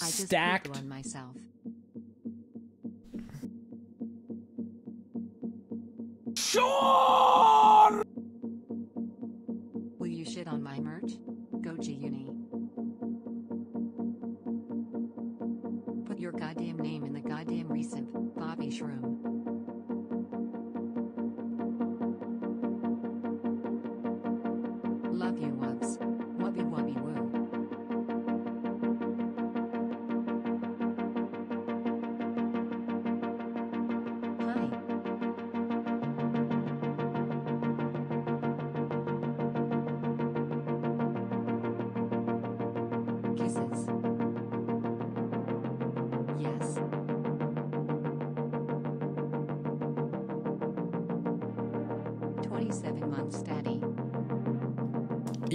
I just stacked. pooped on myself. Sean! Will you shit on my merch? Go G Uni. Put your goddamn name in the goddamn recent Bobby Shroom.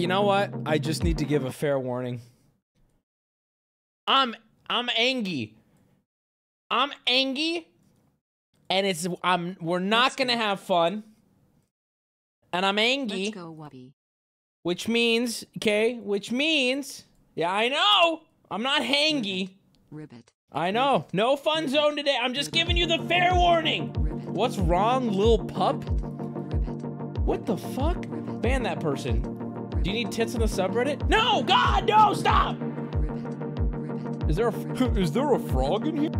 Know what? I just need to give a fair warning. I'm I'm angry. I'm angry. And it's I'm we're not Let's gonna go. have fun. And I'm angry. Let's go, Wubby. Which means, okay, which means, yeah, I know. I'm not hangy. Ribbit. I know. No fun zone today. I'm just giving you the fair warning. Ribbit. What's wrong, little pup? Ribbit. What the fuck? Ribbit. Ban that person. Do you need tits on the subreddit? No, God, no, stop! Is there a is there a frog in here?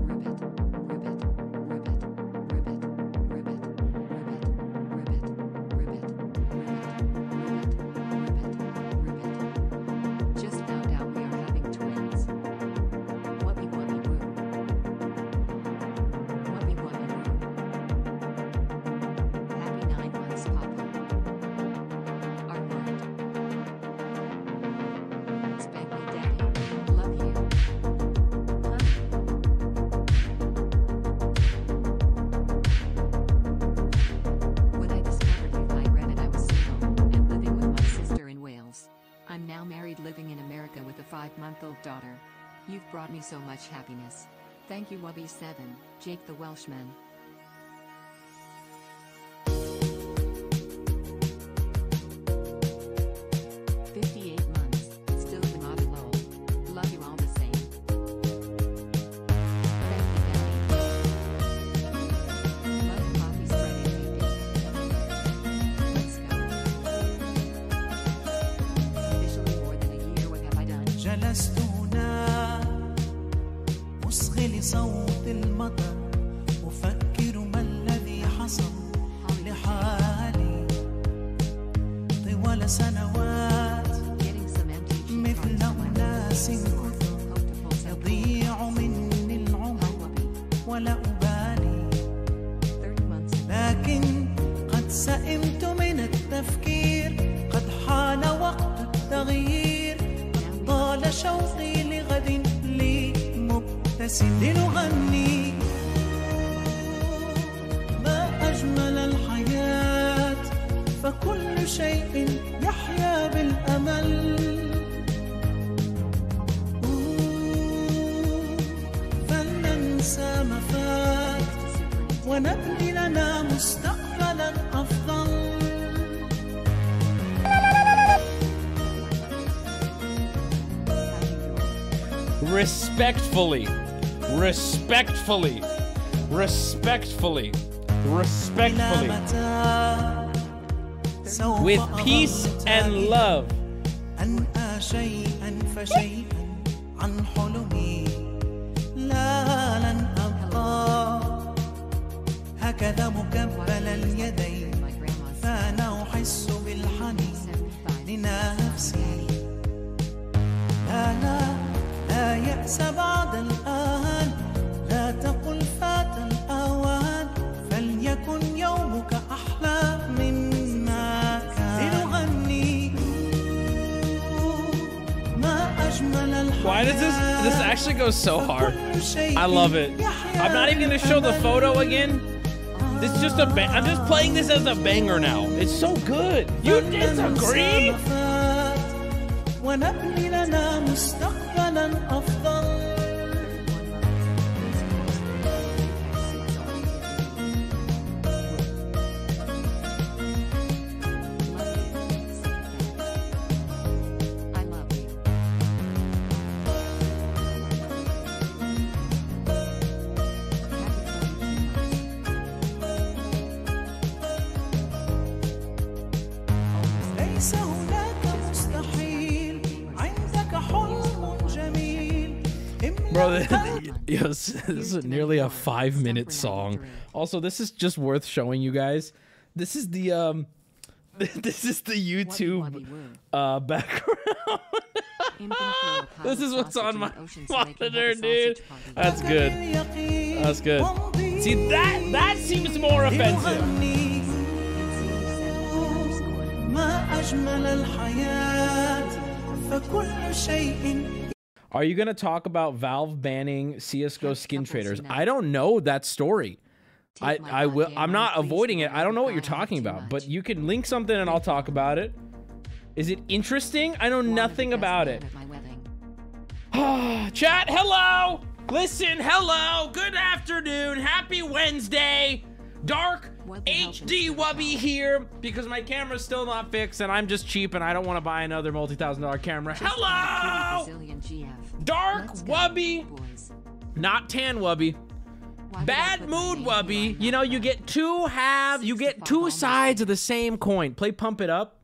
respectfully, respectfully, respectfully, respectfully, with peace and love. So? I love it. I'm not even gonna show the photo again. This is just a ba- I'm just playing this as a banger now. It's so good. You disagree? is nearly a five minute song. Also, this is just worth showing you guys. This is the um this is the YouTube uh background. This is what's on my monitor, dude. That's good. That's good. See that that seems more offensive. ما أجمل الحياة فكل شيء are you gonna talk about Valve banning CS:GO skin traders? I don't know that story. I I will. I'm not avoiding it. I don't know what you're talking about, but you can link something and I'll talk about it. Is it interesting? I know nothing about it. Chat, hello. Listen, hello. Good afternoon. Happy Wednesday. Dark HD Wubby here because my camera's still not fixed and I'm just cheap and I don't want to buy another multi-thousand dollar camera. Hello. Dark Wubby. Not tan Wubby. Bad mood Wubby. You know, you get two halves, you get two sides of the same coin. Play Pump It Up.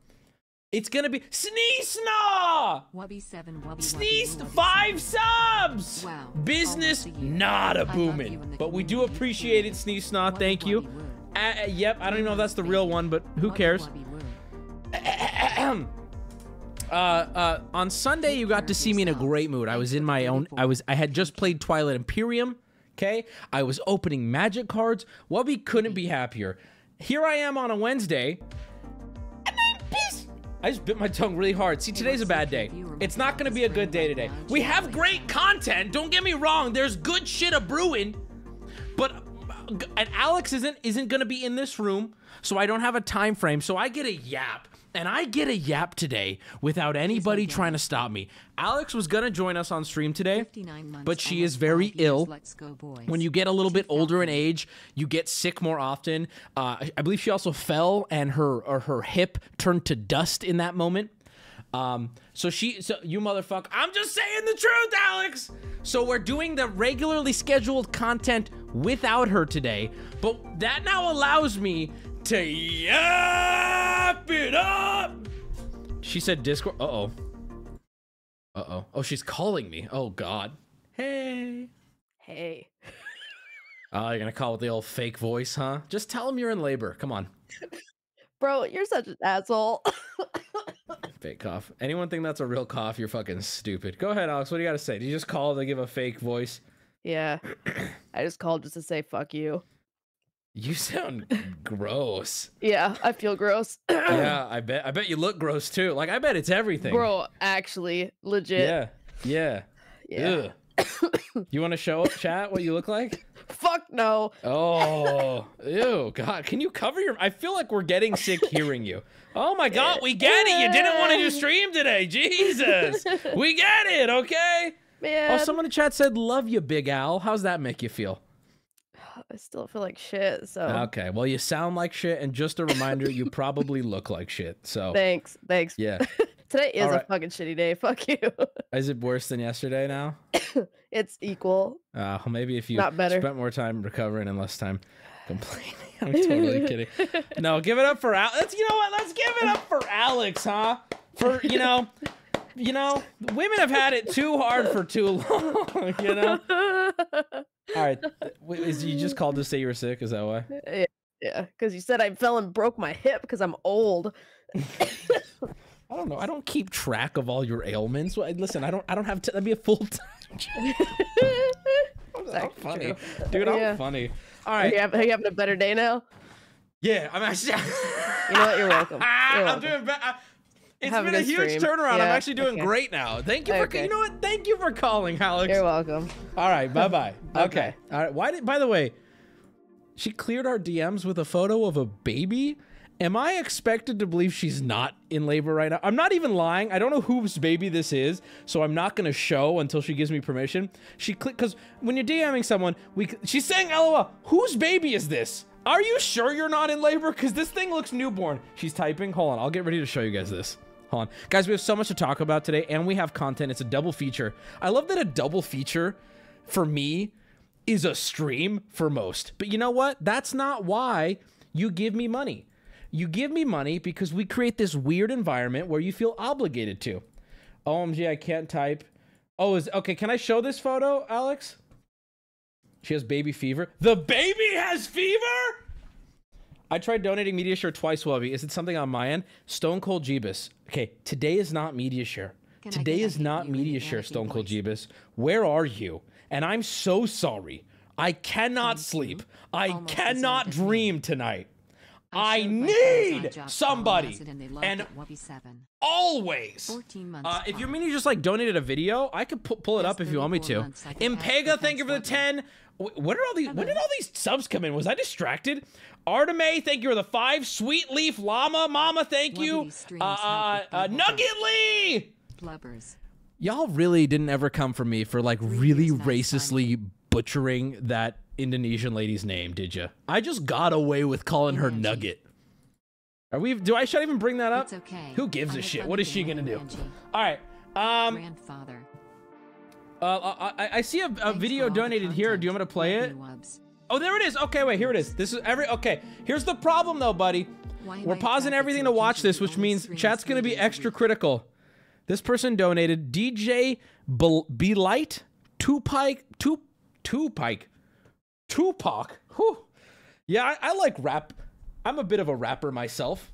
It's gonna be Sneesna! Wubby 7 Wubby Sneeze Wubby, five subs! Wow. Business not a booming. you But we do appreciate it, Sneesna. Thank you. Wubby Woo. Uh, uh, yep, I don't even know if that's the real one, but who cares? Uh, uh, on Sunday, you got to see me in a great mood. I was in my own. I was. I had just played Twilight Imperium. Okay, I was opening magic cards. Wubby couldn't be happier. Here I am on a Wednesday, and I'm pissed. I just bit my tongue really hard. See, today's a bad day. It's not gonna be a good day today. We have great content. Don't get me wrong. There's good shit a brewing, but and Alex isn't isn't gonna be in this room, so I don't have a time frame. So I get a yap, and I get a yap today without anybody trying to stop me. Alex was gonna join us on stream today, but she is very ill. Let's go, boys. When you get a little bit older in age, you get sick more often. Uh, I- I believe she also fell, and her or her hip turned to dust in that moment. Um, so she, so you motherfucker, I'm just saying the truth, Alex. So we're doing the regularly scheduled content without her today, but that now allows me to yap it up. She said Discord. Uh oh. Uh oh. Oh, she's calling me. Oh God. Hey. Hey. Oh, you're gonna call with the old fake voice, huh? Just tell him you're in labor. Come on. Bro, you're such an asshole. Fake cough. Anyone think that's a real cough? You're fucking stupid. Go ahead, Alex. What do you got to say? Did you just call to give a fake voice? yeah. I just called just to say fuck you. You sound gross. Yeah, I feel gross. Yeah, I bet. I bet you look gross too. Like I bet it's everything. Bro, actually, legit. Yeah. Yeah. Yeah. You want to show up, chat, what you look like? Fuck no. Oh, ew, God! Can you cover your? I feel like we're getting sick hearing you. Oh my God, we get it. You didn't want to do stream today, Jesus. We get it, okay? Man. Oh, someone in chat said, "Love you, Big Al." How's that make you feel? I still feel like shit, so Okay, well, you sound like shit, and just a reminder, you probably look like shit. So, thanks. Thanks. yeah, Today is Alright. a fucking shitty day. Fuck you. is it worse than yesterday now? it's equal. Uh, well, maybe if you Not better. spent more time recovering and less time complaining. I'm totally kidding. No, give it up for Alex. Let's, you know what? Let's give it up for Alex, huh? For you know, you know, women have had it too hard for too long. You know. All right, is you just called to say you were sick? Is that why? Uh, yeah, yeah. because you said I fell and broke my hip because I'm old. I don't know. I don't keep track of all your ailments. Well, Listen, I don't. I don't have. To, that'd be a full time. I'm actually funny, true. dude. I'm Yeah. funny. All Are you, having, are you having a better day now? Yeah, I'm actually. You know what? You're welcome. You're I'm doing better. It's a been a good huge stream. turnaround. I'm actually doing okay. great now. Thank you for. Okay. You know what? Thank you for calling, Alex. You're welcome. All right. Bye bye. okay. Okay. All right. Why did? By the way, she cleared our DMs with a photo of a baby. Am I expected to believe she's not in labor right now? I'm not even lying. I don't know whose baby this is, so I'm not gonna show until she gives me permission. She click because when you're DMing someone, we she's saying, "LOL, whose baby is this? Are you sure you're not in labor? Because this thing looks newborn." She's typing. Hold on, I'll get ready to show you guys this. On, guys. We have so much to talk about today, and we have content. It's a double feature. I love that a double feature for me is a stream for most. But you know what? That's not why you give me money. You give me money because we create this weird environment where you feel obligated to. OMG, I can't type. Oh, is okay. Can I show this photo, Alex? She has baby fever. The baby has fever. I tried donating media share twice, Wubby. Is it something on my end? Stone Cold Jeebus. Okay, today is not media share. Can today is not media share, Stone Cold? Jeebus. Where are you? And I'm so sorry. I cannot sleep. I Almost cannot dream tonight. I showed my friends I need somebody. and they loved And it, Wubby seven. always. 14 Uh, if you apart. mean you just like donated a video, I could pu- pull it up if you want me to. Impega, thank you for the ten. Wh- What are all these? When did all these subs come in? Was I distracted? Arteme, thank you for the five. Sweet Leaf Llama, Mama, thank you. these Uh, uh, uh, Nugget Lee. Blubbers. Y'all really didn't ever come for me for like really racistly butchering that Indonesian lady's name, did you? I just got away with calling her Nugget. Are we? Do I should I even bring that up? It's okay. Who gives a shit? What is she gonna do? All right. Um. Grandfather. Uh, I, I see a, a video for all the donated here. Do you want me to play it? Love you, Wubs. Oh, there it is. Okay, wait, here it is. This is every. Okay, here's the problem though, buddy. We're pausing everything to watch this, which means chat's gonna be extra critical. This person donated DJ Bel- Light Two Pike Two Two Pike Tupac. Whew. Yeah, I, I like rap. I'm a bit of a rapper myself.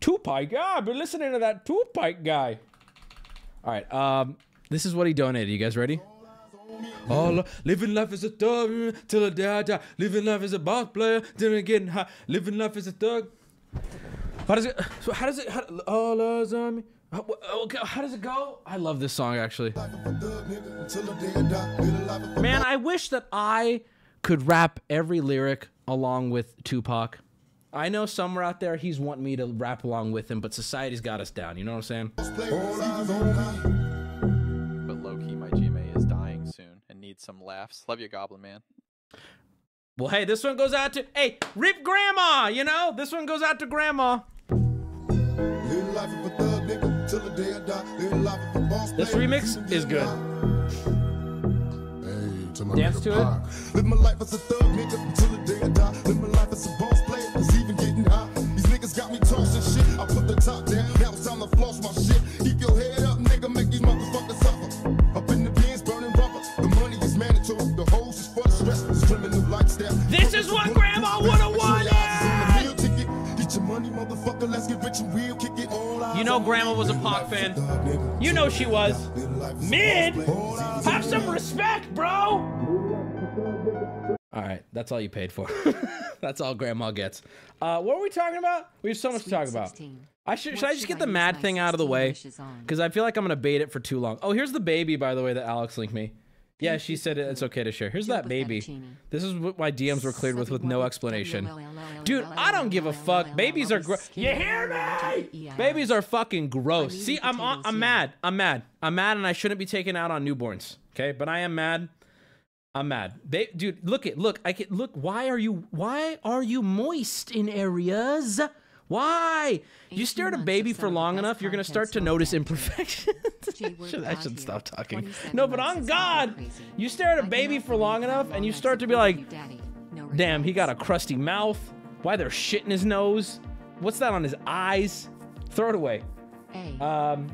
Tupac. Yeah, I've been listening to that Tupac guy. All right. Um, this is what he donated. You guys ready? All living life as a thug till the day I die. Living life as a boss player till I'm getting high. Living life as a thug. How does it? So how does it? How, all eyes on me. How, oh, okay, how does it go? I love this song actually. Man, I wish that I could rap every lyric along with Tupac. I know somewhere out there he's wanting me to rap along with him, but society's got us down. You know what I'm saying? Soon and needs some laughs. Love you, Goblin Man. Well, hey, this one goes out to hey, Rip Grandma. You know, this one goes out to Grandma. This remix is good. Dance to it. Live my life as a thug nigga until the day I die. Live my life as a boss player, it's even getting high. These niggas got me tossing shit. I put the top down, now it's time to floss my shit. Keep your head up, nigga, make these motherfuckers know Grandma was a Pac fan. You know she was. Mid, have some respect, bro. All right, that's all you paid for. that's all Grandma gets. Uh, what were we talking about? We have so much to Sweet talk about. I should should What I just get I the mad thing out of the way? Because I feel like I'm gonna bait it for too long. Oh, here's the baby, by the way, that Alex linked me. Yeah, she said it's okay to share. Here's that baby. This is what my DMs were cleared with with no explanation. Dude, I don't give a fuck. Babies are gross. You hear me? Babies are fucking gross. See, I'm on, I'm mad. I'm mad. I'm mad, and I shouldn't be taken out on newborns. Okay, but I am mad. I'm mad. They, dude, look it. Look, I can look. Why are you? Why are you moist in areas? Why? You stare at a baby for some of the long enough, you're gonna start to notice imperfections. Should- I should stop talking. No, but on God, you stare at a baby for long enough, and you start to be like, you, Daddy. No Damn, he got a crusty mouth. Why there's shit in his nose? What's that on his eyes? Throw it away. Um,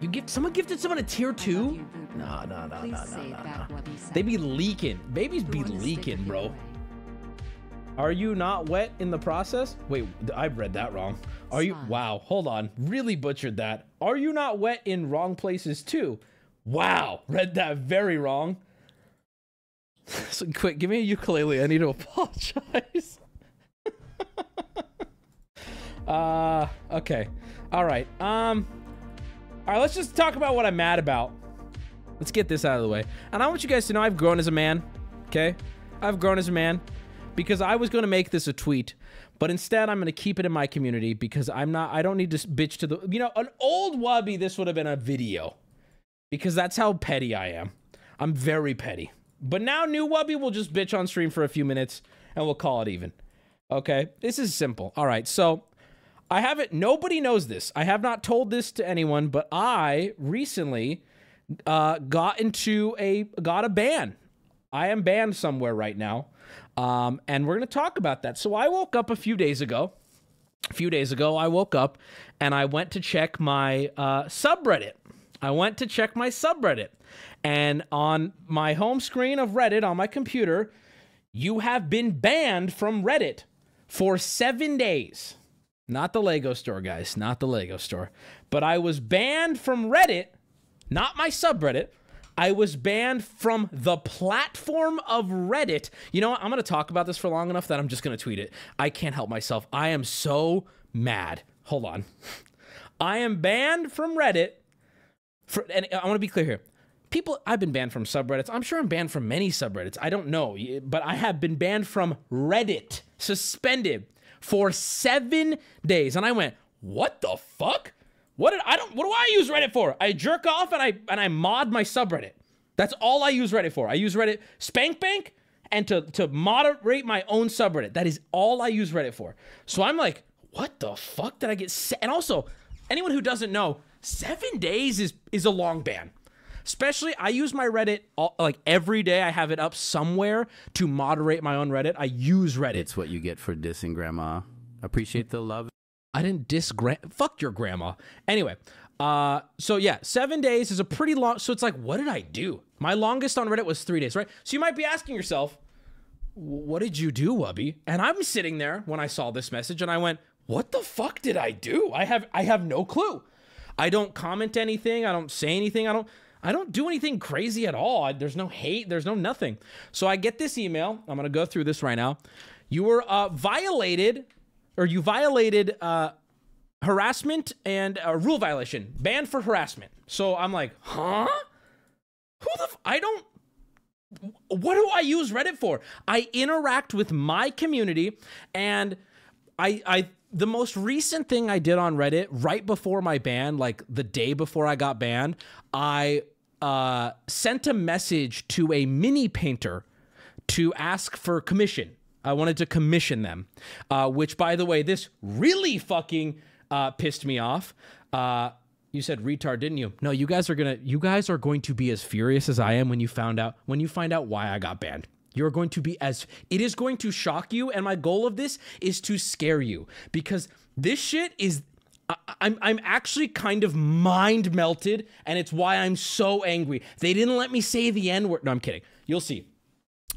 you gift someone gifted someone a tier two? you, boo boo. No, no, no, no, no, no, back, no. Wubby said. They be leaking. Babies be won the sticker leaking, bro. Are you not wet in the process? Wait, I read that wrong. Are you? Wow, hold on. Really butchered that. Are you not wet in wrong places too? Wow, read that very wrong. so quick, give me a ukulele. I need to apologize. uh, okay. All right. Um, all right, let's just talk about what I'm mad about. Let's get this out of the way. And I want you guys to know I've grown as a man. Okay? I've grown as a man because I was going to make this a tweet, but instead I'm going to keep it in my community because I'm not, I don't need to bitch to the, you know, an old Wubby, this would have been a video because that's how petty I am. I'm very petty. But now new Wubby will just bitch on stream for a few minutes and we'll call it even. Okay? This is simple. All right. So I haven't, nobody knows this. I have not told this to anyone, but I recently uh, got into a, got a ban. I am banned somewhere right now. Um, and we're going to talk about that. So I woke up a few days ago. A few days ago, I woke up and I went to check my uh, subreddit. I went to check my subreddit. And on my home screen of Reddit on my computer, you have been banned from Reddit for seven days. Not the Lego store, guys, not the Lego store. But I was banned from Reddit, not my subreddit. I was banned from the platform of Reddit. You know what? I'm going to talk about this for long enough that I'm just going to tweet it. I can't help myself. I am so mad. Hold on. I am banned from Reddit. For, and I want to be clear here. People, I've been banned from subreddits. I'm sure I'm banned from many subreddits. I don't know, but I have been banned from Reddit, suspended for seven days. And I went, what the fuck? What did I don't what do I use Reddit for? I jerk off and I and I mod my subreddit. That's all I use Reddit for. I use Reddit Spank Bank and to to moderate my own subreddit. That is all I use Reddit for. So I'm like, what the fuck did I get? And also, anyone who doesn't know, seven days is is a long ban. Especially, I use my Reddit all, like every day. I have it up somewhere to moderate my own Reddit. I use Reddit. It's what you get for dissing grandma. Appreciate the love. I didn't diss fuck your grandma. Anyway, uh, so yeah, seven days is a pretty long. So it's like, what did I do? My longest on Reddit was three days, right? So you might be asking yourself, what did you do, Wubby? And I'm sitting there when I saw this message, and I went, what the fuck did I do? I have I have no clue. I don't comment anything. I don't say anything. I don't. I don't do anything crazy at all. I, there's no hate. There's no nothing. So I get this email. I'm gonna go through this right now. You were uh, violated or you violated uh, harassment and a rule violation, banned for harassment. So I'm like, huh? Who the? F- I don't. What do I use Reddit for? I interact with my community, and I I the most recent thing I did on Reddit right before my ban, like the day before I got banned, I uh, sent a message to a mini painter to ask for commission I wanted to commission them, uh, which, by the way, this really fucking uh, pissed me off. Uh, you said retard, didn't you? No, you guys are gonna, you guys are going to be as furious as I am when you found out when you find out why I got banned. You're going to be as, it is going to shock you, and my goal of this is to scare you because this shit is. I, I'm I'm actually kind of mind melted, and it's why I'm so angry. They didn't let me say the N word. No, I'm kidding. You'll see.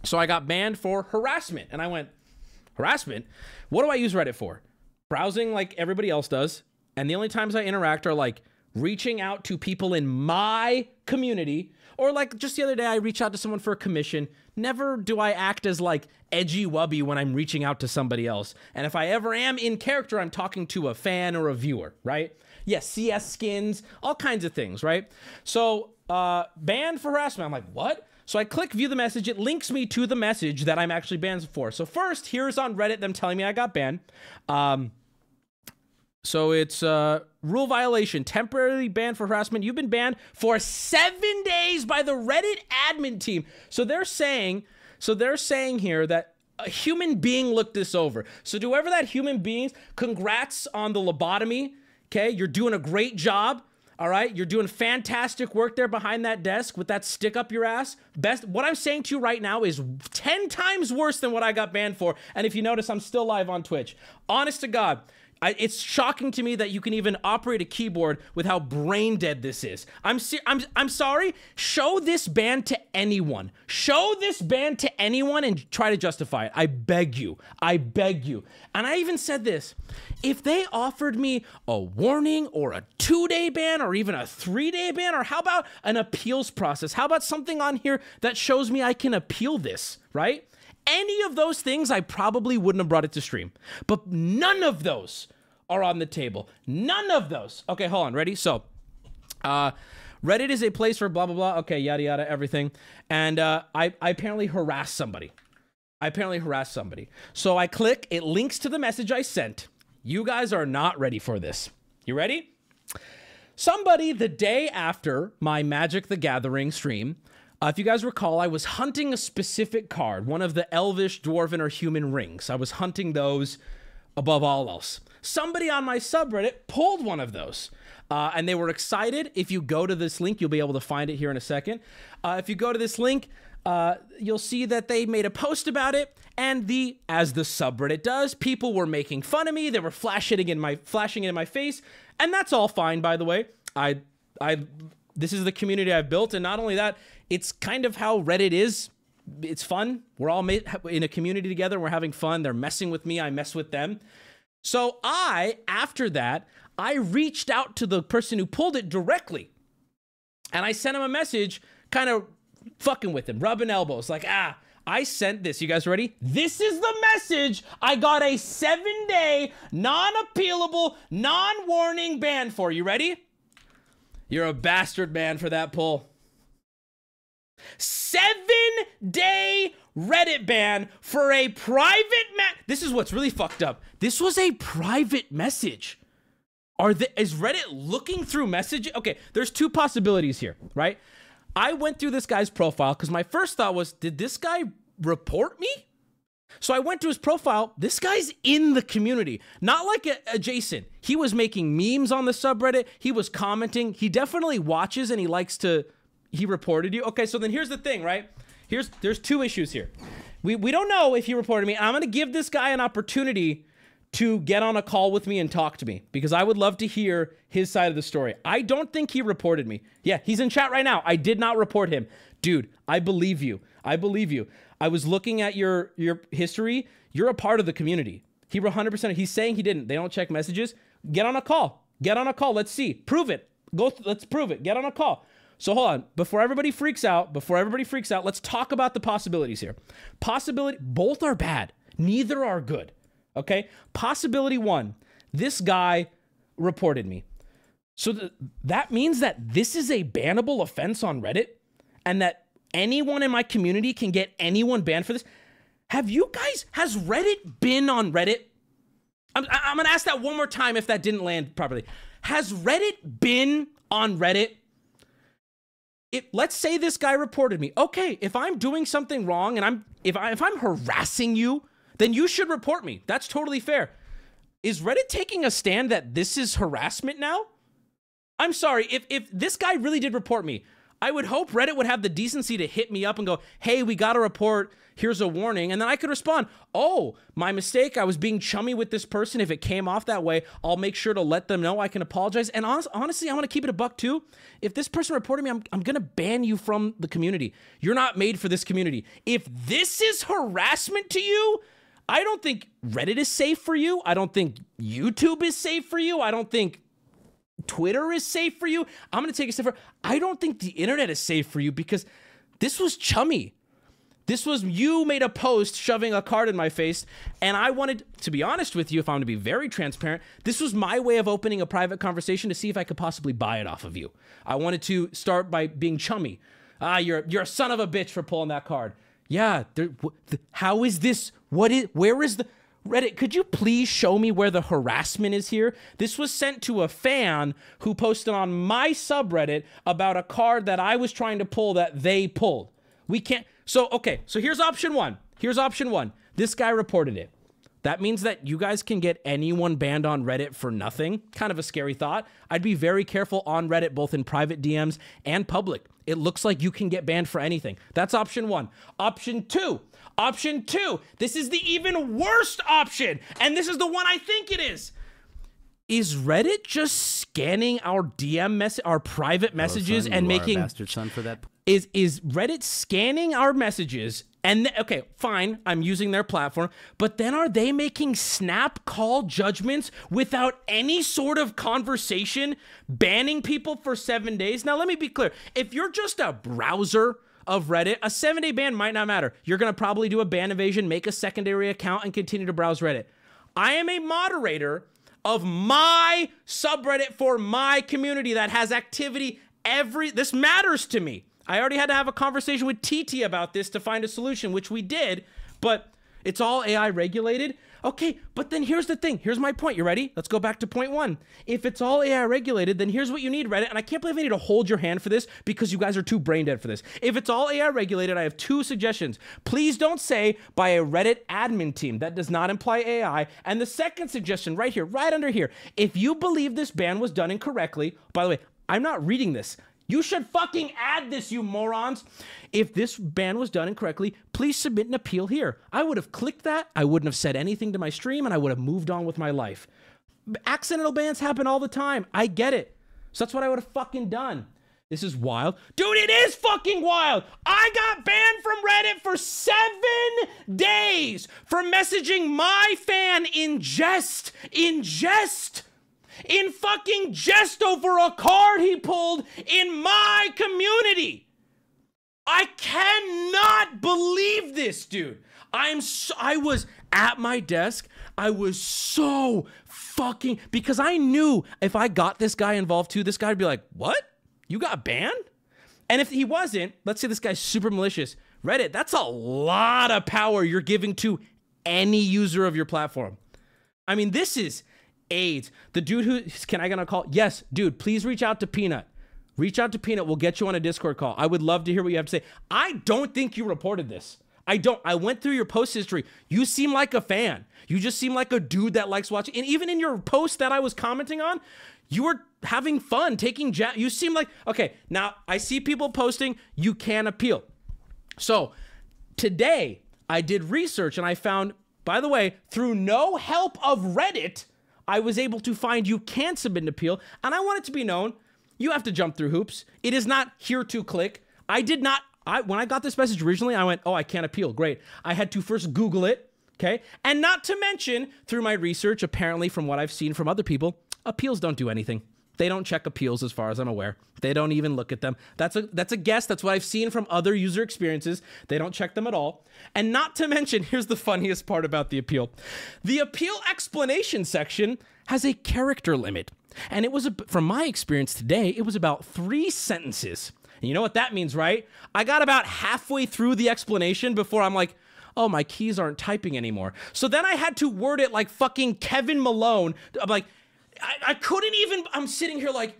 So I got banned for harassment. And I went, harassment? What do I use Reddit for? Browsing like everybody else does. And the only times I interact are like reaching out to people in my community or like just the other day I reached out to someone for a commission. Never do I act as like edgy wubby when I'm reaching out to somebody else. And if I ever am in character, I'm talking to a fan or a viewer, right? Yes, CS skins, all kinds of things, right? So uh banned for harassment. I'm like, what? So I click view the message. It links me to the message that I'm actually banned for. So first, here's on Reddit them telling me I got banned. Um, so it's uh, rule violation, temporarily banned for harassment. You've been banned for seven days by the Reddit admin team. So they're saying, so they're saying here that a human being looked this over. So whoever that human being, congrats on the lobotomy. Okay, you're doing a great job. All right, you're doing fantastic work there behind that desk with that stick up your ass. Best what I'm saying to you right now is 10 times worse than what I got banned for. And if you notice, I'm still live on Twitch. Honest to God, I, it's shocking to me that you can even operate a keyboard with how brain dead this is. I'm I'm I'm sorry. Show this band to anyone. Show this band to anyone and try to justify it. I beg you. I beg you. And I even said this. If they offered me a warning or a 2-day ban or even a 3-day ban or how about an appeals process? How about something on here that shows me I can appeal this, right? Any of those things, I probably wouldn't have brought it to stream. But none of those are on the table. None of those. Okay, hold on. Ready? So, uh, Reddit is a place for blah blah blah. Okay, yada yada, everything. And uh, I, I apparently harassed somebody. I apparently harassed somebody. So I click. It links to the message I sent. You guys are not ready for this. You ready? Somebody the day after my Magic the Gathering stream uh, if you guys recall, I was hunting a specific card, one of the elvish, dwarven, or human rings. I was hunting those above all else. Somebody on my subreddit pulled one of those. Uh, and they were excited. If you go to this link, you'll be able to find it here in a second. Uh, if you go to this link, uh, you'll see that they made a post about it, and the as the subreddit does, people were making fun of me. They were flashing it in my flashing in my face, and that's all fine, by the way. I I this is the community I've built. And not only that, it's kind of how Reddit is. It's fun. We're all in a community together. We're having fun. They're messing with me. I mess with them. So I, after that, I reached out to the person who pulled it directly. And I sent him a message, kind of fucking with him, rubbing elbows, like, ah, I sent this. You guys ready? This is the message. I got a seven day, non appealable, non warning ban for. You ready? You're a bastard man for that pull. Seven day Reddit ban for a private ma- This is what's really fucked up. This was a private message. Are the is Reddit looking through messages? Okay, there's two possibilities here, right? I went through this guy's profile because my first thought was, did this guy report me? So I went to his profile. This guy's in the community, not like a, Jason. He was making memes on the subreddit. He was commenting. He definitely watches and he likes to. He reported you. Okay, so then here's the thing, right? Here's there's two issues here. We we don't know if he reported me. I'm gonna give this guy an opportunity to get on a call with me and talk to me because I would love to hear his side of the story. I don't think he reported me. Yeah, he's in chat right now. I did not report him. Dude, I believe you. I believe you. I was looking at your your history. You're a part of the community. He 100%. He's saying he didn't. They don't check messages. Get on a call. Get on a call. Let's see. Prove it. Go. Let's prove it. Get on a call. So hold on. Before everybody freaks out, before everybody freaks out, let's talk about the possibilities here. Possibility. Both are bad. Neither are good. Okay. Possibility one. This guy reported me. So th- that means that this is a bannable offense on Reddit, and that anyone in my community can get anyone banned for this. Have you guys, has Reddit been on Reddit? I'm, I'm gonna ask that one more time if that didn't land properly. Has Reddit been on Reddit? If, let's say this guy reported me. Okay, if I'm doing something wrong and I'm if I if I'm harassing you, then you should report me. That's totally fair. Is Reddit taking a stand that this is harassment now? I'm sorry, if if this guy really did report me, I would hope Reddit would have the decency to hit me up and go, hey, we got a report. Here's a warning. And then I could respond, oh, my mistake. I was being chummy with this person. If it came off that way, I'll make sure to let them know I can apologize. And honest, honestly, I want to keep it a buck too. If this person reported me, I'm, I'm going to ban you from the community. You're not made for this community. If this is harassment to you, I don't think Reddit is safe for you. I don't think YouTube is safe for you. I don't think Twitter is safe for you. I'm going to take a step further. I don't think the internet is safe for you because this was chummy. This was you made a post shoving a card in my face, and I wanted to be honest with you. If I'm to be very transparent, this was my way of opening a private conversation to see if I could possibly buy it off of you. I wanted to start by being chummy. Ah, you're you're a son of a bitch for pulling that card. Yeah, there, wh- th- how is this? What is? Where is the? Reddit, could you please show me where the harassment is here? This was sent to a fan who posted on my subreddit about a card that I was trying to pull that they pulled. We can't. So, okay, so here's option one. Here's option one. This guy reported it. That means that you guys can get anyone banned on Reddit for nothing. Kind of a scary thought. I'd be very careful on Reddit, both in private DMs and public. It looks like you can get banned for anything. That's option one. Option two. Option two. This is the even worst option. And this is the one I think it is. Is Reddit just scanning our DM mess, our private messages, Son, and you are a making bastard son for that. Is is Reddit scanning our messages and okay, fine, I'm using their platform, but then are they making snap call judgments without any sort of conversation, banning people for 7 days? Now let me be clear. If you're just a browser of Reddit, a 7-day ban might not matter. You're going to probably do a ban evasion, make a secondary account and continue to browse Reddit. I am a moderator of my subreddit for my community that has activity every this matters to me. I already had to have a conversation with TT about this to find a solution, which we did, but it's all AI regulated. Okay, but then here's the thing. Here's my point. You ready? Let's go back to point one. If it's all AI regulated, then here's what you need, Reddit. And I can't believe I need to hold your hand for this because you guys are too brain dead for this. If it's all AI regulated, I have two suggestions. Please don't say by a Reddit admin team. That does not imply AI. And the second suggestion, right here, right under here, if you believe this ban was done incorrectly, by the way, I'm not reading this. You should fucking add this, you morons. If this ban was done incorrectly, please submit an appeal here. I would have clicked that. I wouldn't have said anything to my stream and I would have moved on with my life. Accidental bans happen all the time. I get it. So that's what I would have fucking done. This is wild. Dude, it is fucking wild. I got banned from Reddit for seven days for messaging my fan in jest. In jest. In fucking jest over a card he pulled in my community. I cannot believe this, dude. I'm so, I was at my desk. I was so fucking because I knew if I got this guy involved too, this guy would be like, "What? You got banned?" And if he wasn't, let's say this guy's super malicious, Reddit, that's a lot of power you're giving to any user of your platform. I mean, this is AIDS. The dude who can I gonna call? Yes, dude, please reach out to Peanut. Reach out to Peanut. We'll get you on a Discord call. I would love to hear what you have to say. I don't think you reported this. I don't. I went through your post history. You seem like a fan. You just seem like a dude that likes watching. And even in your post that I was commenting on, you were having fun taking ja- You seem like okay. Now I see people posting. You can appeal. So today I did research and I found. By the way, through no help of Reddit, I was able to find you can submit an appeal. And I want it to be known you have to jump through hoops. It is not here to click. I did not. I when I got this message originally, I went, "Oh, I can't appeal." Great. I had to first Google it, okay, and not to mention through my research, apparently from what I've seen from other people, appeals don't do anything. They don't check appeals as far as I'm aware. They don't even look at them. That's a that's a guess. That's what I've seen from other user experiences. They don't check them at all. And not to mention, here's the funniest part about the appeal. The appeal explanation section has a character limit. And it was a, from my experience today, it was about 3 sentences. And you know what that means, right? I got about halfway through the explanation before I'm like, oh, my keys aren't typing anymore. So then I had to word it like fucking Kevin Malone. I'm like, I, I couldn't even, I'm sitting here like,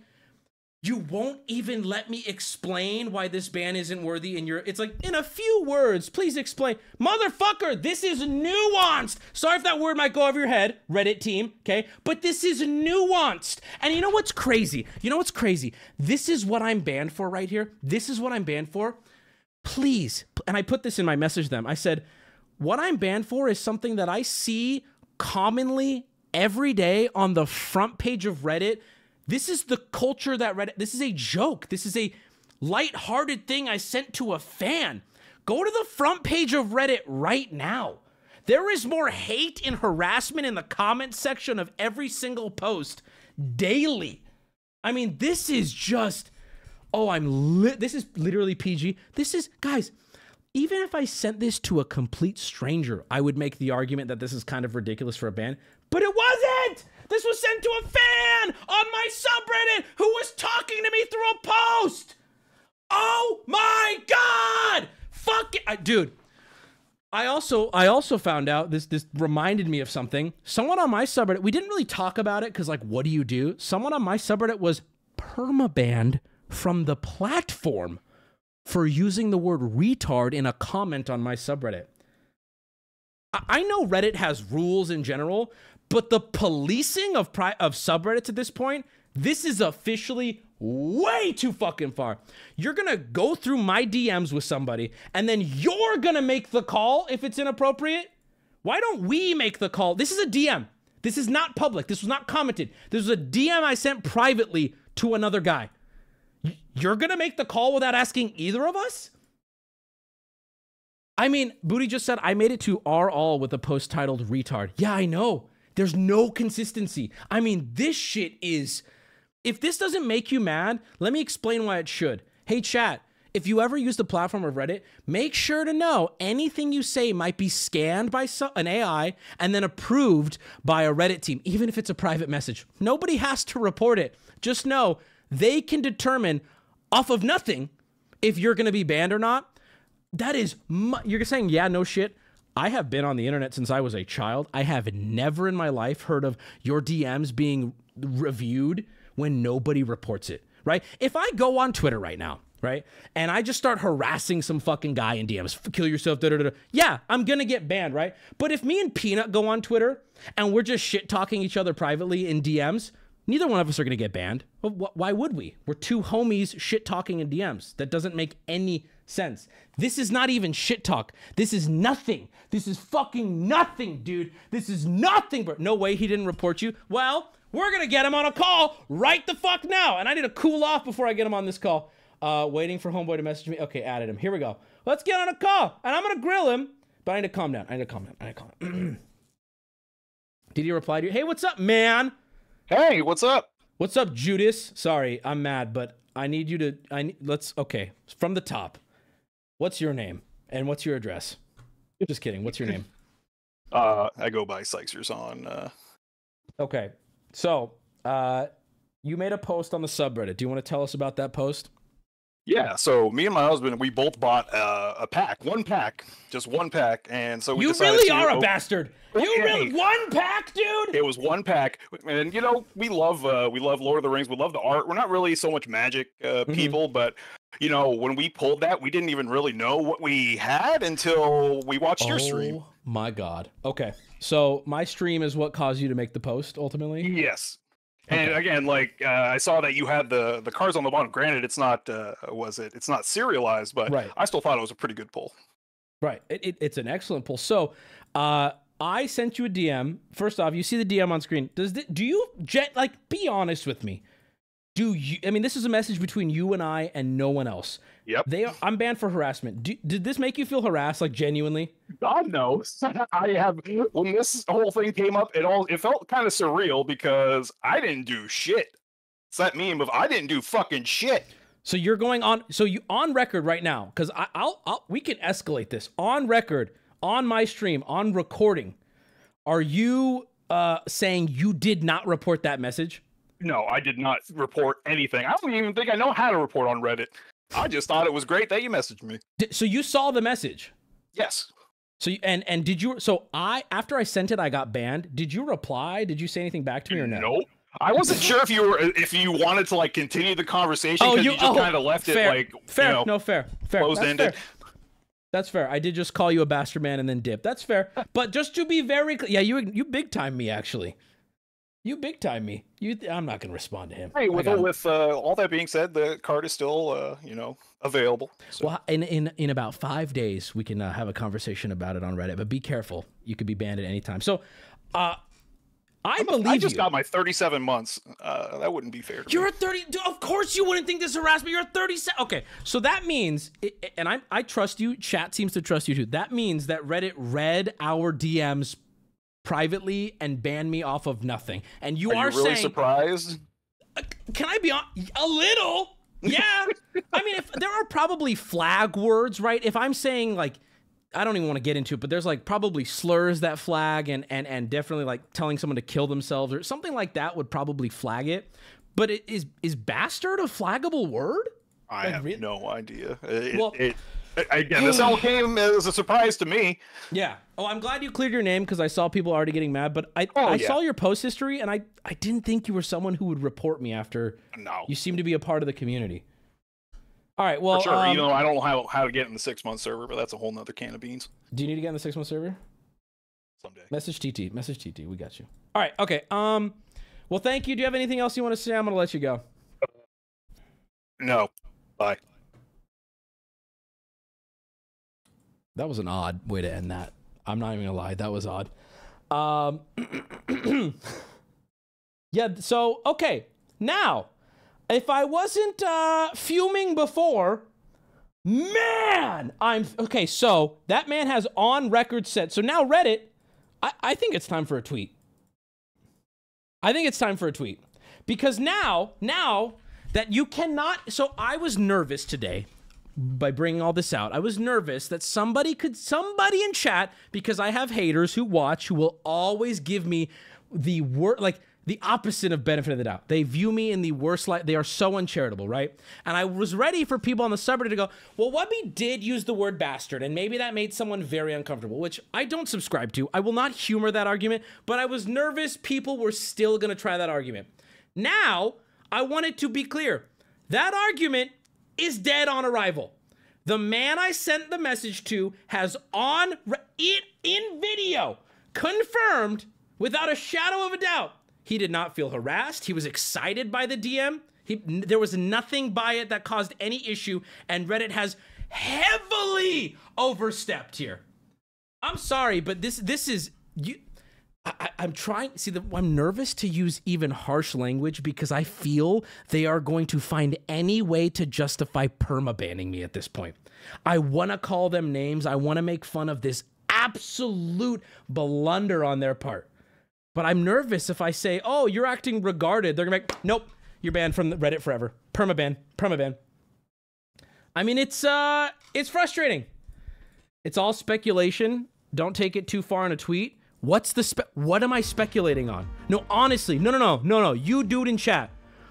you won't even let me explain why this ban isn't worthy in your it's like in a few words please explain. Motherfucker this is nuanced. Sorry if that word might go over your head reddit team okay? But this is nuanced. And you know what's crazy? You know what's crazy? This is what i'm banned for right here. This is what i'm banned for. Please and i put this in my message them. I said what i'm banned for is something that i see commonly every day on the front page of reddit this is the culture that Reddit, this is a joke. This is a light-hearted thing I sent to a fan. Go to the front page of Reddit right now. There is more hate and harassment in the comment section of every single post daily. I mean, this is just, oh, I'm. This is literally PG. This is, guys, even if I sent this to a complete stranger, I would make the argument that this is kind of ridiculous for a ban, but it wasn't! This was sent to a fan on my subreddit who was talking to me through a post. Oh my god! Fuck it, dude. I also I also found out this this reminded me of something. Someone on my subreddit, we didn't really talk about it cuz like what do you do? Someone on my subreddit was permabanned from the platform for using the word retard in a comment on my subreddit. I know Reddit has rules in general, but the policing of pri- of subreddits at this point, this is officially way too fucking far. You're gonna go through my DMs with somebody, and then you're gonna make the call if it's inappropriate. Why don't we make the call? This is a DM. This is not public. This was not commented. This was a DM I sent privately to another guy. You're gonna make the call without asking either of us? I mean, Booty just said I made it to R all with a post titled retard. Yeah, I know. There's no consistency. I mean, this shit is. If this doesn't make you mad, let me explain why it should. Hey, chat, if you ever use the platform of Reddit, make sure to know anything you say might be scanned by an AI and then approved by a Reddit team, even if it's a private message. Nobody has to report it. Just know they can determine off of nothing if you're going to be banned or not. That is, you're saying, yeah, no shit. I have been on the internet since I was a child. I have never in my life heard of your DMs being reviewed when nobody reports it, right? If I go on Twitter right now, right, and I just start harassing some fucking guy in DMs, kill yourself, da da da, yeah, I'm gonna get banned, right? But if me and Peanut go on Twitter and we're just shit talking each other privately in DMs, neither one of us are gonna get banned. Why would we? We're two homies shit talking in DMs. That doesn't make any sense. This is not even shit talk. This is nothing. This is fucking nothing, dude. This is nothing, bro. No way he didn't report you. Well, we're gonna get him on a call right the fuck now. And I need to cool off before I get him on this call. Uh, waiting for homeboy to message me. Okay, added him. Here we go. Let's get on a call, and I'm gonna grill him. But I need to calm down. I need to calm down. I need to calm down. Did he reply to you? Hey, what's up, man? Hey, what's up? What's up, Judas? Sorry, I'm mad, but I need you to. I need, let's. Okay, from the top. What's your name and what's your address? Just kidding. What's your name? Uh, I go by Sykesers on. Uh, Okay, so uh, you made a post on the subreddit. Do you want to tell us about that post? yeah, so me and my husband, we both bought uh, a pack, one pack, just one pack, and so we you decided really are a bastard. You really one pack, dude. It was one pack, and you know we love uh, we love Lord of the Rings. We love the art. We're not really so much magic uh, Mhm. people, but you know when we pulled that, we didn't even really know what we had until we watched your stream. Oh my god. Okay, so my stream is what caused you to make the post ultimately. Yes. And again, like uh, I saw that you had the the cards on the bottom. Granted, it's not uh, was it? It's not serialized, but Right. I still thought it was a pretty good pull. Right. It, it, it's an excellent pull. So, uh, I sent you a DM. First off, you see the DM on screen. Does th- do you jet like be honest with me? Do you? I mean, this is a message between you and I and no one else. Yep. They are, I'm banned for harassment. Do, did this make you feel harassed? Like genuinely? God knows. I have when this whole thing came up, it all it felt kind of surreal because I didn't do shit. It's that meme of I didn't do fucking shit. So you're going on. So you on record right now because I'll, I'll we can escalate this on record on my stream on recording. Are you uh saying you did not report that message? No, I did not report anything. I don't even think I know how to report on Reddit. I just thought it was great that you messaged me. So you saw the message. Yes. So you, and and did you? So I after I sent it, I got banned. Did you reply? Did you say anything back to me or no? Nope. I wasn't sure if you were if you wanted to like continue the conversation Oh, because you, you, just oh, kind of left fair, it like fair. you know, no, fair, fair. closed That's ended. fair. That's fair. I did just call you a bastard man and then dip. That's fair. But just to be very clear, yeah, you you big time me actually. You big time me. You, I'm not gonna respond to him. Hey, with with uh, all that being said, the card is still uh, you know available. So. Well, in in in about five days, we can uh, have a conversation about it on Reddit. But be careful; you could be banned at any time. So, uh, I I'm a- believe I just you. got my 37 months. Uh, that wouldn't be fair. To You're me. a 30. Of course, you wouldn't think this is harassment. You're a 37. Okay, so that means, and I I trust you. Chat seems to trust you too. That means that Reddit read our DMs privately and ban me off of nothing. And you Are, are, you really saying, surprised? Uh, can I be on a little? Yeah. I mean, if there are probably flag words, right? If I'm saying like, I don't even want to get into it, but there's like probably slurs that flag, and and and definitely like telling someone to kill themselves or something like that would probably flag it. But it is is bastard a flaggable word? I Like, have really? no idea. It, Well- it, again, this all came as a surprise to me. Yeah. Oh, I'm glad you cleared your name because I saw people already getting mad. But I Oh, I yeah. saw your post history, and I I didn't think you were someone who would report me after No, you seem to be a part of the community. All right. Well, for sure. um, you know, I don't know how, how to get in the six month server, but that's a whole nother can of beans do you need to get in the six month server? someday. Message TT. Message TT. We got you. All right. Okay. Um. Well, thank you. Do you have anything else you want to say? I'm gonna let you go. No, bye. That was an odd way to end that. I'm not even gonna lie. That was odd. Um. yeah. So okay. Now, if I wasn't uh, fuming before, man, I'm okay. So that man has on record said. So now Reddit. I, I think it's time for a tweet. I think it's time for a tweet because now, now that you cannot. So I was nervous today by bringing all this out. I was nervous that somebody could, somebody in chat, because I have haters who watch who will always give me the word, like the opposite of benefit of the doubt. They view me in the worst light. They are so uncharitable, right? And I was ready for people on the subreddit to go, well, Wubby did use the word bastard, and maybe that made someone very uncomfortable, which I don't subscribe to. I will not humor that argument, but I was nervous people were still going to try that argument. Now, I want it to be clear that argument is dead on arrival. The man I sent the message to has on it in video confirmed without a shadow of a doubt he did not feel harassed. He was excited by the DM. He, there was nothing by it that caused any issue, and Reddit has heavily overstepped here. I'm sorry, but this this is you. I, I'm trying. See, the, I'm nervous to use even harsh language because I feel they are going to find any way to justify perma banning me at this point. I want to call them names. I want to make fun of this absolute blunder on their part. But I'm nervous if I say, "Oh, you're acting regarded." They're gonna be like, "Nope, you're banned from Reddit forever. Perma ban. Perma ban." I mean, it's uh, it's frustrating. It's all speculation. Don't take it too far in a tweet. What's the spe- what am I speculating on? No, honestly, no, no, no, no, no. You dude in chat.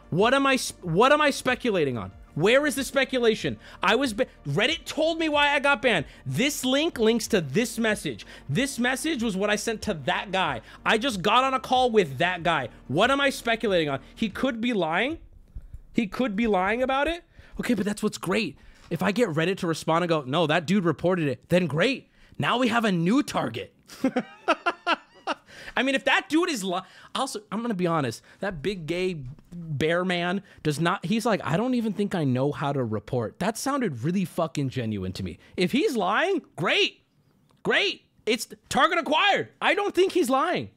What am I what am I speculating on? Where is the speculation? I was Reddit told me why I got banned. This link links to this message. This message was what I sent to that guy. I just got on a call with that guy. What am I speculating on? He could be lying. He could be lying about it. Okay, but that's what's great. If I get Reddit to respond and go, no, that dude reported it, then great. Now we have a new target. I mean, if that dude is li- also, I'm gonna be honest. That big gay bear man does not. He's like, I don't even think I know how to report. That sounded really fucking genuine to me. If he's lying, great, great. It's target acquired. I don't think he's lying.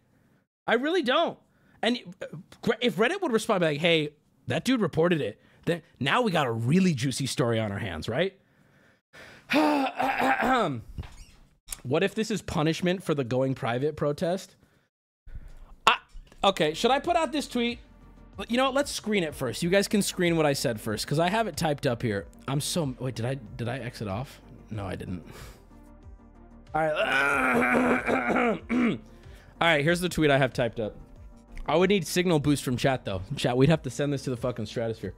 I really don't. And uh, if Reddit would respond like, "Hey, that dude reported it," then now we got a really juicy story on our hands, right? what if this is punishment for the going private protest? I, okay, should I put out this tweet? You know what? Let's screen it first. You guys can screen what I said first because I have it typed up here. I'm so wait. Did I did I exit off? No, I didn't. All right. All right. Here's the tweet I have typed up. I would need signal boost from chat though. Chat, we'd have to send this to the fucking stratosphere.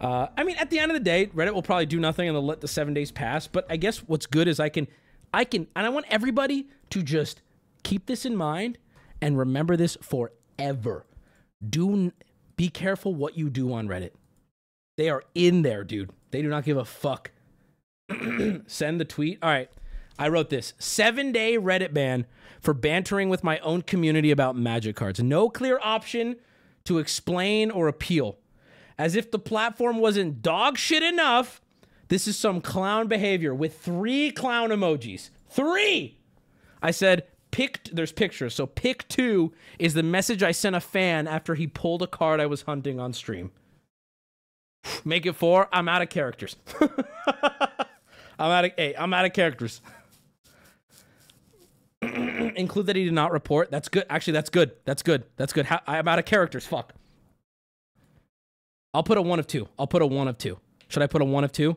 Uh, I mean, at the end of the day, Reddit will probably do nothing and they'll let the seven days pass. But I guess what's good is I can, I can, and I want everybody to just keep this in mind and remember this forever. Do be careful what you do on Reddit. They are in there, dude. They do not give a fuck. Send the tweet. All right. I wrote this seven day Reddit ban for bantering with my own community about magic cards. No clear option to explain or appeal. As if the platform wasn't dog shit enough, this is some clown behavior with three clown emojis. Three! I said, pick, there's pictures. So pick two is the message I sent a fan after he pulled a card I was hunting on stream. Make it four. I'm out of characters. I'm out of, hey, I'm out of characters. Include that he did not report. That's good. Actually, that's good. That's good. That's good. How, I'm out of characters. Fuck. I'll put a one of two. I'll put a one of two. Should I put a one of two?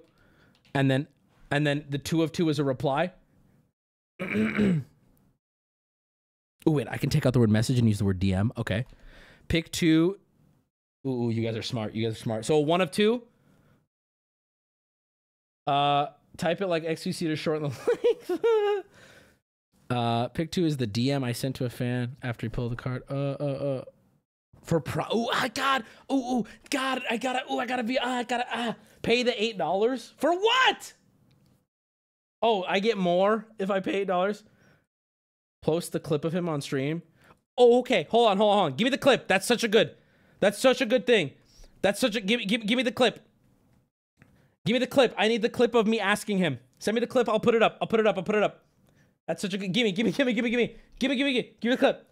And then and then the two of two is a reply? oh wait, I can take out the word message and use the word DM. Okay. Pick two. Ooh, you guys are smart. You guys are smart. So one of two. Uh type it like XQC to shorten the length. uh pick two is the DM I sent to a fan after he pulled the card. Uh uh uh for pro. Oh, I got. Oh, God, I gotta. Oh, I gotta be. ah, I gotta. Ah, pay the eight dollars for what? Oh, I get more if I pay eight dollars. Post the clip of him on stream. Oh, okay. Hold on, hold on. Give me the clip. That's such a good. That's such a good thing. That's such a. Give, give, give me the clip. Give me the clip. I need the clip of me asking him. Send me the clip. I'll put it up. I'll put it up. I'll put it up. That's such a good. Give me. Give me. Give me. Give me. Give me. Give me. Give me. Give me, give me the clip.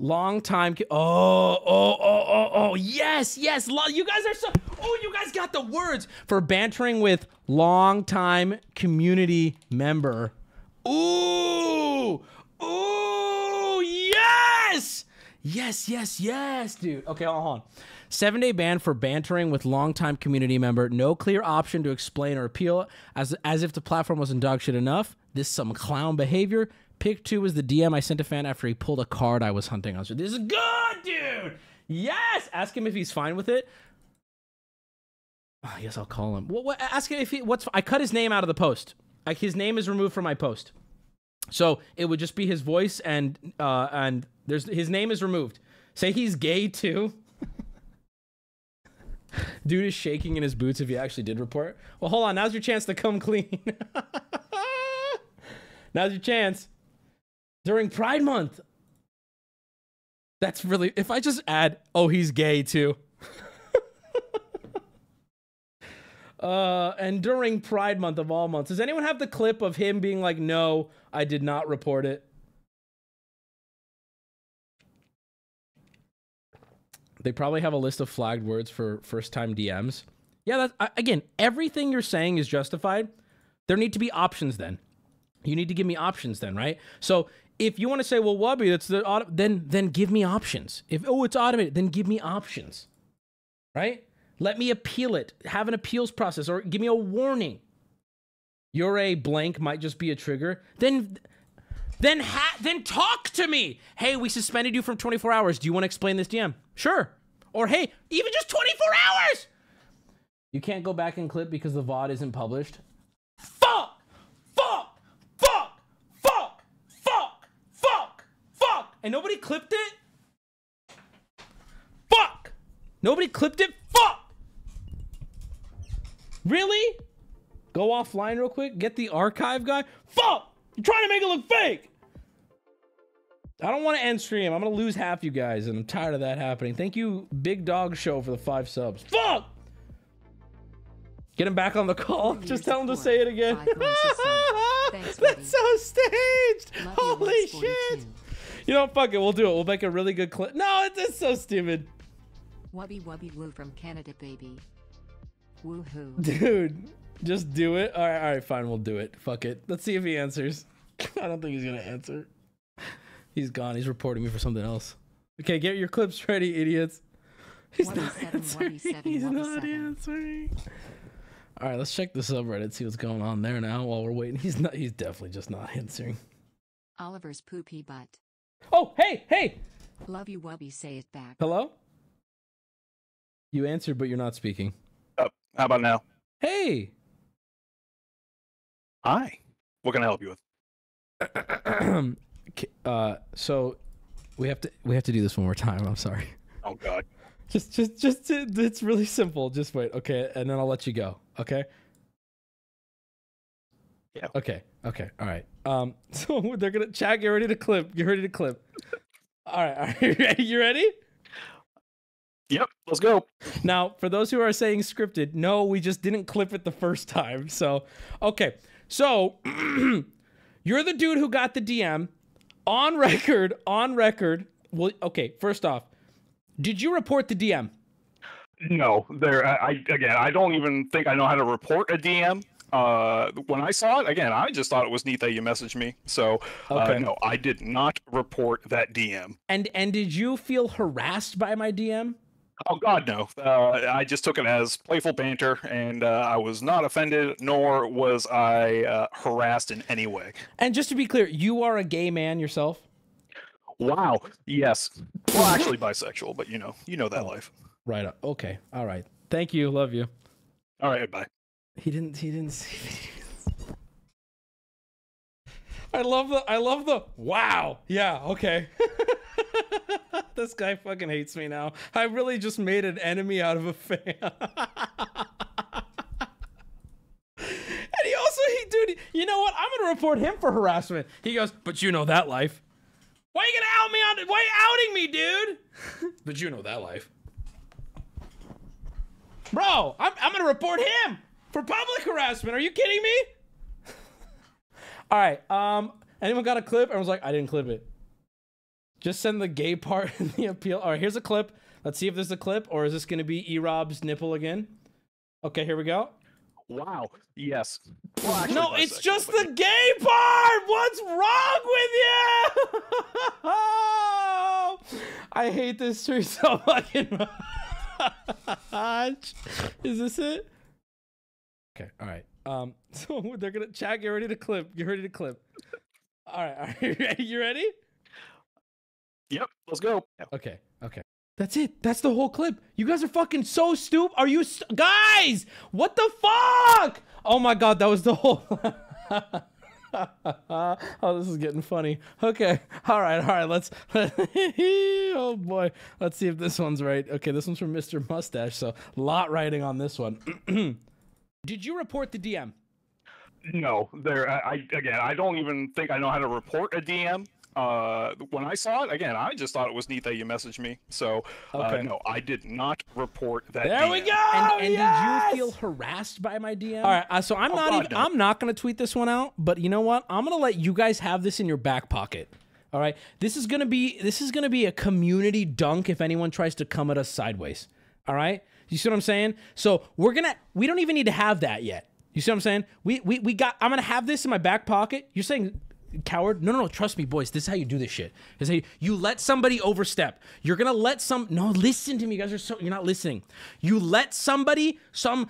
Long time. Oh, oh, oh, oh, oh. Yes, yes. You guys are so. Oh, you guys got the words for bantering with longtime community member. Ooh, ooh, yes, yes, yes, yes, dude. Okay, hold on. Seven day ban for bantering with longtime community member. No clear option to explain or appeal, as as if the platform wasn't dog shit enough. This some clown behavior. Pick two was the DM I sent a fan after he pulled a card I was hunting on. So this is good, dude. Yes. Ask him if he's fine with it. I guess I'll call him. What, what, ask him if he. What's? I cut his name out of the post. Like his name is removed from my post, so it would just be his voice and uh and there's his name is removed. Say he's gay too. Dude is shaking in his boots if he actually did report. Well, hold on. Now's your chance to come clean. Now's your chance during Pride Month. That's really, if I just add, oh, he's gay too. uh, and during Pride Month of all months, does anyone have the clip of him being like, no, I did not report it? They probably have a list of flagged words for first time DMs. Yeah, that's, again, everything you're saying is justified. There need to be options then. You need to give me options then, right? So if you want to say, well, Wubby, that's the auto, then then give me options. If oh, it's automated, then give me options, right? Let me appeal it. Have an appeals process, or give me a warning. You're a blank might just be a trigger. Then then ha- then talk to me. Hey, we suspended you from 24 hours. Do you want to explain this DM? Sure. Or hey, even just 24 hours. You can't go back and clip because the VOD isn't published. Fuck! Fuck! Fuck! Fuck! Fuck! Fuck! And nobody clipped it? Fuck! Nobody clipped it? Fuck! Really? Go offline real quick. Get the archive guy. Fuck! You're trying to make it look fake. I don't want to end stream. I'm gonna lose half you guys, and I'm tired of that happening. Thank you, Big Dog Show, for the five subs. Fuck! Get him back on the call. Just tell him to say it again. Five months of sub. Thanks, That's so staged. Love Holy shit. 42. You know, fuck it. We'll do it. We'll make a really good clip. No, it's just so stupid. Wubby wubby woo from Canada, baby. Woohoo. Dude, just do it. All right, all right, fine. We'll do it. Fuck it. Let's see if he answers. I don't think he's gonna answer. He's gone. He's reporting me for something else. Okay, get your clips ready, idiots. He's not answering. He's not answering. All right, let's check the subreddit. See what's going on there now while we're waiting. He's not. He's definitely just not answering. Oliver's poopy butt. Oh, hey, hey. Love you, Wubby. Say it back. Hello. You answered, but you're not speaking. Up. How about now? Hey. Hi. What can I help you with? Uh, so we have to we have to do this one more time. I'm sorry. Oh God. Just just just it's really simple. Just wait, okay, and then I'll let you go. Okay. Yeah. Okay. Okay. All right. Um. So they're gonna chat. Get ready to clip. Get ready to clip. All right. All right. You ready? You ready? Yep. Let's go. Now, for those who are saying scripted, no, we just didn't clip it the first time. So, okay. So, you're the dude who got the DM on record, on record. Well, okay, first off, did you report the DM? No, there. I, I again, I don't even think I know how to report a DM. Uh, when I saw it again, I just thought it was neat that you messaged me. So, Okay. uh, no, I did not report that DM. And and did you feel harassed by my DM? Oh God, no! Uh, I just took it as playful banter, and uh, I was not offended, nor was I uh, harassed in any way. And just to be clear, you are a gay man yourself. Wow. Yes. Well, actually, bisexual, but you know, you know that life. Right. uh, Okay. All right. Thank you. Love you. All right. Bye. He didn't. He didn't see. I love the. I love the. Wow. Yeah. Okay. this guy fucking hates me now. I really just made an enemy out of a fan. and he also, he dude. You know what? I'm gonna report him for harassment. He goes, but you know that life. Why are you gonna out me on? Why you outing me, dude? but you know that life. Bro, I'm, I'm gonna report him for public harassment. Are you kidding me? All right. Um. Anyone got a clip? Everyone's like, I didn't clip it. Just send the gay part in the appeal. All right. Here's a clip. Let's see if there's a clip, or is this gonna be E Rob's nipple again? Okay. Here we go. Wow. Yes. Well, actually, No, it's bisexual, just but the gay part. What's wrong with you? I hate this tree so fucking much. Is this it? Okay, all right. Um, so they're gonna chat. Get ready to clip. Get ready to clip. All right, all right. You ready? You ready? Yep. Let's go. Okay, okay. That's it. That's the whole clip. You guys are fucking so stupid. Are you st- guys? What the fuck? Oh my god, that was the whole. oh, this is getting funny. Okay, all right, all right. Let's. oh boy, let's see if this one's right. Okay, this one's from Mr. Mustache. So, lot writing on this one. Did you report the DM? No, there. I, I again, I don't even think I know how to report a DM. Uh, when I saw it again, I just thought it was neat that you messaged me. So, uh, no, I did not report that. There we go. And, and yes! did you feel harassed by my DM? All right, uh, so I'm Oh, not God, even. no. I'm not gonna tweet this one out. But you know what? I'm gonna let you guys have this in your back pocket. All right. This is gonna be this is gonna be a community dunk if anyone tries to come at us sideways. All right. You see what I'm saying? So we're gonna we don't even need to have that yet. You see what I'm saying? We we we got I'm gonna have this in my back pocket. You're saying coward? No, no, no. Trust me, boys. This is how you do this shit. This is how you, you let somebody overstep. You're gonna let some. No, listen to me. You guys are so. You're not listening. You let somebody, some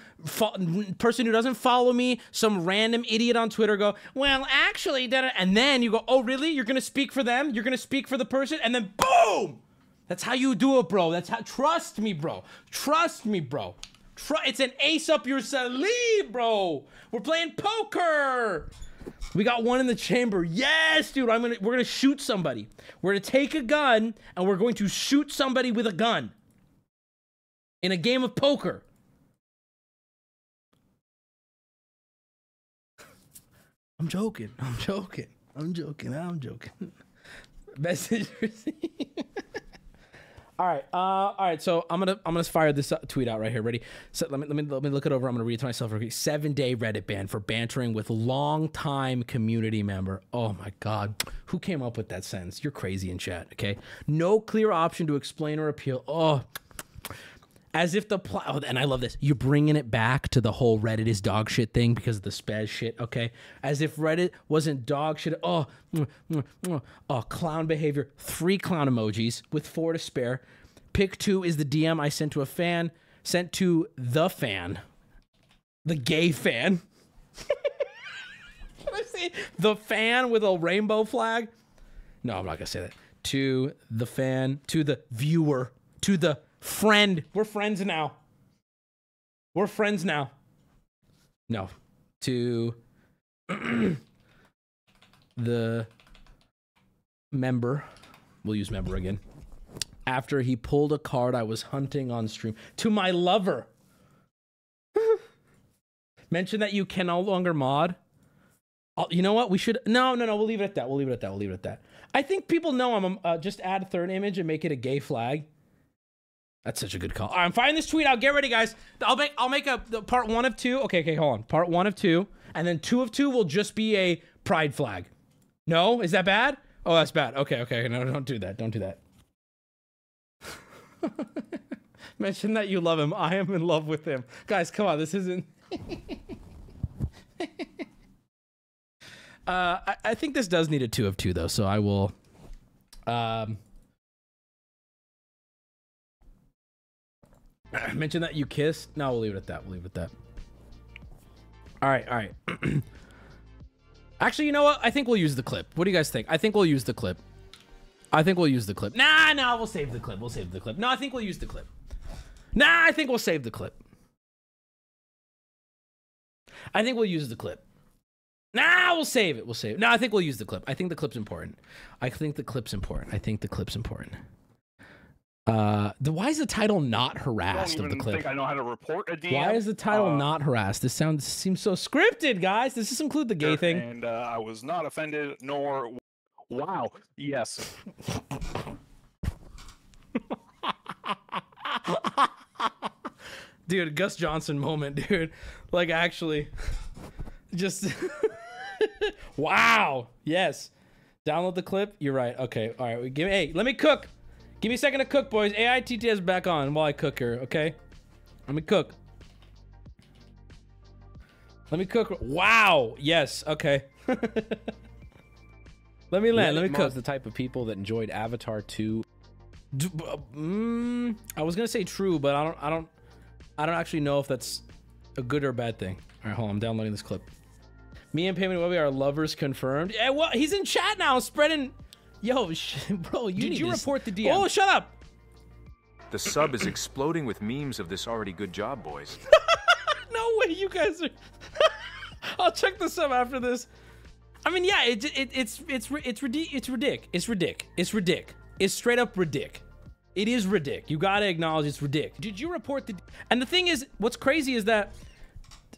person who doesn't follow me, some random idiot on Twitter go. Well, actually, da-da," and then you go, oh, really? You're gonna speak for them? You're gonna speak for the person, and then boom. That's how you do it, bro. That's how. Trust me, bro. Trust me, bro. Try, it's an ace up your sleeve, bro. We're playing poker. We got one in the chamber. Yes, dude. I'm gonna we're gonna shoot somebody. We're gonna take a gun and we're going to shoot somebody with a gun. In a game of poker. I'm joking. I'm joking. I'm joking. I'm joking. Message received. All right. Uh, all right. So I'm gonna I'm gonna fire this tweet out right here. Ready? So let me let me let me look it over. I'm gonna read it to myself. Seven day Reddit ban for bantering with longtime community member. Oh my God, who came up with that sentence? You're crazy in chat. Okay. No clear option to explain or appeal. Oh. As if the plot. oh, and I love this. You're bringing it back to the whole Reddit is dog shit thing because of the spaz shit. Okay, as if Reddit wasn't dog shit. Oh, oh, clown behavior. Three clown emojis with four to spare. Pick two is the DM I sent to a fan. Sent to the fan, the gay fan. Can I say the fan with a rainbow flag? No, I'm not gonna say that. To the fan, to the viewer, to the friend. We're friends now. We're friends now. No. To the member. We'll use member again. After he pulled a card I was hunting on stream. To my lover. Mention that you can no longer mod. Oh, you know what? We should. No, no, no. We'll leave it at that. We'll leave it at that. We'll leave it at that. I think people know I'm. Uh, just add a third image and make it a gay flag. That's such a good call. All right, I'm firing this tweet out. Get ready, guys. I'll make I'll make a the part one of two. Okay, okay, hold on. Part one of two, and then two of two will just be a pride flag. No, is that bad? Oh, that's bad. Okay, okay. No, don't do that. Don't do that. Mention that you love him. I am in love with him, guys. Come on, this isn't. uh, I, I think this does need a two of two though, so I will. Um. Mention that you kissed. No, we'll leave it at that. We'll leave it at that. All right, all right. Actually, you know what? I think we'll use the clip. What do you guys think? I think we'll use the clip. I think we'll use the clip. Nah, nah, we'll save the clip. We'll save the clip. No, I think we'll use the clip. Nah, I think we'll save the clip. I think we'll use the clip. Nah, we'll save it. We'll save it. No, I think we'll use the clip. I think the clip's important. I think the clip's important. I think the clip's important. Uh, the, why is the title not harassed of the clip? think I know how to report a DM. Why is the title Uh, not harassed? This sounds seems so scripted, guys. Does this include the gay thing? And uh, I was not offended, nor. Wow. Yes. dude, Gus Johnson moment, dude. Like actually, just wow. Yes, download the clip. You're right. Okay, all right. Give me. Hey, let me cook. Give me a second to cook, boys. AITTS back on while I cook here. Okay, let me cook. Let me cook. Wow. Yes. Okay. let me land. Let me cook. the type of people that enjoyed Avatar 2. D- b- mm, I was gonna say true, but I don't. I don't. I don't actually know if that's a good or bad thing. All right, hold on. I'm downloading this clip. Me and PaymoneyWubby are lovers confirmed. Yeah, well, he's in chat now, spreading. Yo, sh- bro, you Did need you to- report the DM? Oh, shut up. The sub is exploding with memes of this already good job, boys. No way, you guys are. I'll check this up after this. I mean, yeah, it, it, it's it's it's ridic it's ridic it's ridic it's ridic it's straight up ridic. It is ridic. You gotta acknowledge it's ridic. Did you report the And the thing is, what's crazy is that s-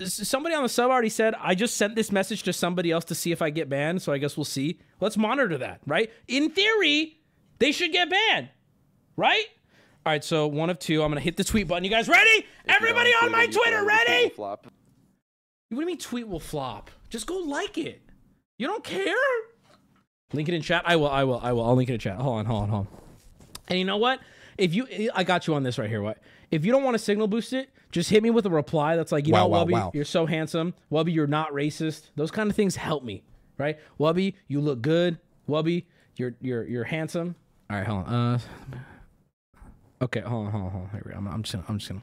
somebody on the sub already said, I just sent this message to somebody else to see if I get banned, so I guess we'll see. Let's monitor that, right? In theory, they should get banned, right? All right, so one of two. I'm gonna hit the tweet button. You guys ready? Everybody on my Twitter, ready? Flop. What do you mean tweet will flop? Just go like it. You don't care? Link it in chat. I will. I will. I will. I'll link it in chat. Hold on. Hold on. Hold on. And you know what? If you, I got you on this right here. What? If you don't want to signal boost it, just hit me with a reply that's like, you Wow, know, wow, Wubby, wow. you're so handsome. Wubby, you're not racist. Those kind of things help me, right? Wubby, you look good. Wubby, you're you're you're handsome. All right, hold on. Uh, okay, hold on, hold on, hold on. Here we go. I'm, I'm just gonna, I'm just gonna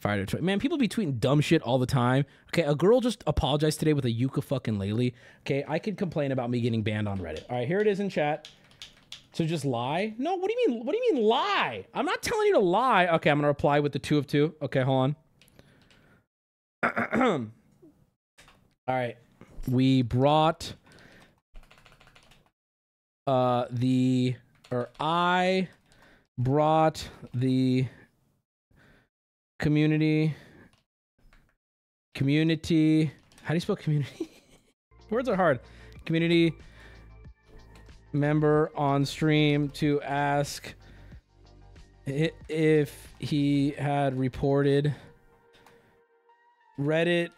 fire it. Man, people be tweeting dumb shit all the time. Okay, a girl just apologized today with a yuka fucking lily. Okay, I could complain about me getting banned on Reddit. All right, here it is in chat. So just lie? No, what do you mean? What do you mean lie? I'm not telling you to lie. Okay, I'm gonna reply with the two of two. Okay, hold on. All right. We brought uh the or I brought the community community how do you spell community? Words are hard. Community member on stream to ask if he had reported Reddit.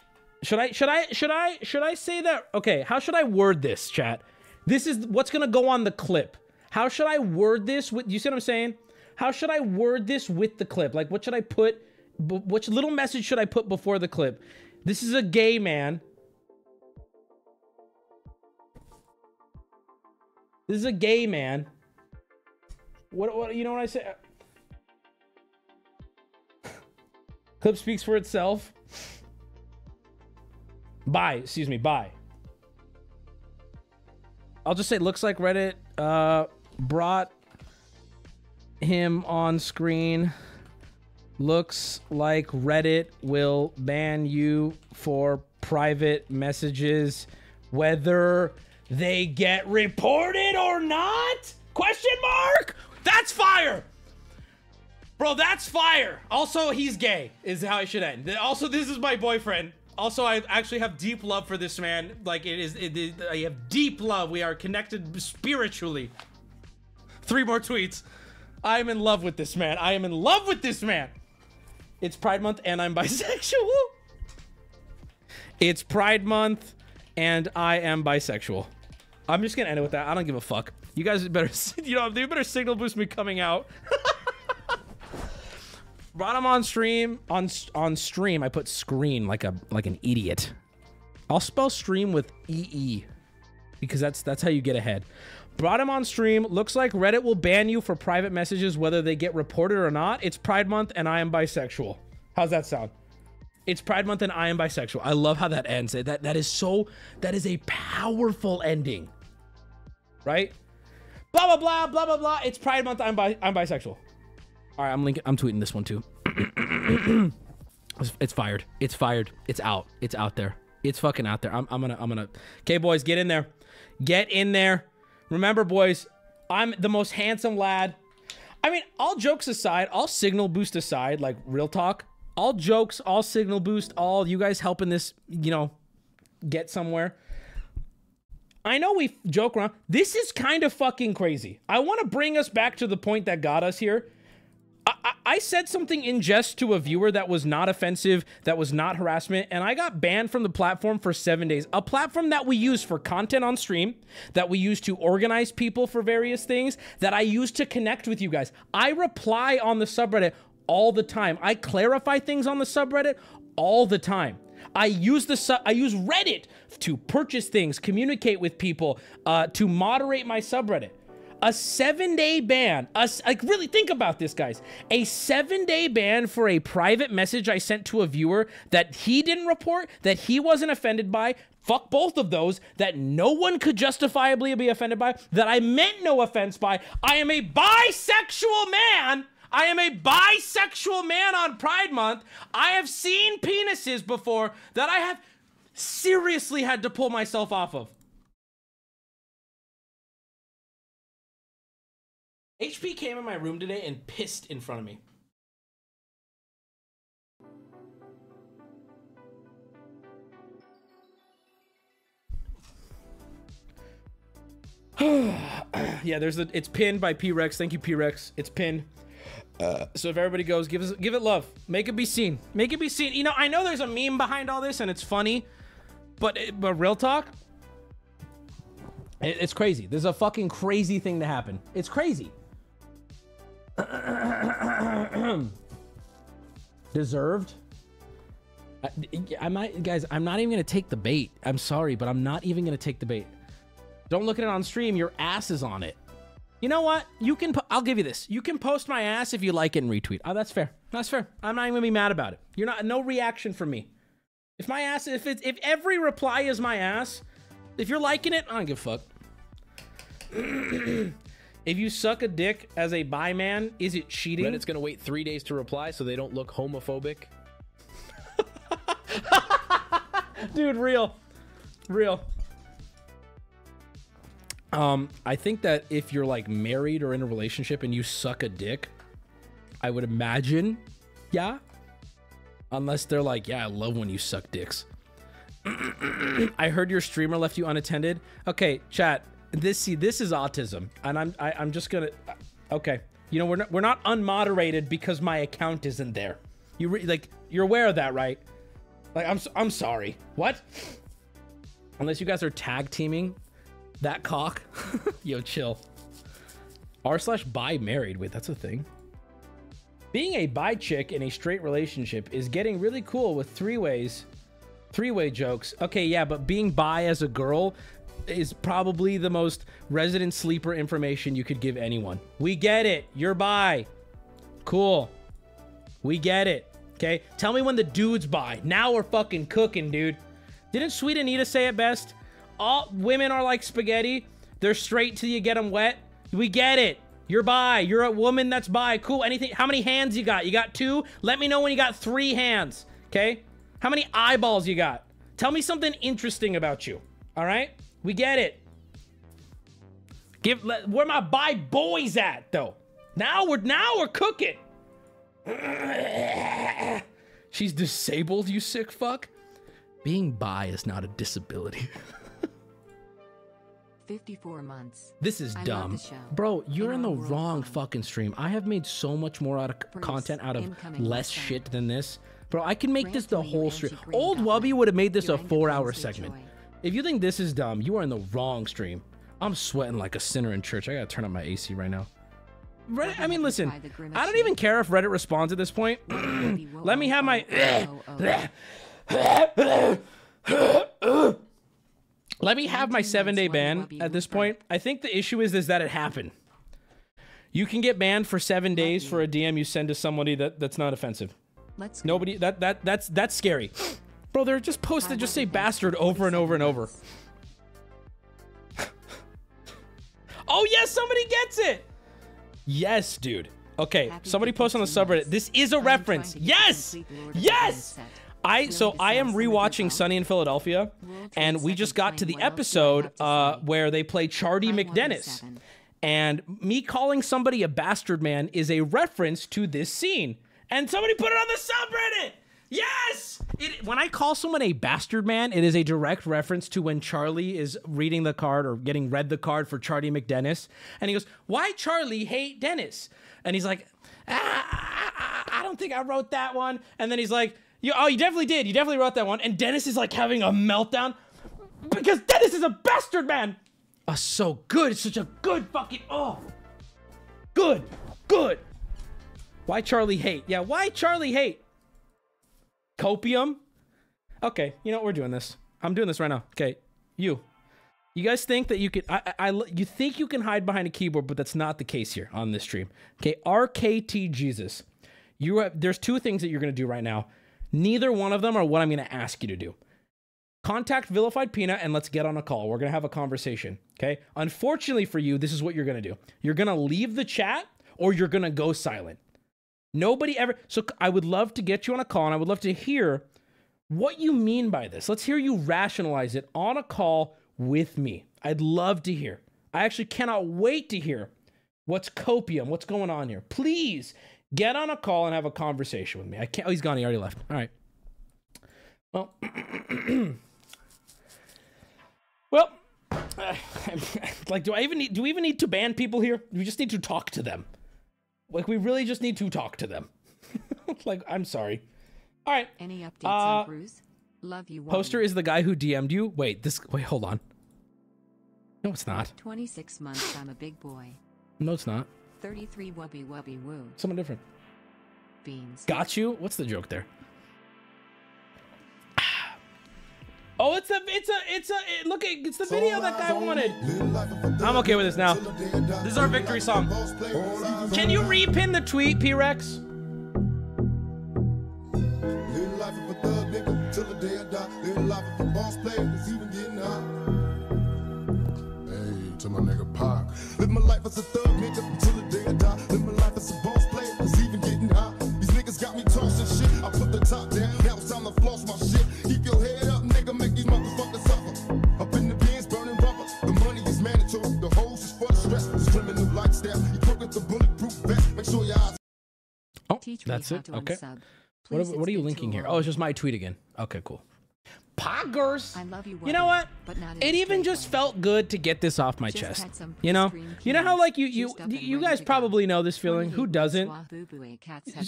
Should I should I should I should I say that? Okay, how should I word this, chat? This is what's gonna go on the clip. How should I word this? With you see what I'm saying? How should I word this with the clip? Like, what should I put? Which little message should I put before the clip? This is a gay man. This is a gay man. What? What? You know what I say? Clip speaks for itself. Bye. Excuse me. Bye. I'll just say, looks like Reddit uh, brought him on screen. Looks like Reddit will ban you for private messages, whether they get reported or not? Question mark? That's fire. Bro, that's fire. Also, he's gay, is how I should end. Also, this is my boyfriend. Also, I actually have deep love for this man. Like, it is, it is I have deep love. We are connected spiritually. Three more tweets. I am in love with this man. I am in love with this man. It's Pride Month and I'm bisexual. It's Pride Month and I am bisexual. I'm just gonna end it with that. I don't give a fuck. You guys better, you know, you better signal boost me coming out. Brought him on stream on on stream. I put screen like a like an idiot. I'll spell stream with ee because that's that's how you get ahead. Brought him on stream. Looks like Reddit will ban you for private messages whether they get reported or not. It's Pride Month and I am bisexual. How's that sound? It's Pride Month and I am bisexual. I love how that ends. That that is so that is a powerful ending. Right? Blah blah blah blah blah blah. It's Pride Month. I'm bi- I'm bisexual. All right, I'm linking. I'm tweeting this one too. it's, fired. It's fired. It's out. It's out there. It's fucking out there. I'm, I'm gonna. I'm gonna. Okay, boys, get in there. Get in there. Remember, boys, I'm the most handsome lad. I mean, all jokes aside, all signal boost aside, like real talk. All jokes, all signal boost, all you guys helping this, you know, get somewhere. I know we joke around. This is kind of fucking crazy. I want to bring us back to the point that got us here. I, I, I said something in jest to a viewer that was not offensive, that was not harassment, and I got banned from the platform for seven days. A platform that we use for content on stream, that we use to organize people for various things, that I use to connect with you guys. I reply on the subreddit all the time. I clarify things on the subreddit all the time. I use the I use Reddit to purchase things, communicate with people, uh, to moderate my subreddit. A seven day ban, a like really think about this, guys. A seven day ban for a private message I sent to a viewer that he didn't report, that he wasn't offended by. Fuck both of those, that no one could justifiably be offended by, that I meant no offense by. I am a bisexual man. I am a bisexual man on Pride Month. I have seen penises before that I have seriously had to pull myself off of. HP came in my room today and pissed in front of me. yeah, there's the it's pinned by P-Rex. Thank you, P-Rex. It's pinned. So if everybody goes, give us give it love. Make it be seen. Make it be seen. You know, I know there's a meme behind all this and it's funny, but but real talk. It- It's crazy. There's a fucking crazy thing to happen. It's crazy. Deserved. I might, guys. I'm not even gonna take the bait. I'm sorry, but I'm not even gonna take the bait. Don't look at it on stream. Your ass is on it. You know what? You can. I'll give you this. You can post my ass if you like it and retweet. Oh, that's fair. That's fair. I'm not even gonna be mad about it. You're not. No reaction from me. If my ass, if it's, if every reply is my ass, if you're liking it, I don't give a fuck. if you suck a dick as a bi man, is it cheating? Reddit's gonna wait three days to reply so they don't look homophobic. dude real real um i think that if you're like married or in a relationship and you suck a dick i would imagine yeah. Unless they're like yeah i love when you suck dicks. I heard your streamer left you unattended. Okay chat this see this is autism and i'm I, i'm just gonna okay. You know we're not we're not unmoderated because my account isn't there. You re, like you're aware of that right? Like I'm I'm sorry. What? Unless you guys are tag teaming that cock. Yo, chill. R slash bi married. Wait, that's a thing. Being a bi chick in a straight relationship is getting really cool with three ways, three way jokes. Okay, yeah, but being bi as a girl is probably the most resident sleeper information you could give anyone. We get it. You're bi. Cool. We get it. Okay? Tell me when the dude's by. Now we're fucking cooking, dude. Didn't Sweet Anita say it best? All women are like spaghetti. They're straight till you get them wet. We get it. You're by. You're a woman that's by. Cool. Anything? How many hands you got? You got two? Let me know when you got three hands. Okay? How many eyeballs you got? Tell me something interesting about you. All right? We get it. Give let, where my bi boys at though? Now we're now we're cooking. She's disabled, you sick fuck. Being bi is not a disability. 54 months. This is I dumb. Bro, you're in our the wrong fucking stream. I have made so much more out of Bruce, content out of less shit than this. Bro, I can make this the whole stream. Old. Wubby would have made this Your a four hour segment. joy. If you think this is dumb, you are in the wrong stream. I'm sweating like a sinner in church. I gotta turn up my AC right now. Reddit, I mean, listen, I don't even care if Reddit responds at this point. Let me have my. Let me have my seven day ban at this point. I think the issue is is that it happened. You can get banned for seven days for a DM you send to somebody that, that's not offensive. Let's. Nobody that that that's that's scary. Bro, they're just posts that just say bastard over and over and over. oh yes, somebody gets it. Yes, dude. Okay, somebody post on the subreddit. This is a reference. Yes, yes. I so I am rewatching Sunny in Philadelphia, and we just got to the episode uh, where they play Chardee MacDennis, and me calling somebody a bastard man is a reference to this scene. And somebody put it on the subreddit. Yes! It, when I call someone a bastard man, it is a direct reference to when Charlie is reading the card or getting read the card for Charlie McDennis. And he goes, Why Charlie hate Dennis? And he's like, ah, I, I- I don't think I wrote that one. And then he's like, you, Oh, you definitely did. You definitely wrote that one. And Dennis is like having a meltdown because Dennis is a bastard man. Oh, so good. It's such a good fucking. Oh. Good. Good. Why Charlie hate? Yeah, why Charlie hate? Copium? Okay, you know what? We're doing this. I'm doing this right now. Okay, you. You guys think that you could? I, I, I- you think you can hide behind a keyboard, but that's not the case here on this stream. Okay, RKT Jesus. You have, there's two things that you're gonna do right now. Neither one of them are what I'm gonna ask you to do. Contact Vilified Peanut and let's get on a call. We're gonna have a conversation. Okay. Unfortunately for you, this is what you're gonna do. You're gonna leave the chat or you're gonna go silent. Nobody ever. So I would love to get you on a call and I would love to hear what you mean by this. Let's hear you rationalize it on a call with me. I'd love to hear. I actually cannot wait to hear what's copium, what's going on here. Please get on a call and have a conversation with me. I can't. Oh, he's gone. He already left. All right. Well, well, like, do I even need? Do we even need to ban people here? We just need to talk to them. Like, we really just need to talk to them. like, I'm sorry. All right. Any updates Uh, on Bruce? Love you. Poster is the guy who DM'd you. Wait, this. Wait, hold on. No, it's not. 26 months, I'm a big boy. No, it's not. 33 wubby wubby woo. Someone different. Beans. Got you? What's the joke there? Oh, it's a, it's a, it's a. It, look, at it's the video that guy wanted. I'm okay with this now. This is our victory song. Can you repin the tweet, P-Rex? Live life of a thug nigga till the day I die. Live life of a boss player that's even getting high. Hey, to my nigga Pac. Live my life as a thug Teach me that's how it. to Okay. unsub. What, Please, are- what are you linking here? Oh, it's just my tweet again. Okay, cool. Poggers. I love you. You know what? It even just way. felt good to get this off my Just chest. You know, you know how like you you you guys probably know this feeling. Who doesn't?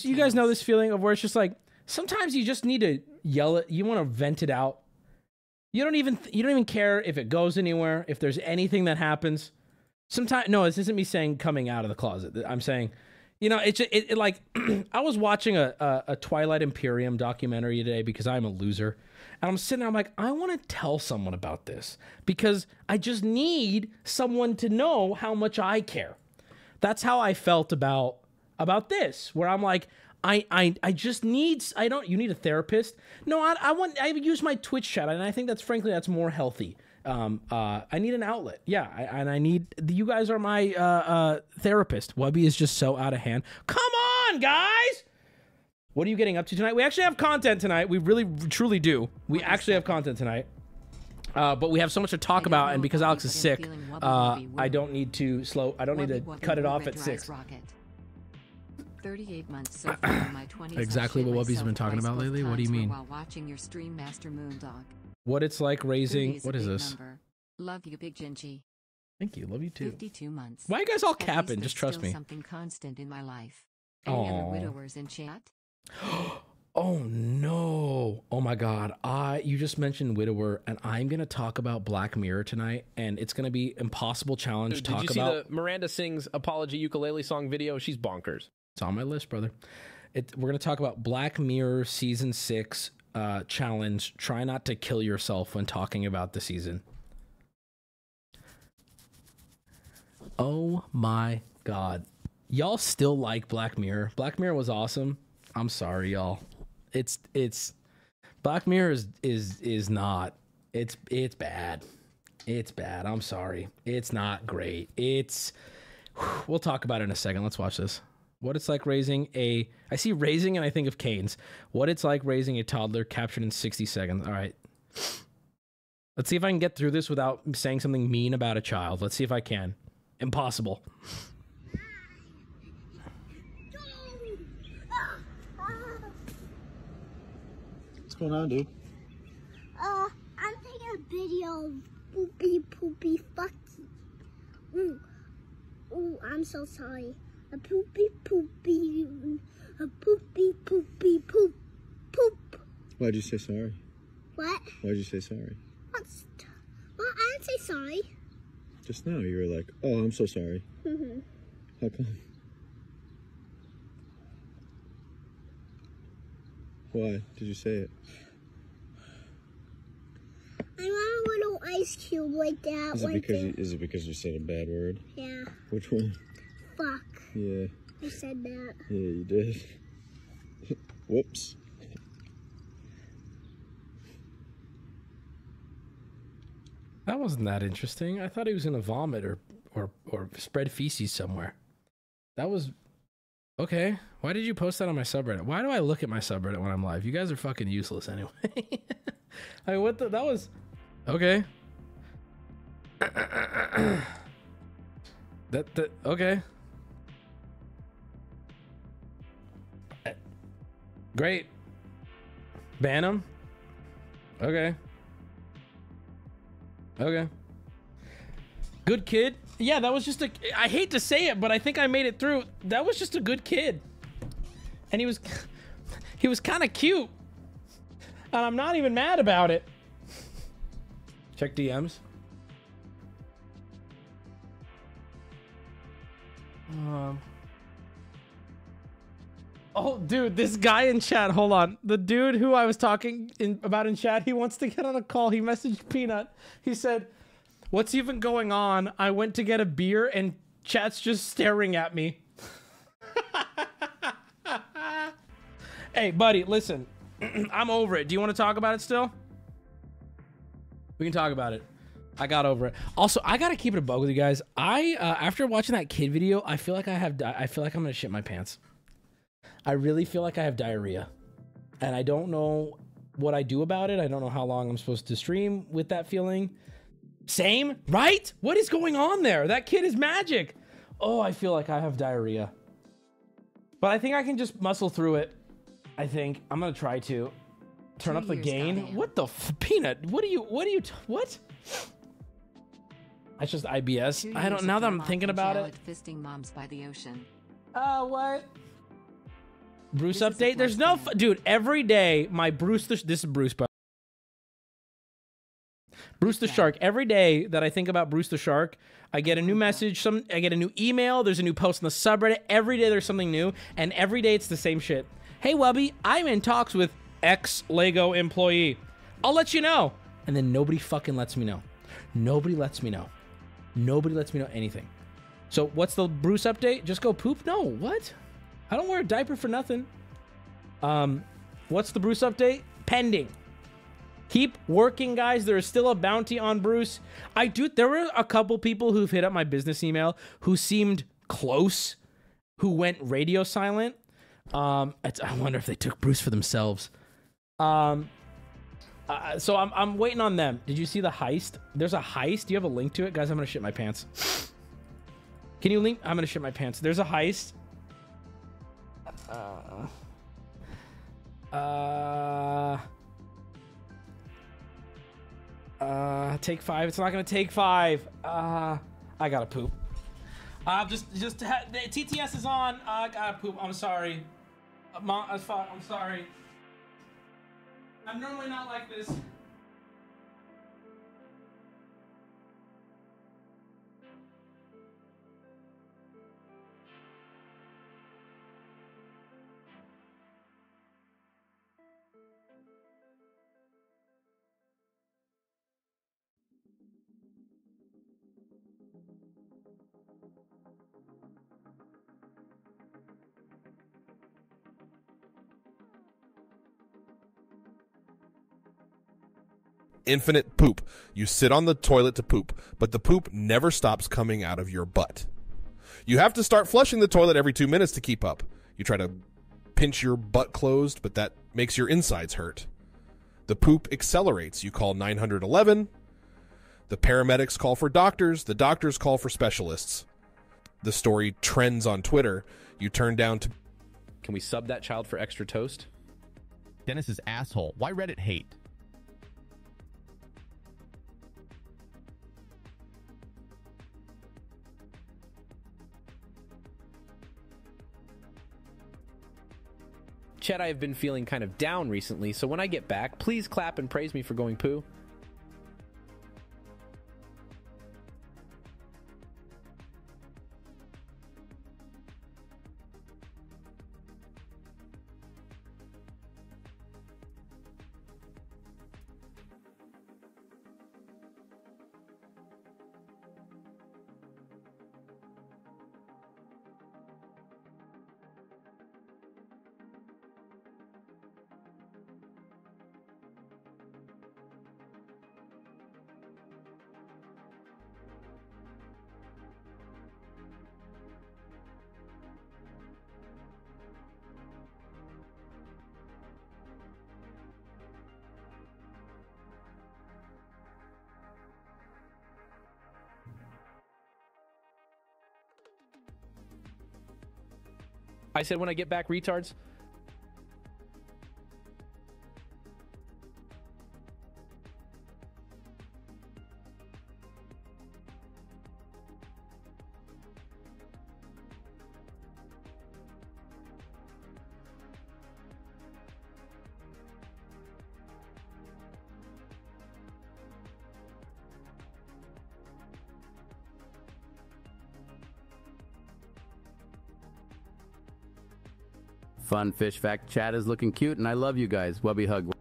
You guys know this feeling of where it's just like sometimes you just need to yell it. You want to vent it out. You don't even you don't even care if it goes anywhere. If there's anything that happens. Sometimes no, this isn't me saying coming out of the closet. I'm saying, you know, it's it, it like I was watching a, a a Twilight Imperium documentary today because I'm a loser, and I'm sitting there. I'm like, I want to tell someone about this because I just need someone to know how much I care that's how I felt about about this, where I'm like, I I I just need I don't you need a therapist. No, I I want I use my Twitch chat, and I think that's frankly that's more healthy. Um, uh, I need an outlet, yeah, I, and I need you guys are my uh, uh, therapist. Wubby is just so out of hand. Come on, guys. What are you getting up to tonight? We actually have content tonight. We really, truly do. We actually have content tonight. Uh, but we have so much to talk about, and because Alex is sick, uh, I don't need to slow. I don't need to cut it off at six. 38 months so far my 20s. Exactly what Wubby's been talking about lately? What do you mean? While watching your stream, Master Moondog. What it's like raising. is What is this? number. Love you, Big Gingy. Thank you. Love you too. 52 months. Why you guys all capping? Just trust still me. Something constant in my life. Any other widowers in chat? Oh no! Oh my God! I you just mentioned widower, and I'm gonna talk about Black Mirror tonight, and it's gonna be impossible challenge. Dude, to did talk you see the Miranda sings apology ukulele song video? She's bonkers. It's on my list, brother. It, we're gonna talk about Black Mirror season six uh, challenge. Try not to kill yourself when talking about the season. Oh my god. Y'all still like Black Mirror. Black Mirror was awesome. I'm sorry, y'all. It's it's Black Mirror is is is not. It's it's bad. It's bad. I'm sorry. It's not great. It's we'll talk about it in a second. Let's watch this. What it's like raising a I see raising and I think of canes. What it's like raising a toddler captured in 60 seconds. All right. Let's see if I can get through this without saying something mean about a child. Let's see if I can. Impossible. What's going on, dude? Uh, I'm taking a video of poopy poopy fucky. Ooh, ooh, I'm so sorry. A poopy poopy, a poopy poopy poop, poop. Why'd you say sorry? What? Why'd you say sorry? What's? Well, I didn't say sorry. Just now you were like, oh, I'm so sorry. hmm How come? Why did you say it? I want a little ice cube like that. Is it right because there. you, is it because you said a bad word? Yeah. Which one? Fuck. Yeah, I said that. yeah, you did. Whoops. That wasn't that interesting. I thought he was gonna vomit or or or spread feces somewhere. That was okay. Why did you post that on my subreddit? Why do I look at my subreddit when I'm live? You guys are fucking useless anyway. I mean, what the? That was okay. that that okay. Great. Ban him? Okay. Okay. Good kid. Yeah, that was just a... I hate to say it, but I think I made it through. That was just a good kid. And he was... He was kind of cute. And I'm not even mad about it. Check DMs. Um... Oh, dude, this guy in chat. Hold on. The dude who I was talking in, about in chat, he wants to get on a call. He messaged Peanut. He said, "What's even going on? I went to get a beer and chat's just staring at me." hey, buddy, listen. I'm over it. Do you want to talk about it still? We can talk about it. I got over it. Also, I gotta keep it a bug with you guys. I uh, after watching that kid video, I feel like I have. I feel like I'm gonna shit my pants. I really feel like I have diarrhea, and I don't know what I do about it. I don't know how long I'm supposed to stream with that feeling. Same, right? What is going on there? That kid is magic. Oh, I feel like I have diarrhea, but I think I can just muscle through it. I think I'm gonna try to turn Two up the gain. What the f- peanut? What are you? What are you? T- what? That's just IBS. Two I don't. Now that I'm thinking about it. at Fisting moms by the ocean. Uh, what? Bruce This update. There's no, f- dude. Every day, my Bruce. The, this is Bruce, but Bruce the Shark. Every day that I think about Bruce the Shark, I get a new message. Some I get a new email. There's a new post in the subreddit. Every day there's something new, and every day it's the same shit. Hey, Wubby, I'm in talks with ex Lego employee. I'll let you know. And then nobody fucking lets me know. Nobody lets me know. Nobody lets me know anything. So what's the Bruce update? Just go poop? No, what? I don't wear a diaper for nothing. Um, what's the Bruce update? Pending. Keep working, guys. There is still a bounty on Bruce. I do. There were a couple people who've hit up my business email who seemed close, who went radio silent. Um, I wonder if they took Bruce for themselves. Um, uh, so I'm I'm waiting on them. Did you see the heist? There's a heist. Do you have a link to it, guys? I'm gonna shit my pants. Can you link? I'm gonna shit my pants. There's a heist. Uh, uh, uh, take five. It's not gonna take five. Uh, I gotta poop. Uh, just, just ha- the TTS is on. Uh, I gotta poop. I'm sorry. Uh, uh, I'm sorry. I'm normally not like this. Infinite poop. You sit on the toilet to poop, but the poop never stops coming out of your butt. You have to start flushing the toilet every two minutes to keep up. You try to pinch your butt closed, but that makes your insides hurt. The poop accelerates. You call 911. The paramedics call for doctors. The doctors call for specialists. The story trends on Twitter. You turn down to. Can we sub that child for extra toast? Dennis's asshole. Why Reddit hate? Chet, I have been feeling kind of down recently, so when I get back, please clap and praise me for going poo. I said when I get back, retards. Fun fish fact chat is looking cute, and I love you guys. Wubby hug.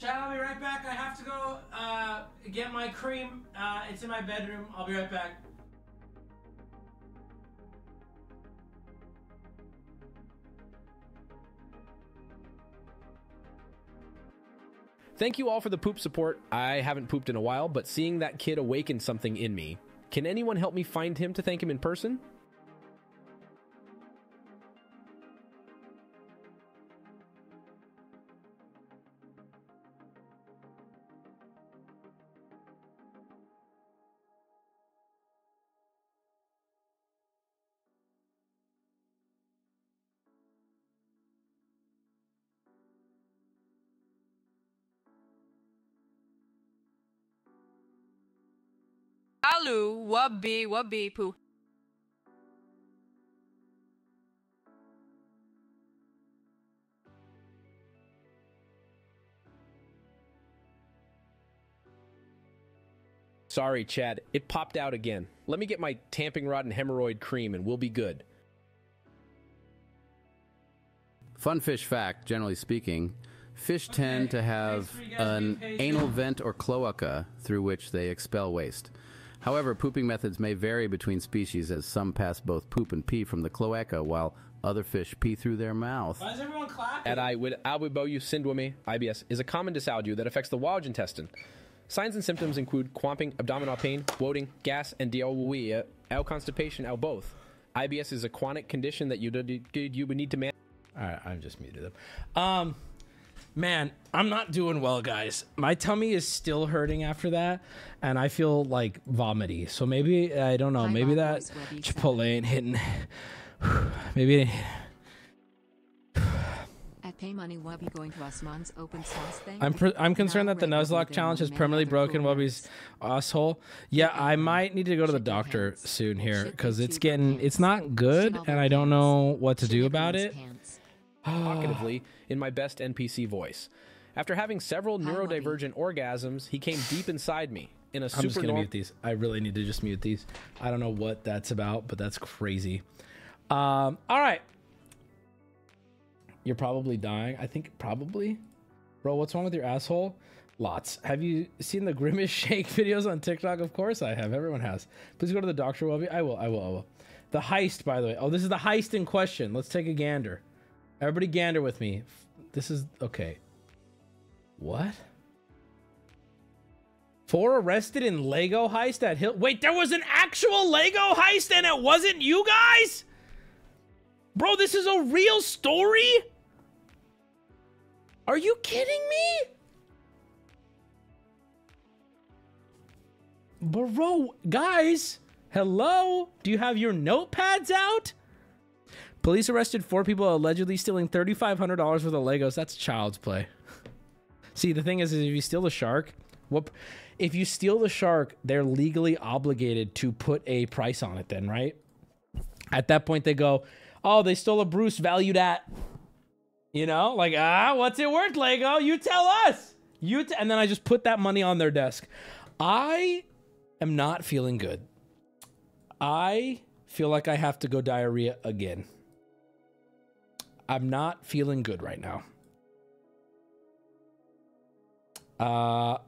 Chad, I'll be right back. I have to go uh, get my cream. Uh, it's in my bedroom. I'll be right back. Thank you all for the poop support. I haven't pooped in a while, but seeing that kid awakened something in me. Can anyone help me find him to thank him in person? Alu, wubby, wubby, poo. Sorry, Chad. It popped out again. Let me get my tamping rod and hemorrhoid cream and we'll be good. Fun fish fact, generally speaking, fish tend to have an anal vent or cloaca through which they expel waste. However, pooping methods may vary between species as some pass both poop and pee from the cloaca while other fish pee through their mouth. Why is everyone clapping? At I would albuboyu syndrome, IBS, is a common dysalgia that affects the large intestine. Signs and symptoms include quamping, abdominal pain, bloating, gas, and diarrhea, L constipation, L both. IBS is a chronic condition that you, you would need to manage. All right, I'm just muted them. Um, man, I'm not doing well, guys. My tummy is still hurting after that, and I feel like vomity. So maybe I don't know. Maybe that Chipotle ain't hitting. maybe. At PaymoneyWubby going to Osman's open source thing. I'm pr- I'm concerned that the Nuzlocke challenge has permanently broken Wubby's asshole. Yeah, I might need to go to the doctor soon here because it's getting it's not good, and I don't know what to do about it. Provocatively, in my best NPC voice. After having several neurodivergent orgasms, he came deep inside me in a I'm super I'm just gonna norm- mute these. I really need to just mute these. I don't know what that's about, but that's crazy. Um, all right. You're probably dying. I think probably. Bro, what's wrong with your asshole? Lots. Have you seen the Grimace Shake videos on TikTok? Of course I have. Everyone has. Please go to the doctor, Wubby. I will. I will. I will. The heist, by the way. Oh, this is the heist in question. Let's take a gander. Everybody gander with me. This is okay. What? Four arrested in Lego heist at Hill. Wait, there was an actual Lego heist and it wasn't you guys? Bro, this is a real story? Are you kidding me? Bro, guys, hello? Do you have your notepads out? Police arrested four people allegedly stealing $3,500 worth of Legos. That's child's play. See, the thing is, is if you steal the shark, what if you steal the shark, they're legally obligated to put a price on it then, right? At that point they go, "Oh, they stole a Bruce valued at you know, like, ah, what's it worth, Lego? You tell us. You and then I just put that money on their desk. I am not feeling good. I feel like I have to go diarrhea again. I'm not feeling good right now. Uh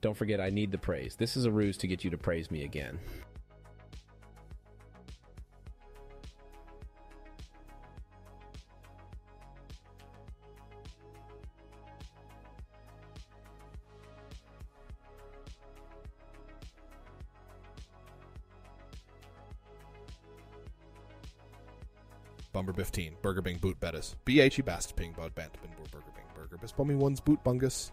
Don't forget, I need the praise. This is a ruse to get you to praise me again. Bumber Bifteen, Burger Bing Boot Bettis, BH Bast Ping Bud Bant Bin Burger Bing Burger Bis Bummy Ones Boot Bungus.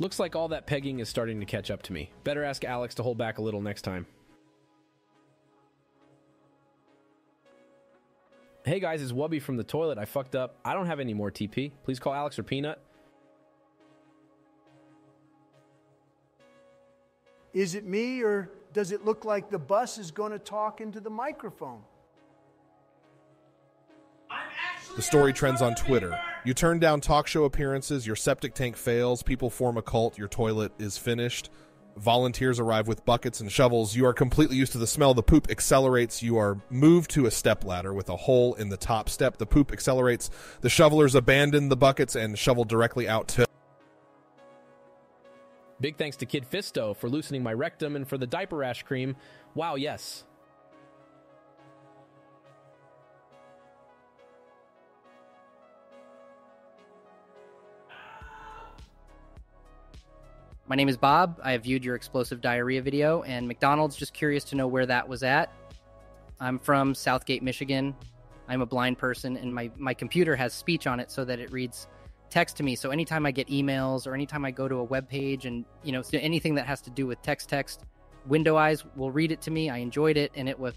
Looks like all that pegging is starting to catch up to me. Better ask Alex to hold back a little next time. Hey guys, it's Wubby from the toilet. I fucked up. I don't have any more TP. Please call Alex or Peanut. Is it me, or does it look like the bus is going to talk into the microphone? The story trends on Twitter. You turn down talk show appearances, your septic tank fails, people form a cult, your toilet is finished. Volunteers arrive with buckets and shovels. You are completely used to the smell. The poop accelerates. You are moved to a step ladder with a hole in the top step. The poop accelerates. The shovelers abandon the buckets and shovel directly out to. Big thanks to Kid Fisto for loosening my rectum and for the diaper rash cream. Wow, yes. My name is Bob. I have viewed your explosive diarrhea video, and McDonald's just curious to know where that was at. I'm from Southgate, Michigan. I'm a blind person, and my, my computer has speech on it so that it reads text to me. So anytime I get emails or anytime I go to a web page and you know anything that has to do with text text, Window Eyes will read it to me. I enjoyed it, and it was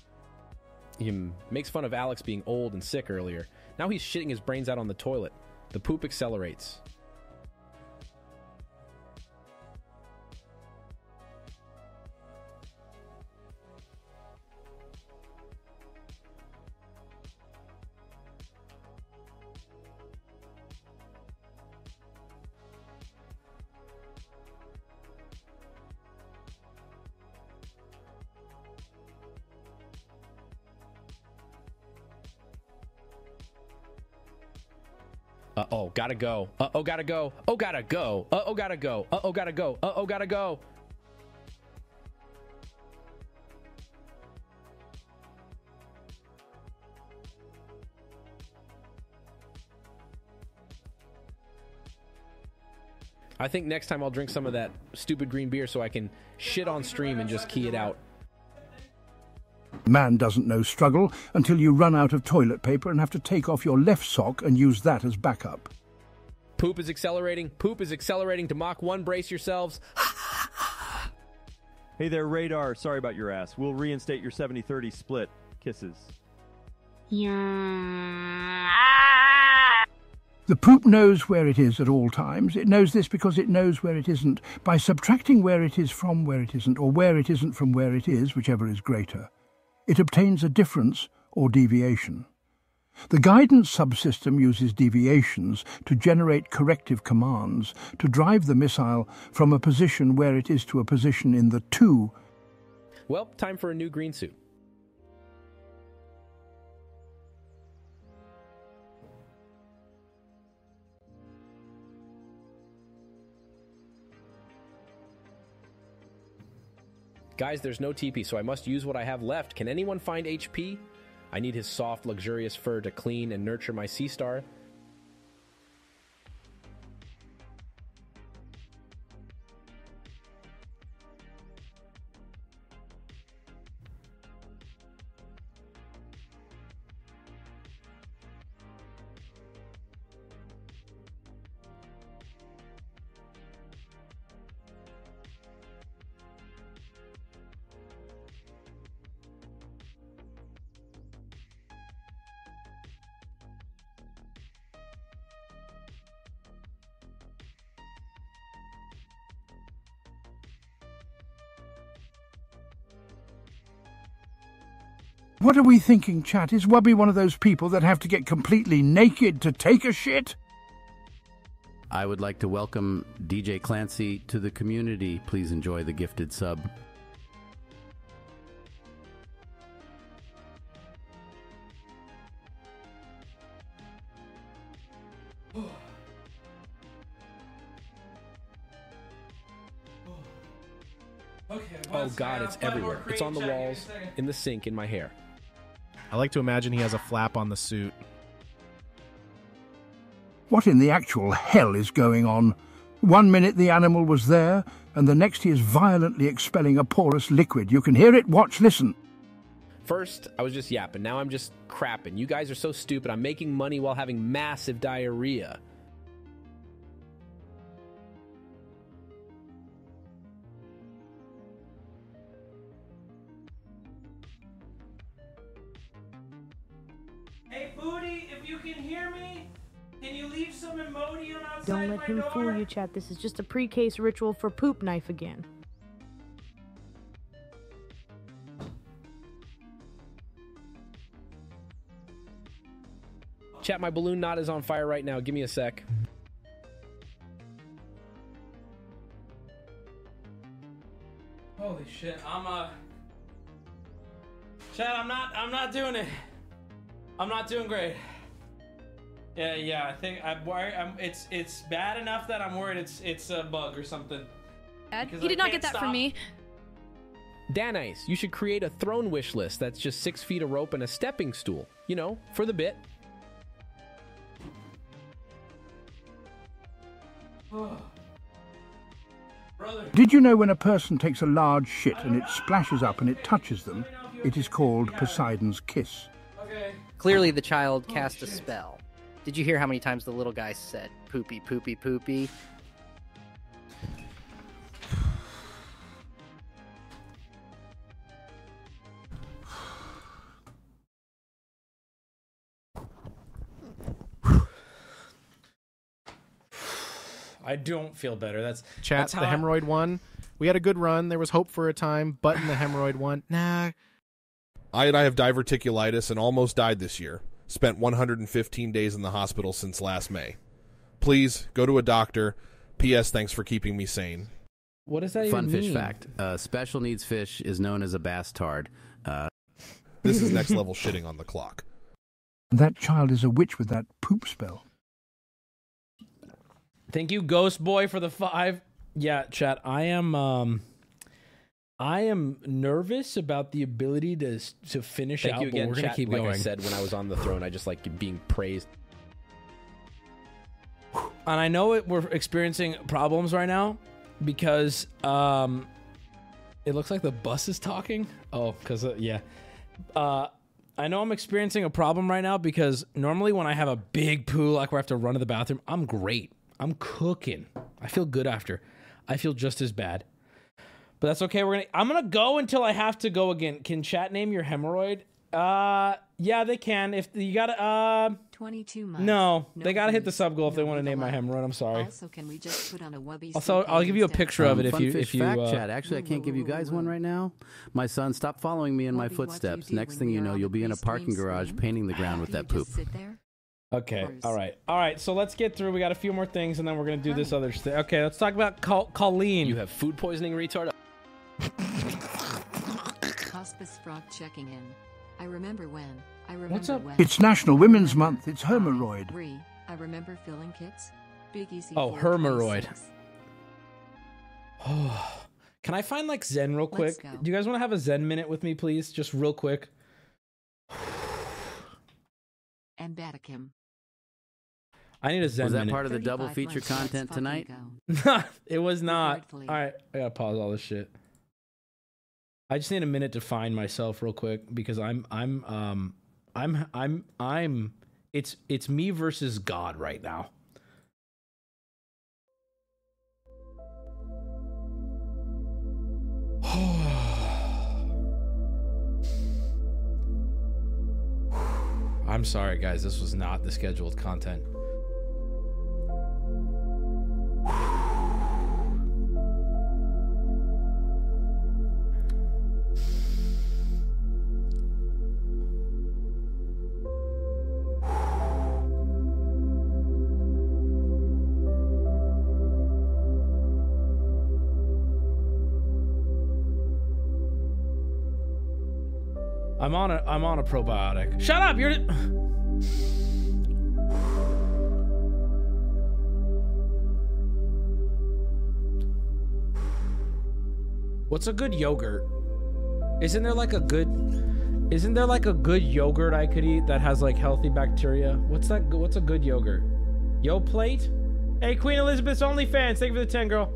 He makes fun of Alex being old and sick earlier. Now he's shitting his brains out on the toilet. The poop accelerates. Uh oh, gotta go. Uh oh, gotta go. Oh, gotta go. Uh oh, gotta go. Uh oh, gotta go. Uh oh, gotta go. I think next time I'll drink some of that stupid green beer so I can shit on stream and just key it out. Man doesn't know struggle until you run out of toilet paper and have to take off your left sock and use that as backup. Poop is accelerating. Poop is accelerating to Mach 1. Brace yourselves. Hey there, Radar. Sorry about your ass. We'll reinstate your 70 30 split. Kisses. The poop knows where it is at all times. It knows this because it knows where it isn't. By subtracting where it is from where it isn't, or where it isn't from where it is, whichever is greater, it obtains a difference or deviation. The guidance subsystem uses deviations to generate corrective commands to drive the missile from a position where it is to a position in the 2. Well, time for a new green suit. Guys, there's no TP, so I must use what I have left. Can anyone find HP? I need his soft, luxurious fur to clean and nurture my Sea Star. What are we thinking, chat? Is Wubby one of those people that have to get completely naked to take a shit? I would like to welcome DJ Clancy to the community. Please enjoy the gifted sub. Oh god, it's everywhere. It's on the walls, in the sink, in my hair. I like to imagine he has a flap on the suit. What in the actual hell is going on? One minute the animal was there, and the next he is violently expelling a porous liquid. You can hear it. Watch, listen. First, I was just yapping. Now I'm just crapping. You guys are so stupid. I'm making money while having massive diarrhea. Let my him door? fool you, chat. This is just a pre-case ritual for poop knife again. Chat, my balloon knot is on fire right now. Give me a sec. Holy shit, I'm uh Chad, I'm not I'm not doing it. I'm not doing great. Yeah, yeah, I think I'm worried I'm it's it's bad enough that I'm worried it's it's a bug or something. Dad, Because he I did not get that stop. from me. Danice, you should create a throne wish list that's just six feet of rope and a stepping stool. You know, for the bit. Brother. Did you know when a person takes a large shit and it splashes up and it touches them, it is called Poseidon's kiss? Clearly, the child cast a oh, spell. Did you hear how many times the little guy said poopy, poopy, poopy? I don't feel better. That's Chat that's the how I- hemorrhoid one. We had a good run. There was hope for a time. Button the hemorrhoid one. Nah. I and I have diverticulitis and almost died this year. Spent 115 days in the hospital since last May. Please go to a doctor. P.S. Thanks for keeping me sane. What does that Fun even fish mean? fact: uh, special needs fish is known as a bastard. Uh, This is next level shitting on the clock. That child is a witch with that poop spell. Thank you, Ghost Boy, for the five. Yeah, chat. I am um I am nervous about the ability to to finish Thank out, you but we're gonna chat. keep like going. I said when I was on the throne, I just like being praised. and I know it, we're experiencing problems right now because um, it looks like the bus is talking. Oh, because uh, yeah, uh, I know I'm experiencing a problem right now because normally when I have a big poo, like where I have to run to the bathroom, I'm great. I'm cooking. I feel good after. I feel just as bad. But that's okay. We're gonna. I'm gonna go until I have to go again. Can chat name your hemorrhoid? Uh, yeah, they can. If you gotta, uh, 22 months. no, no they gotta hit the booze, sub goal if they want to name my hemorrhoid. I'm sorry. Also, can we just put on a wubby Also, I'll give you a instead? picture of it if you if you fact uh, chat. Actually, I can't give you guys one right now. My son, stop following me in my footsteps. Next thing you know, you'll be in a parking garage painting the ground with that poop. Okay. All right. All right. So let's get through. We got a few more things, and then we're gonna do this other thing. Okay. Let's talk about Col- Colleen. You have food poisoning, retard. Hospice frog checking in. I remember when. I remember What's up? when. It's National Women's Month. It's hemorrhoid. Three. I remember filling kits. Big Easy. Oh, four, hemorrhoid. Oh, can I find like Zen real quick? Do you guys want to have a Zen minute with me, please? Just real quick. And Vatican. I need a Zen minute. Was that minute. part of the double feature content tonight? go. it was not. All right, I gotta pause all this shit. I just need a minute to find myself real quick because I'm I'm um I'm I'm I'm it's it's me versus God right now. I'm sorry, guys. This was not the scheduled content. On a I'm on a probiotic. Shut up! You're. What's a good yogurt? Isn't there like a good? Isn't there like a good yogurt I could eat that has like healthy bacteria? What's that? What's a good yogurt? Yoplait. Hey, Queen Elizabeth's OnlyFans. Thank you for the 10, girl.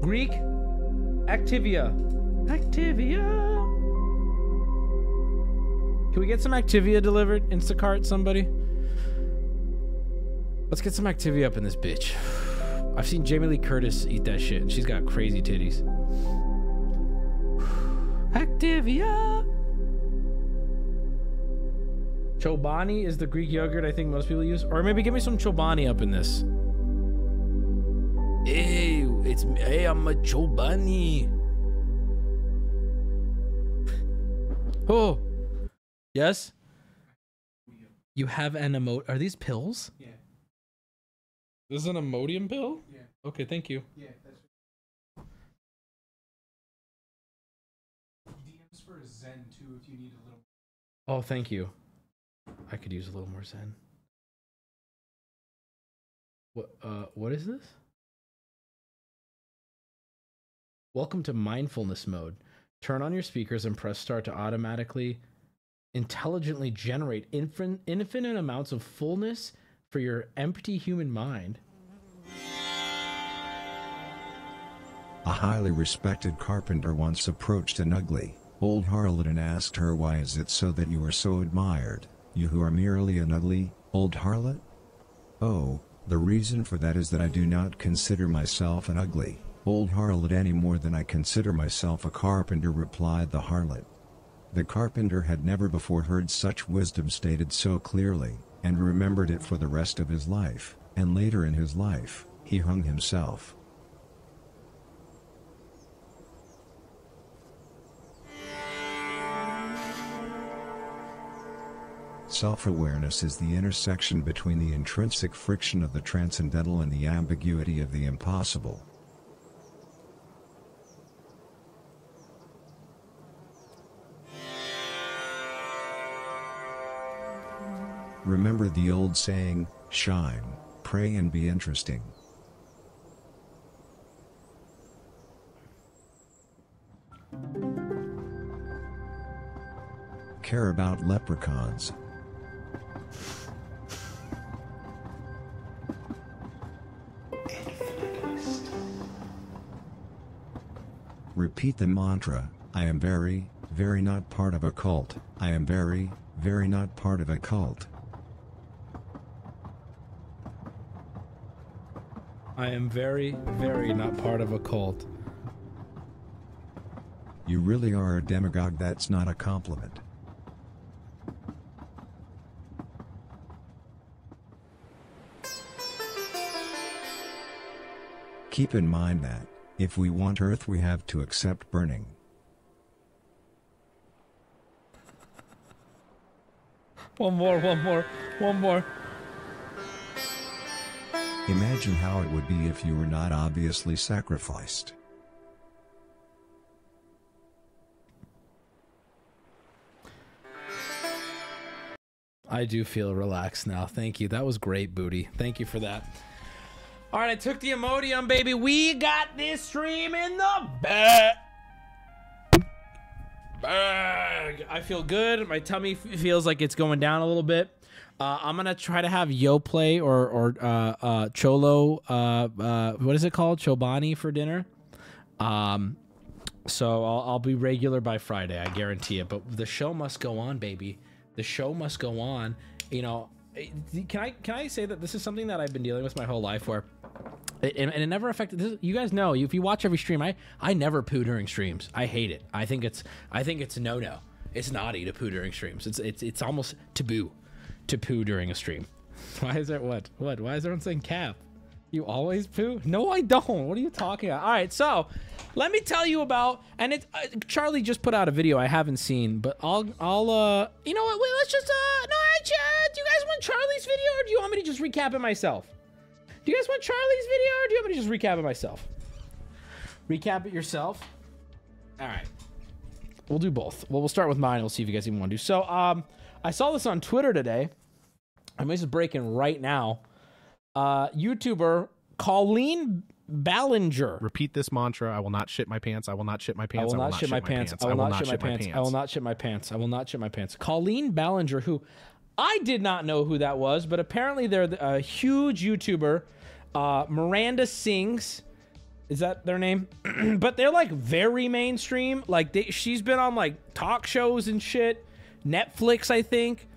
Greek. Activia. Activia. Can we get some Activia delivered? Instacart, somebody? Let's get some Activia up in this bitch. I've seen Jamie Lee Curtis eat that shit, and she's got crazy titties. Activia. Chobani is the Greek yogurt I think most people use. Or maybe give me some Chobani up in this. Hey, it's hey, I'm a Chobani. Oh. Yes? You have an emote. Are these pills? Yeah. This is an Imodium pill? Yeah. Okay, thank you. Yeah, that's DMs for Zen too if you need a little. Oh, thank you. I could use a little more Zen. What uh what is this? Welcome to mindfulness mode. Turn on your speakers and press start to automatically intelligently generate infin- infinite amounts of fullness for your empty human mind. A highly respected carpenter once approached an ugly, old harlot and asked her why is it so that you are so admired, you who are merely an ugly, old harlot? Oh, the reason for that is that I do not consider myself an ugly, old harlot any more than I consider myself a carpenter replied the harlot. The carpenter had never before heard such wisdom stated so clearly, and remembered it for the rest of his life, and later in his life, he hung himself. Self-awareness is the intersection between the intrinsic friction of the transcendental and the ambiguity of the impossible. Remember the old saying, shine, pray and be interesting. Care about leprechauns. Repeat the mantra, I am very, very not part of a cult. I am very, very not part of a cult. I am very, very not part of a cult. You really are a demagogue that's not a compliment. Keep in mind that, if we want Earth we have to accept burning. One more, one more, one more. Imagine how it would be if you were not obviously sacrificed. I do feel relaxed now. Thank you. That was great, Booty. Thank you for that. All right, I took the Imodium, baby. We got this stream in the bag. Bag. I feel good. My tummy feels like it's going down a little bit. Uh, I'm gonna try to have Yoplait or or uh, uh, Cholo. Uh, uh, what is it called? Chobani for dinner. Um, so I'll, I'll be regular by Friday. I guarantee it. But the show must go on, baby. The show must go on. You know, eh, can I can I say that this is something that I've been dealing with my whole life, where and it never affected. This, you guys know if you watch every stream, I I never poo during streams. I hate it. I think it's I think it's no no. It's naughty to poo during streams. It's it's it's almost taboo to poo during a stream. Why is there what what? Why is everyone saying cap? You always poo? No, I don't. What are you talking about? All right, so let me tell you about and it. Uh, Charlie just put out a video I haven't seen, but I'll I'll uh you know what? Wait, let's just uh no, I, uh, do you guys want Charlie's video or do you want me to just recap it myself? Do you guys want Charlie's video or do you want me to just recap it myself? Recap it yourself. All right. We'll do both. Well, we'll start with mine. We'll see if you guys even want to do. So, um, I saw this on Twitter today. I mean, this is breaking right now. Uh, YouTuber Colleen Ballinger. Repeat this mantra. I will not shit my pants. I will not shit my pants. I will not shit my pants. I will not shit my pants. I will not shit my pants. I will not shit my pants. Colleen Ballinger, who I did not know who that was, but apparently they're a huge YouTuber. Uh, Miranda Sings. Is that their name? but they're like very mainstream. Like they, she's been on like talk shows and shit. Netflix, I think.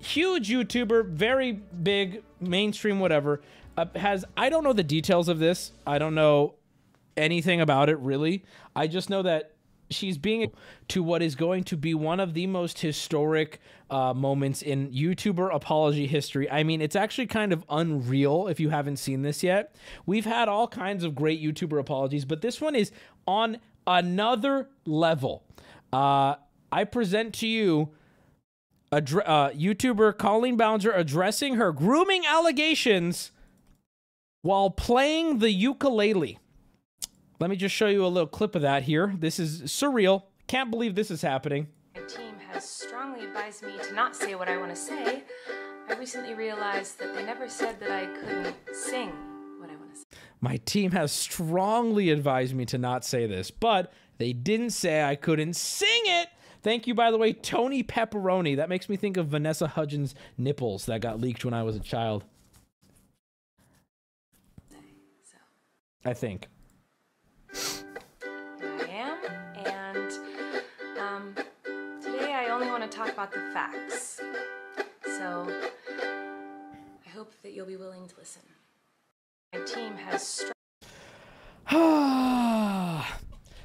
Huge YouTuber, very big, mainstream, whatever. Uh, has I don't know the details of this. I don't know anything about it really. I just know that she's being to what is going to be one of the most historic uh, moments in YouTuber apology history. I mean, it's actually kind of unreal if you haven't seen this yet. We've had all kinds of great YouTuber apologies, but this one is on another level. Uh, I present to you addre- uh, YouTuber Colleen Ballinger addressing her grooming allegations while playing the ukulele. Let me just show you a little clip of that here. This is surreal. Can't believe this is happening. My team has strongly advised me to not say what I want to say. I recently realized that they never said that I couldn't sing what I want to say. My team has strongly advised me to not say this, but they didn't say I couldn't sing it. Thank you, by the way, Tony Pepperoni. That makes me think of Vanessa Hudgens' nipples that got leaked when I was a child. I think. I am, and um, today I only want to talk about the facts. So I hope that you'll be willing to listen. My team has. Str-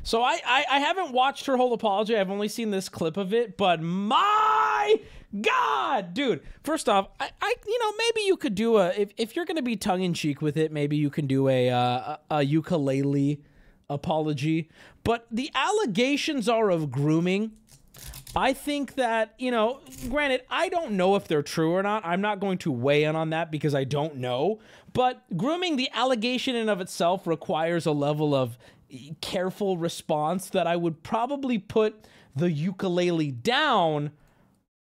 so I, I I haven't watched her whole apology. I've only seen this clip of it, but my God, dude! First off, I, I you know maybe you could do a if, if you're gonna be tongue in cheek with it, maybe you can do a uh, a, a ukulele apology. But the allegations are of grooming. I think that, you know, granted, I don't know if they're true or not. I'm not going to weigh in on that because I don't know. But grooming, the allegation in of itself requires a level of careful response that I would probably put the ukulele down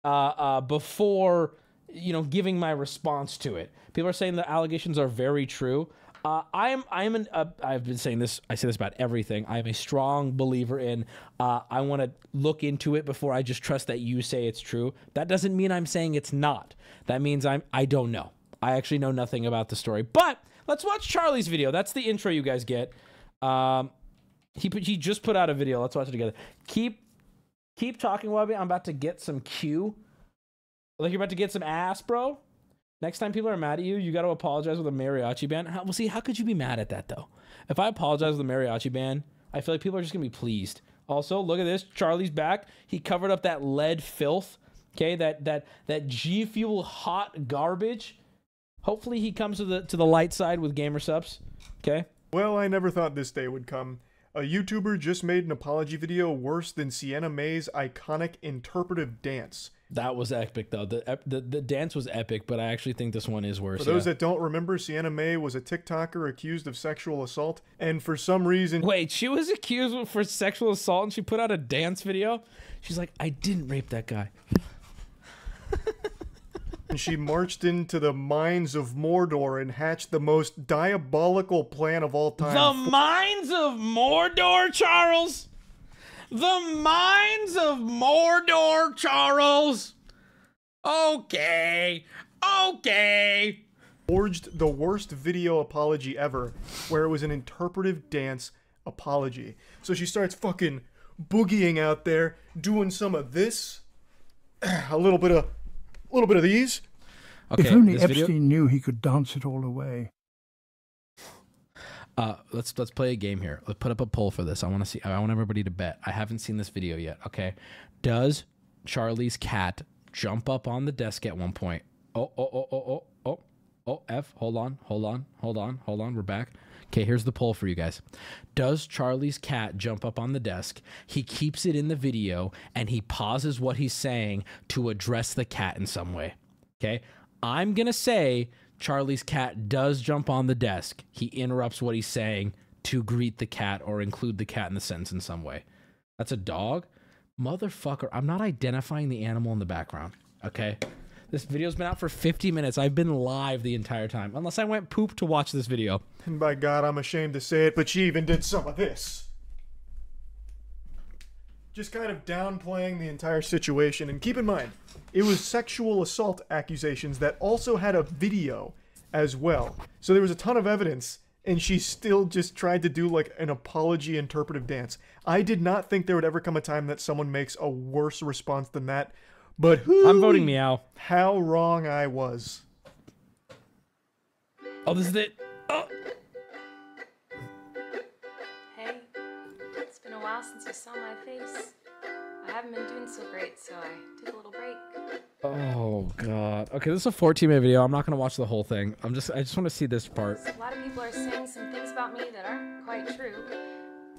uh, uh, before, you know, giving my response to it. People are saying the allegations are very true. Uh, I'm I'm an uh, I've been saying this. I say this about everything. I'm a strong believer in. Uh, I want to look into it before I just trust that you say it's true. That doesn't mean I'm saying it's not. That means I'm I don't know. I actually know nothing about the story. But let's watch Charlie's video. That's the intro you guys get. Um, he put, he just put out a video. Let's watch it together. Keep keep talking, Wubby. I'm about to get some Q. Like you're about to get some ass, bro. Next time people are mad at you, you got to apologize with a mariachi band. How, well, see, how could you be mad at that though? If I apologize with a mariachi band, I feel like people are just gonna be pleased. Also, look at this. Charlie's back. He covered up that lead filth. Okay, that that that G Fuel hot garbage. Hopefully, he comes to the to the light side with Gamer Supps. Okay. Well, I never thought this day would come. A YouTuber just made an apology video worse than Sienna Mae's iconic interpretive dance. That was epic though. The, the the dance was epic, but I actually think this one is worse. For those yeah. that don't remember, Sienna Mae was a TikToker accused of sexual assault, and for some reason, Wait, she was accused for sexual assault and she put out a dance video? She's like, I didn't rape that guy. and she marched into the mines of Mordor and hatched the most diabolical plan of all time. The mines of Mordor, Charles? The mines of Mordor, Charles? Okay. Okay. forged the worst video apology ever, where it was an interpretive dance apology. So she starts fucking boogieing out there, doing some of this, a little bit of, a little bit of these. if only Epstein knew he could dance it all away. Uh, let's let's play a game here. Let's put up a poll for this. I want to see. I want everybody to bet. I haven't seen this video yet. Okay, does Charlie's cat jump up on the desk at one point? Oh oh oh oh oh oh oh F. Hold on, hold on, hold on, hold on. We're back. Okay, here's the poll for you guys. Does Charlie's cat jump up on the desk? He keeps it in the video and he pauses what he's saying to address the cat in some way. Okay, I'm gonna say Charlie's cat does jump on the desk. He interrupts what he's saying to greet the cat or include the cat in the sentence in some way. That's a dog? Motherfucker, I'm not identifying the animal in the background. Okay? This video's been out for 50 minutes. I've been live the entire time. Unless I went poop to watch this video. And by God, I'm ashamed to say it, but she even did some of this. just kind of downplaying the entire situation. And keep in mind, it was sexual assault accusations that also had a video as well. So there was a ton of evidence, and she still just tried to do like an apology interpretive dance. I did not think there would ever come a time that someone makes a worse response than that. But I'm voting hooey, meow. How wrong I was. Oh, this is it. Oh. Hey, it's been a while since you saw my face. I haven't been doing so great, so I took a little break. Oh god. Okay, this is a 14 minute video. I'm not gonna watch the whole thing. I'm just I just want to see this part. A lot of people are saying some things about me that aren't quite true.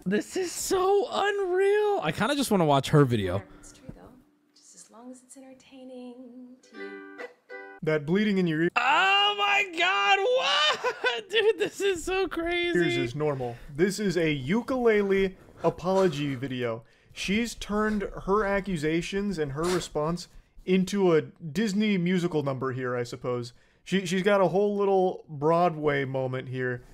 This is so unreal. I kind of just want to watch her video. It's true though, just as long as it's entertaining to you. That bleeding in your ear. Oh my god, what? Dude, this is so crazy. Ears is normal. This is a ukulele apology video. She's turned her accusations and her response into a Disney musical number here, I suppose. She she's got a whole little Broadway moment here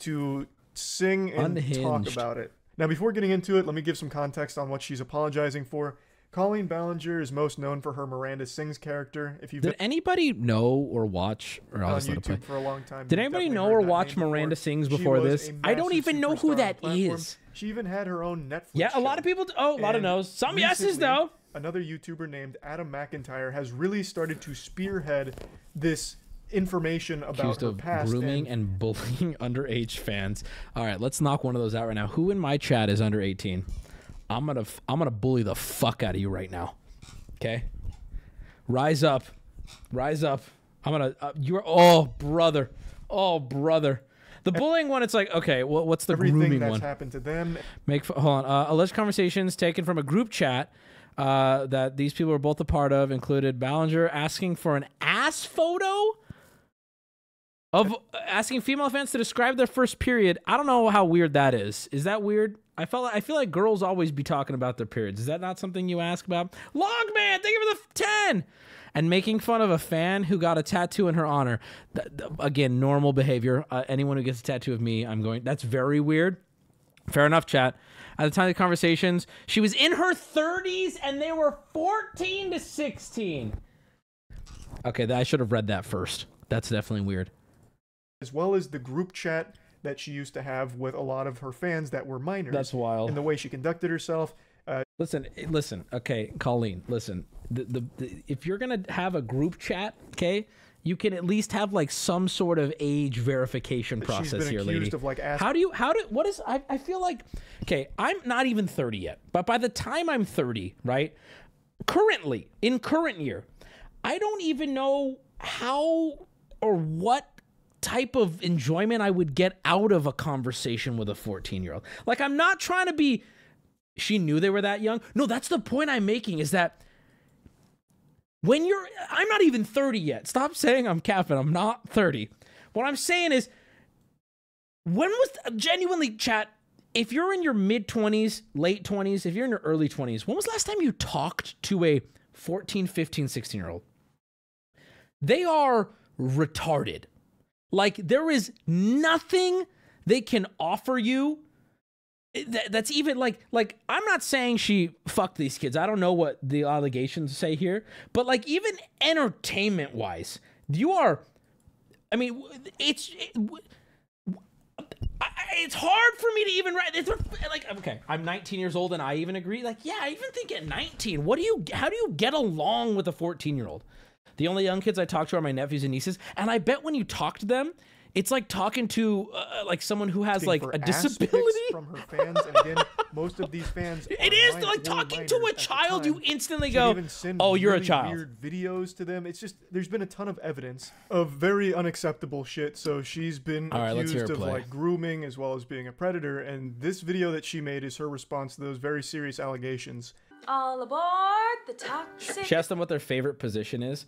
to sing and talk about it. Now, before getting into it, let me give some context on what she's apologizing for. Colleen Ballinger is most known for her Miranda Sings character. If you've Did anany know or watch or on just it play. YouTube for a long time, Did anybody know or watch Miranda before. Sings before this? I don't even know who that is. She even had her own Netflix. Yeah, a lot of people. Oh, a lot of And no's. Some yeses though. Another YouTuber named Adam McIntyre has really started to spearhead this information about Accused her of past. grooming and and bullying underage fans. All right, let's knock one of those out right now. Who in my chat is under 18? I'm gonna I'm gonna bully the fuck out of you right now. Okay, rise up, rise up. I'm gonna. Uh, you're oh brother, oh brother. The bullying one, it's like okay, well, what's the everything grooming that's one? happened to them. Make hold on. Uh, alleged conversations taken from a group chat uh, that these people were both a part of included Ballinger asking for an ass photo of asking female fans to describe their first period. I don't know how weird that is. Is that weird? I felt I feel like girls always be talking about their periods. Is that not something you ask about? Logman, thank you for the ten. And making fun of a fan who got a tattoo in her honor. Th- th- again, normal behavior. Uh, anyone who gets a tattoo of me, I'm going. That's very weird. Fair enough, chat. At the time of the conversations, she was in her 30s and they were 14 to 16. Okay, I should have read that first. That's definitely weird. as well as the group chat that she used to have with a lot of her fans that were minors. That's wild. And the way she conducted herself. Uh, Listen, eh, listen. Okay, Colleen, listen. The, the, the if you're gonna have a group chat, okay, you can at least have like some sort of age verification process here, lady. of, like, how do you? How do? What is? I, I feel like, okay, I'm not even 30 yet, but by the time I'm 30, right? Currently, in current year, I don't even know how or what type of enjoyment I would get out of a conversation with a 14 year old. Like, I'm not trying to be she knew they were that young. No, that's the point I'm making is that when you're I'm not even 30 yet. Stop saying I'm capping. I'm not 30. What I'm saying is when was genuinely chat if you're in your mid 20s, late 20s, if you're in your early 20s, when was last time you talked to a 14, 15, 16 year old? They are retarded. Like there is nothing they can offer you that, that's even like like I'm not saying she fucked these kids. I don't know what the allegations say here, but like even entertainment wise, you are. I mean, it's it, I- it's hard for me to even write. It's like okay, I'm 19 years old and I even agree. Like yeah, I even think at 19, what do you? How do you get along with a 14 year old? The only young kids I talk to are my nephews and nieces, and I bet when you talk to them, it's like talking to uh, like someone who has like a disability. from her fans, and again, most of these fans. it is like talking to a minors at the child. You instantly go, "Oh, you're a child." Weird videos to them. It's just there's been a ton of evidence of very unacceptable shit. So she's been All right, accused her of play. like grooming as well as being a predator. And this video that she made is her response to those very serious allegations. All aboard the toxic. She asked them what their favorite position is.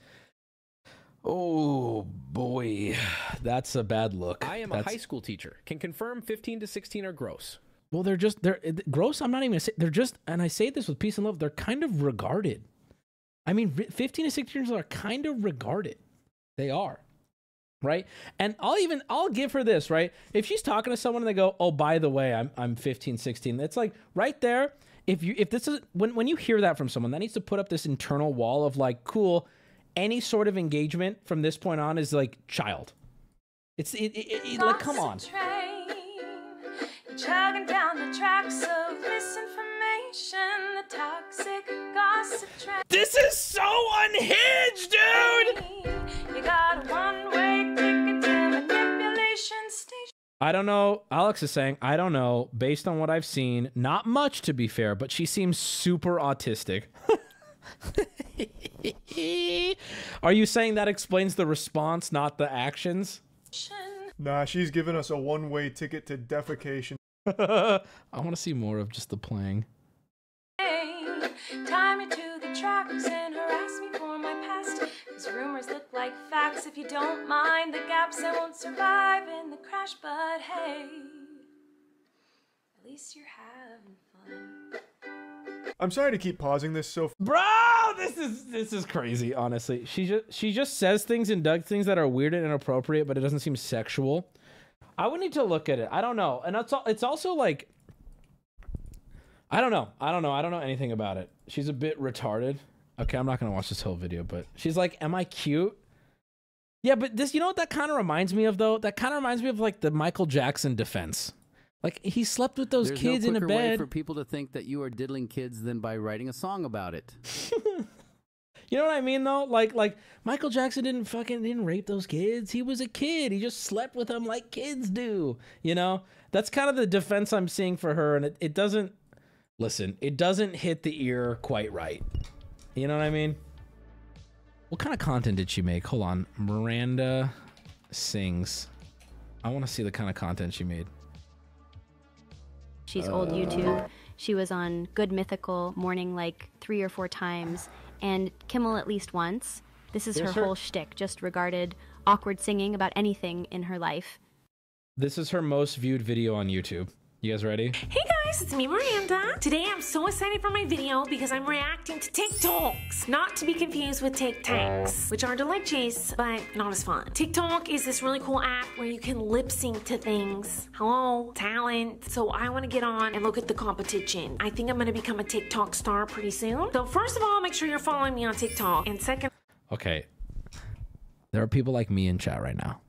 Oh boy, that's a bad look. I am a high school teacher. Can confirm 15 to 16 are gross. Well, they're just they're gross. I'm not even gonna say they're just, and I say this with peace and love. They're kind of regarded. I mean, 15 to 16 years old are kind of regarded. They are, right? And I'll even I'll give her this, right? If she's talking to someone and they go, "Oh, by the way, I'm I'm 15, 16," it's like right there. If you if this is when when you hear that from someone, that needs to put up this internal wall of like, cool. Any sort of engagement from this point on is like child. It's it, it, it- like come on. Train, you're chugging down the tracks of misinformation, the toxic gossip train. This is so unhinged, dude. I don't know. Alex is saying, I don't know. Based on what I've seen, not much to be fair, but she seems super autistic. Are you saying that explains the response, not the actions? Nah, she's giving us a one-way ticket to defecation. I want to see more of just the playing. Tie past. Cause rumors look like facts. If you don't mind the gaps, I won't survive in the crash. But hey, at least you're having fun. I'm sorry to keep pausing this so. Bro, this is this is crazy. Honestly, she just she just says things and does things that are weird and inappropriate, but it doesn't seem sexual. I would need to look at it. I don't know, and it's al- it's also like I don't know. I don't know. I don't know anything about it. She's a bit retarded. Okay, I'm not gonna watch this whole video, but she's like, "Am I cute?" Yeah, but this, you know what that kind of reminds me of though? That kind of reminds me of like the Michael Jackson defense. Like he slept with those There's kids no in a quicker way for people to think that you are diddling kids than by writing a song about it. You know what I mean though? Like like Michael Jackson didn't fucking didn't rape those kids. He was a kid. He just slept with them like kids do. You know? That's kind of the defense I'm seeing for her and it, it doesn't listen, it doesn't hit the ear quite right. You know what I mean? What kind of content did she make? Hold on. Miranda sings. I want to see the kind of content she made. She's old uh, YouTube. She was on Good Mythical Morning like three or four times, and Kimmel at least once. This is her, her- whole shtick, just regarded awkward singing about anything in her life. This is her most viewed video on YouTube. You guys ready? Hey guys, it's me Miranda. Today I'm so excited for my video because I'm reacting to TikToks, not to be confused with TikToks, which are delicious but not as fun. TikTok is this really cool app where you can lip sync to things. Hello, talent. So I want to get on and look at the competition. I think I'm to become a TikTok star pretty soon. So first of all, make sure you're following me on TikTok, and second. Okay. There are people like me in chat right now.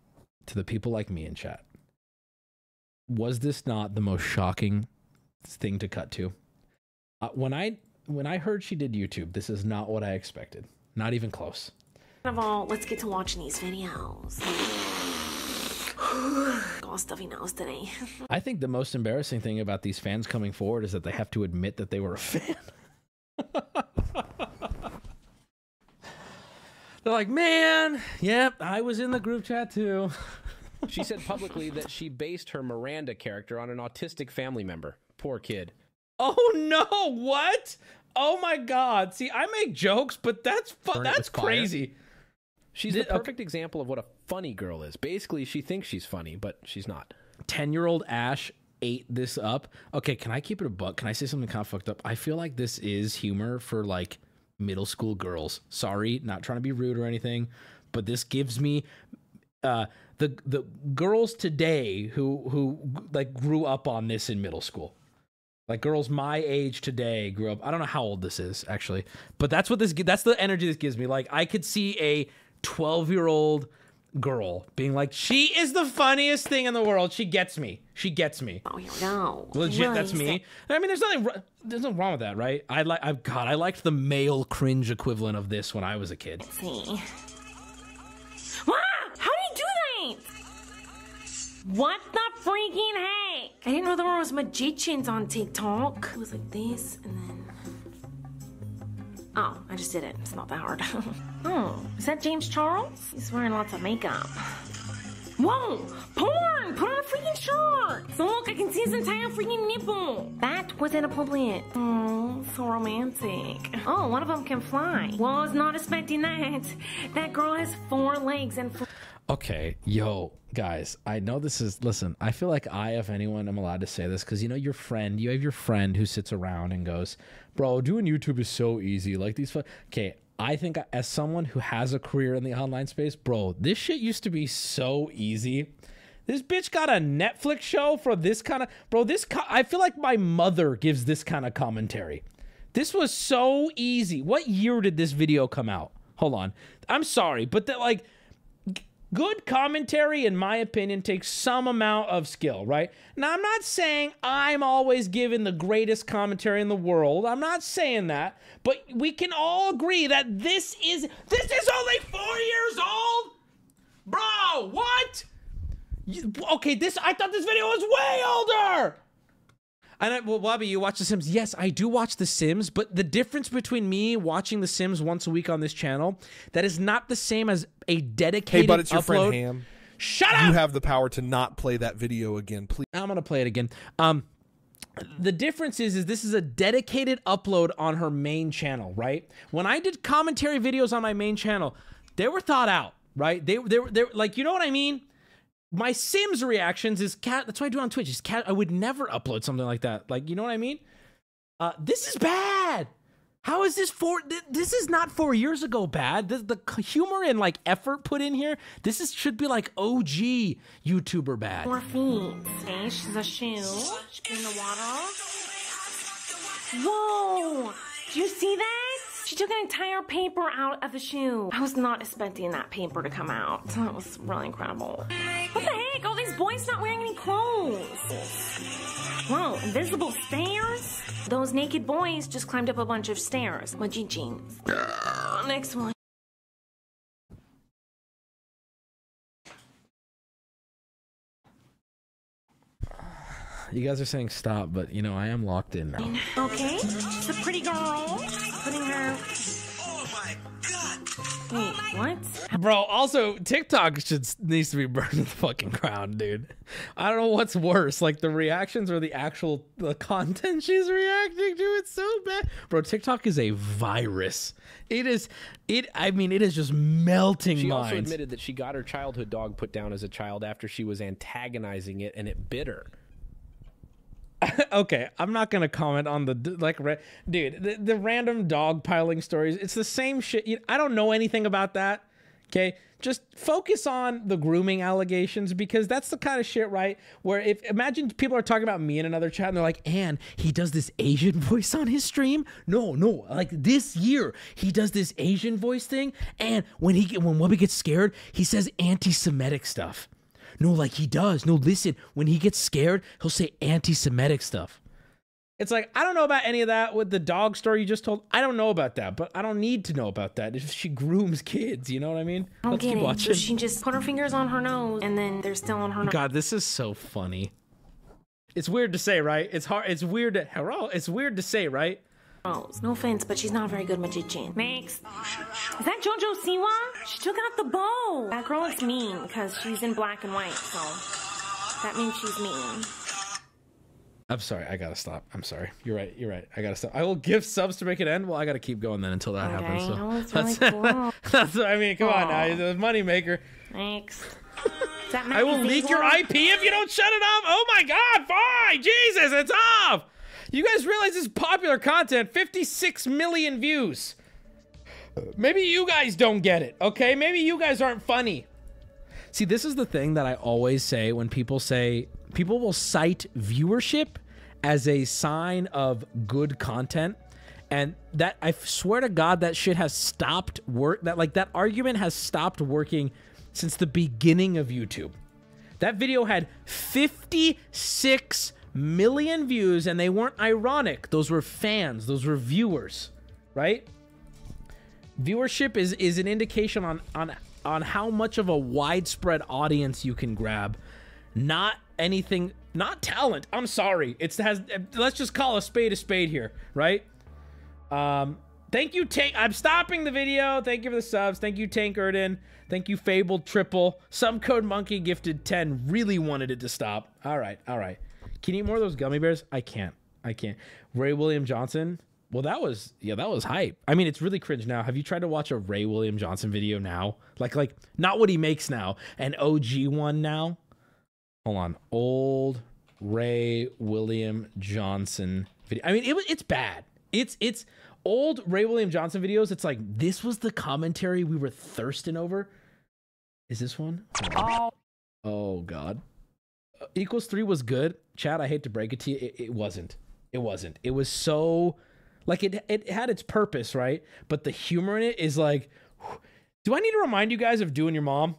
To the people like me in chat. Was this not the most shocking thing to cut to? Uh, when I when I heard she did YouTube, this is not what I expected. Not even close. Second of all, let's get to watching these videos. All stuffy nose today. I think the most embarrassing thing about these fans coming forward is that they have to admit that they were a fan. They're like, man, yep, I was in the group chat too. she said publicly that she based her Miranda character on an autistic family member. Poor kid. Oh no! What? Oh my god! See, I make jokes, but that's fu- that's with fire? crazy. She's Did- the perfect example of what a funny girl is. Basically, she thinks she's funny, but she's not. Ten-year-old Ash ate this up. Okay, can I keep it a buck? Can I say something kind of fucked up? I feel like this is humor for like middle school girls. Sorry, not trying to be rude or anything, but this gives me uh the the girls today who who like grew up on this in middle school. Like girls my age today grew up. I don't know how old this is actually, but that's what this. That's the energy this gives me. Like I could see a twelve-year-old girl being like, "She is the funniest thing in the world. She gets me. She gets me." Oh, go. Legit, that's me. I mean, there's nothing. There's nothing wrong with that, right? I like. I've God, I liked the male cringe equivalent of this when I was a kid. see. Wow! How do you do that? What the freaking heck? I didn't know there was magicians on TikTok. It was like this, and then. Oh, I just did it. It's not that hard. oh, is that James Charles? He's wearing lots of makeup. Whoa! Porn! Put on a freaking shirt! So look, I can see his entire freaking nipple! That was inappropriate. Oh, so romantic. Oh, one of them can fly. Well, I was not expecting that. That girl has four legs and four. Okay, yo, guys, I know this is. Listen, I feel like I, if anyone, I'm allowed to say this because you know your friend. You have your friend who sits around and goes, "Bro, doing YouTube is so easy. Like these." Okay, I think as someone who has a career in the online space, bro, this shit used to be so easy. This bitch got a Netflix show for this kind of bro. This I feel like my mother gives this kind of commentary. This was so easy. What year did this video come out? Hold on. I'm sorry, but that like good commentary, in my opinion, takes some amount of skill, right? Now, I'm not saying I'm always given the greatest commentary in the world. I'm not saying that, but we can all agree that this is this is only four years old, bro. What? You- okay, this I thought this video was way older. And I, well, Bobby, you watch The Sims. Yes, I do watch The Sims, but the difference between me watching The Sims once a week on this channel, that is not the same as a dedicated Hey, but it's your friend Ham. Shut up! You have the power to not play that video again, please. I'm gonna play it again. Um, the difference is, is this is a dedicated upload on her main channel, right? When I did commentary videos on my main channel, they were thought out, right? They they were they were- like you know what I mean. My Sims reactions is cat. That's what I do on Twitch. Is cat. I would never upload something like that. Like you know what I mean. Uh, this is bad. How is this four? th- This is not four years ago bad. The, the humor and like effort put in here. This is should be like OG YouTuber bad. More feet. Okay, she's a shoe in the water. Whoa! Do you see that? She took an entire paper out of the shoe. I was not expecting that paper to come out. That was really incredible. What the heck? All these boys not wearing any clothes. Whoa, invisible stairs? Those naked boys just climbed up a bunch of stairs. Wedgie jeans. Uh, next one. You guys are saying stop, but you know I am locked in now. Okay, the pretty girl. Putting her. Wait, what? Bro, also TikTok should needs to be burned to the fucking ground, dude. I don't know what's worse, like the reactions or the actual the content she's reacting to. It's so bad, bro. TikTok is a virus. It is. It. I mean, it is just melting She minds. also admitted that she got her childhood dog put down as a child after she was antagonizing it and it bit her. okay, I'm not gonna comment on the like, dude, the, the random dog piling stories. It's the same shit. I don't know anything about that. Okay, just focus on the grooming allegations because that's the kind of shit, right? Where if imagine people are talking about me in another chat and they're like, "And he does this Asian voice on his stream." No, no, like this year he does this Asian voice thing, and when he when Wubby gets scared, he says anti-Semitic stuff. No, like he does. No, listen, when he gets scared, he'll say anti Semitic stuff. It's like, I don't know about any of that with the dog story you just told. I don't know about that, but I don't need to know about that if she grooms kids. You know what I mean? I don't Let's get keep it. So watching. she just put her fingers on her nose and then they're still on her nose. God, this is so funny. It's weird to say, right? It's hard. It's weird to hello. It's weird to say, right? No offense, but she's not a very good magician. Next. Is that Jojo Siwa? She took out the bow. That girl is mean because she's in black and white, so that means she's mean. I'm sorry. I gotta stop. I'm sorry. You're right. You're right. I gotta stop. I will give subs to make it end. Well, I gotta keep going then until that Okay, happens. So no, it's really that's, cool. that's. I mean, come on now. Aw. He's a money maker. Next. I will leak your IP if you don't shut it off. Oh my god, fine. Jesus, it's off. You guys realize this is popular content, 56 million views. Maybe you guys don't get it, okay? Maybe you guys aren't funny. See, this is the thing that I always say when people say people will cite viewership as a sign of good content. And that I swear to God, that shit has stopped work. That like that argument has stopped working since the beginning of YouTube. That video had 56 million views, and they weren't ironic. Those were fans. Those were viewers, right? Viewership is is an indication on on on how much of a widespread audience you can grab, not anything, not talent. I'm sorry. It's has. Let's just call a spade a spade here, right? Um, thank you, Tank. I'm stopping the video. Thank you for the subs. Thank you, Tank Erden. Thank you, Fabled Triple. Some Code Monkey gifted 10. Really wanted it to stop. All right, all right. Can you eat more of those gummy bears? I can't. I can't. Ray William Johnson. Well, that was yeah, that was hype. I mean, it's really cringe now. Have you tried to watch a Ray William Johnson video now? Like, like not what he makes now, an OG one now. Hold on, old Ray William Johnson video. I mean, it was it's bad. It's it's old Ray William Johnson videos. It's like this was the commentary we were thirsting over. Is this one? Oh. Oh God. Equals three was good. Chad, I hate to break it to you, it, it wasn't. It wasn't. It was so like it it had its purpose, right? But the humor in it is like do I need to remind you guys of doing your mom?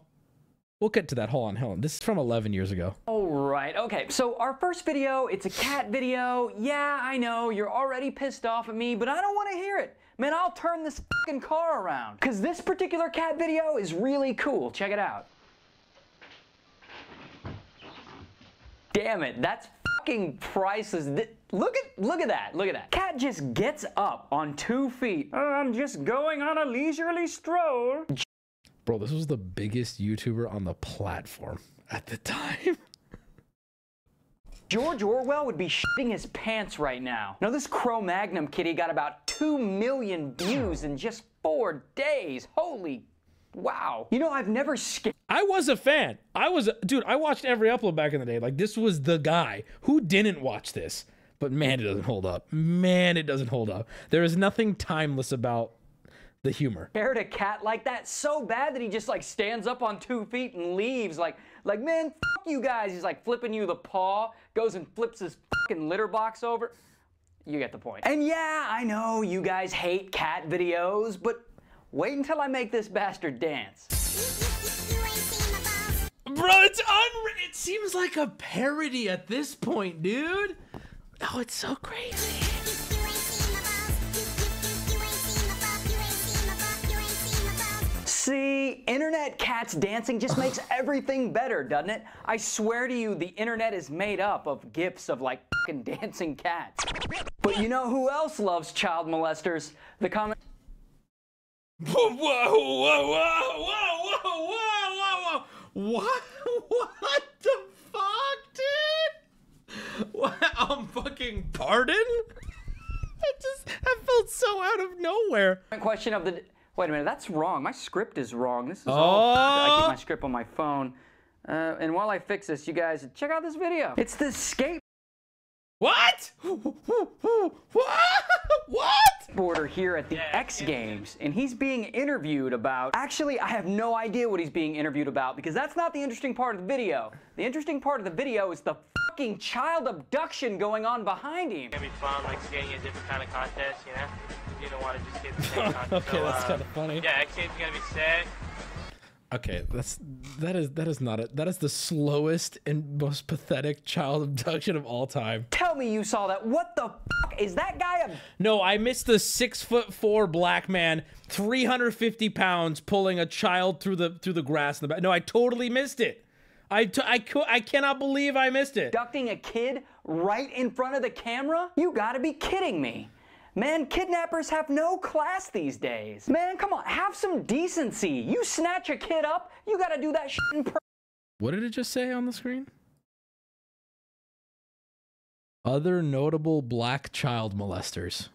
We'll get to that. Hold on, hold on. This is from 11 years ago. All right, okay. So our first video, it's a cat video. Yeah, I know, you're already pissed off at me, but I don't want to hear it. Man, I'll turn this fucking car around. Cause this particular cat video is really cool. Check it out. Damn it, that's fucking priceless. Th- Look at look at that. Look at that. Cat just gets up on two feet. "Oh, I'm just going on a leisurely stroll. Bro, this was the biggest YouTuber on the platform at the time. George Orwell would be shitting his pants right now. Now this Cro-Magnon kitty got about 2 million views in just 4 days. Holy wow. You know, I've never scared I was a fan. I was, a, dude, I watched every upload back in the day. Like, this was the guy. Who didn't watch this? But man, it doesn't hold up. Man, it doesn't hold up. There is nothing timeless about the humor. scared a cat like that so bad that he just like stands up on two feet and leaves like like man fuck you guys he's like flipping you the paw goes and flips his fucking litter box over you get the point. point and yeah i know you guys hate cat videos but wait until i make this bastard dance Bro, it's unre- It seems like a parody at this point, dude. Oh, it's so crazy. See, internet cats dancing just makes everything better, doesn't it? I swear to you, the internet is made up of gifs of like fucking dancing cats. But you know who else loves child molesters? The comment. Whoa, whoa, whoa, whoa, whoa, whoa, whoa, whoa, What? What the fuck, dude? What? Um, fucking pardon? I just, I felt so out of nowhere. Question of the, wait a minute, that's wrong. My script is wrong. This is oh. all, I keep my oh. script on my phone. Uh, and while I fix this, you guys, check out this video. It's the skate what? what? Border here at the X Games, and he's being interviewed about. Actually, I have no idea what he's being interviewed about because that's not the interesting part of the video. The interesting part of the video is the fucking child abduction going on behind him. gonna be fun, like skating a different kind of contest, you know? You don't want to just skate the same contest. Okay, so, that's uh, kinda funny. Yeah, X Games gonna be sick. Okay, that's that is that is not it. That is the slowest and most pathetic child abduction of all time. Tell me you saw that. What the fuck is that guy? A- No, I missed the six foot four black man, three hundred fifty pounds, pulling a child through the through the grass in the back. No, I totally missed it. I t- I cou- I cannot believe I missed it. abducting a kid right in front of the camera? You gotta be kidding me. Man, kidnappers have no class these days. Man, come on, have some decency. You snatch a kid up, you gotta do that shit in. What did it just say on the screen? Other notable black child molesters.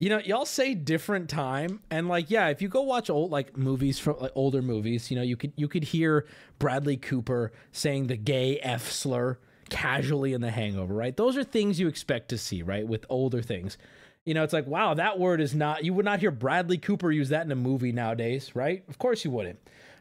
You know, y'all say different time, and like, yeah, if you go watch old like movies from like older movies, you know, you could you could hear Bradley Cooper saying the gay F slur casually in The Hangover, right? Those are things you expect to see, right, with older things. You know, it's like, wow, that word is not. You would not hear Bradley Cooper use that in a movie nowadays, right? Of course you wouldn't.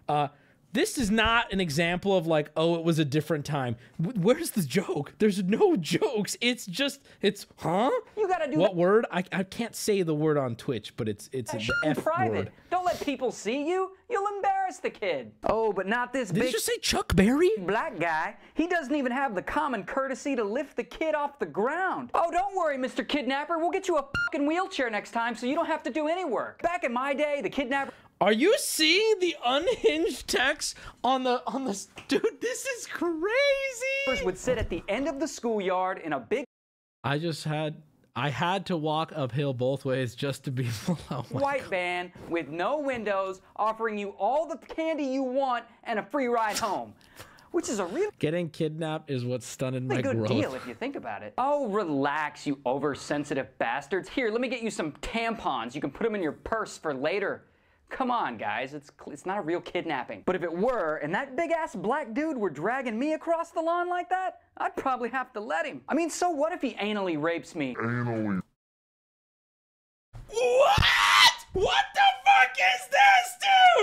Uh, this is not an example of like, oh, it was a different time. W- Where's the joke? There's no jokes. It's just, it's, huh? You gotta do what that word? I, I can't say the word on Twitch, but it's it's the shit in F private. word. Don't let people see you. You'll embarrass the kid. Oh, but not this Did big you just say Chuck Berry? black guy. He doesn't even have the common courtesy to lift the kid off the ground. Oh, don't worry, Mr. Kidnapper. We'll get you a fucking wheelchair next time so you don't have to do any work. Back in my day, the kidnapper Are you seeing the unhinged text on the on the dude? This is crazy. would sit at the end of the schoolyard in a big I just had I had to walk uphill both ways just to be below. white van with no windows offering you all the candy you want and a free ride home. Which is a real Getting kidnapped is what stunted my good growth. deal if you think about it. Oh, relax, you oversensitive bastards. Here, let me get you some tampons. You can put them in your purse for later. Come on, guys. It's it's not a real kidnapping. But if it were, and that big ass black dude were dragging me across the lawn like that, I'd probably have to let him. I mean, so what if he anally rapes me? Anally. What? What the fuck is this,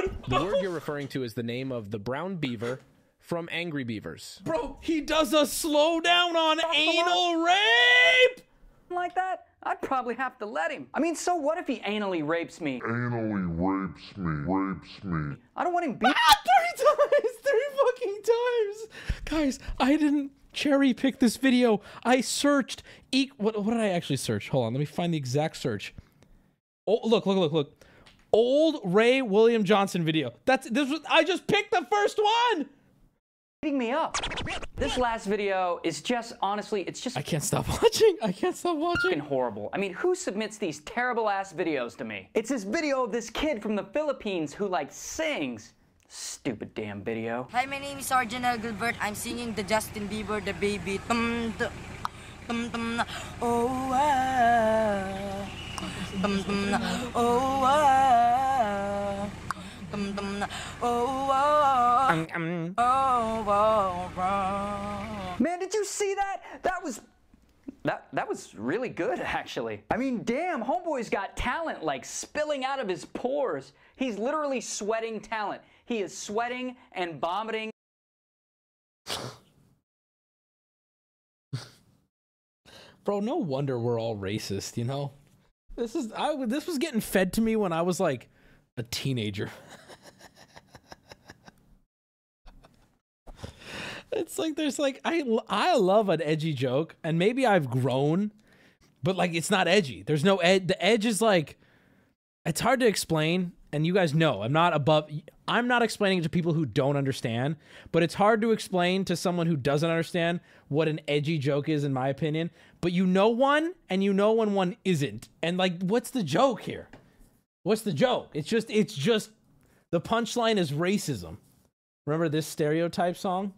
dude? The word you're referring to is the name of the brown beaver from Angry Beavers. Bro, he does a slowdown on anal rape. Like that? I'd probably have to let him. I mean, so what if he anally rapes me? Anally rapes me, rapes me. I don't want him beat. Ah, three times, three fucking times. Guys, I didn't cherry pick this video. I searched. E- what, what did I actually search? Hold on, let me find the exact search. Oh, look, look, look, look. Old Ray William Johnson video. That's this was. I just picked the first one. Beating me up. This last video is just honestly, it's just. I can't stop watching. I can't stop watching. Fucking horrible. I mean, who submits these terrible ass videos to me? It's this video of this kid from the Philippines who like sings. Stupid damn video. Hi, my name is Sergeant Gilbert. I'm singing the Justin Bieber, the baby. Tum, tum, tum, tum, oh, ah. Tum, tum, oh, ah. Man, did you see that? That was that that was really good actually. I mean, damn, homeboy's got talent like spilling out of his pores. He's literally sweating talent. He is sweating and vomiting. Bro, no wonder we're all racist. You know, this is I. This was getting fed to me when I was like a teenager. it's like there's like I I love an edgy joke, and maybe I've grown, but like it's not edgy. There's no ed. The edge is like it's hard to explain, and you guys know I'm not above. I'm not explaining it to people who don't understand, but it's hard to explain to someone who doesn't understand what an edgy joke is, in my opinion. But you know one, and you know when one isn't, and like, what's the joke here? What's the joke? It's just, it's just, the punchline is racism. Remember this stereotype song?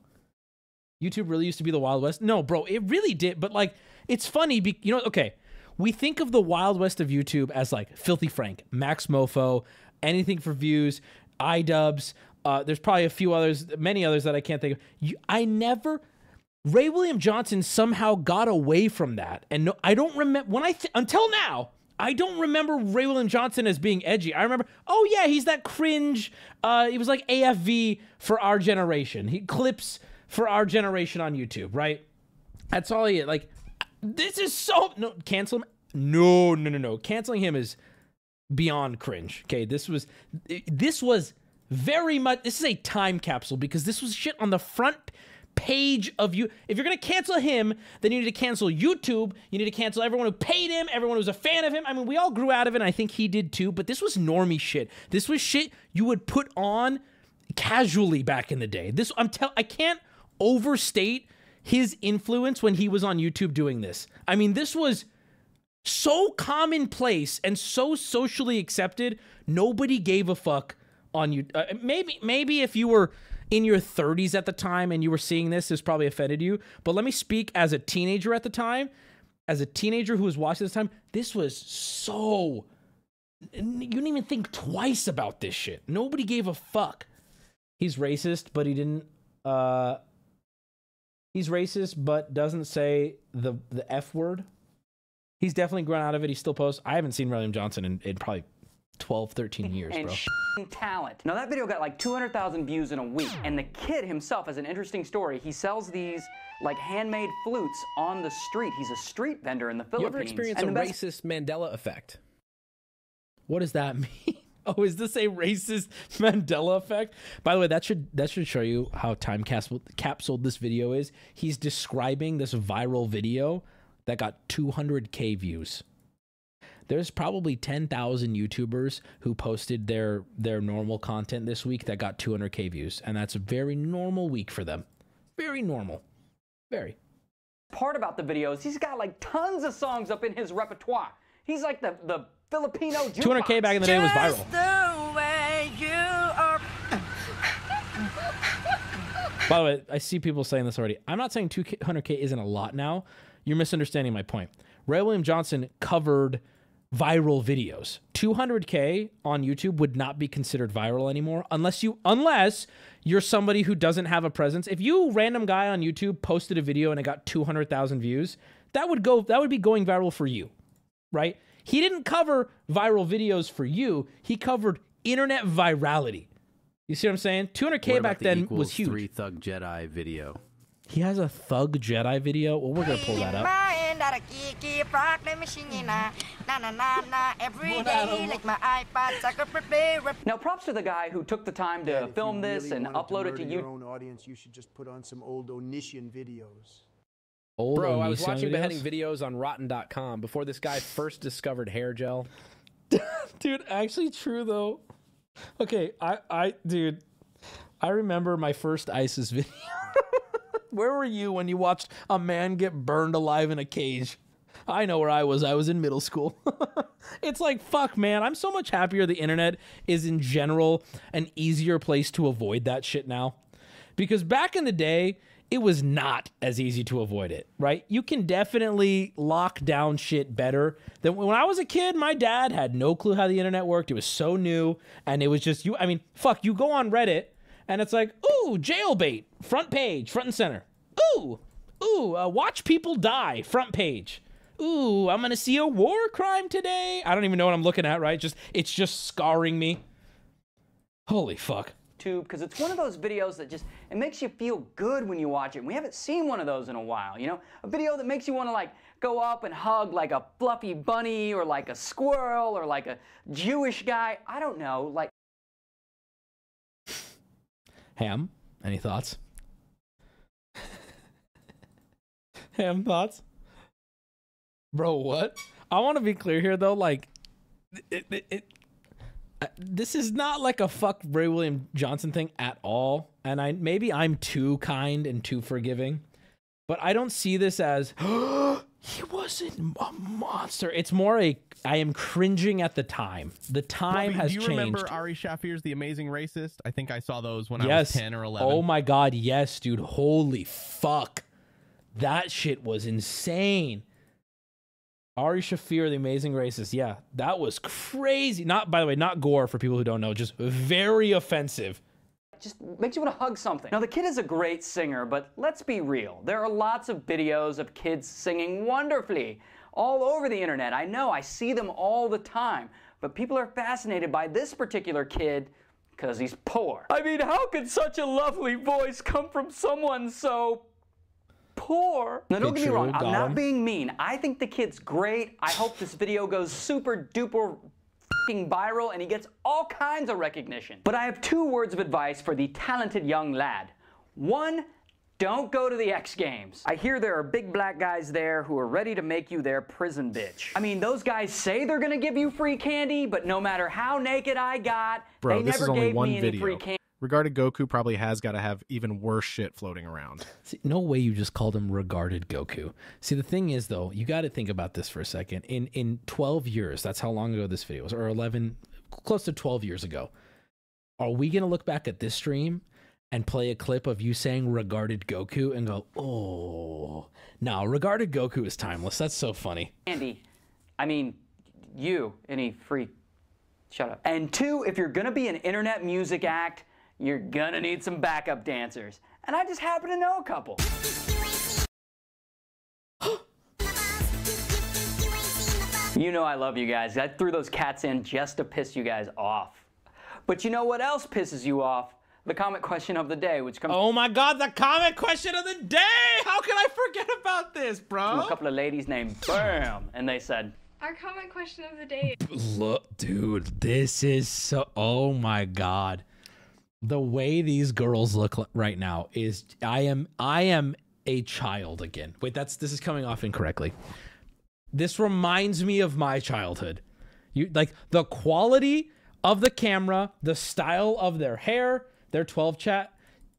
YouTube really used to be the Wild West. No, bro, it really did. But like, it's funny. Be- you know, okay, we think of the Wild West of YouTube as like Filthy Frank, Maxmoefoe, anything for views, iDubbbz. Uh, there's probably a few others, many others that I can't think of. You, I never. Ray William Johnson somehow got away from that, and no, I don't remember when I th- until now. I don't remember Ray William Johnson as being edgy. I remember, oh yeah, he's that cringe. Uh, he was like AFV for our generation. He clips for our generation on YouTube, right? That's all he like. This is so no cancel him. No, no, no, no. Canceling him is beyond cringe. Okay, this was this was very much. This is a time capsule because this was shit on the front page of you. If you're gonna cancel him, then you need to cancel YouTube. You need to cancel everyone who paid him, everyone who's a fan of him. I mean, we all grew out of it. And I think he did too. But this was normie shit. This was shit you would put on casually back in the day. This I'm tell I can't overstate his influence when he was on YouTube doing this. I mean, this was so commonplace and so socially accepted. Nobody gave a fuck on you. Uh, maybe maybe if you were in your 30s at the time and you were seeing this, this probably offended you. But let me speak as a teenager at the time. As a teenager who was watching this time, this was so. You didn't even think twice about this shit. Nobody gave a fuck. He's racist, but he didn't. Uh, he's racist, but doesn't say the the f word. He's definitely grown out of it. He still posts. I haven't seen William Johnson in, in probably 12, 13 years, and bro. sh**ing talent. Now that video got like 200,000 views in a week, and the kid himself has an interesting story. He sells these like handmade flutes on the street. He's a street vendor in the Philippines. You Philippines. ever experienced And a the best- racist Mandela effect? What does that mean? Oh, is this a racist Mandela effect? By the way, that should that should show you how time capsule capsuled this video is. He's describing this viral video that got 200k views. There's probably 10,000 YouTubers who posted their their normal content this week that got 200k views, and that's a very normal week for them. Very normal. Very. part about the videos, he's got like tons of songs up in his repertoire. He's like the, the Filipino 200k back in the day was viral. The way you are. By the way, I see people saying this already. I'm not saying 200k isn't a lot now. You're misunderstanding my point. Ray William Johnson covered viral videos. 200k on YouTube would not be considered viral anymore unless you unless you're somebody who doesn't have a presence. If you random guy on YouTube posted a video and it got 200,000 views, that would go that would be going viral for you. Right? He didn't cover viral videos for you. He covered internet virality. You see what I'm saying? 200k What back the then was huge. Three Thug Jedi video. He has a Thug Jedi video. Well, we're gonna pull that up. Now, props to the guy who took the time to film this and upload it to YouTube. your own audience, you should just put on some old Onision videos. Old Bro, I was watching videos? beheading videos? On Rotten.com before this guy first discovered hair gel. dude actually true though. Okay i i dude i remember my first isis video. Where were you when you watched a man get burned alive in a cage? I know where i was. I was in middle school. It's like fuck man i'm so much happier the internet is in general an easier place to avoid that shit now. Because back in the day it was not as easy to avoid it, right? You can definitely lock down shit better than when I was a kid. My dad had no clue how the internet worked. It was so new, and it was just you. I mean, fuck, you go on Reddit, and it's like, ooh, jailbait, front page, front and center. Ooh, ooh, uh, watch people die, front page. Ooh, I'm gonna see a war crime today. I don't even know what I'm looking at, right? Just it's just scarring me. Holy fuck. YouTube because it's one of those videos that just it makes you feel good when you watch it. And we haven't seen one of those in a while, you know? A video that makes you want to like go up and hug like a fluffy bunny or like a squirrel or like a Jewish guy. I don't know, like Ham, any thoughts? Ham, thoughts? Bro, what? I want to be clear here though. Like, it, it, it, Uh, this is not like a fuck Ray William Johnson thing at all. And I maybe I'm too kind and too forgiving, but I don't see this as he wasn't a monster. It's more a I am cringing at the time. The time has do you changed. remember Ari Shaffir's The Amazing Racist? I think I saw those when I was 10 or 11. Oh my god, yes, dude. Holy fuck. That shit was insane. Ari Shaffir, the amazing racist. Yeah, that was crazy. Not by the way, not gore for people who don't know, just very offensive. just makes you want to hug something. Now, the kid is a great singer, but let's be real. There are lots of videos of kids singing wonderfully all over the internet. I know, I see them all the time. But people are fascinated by this particular kid because he's poor. I mean, how could such a lovely voice come from someone so poor? Now, don't get me wrong, I'm not him. being mean. I think the kid's great. I hope this video goes super duper fing viral and he gets all kinds of recognition. But I have two words of advice for the talented young lad. One, don't go to the X Games. I hear there are big black guys there who are ready to make you their prison bitch. I mean, those guys say they're gonna give you free candy, but no matter how naked I got, Bro, they never gave one me any video. free candy. Regarded Goku probably has got to have even worse shit floating around. See, no way you just called him regarded Goku. See, the thing is though, you got to think about this for a second. In in 12 years, that's how long ago this video was, or 11, close to 12 years ago. Are we gonna look back at this stream and play a clip of you saying regarded Goku and go, oh, no, regarded Goku is timeless. That's so funny. Andy, I mean, you, any free. Shut up. And two, if you're gonna be an internet music act, you're gonna need some backup dancers. And I just happen to know a couple. you know I love you guys. I threw those cats in just to piss you guys off. But you know what else pisses you off? The comment question of the day, which comes Oh my god, the comment question of the day! How can I forget about this, from bro? a couple of ladies named Bam, and they said, Our comment question of the day. Look, dude, this is so. Oh my god, the way these girls look right now is. I am. I am a child again. Wait, that's. This is coming off incorrectly. This reminds me of my childhood. You like the quality of the camera, the style of their hair, their 12 chat.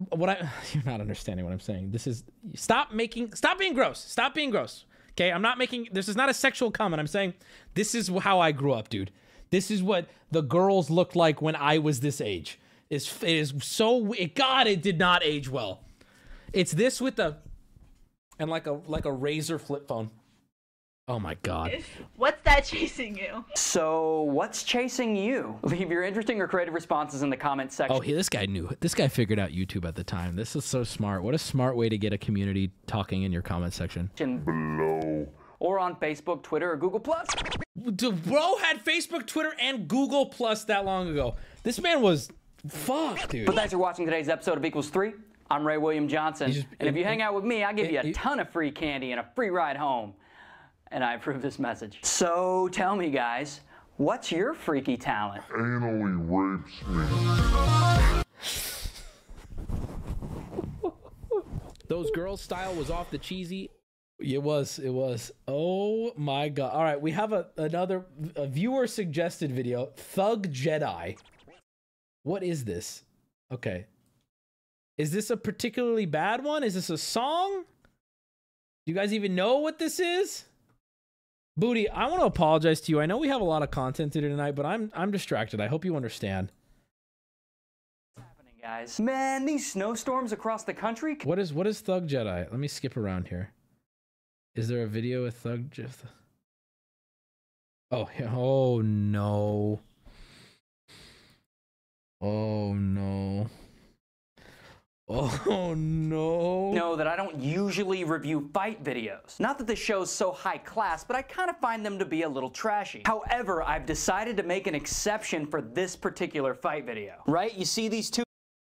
What I you're not understanding what I'm saying. This is stop making stop being gross. Stop being gross. Okay, I'm not making this is not a sexual comment. I'm saying this is how I grew up, dude. This is what the girls looked like when I was this age. Is it is so it, God, it did not age well. It's this with the and like a like a razor flip phone. Oh my god. What's that chasing you? So, what's chasing you? Leave your interesting or creative responses in the comments section. Oh, he, this guy knew. This guy figured out YouTube at the time. This is so smart. What a smart way to get a community talking in your comment section. below. Or on Facebook, Twitter, or Google Plus. The bro had Facebook, Twitter, and Google Plus that long ago. This man was Fuck, dude. But thanks for watching today's episode of Equals 3. I'm Ray William Johnson. and if you hang out with me, I give you a ton of free candy and a free ride home. And I approve this message. So tell me, guys, what's your freaky talent? Anally rapes me. Those girls style was off the cheesy. It was. It was. Oh my god! All right, we have a another a viewer suggested video. Thug Jedi. What is this? Okay. Is this a particularly bad one? Is this a song? Do you guys even know what this is? Booty, I want to apologize to you. I know we have a lot of content to do tonight, but I'm I'm distracted. I hope you understand. Guys, man, these snowstorms across the country. What is what is Thug Jedi? Let me skip around here. Is there a video with Thug Jedi? Oh, yeah. oh no. Oh no. Oh no. know that I don't usually review fight videos. Not that the show's so high class, but I kind of find them to be a little trashy. However, I've decided to make an exception for this particular fight video. Right? You see these two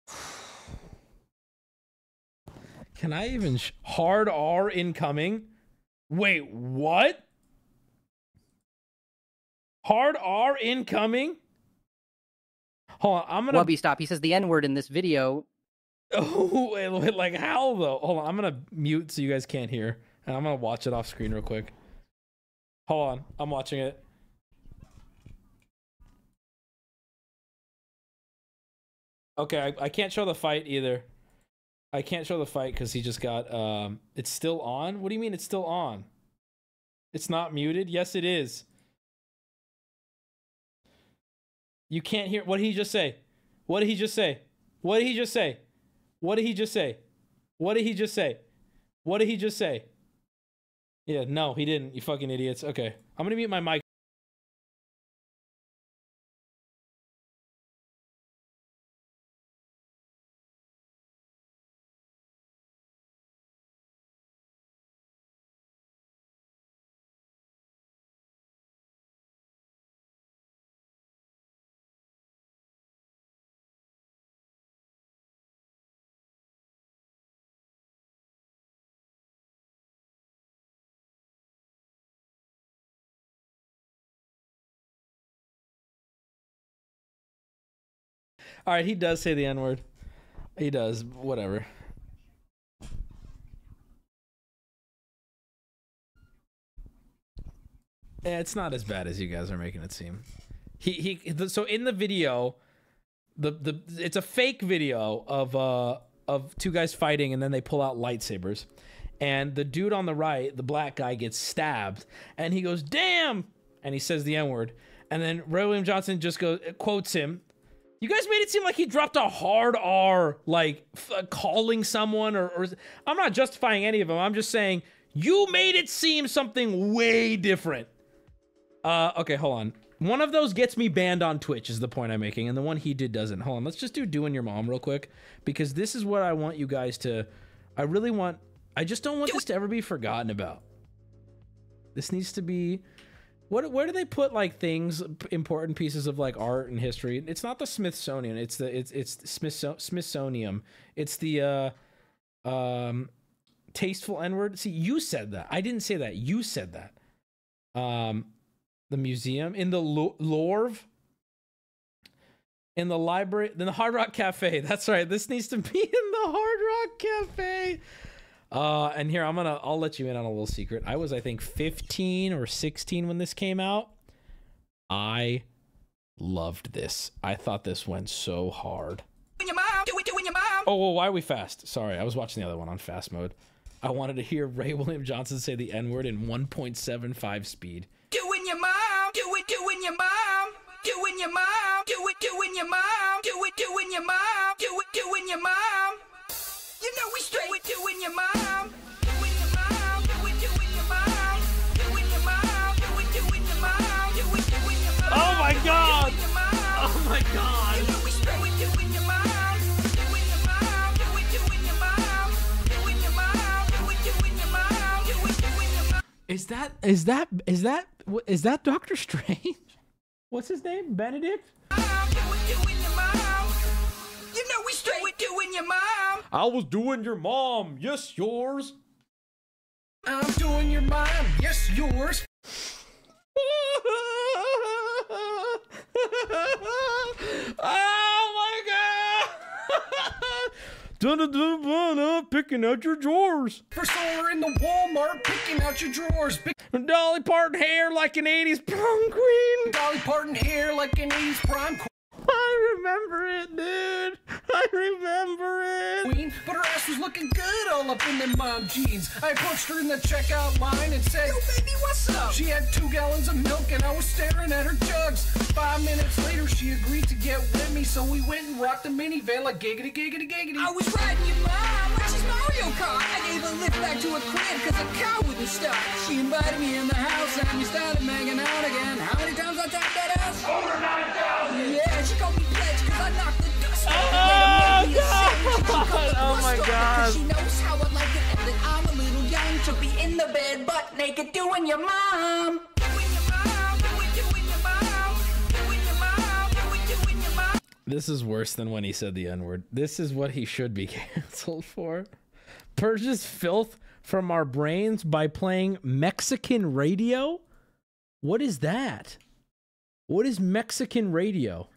Can I even hard R incoming? Wait, what? Hard R incoming? Hold on, I'm gonna Wubby stop. He says the N word in this video. Oh, wait, wait, like how though? Hold on, I'm gonna mute so you guys can't hear, and I'm gonna watch it off screen real quick. Hold on, I'm watching it. Okay, I, I can't show the fight either. I can't show the fight because he just got um. It's still on. What do you mean it's still on? It's not muted. Yes, it is. You can't hear. What did he just say? What did he just say? What did he just say? What did he just say? What did he just say? What did he just say? Yeah, no, he didn't. You fucking idiots. Okay, I'm gonna mute my mic. All right, he does say the N word. He does. Whatever. Yeah, it's not as bad as you guys are making it seem. He he. So in the video, the the it's a fake video of uh of two guys fighting, and then they pull out lightsabers, and the dude on the right, the black guy, gets stabbed, and he goes "damn," and he says the N word, and then Ray William Johnson just goes quotes him. You guys made it seem like he dropped a hard R, like f- calling someone, or, or I'm not justifying any of them. I'm just saying you made it seem something way different. Uh, okay, hold on. One of those gets me banned on Twitch, is the point I'm making, and the one he did doesn't. Hold on, let's just do doing your mom real quick, because this is what I want you guys to. I really want. I just don't want this to ever be forgotten about. This needs to be. What? Where do they put like things, important pieces of like art and history? It's not the Smithsonian. It's the it's it's Smithso- Smithsonian. It's the uh, um, tasteful N word. See, you said that. I didn't say that. You said that. Um, the museum in the Lo- Louvre, in the library, in the Hard Rock Cafe. That's right. This needs to be in the Hard Rock Cafe. Uh, and here I'm gonna I'll let you in on a little secret. I was I think 15 or 16 when this came out. I loved this. I thought this went so hard. Oh, well, why are we fast? Sorry, I was watching the other one on fast mode. I wanted to hear Ray William Johnson say the N word in 1.75 speed. Doing your mom, do it, doing your mom, doing your mom, do it, doing your mom, do it, doing your mom, do it, doing your mom. You know we straight do it, doing your mom. doing your mom, do it, doing your mom, doing your mom, do it, doing your mom, do it, doing your mom. Oh my god! Oh my god! You know we straight doing your mom, doing your mom, do it, doing your mom, doing your mom, do it, doing your mom, do it, doing your mom. Is that is that is that is that Doctor Strange? What's his name? Benedict? doing your mom. You know we straight doing your mom. I was doing your mom. Yes, yours. I'm doing your mom. Yes, yours. oh my god! dun dun dun dun picking out your drawers. For sure in the Walmart, picking out your drawers. Pick- Dolly Parton hair like an 80s prom queen. Dolly Parton hair like an 80s prime queen. I remember it, dude. I remember it. Queen, but her ass was looking good all up in them mom jeans. I approached her in the checkout line and said, Yo, baby, what's up? She had two gallons of milk and I was staring at her jugs. Five minutes later, she agreed to get with me, so we went and rocked the minivan like giggity, giggity, giggity. I was riding your mom like she's Mario Kart. I gave her a lift back to her crib because her car wouldn't start. She invited me in the house and we started making out again. How many times I tapped that ass? Over 9,000! Yeah, she called me pledge because I knocked the dust off. Oh, Made God. a sandwich. Oh, she called the Oh, my God. She knows how I like it and that I'm a little young to be in the bed butt naked doing your mom. Doing your mom, doing, doing your mom, doing your mom, doing, doing your mom. This is worse than when he said the N word. This is what he should be canceled for. Purges filth from our brains by playing Mexican radio? What is that? What is Mexican radio?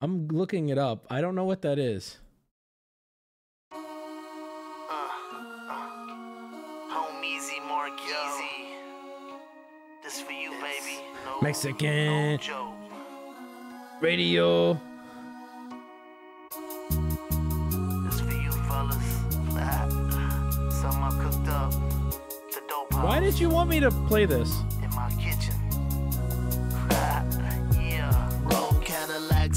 I'm looking it up. I don't know what that is. Home easy, easy. You. No, Mexican no radio. This for you, fellas. Ah, Something I cooked up. The dope Why did you want me to play this?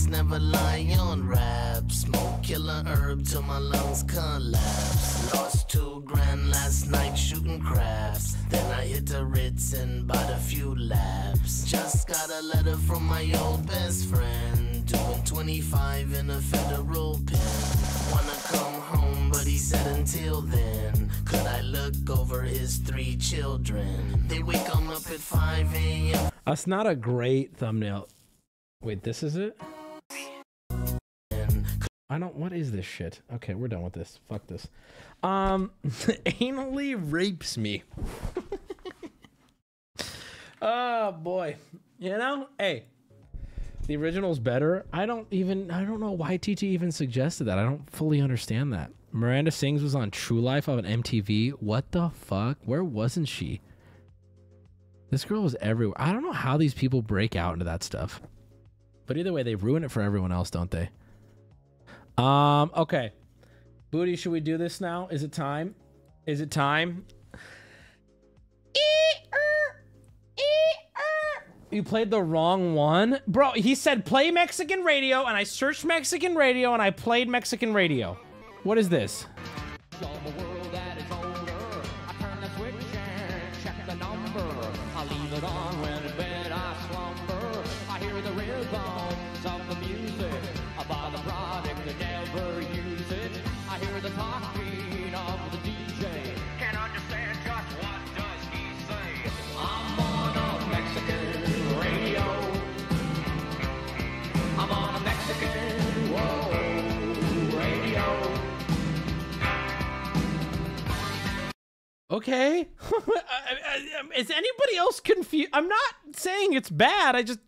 Never lie on rap. Smoke killer herb till my lungs collapse. Lost two grand last night shooting craps. Then I hit the Ritz and bought a few laps. Just got a letter from my old best friend. Doing 25 in a federal pen. Wanna come home, but he said until then. Could I look over his three children? They wake him up at 5 a.m. That's not a great thumbnail. Wait, this is it? I don't what is this shit? Okay, we're done with this. Fuck this. Um anally rapes me. oh boy. You know, hey. The original's better. I don't even I don't know why TT even suggested that. I don't fully understand that. Miranda Sings was on True Life on MTV. What the fuck? Where wasn't she? This girl was everywhere. I don't know how these people break out into that stuff. But either way, they ruin it for everyone else, don't they? Um, okay. Booty, should we do this now? Is it time? Is it time? You played the wrong one? Bro, he said play Mexican radio, and I searched Mexican radio, and I played Mexican radio. What is this? Okay. Is anybody else confused? I'm not saying it's bad. I just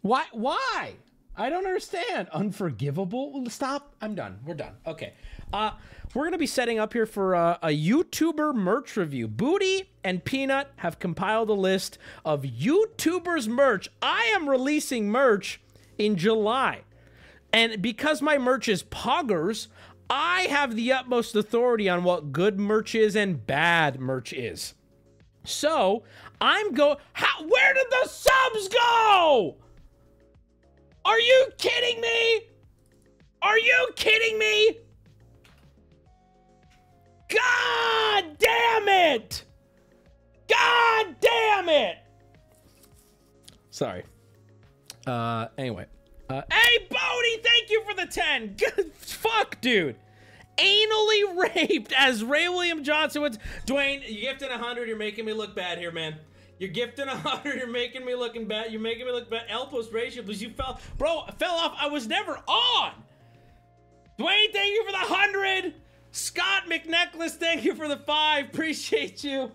why why? I don't understand. Unforgivable. Stop. I'm done. We're done. Okay. Uh, we're gonna be setting up here for uh, a YouTuber merch review. Booty and Peanut have compiled a list of YouTubers merch. I am releasing merch in July. And because my merch is poggers, I have the utmost authority on what good merch is and bad merch is. So I'm going. Where did the subs go? Are you kidding me? Are you kidding me? God damn it! God damn it! Sorry. Uh, anyway. Uh, hey, Bodie, thank you for the 10. Good fuck, dude. Anally raped as Ray William Johnson was. Dwayne, you gifted 100. You're making me look bad here, man. You're gifting a hundred. You're making me looking bad. You're making me look bad. L post ratio, because you fell, bro. Fell off. I was never on. Dwayne, thank you for the hundred. Scott McNecklace, thank you for the five. Appreciate you.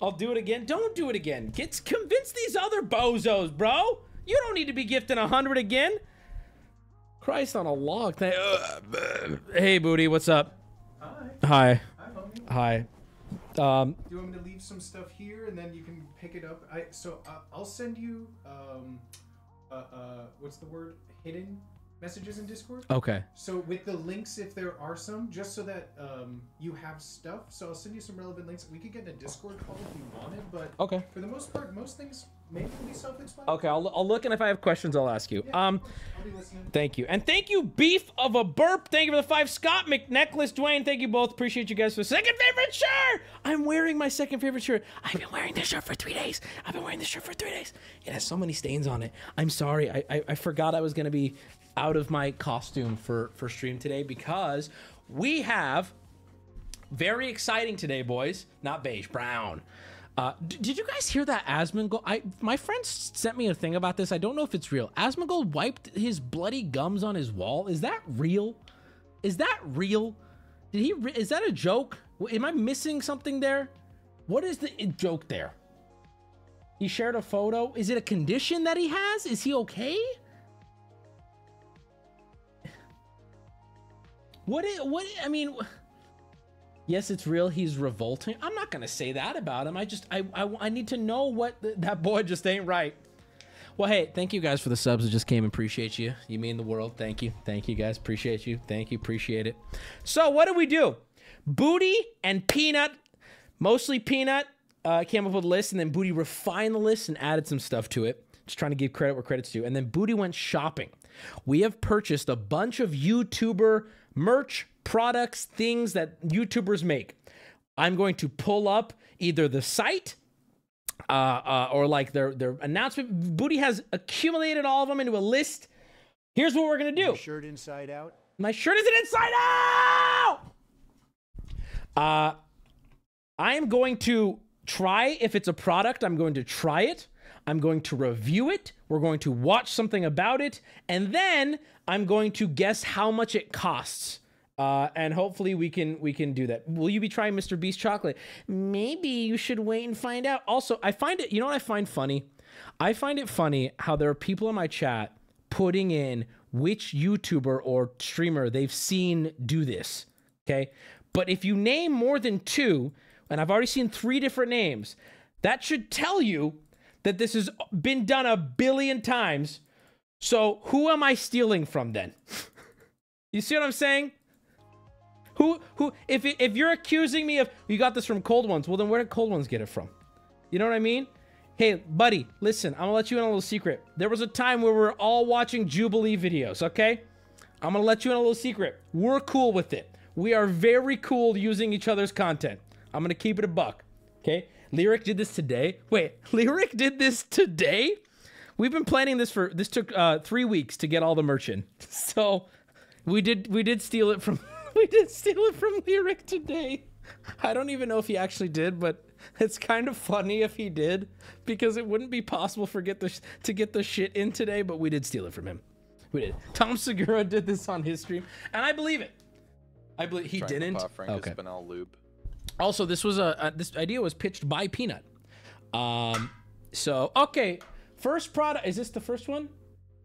I'll do it again. Don't do it again. Get convince these other bozos, bro. You don't need to be gifting a hundred again. Christ on a log. Th- hey, booty, what's up? Hi. Hi. Um, Do you want me to leave some stuff here and then you can pick it up? I so uh, I'll send you um uh, uh what's the word hidden messages in Discord. Okay. So with the links, if there are some, just so that um you have stuff. So I'll send you some relevant links. We could get in a Discord call if you wanted, but Okay. For the most part, most things maybe will be self-explanatory. Okay, I'll, I'll look, and if I have questions, I'll ask you. Um, be listening. thank you, and thank you, Beef of a Burp. Thank you for the five. Scott McNecklace, Dwayne. Thank you both. Appreciate you guys for the second favorite shirt. I'm wearing my second favorite shirt. I've been wearing this shirt for three days. I've been wearing this shirt for three days. It has so many stains on it. I'm sorry. I I, I forgot I was gonna be out of my costume for for stream today because we have very exciting today, boys. Not beige, brown. Uh, did you guys hear that Asmongold? I my friend sent me a thing about this. I don't know if it's real. Asmongold wiped his bloody gums on his wall. Is that real? Is that real? Did he? Is that a joke? Am I missing something there? What is the joke there? He shared a photo. Is it a condition that he has? Is he okay? What? i- What? I mean. Yes, it's real. He's revolting. I'm not gonna say that about him. I just I I, I need to know what th- that boy just ain't right. Well, hey, thank you guys for the subs that just came. Appreciate you. You mean the world. Thank you. Thank you guys. Appreciate you. Thank you. Appreciate it. So what do we do? Booty and Peanut, mostly Peanut, uh, came up with a list, and then Booty refined the list and added some stuff to it. Just trying to give credit where credit's due. And then Booty went shopping. We have purchased a bunch of YouTuber merch, products, things that YouTubers make. I'm going to pull up either the site uh, uh, or like their their announcement. Booty has accumulated all of them into a list. Here's what we're gonna do. Shirt inside out. My shirt is an inside out. Uh, I am going to try if it's a product. I'm going to try it. I'm going to review it. We're going to watch something about it, and then I'm going to guess how much it costs. Uh, and hopefully we can we can do that. Will you be trying Mr. Beast chocolate? Maybe you should wait and find out. Also, I find it. You know what I find funny? I find it funny how there are people in my chat putting in which YouTuber or streamer they've seen do this. Okay, but if you name more than two, and I've already seen three different names, that should tell you that this has been done a billion times. So who am I stealing from then? you see what I'm saying? Who who if if you're accusing me of you got this from cold ones, well then where did cold ones get it from? You know what I mean? Hey, buddy, listen, I'm gonna let you in a little secret. There was a time where we were all watching Jubilee videos, okay? I'm gonna let you in a little secret. We're cool with it. We are very cool using each other's content. I'm gonna keep it a buck. Okay? Lyric did this today. Wait, Lyric did this today? We've been planning this for this took uh three weeks to get all the merch in. So we did we did steal it from we did steal it from Lyric today. I don't even know if he actually did, but it's kind of funny if he did because it wouldn't be possible for get the sh- to get the shit in today. But we did steal it from him. We did. Tom Segura did this on his stream, and I believe it. I believe he Trying didn't. pop Frank Okay. Espinal loop. Also, this was a, a this idea was pitched by Peanut. Um, so okay, first product is this the first one?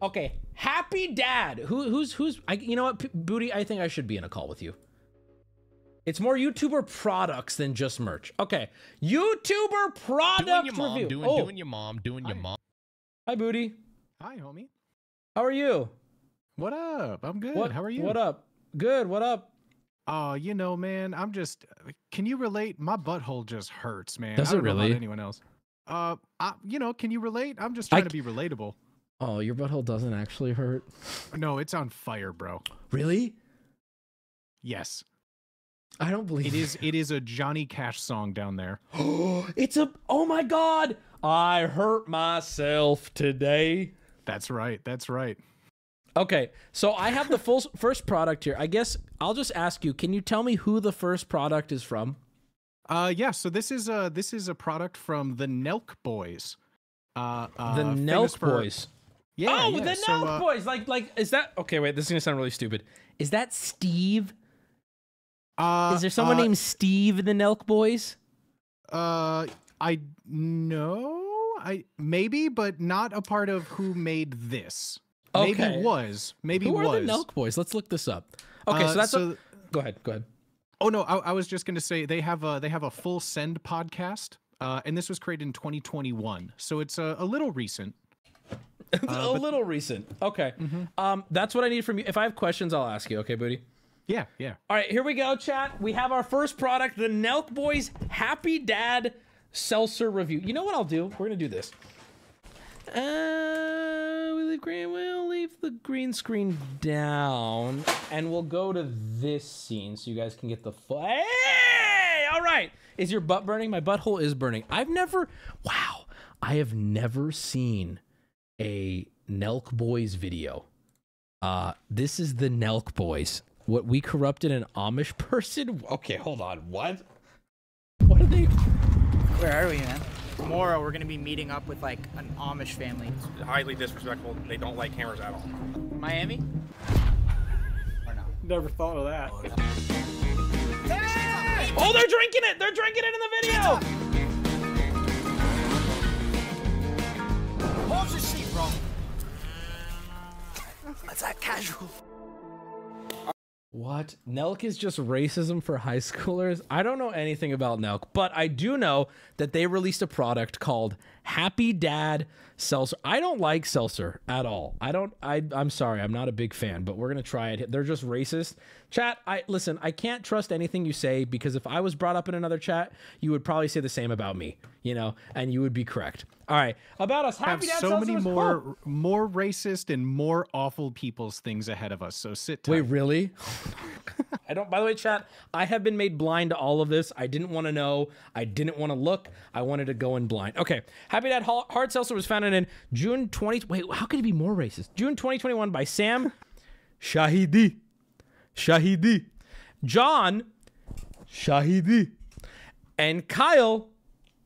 Okay, Happy Dad. Who who's who's? I you know what, P- Booty? I think I should be in a call with you. It's more YouTuber products than just merch. Okay, YouTuber product Doing your mom, review. doing, oh, doing your mom, doing your mom. hi Booty. Hi, homie. How are you? What up? I'm good. What- How are you? what up? Good. What up? Oh, you know, man, I'm just. Can you relate? My butthole just hurts, man. Does I don't know about really? anyone else? Uh, I, you know, can you relate? I'm just I trying to be relatable. Oh, your butthole doesn't actually hurt. No, it's on fire, bro. Really? Yes. I don't believe it is. It is a Johnny Cash song down there. it's a. Oh my God! I hurt myself today. That's right. That's right. Okay, so I have the full first product here. I guess I'll just ask you. Can you tell me who the first product is from? Uh, yeah. So this is a this is a product from the Nelk Boys. Uh, uh, the Nelk Boys. Yeah. oh, yeah, the so, Nelk uh, Boys. Like, like, is that okay? Wait, this is gonna sound really stupid. Is that Steve? Uh, is there someone uh, named Steve in the Nelk Boys? Uh, I no, I maybe, but not a part of who made this. Okay. Maybe was. Maybe Who was. are the Nelk Boys? Let's look this up. Okay, Uh, so that's. so- a, go ahead. Go ahead. Oh no, I, I was just going to say they have a they have a full send podcast, uh, and this was created in 2021, so it's a, a little recent. a little recent. Okay. Um, that's what I need from you. If I have questions, I'll ask you. Okay, booty. Yeah, yeah. All right, here we go, chat. We have our first product, the Nelk Boys Happy Dad Seltzer review. You know what I'll do? We're gonna do this. Uh, we leave green. We'll leave the green screen down, and we'll go to this scene so you guys can get the full. Hey, all right. Is your butt burning? My butthole is burning. I've never. Wow, I have never seen a Nelk Boys video. Uh, this is the Nelk Boys. What we corrupted an Amish person? Okay, hold on. What? What are they? Where are we, man? Tomorrow we're gonna be meeting up with like an Amish family. highly disrespectful. They don't like cameras at all. Miami? Never thought of that. Oh, they're drinking it. They're drinking it in the video. Hold your Casual. What? Nelk is just racism for high schoolers? I don't know anything about Nelk, but I do know that they released a product called Happy Dad Seltzer. I don't like seltzer at all. I don't I I'm sorry, I'm not a big fan, but we're going to try it. They're just racist. Chat, I listen, I can't trust anything you say because if I was brought up in another chat, you would probably say the same about me, you know, and you would be correct. All right. About us, have Dad so many more cool. more racist and more awful people's things ahead of us. So sit tight. Wait, really? I don't. By the way, chat. I have been made blind to all of this. I didn't want to know. I didn't want to look. I wanted to go in blind. Okay. Happy Dad Hard Seltzer was founded in June 20. Wait, how could it be more racist? June 2021 by Sam Shahidi, Shahidi, John Shahidi, and Kyle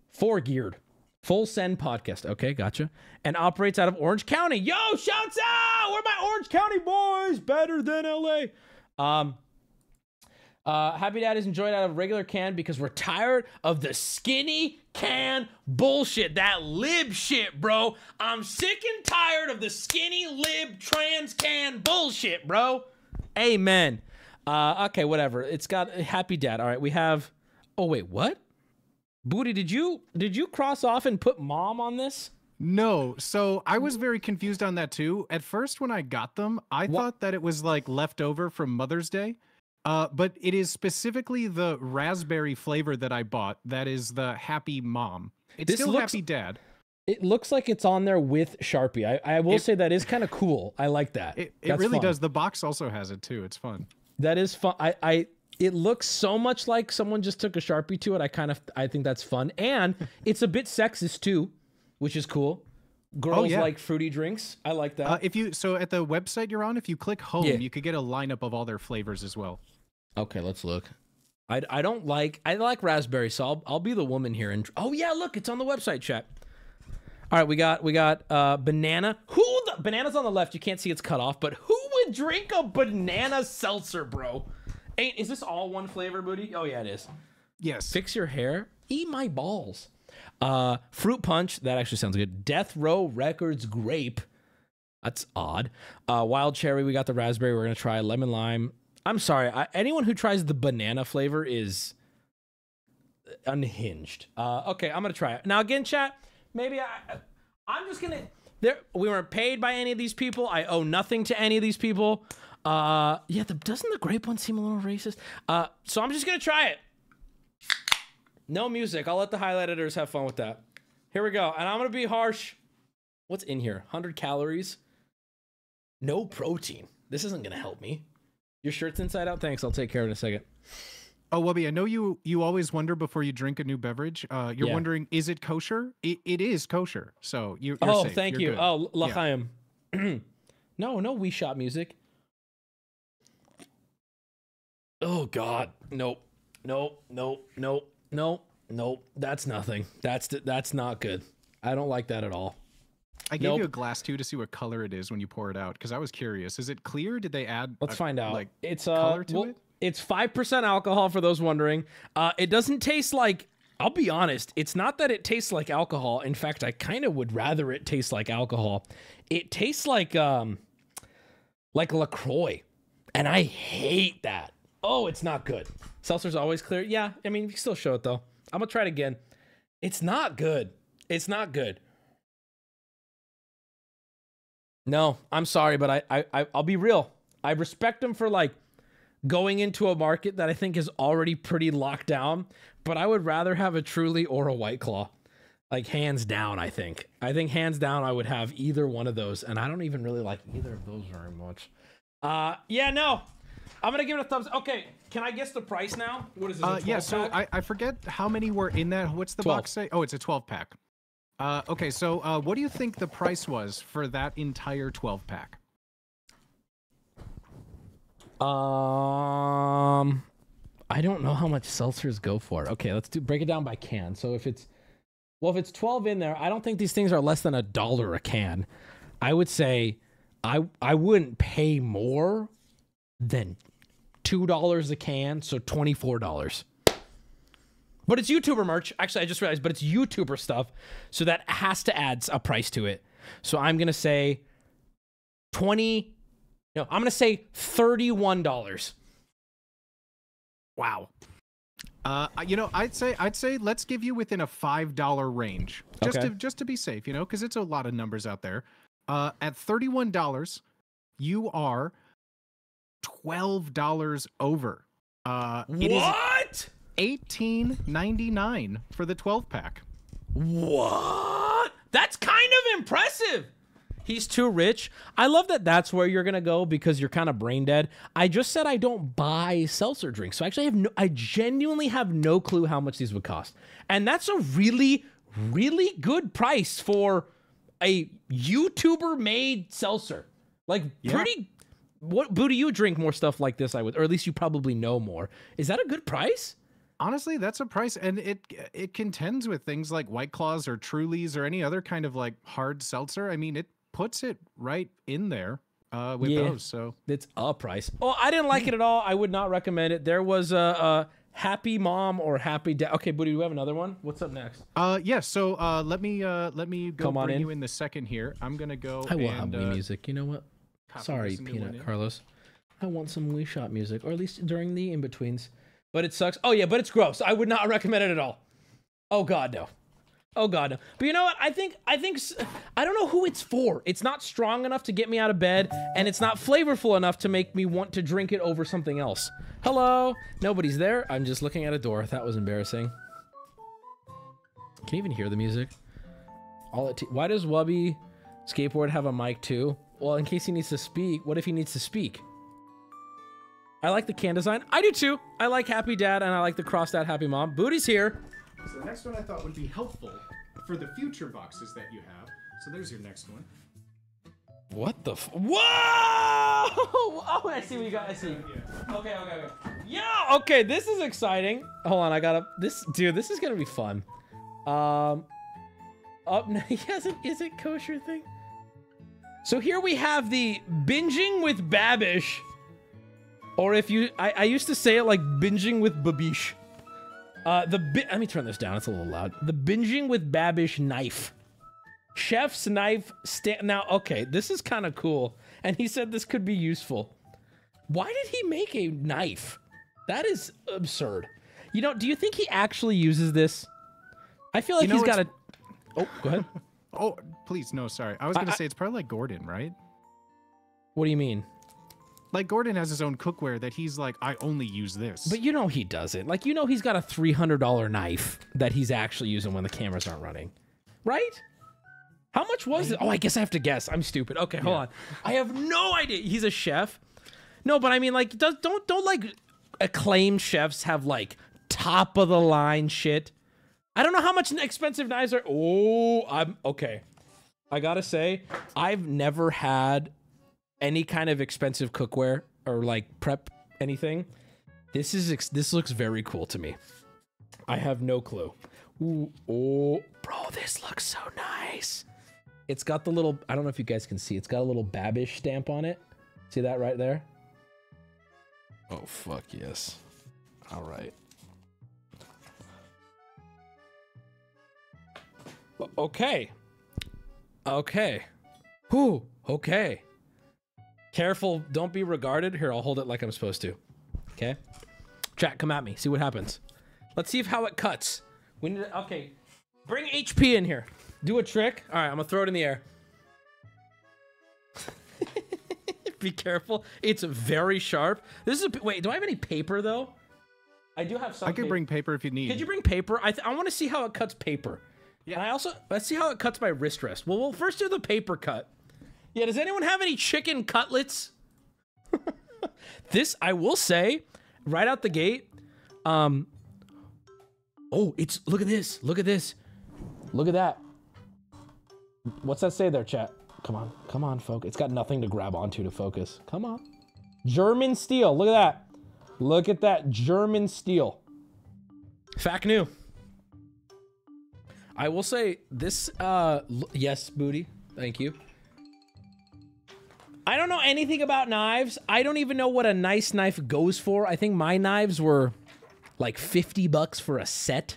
Forgeard. Full Send Podcast. Okay, gotcha. And operates out of Orange County. Yo, shouts out! We're my Orange County boys. Better than LA. Um, uh, Happy Dad is enjoyed out of regular can because we're tired of the skinny can bullshit. That lib shit, bro. I'm sick and tired of the skinny lib trans can bullshit, bro. Amen. Uh, okay, whatever. It's got Happy Dad. All right, we have. Oh wait, what? Booty, did you did you cross off and put mom on this? No, so I was very confused on that too. At first, when I got them, I thought that it was like left over from Mother's Day. Uh, but it is specifically the raspberry flavor that I bought. That is the Happy Mom. It's This still looks- Happy Dad. It looks like it's on there with Sharpie. I, I will It- say that is kind of cool. I like that. It, it really fun. does. The box also has it too. It's fun. That is fun. I, I it looks so much like someone just took a sharpie to it. I kind of I think that's fun, and it's a bit sexist too, which is cool. Girls yeah. like fruity drinks. I like that. Uh, if you so at the website you're on, if you click home, Yeah. you could get a lineup of all their flavors as well. Okay, let's look. I, I don't like I like raspberry, so I'll, I'll be the woman here. And oh yeah, look, it's on the website chat. All right, we got we got uh, banana. Who the banana's on the left? You can't see it's cut off, but who would drink a banana seltzer, bro? Ain't is this all one flavor, booty? Oh yeah, it is. Yes. Fix your hair. Eat my balls. Uh, fruit punch. That actually sounds good. Death Row Records grape. That's odd. Uh, wild cherry. We got the raspberry. We're gonna try lemon lime. I'm sorry. I, anyone who tries the banana flavor is unhinged. Uh, okay, I'm gonna try it now. Again, chat. Maybe I. I'm just gonna. There, we weren't paid by any of these people. I owe nothing to any of these people. Uh, yeah. The, doesn't the grape one seem a little racist? Uh, so I'm just gonna try it. No music. I'll let the highlight editors have fun with that. Here we go. And I'm to be harsh. What's in here? 100 calories. No protein. This isn't to help me. Your shirt's inside out? Thanks. I'll take care of it in a second. Oh, Wubby, I know you you always wonder before you drink a new beverage. Uh, you're Yeah. wondering, is it kosher? It, it is kosher. So you, you're oh, safe. thank You're you. good. Oh, Yeah. L'chaim. no, no Wii Shop music. Oh, God. Nope. Nope. Nope. Nope. Nope, nope. That's nothing. That's that's not good. I don't like that at all. I gave Nope. you a glass too to see what color it is when you pour it out because I was curious. Is it clear? Did they add? Let's a- find out. Like it's uh, color to well, it. It's five percent alcohol for those wondering. Uh, it doesn't taste like. I'll be honest. It's not that it tastes like alcohol. In fact, I kind of would rather it taste like alcohol. It tastes like um, like Lacroix, and I hate that. Oh, it's not good. Seltzer's always clear. Yeah, I mean, you can still show it though. I'm gonna try it again. It's not good. It's not good. No, I'm sorry, but I, I, I'll be real. I respect them for like going into a market that I think is already pretty locked down, but I would rather have a Truly or a White Claw. Like hands down, I think. I think hands down I would have either one of those, and I don't even really like either of those very much. Uh, yeah, no. I'm gonna give it a thumbs. Okay, can I guess the price now? What is this? Uh, yeah, 12 so? I, I forget how many were in that. What's the 12. box say? Oh, it's a 12 pack. Uh, okay, so uh, what do you think the price was for that entire 12 pack? Um, I don't know how much seltzers go for. Okay, let's do break it down by can. So if it's well, if it's twelve in there, I don't think these things are less than a dollar a can. I would say I I wouldn't pay more than two dollars a can, so twenty four dollars. But it's YouTuber merch. Actually, I just realized, but it's YouTuber stuff, so that has to add a price to it. So I'm gonna say twenty. No, I'm gonna say thirty-one dollars. Wow. Uh, you know, I'd say I'd say let's give you within a five dollar range, just Okay. to just to be safe, you know, because it's a lot of numbers out there. Uh, at thirty one dollars, you are twelve dollars over. Uh, it is What? Eighteen ninety nine for the twelve pack. What? That's kind of impressive. He's too rich. I love that that's where you're gonna go because you're kind of brain dead. I just said I don't buy seltzer drinks, so actually I have no. I genuinely have no clue how much these would cost, and that's a really, really good price for a YouTuber made seltzer. Like pretty. What boo do you drink more stuff like this? I would, or at least you probably know more. Is that a good price? Honestly, that's a price, and it it contends with things like White Claws or Trulies or any other kind of like hard seltzer. I mean, it puts it right in there uh, with Yeah. those. So It's a price. Oh, I didn't like it at all. I would not recommend it. There was a, a happy mom or happy dad. Okay, Booty, do we have another one? What's up next? Uh, yeah. So uh, let me uh, let me go Come on bring in. you in the second here. I'm gonna go. I will and, uh, music. You know what? Sorry, this new one Peanut in. Carlos. I want some Wii Shop music, or at least during the in betweens. But it sucks. Oh yeah, but it's gross. I would not recommend it at all. Oh god, no. Oh god, no. But you know what? I think I think I don't know who it's for. It's not strong enough to get me out of bed, and it's not flavorful enough to make me want to drink it over something else. Hello, nobody's there. I'm just looking at a door. That was embarrassing. Can you even hear the music? All it. Why does Wubby skateboard have a mic too? Well, in case he needs to speak. What if he needs to speak? I like the can design. I do too. I like Happy Dad and I like the crossed out Happy Mom. Booty's here. So the next one I thought would be helpful for the future boxes that you have. So there's your next one. What the? F- Whoa! Oh, I see what you got. I see. Okay, okay, okay. Yeah. Okay, this is exciting. Hold on, I gotta. This dude, this is gonna be fun. Um, up. He has an is it kosher thing? So here we have the binging with Babish, or if you, I, I used to say it like binging with Babish. Uh, the bi- let me turn this down. It's a little loud. The binging with Babish knife. Chef's knife stand. Now, okay, this is kind of cool. And he said this could be useful. Why did he make a knife? That is absurd. You know, do you think he actually uses this? I feel like You know, he's got a. Oh, go ahead. Oh, please, no, sorry. I was gonna I- say it's probably like Gordon, right? What do you mean? Like Gordon has his own cookware that he's like, I only use this. But you know he doesn't. Like, you know he's got a $300 knife that he's actually using when the cameras aren't running. Right? How much was it? Oh, I guess I have to guess. I'm stupid. Okay, hold on. I have no idea. He's a chef. No, but I mean, like, does, don't don't like acclaimed chefs have like top of the line shit? I don't know how much expensive knives are. Oh, I'm okay. I gotta say, I've never had any kind of expensive cookware or like prep anything. This is ex- this looks very cool to me. I have no clue. Ooh, oh, bro, this looks so nice. It's got the little, I don't know if you guys can see, it's got a little Babish stamp on it. See that right there? Oh, fuck yes. All right. Okay. Okay. Whew. Okay. Careful. Don't be regarded. Here, I'll hold it like I'm supposed to. Okay. Chat, come at me. See what happens. Let's see if how it cuts. We need to, okay. Bring HP in here. Do a trick. All right, I'm gonna throw it in the air. be careful. It's very sharp. This is a, wait. Do I have any paper though? I do have some. I could paper. bring paper if you need. Could you bring paper? I, th- I want to see how it cuts paper. Yeah. And I also let's see how it cuts my wrist rest. Well, we'll first do the paper cut. Yeah. Does anyone have any chicken cutlets? this I will say, right out the gate. Um. Oh, it's look at this. Look at this. Look at that. What's that say there, chat? Come on, come on, focus. It's got nothing to grab onto to focus. Come on. German steel. Look at that. Look at that German steel. Fact new. I will say this. Uh, yes, booty. Thank you. I don't know anything about knives. I don't even know what a nice knife goes for. I think my knives were like 50 bucks for a set.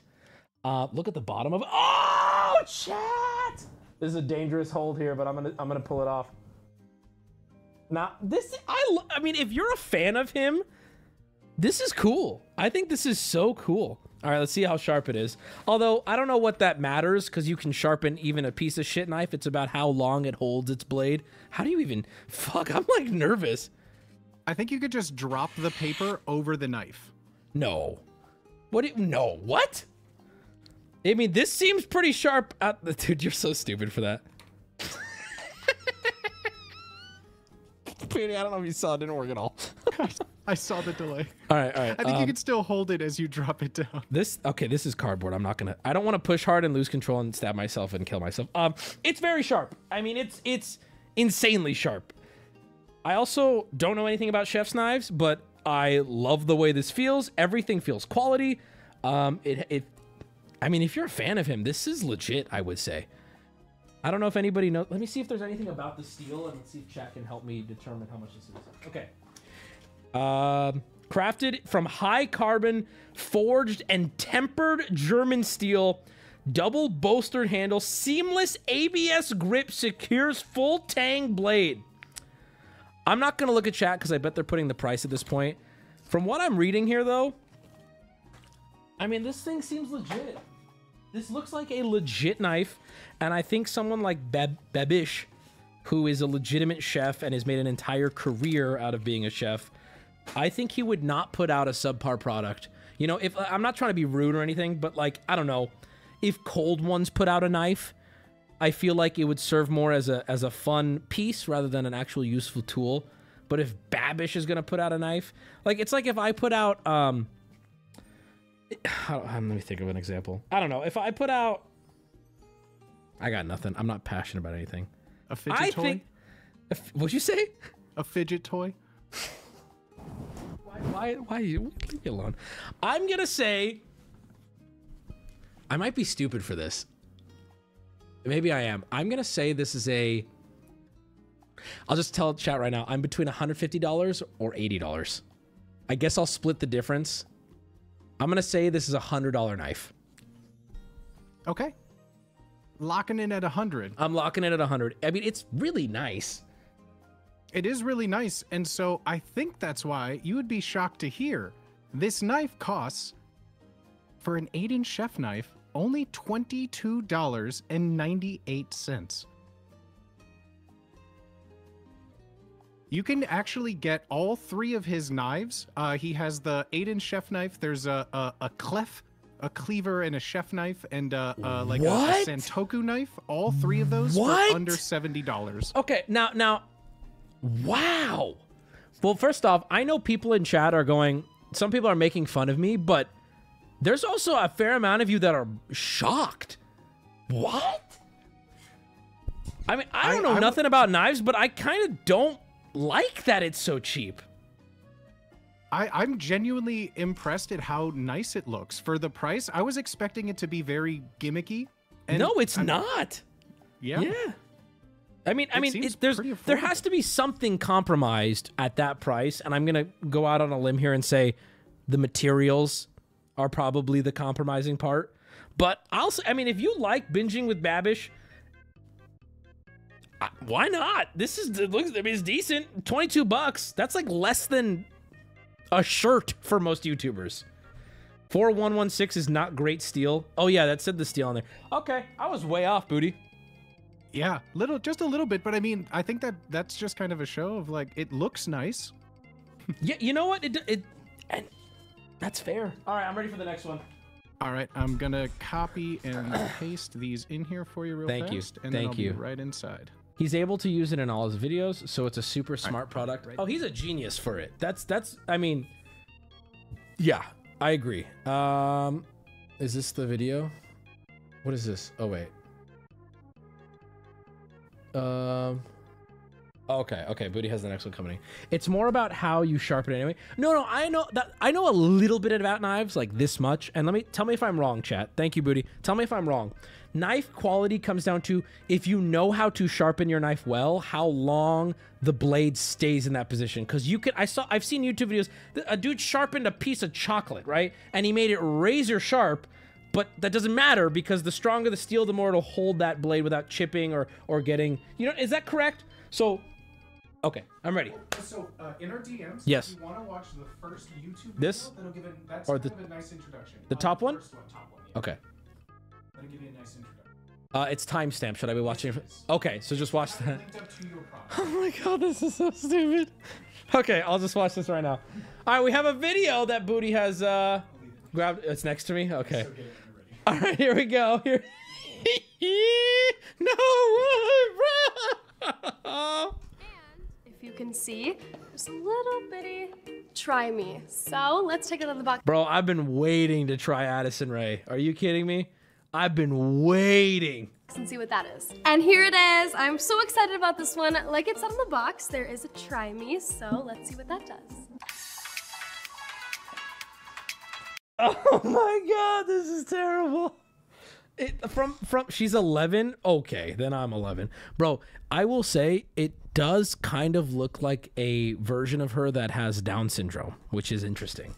Uh, look at the bottom of it. Oh, chat! This is a dangerous hold here, but I'm gonna I'm gonna pull it off. Now this I I mean, if you're a fan of him, this is cool. I think this is so cool. All right, let's see how sharp it is. Although I don't know what that matters because you can sharpen even a piece of shit knife. It's about how long it holds its blade. How do you even? Fuck, I'm like nervous. I think you could just drop the paper over the knife. No. What? Do you, no. What? I mean, this seems pretty sharp. Uh, At the dude, you're so stupid for that. Petey, I don't know if you saw it. Didn't work at all. I saw the delay. All right, all right. I think you um, can still hold it as you drop it down. This okay. This is cardboard. I'm not gonna. I don't want to push hard and lose control and stab myself and kill myself. Um, it's very sharp. I mean, it's it's insanely sharp. I also don't know anything about chef's knives, but I love the way this feels. Everything feels quality. Um, it it. I mean, if you're a fan of him, this is legit. I would say. I don't know if anybody knows. Let me see if there's anything about the steel, and let's see if chat can help me determine how much this is. Okay. Um, crafted from high carbon, forged and tempered German steel, double bolstered handle, seamless ABS grip, secures full tang blade. I'm not gonna look at chat because I bet they're putting the price at this point. From what I'm reading here, though, I mean this thing seems legit. This looks like a legit knife, and I think someone like Beb Babish, who is a legitimate chef and has made an entire career out of being a chef, I think he would not put out a subpar product. You know, if I'm not trying to be rude or anything, but like I don't know, if Cold Ones put out a knife, I feel like it would serve more as a as a fun piece rather than an actual useful tool. But if Babish is gonna put out a knife, like it's like if I put out um, Um, let me think of an example. I don't know if I put out. I got nothing. I'm not passionate about anything. A fidget I toy? think. If, what'd you say? A fidget toy? Why? Why? Why? You leave me alone. I'm gonna say. I might be stupid for this. Maybe I am. I'm gonna say this is a. I'll just tell chat right now. I'm between $150 or $80. I guess I'll split the difference. I'm gonna say this is a hundred dollar knife. Okay. Locking in at a hundred. I'm locking it at a hundred. I mean, it's really nice. It is really nice, and so I think that's why you would be shocked to hear this knife costs for an eight-inch chef knife only twenty-two dollars and ninety-eight cents. You can actually get all three of his knives. Uh, he has the eight-inch chef knife. There's a a, a clef, a cleaver, and a chef knife, and uh, uh, like a, a santoku knife. All three of those What? for under seventy dollars. Okay, now now wow. Well, first off, I know people in chat are going some people are making fun of me, but there's also a fair amount of you that are shocked. What? I mean, I don't I- know I'm- nothing about knives, but I kind of don't like that it's so cheap. I, I'm genuinely impressed at how nice it looks for the price. I was expecting it to be very gimmicky. and no, it's I'm- not. Yeah. Yeah. I mean, I It mean, it, there's there has to be something compromised at that price, and I'm gonna go out on a limb here and say the materials are probably the compromising part. But I'll say, I mean, if you like binging with Babish, I- why not? This is it looks. I mean, it's decent. Twenty two bucks. That's like less than a shirt for most YouTubers. Four one one six is not great steel. Oh yeah, that said the steel on there. Okay, I was way off, booty. Yeah, little, just a little bit, but I mean, I think that that's just kind of a show of like it looks nice. Yeah, you know what? It it and that's fair. All right, I'm ready for the next one. All right, I'm gonna copy and paste these in here for you real Thank you. and Thank then I'll you. be right inside. He's able to use it in all his videos, so it's a super smart product. Oh, he's a genius for it. That's that's. I mean, yeah, I agree. Um, is this the video? What is this? Oh wait. Um. Okay, okay. Booty has the next one coming. It's more about how you sharpen it anyway. No, no, I know that I know a little bit about knives, like this much. And let me tell me if I'm wrong, chat. Thank you, Booty. Tell me if I'm wrong. Knife quality comes down to if you know how to sharpen your knife well, how long the blade stays in that position. Because you can, I saw, I've seen YouTube videos. A dude sharpened a piece of chocolate, right, and he made it razor sharp. But that doesn't matter because the stronger the steel, the more it'll hold that blade without chipping or or getting. You know, is that correct? So, okay, I'm ready. So uh, in our DMs, Yes. if you want to watch the first YouTube This? video, that'll give it, that's Or kind the- of a nice introduction. The top one? First one, top one. Yeah. Okay. That'll give you a nice introduction. Uh, it's timestamp. Should I be watching? it? Okay, so just watch that. Linked up to your. Oh my god, this is so stupid. Okay, I'll just watch this right now. All right, we have a video that Booty has uh grabbed. It's next to me. Okay. All right, here we go. Here. no bro. You can see, there's a little bitty try me. So let's take it out of the box Bro, I've been waiting to try Addison Rae. Are you kidding me? I've been waiting. and see what that is. And here it is. I'm so excited about this one. Like it said on the box, there is a try me. So let's see what that does. Oh my god, this is terrible. It, from from she's 11. Okay, then I'm 11. Bro, I will say it does kind of look like a version of her that has down syndrome, which is interesting.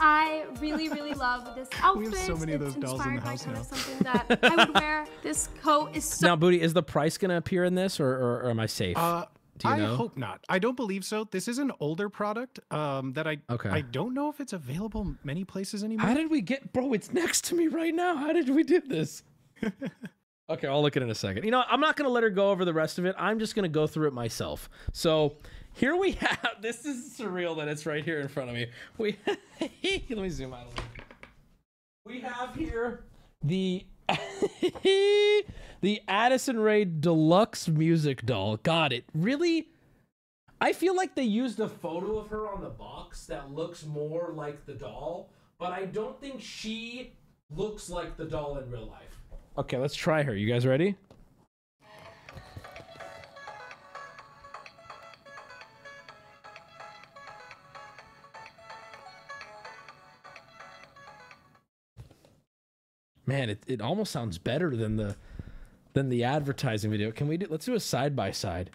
I really, really love this outfit. We have so many of It's those dolls in the house now. something that I would wear. This coat is so now, Booty, is the price going to appear in this or, or, or am I safe? Uh, Do you I know? hope not. I don't believe so. This is an older product um, that I Okay. I don't know if it's available many places anymore. How did we get Bro, it's next to me right now. How did we do this? okay, I'll look at it in a second. You know, I'm not going to let her go over the rest of it. I'm just going to go through it myself. So, here we have this is surreal that it's right here in front of me. We let me zoom out a little. We have here the the Addison Rae Deluxe music doll. Got it really I feel like they used a photo of her on the box that looks more like the doll, but I don't think she looks like the doll in real life. Okay, let's try her. You guys ready? Man, it, it almost sounds better than the than the advertising video. Can we do let's do a side by side.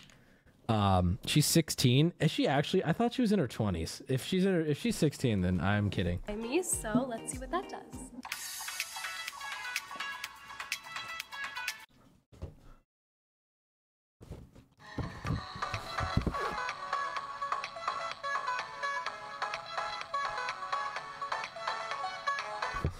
Um, she's 16. Is she actually? I thought she was in her 20s. If she's in her, if she's 16, then I'm kidding. try me. So let's see what that does.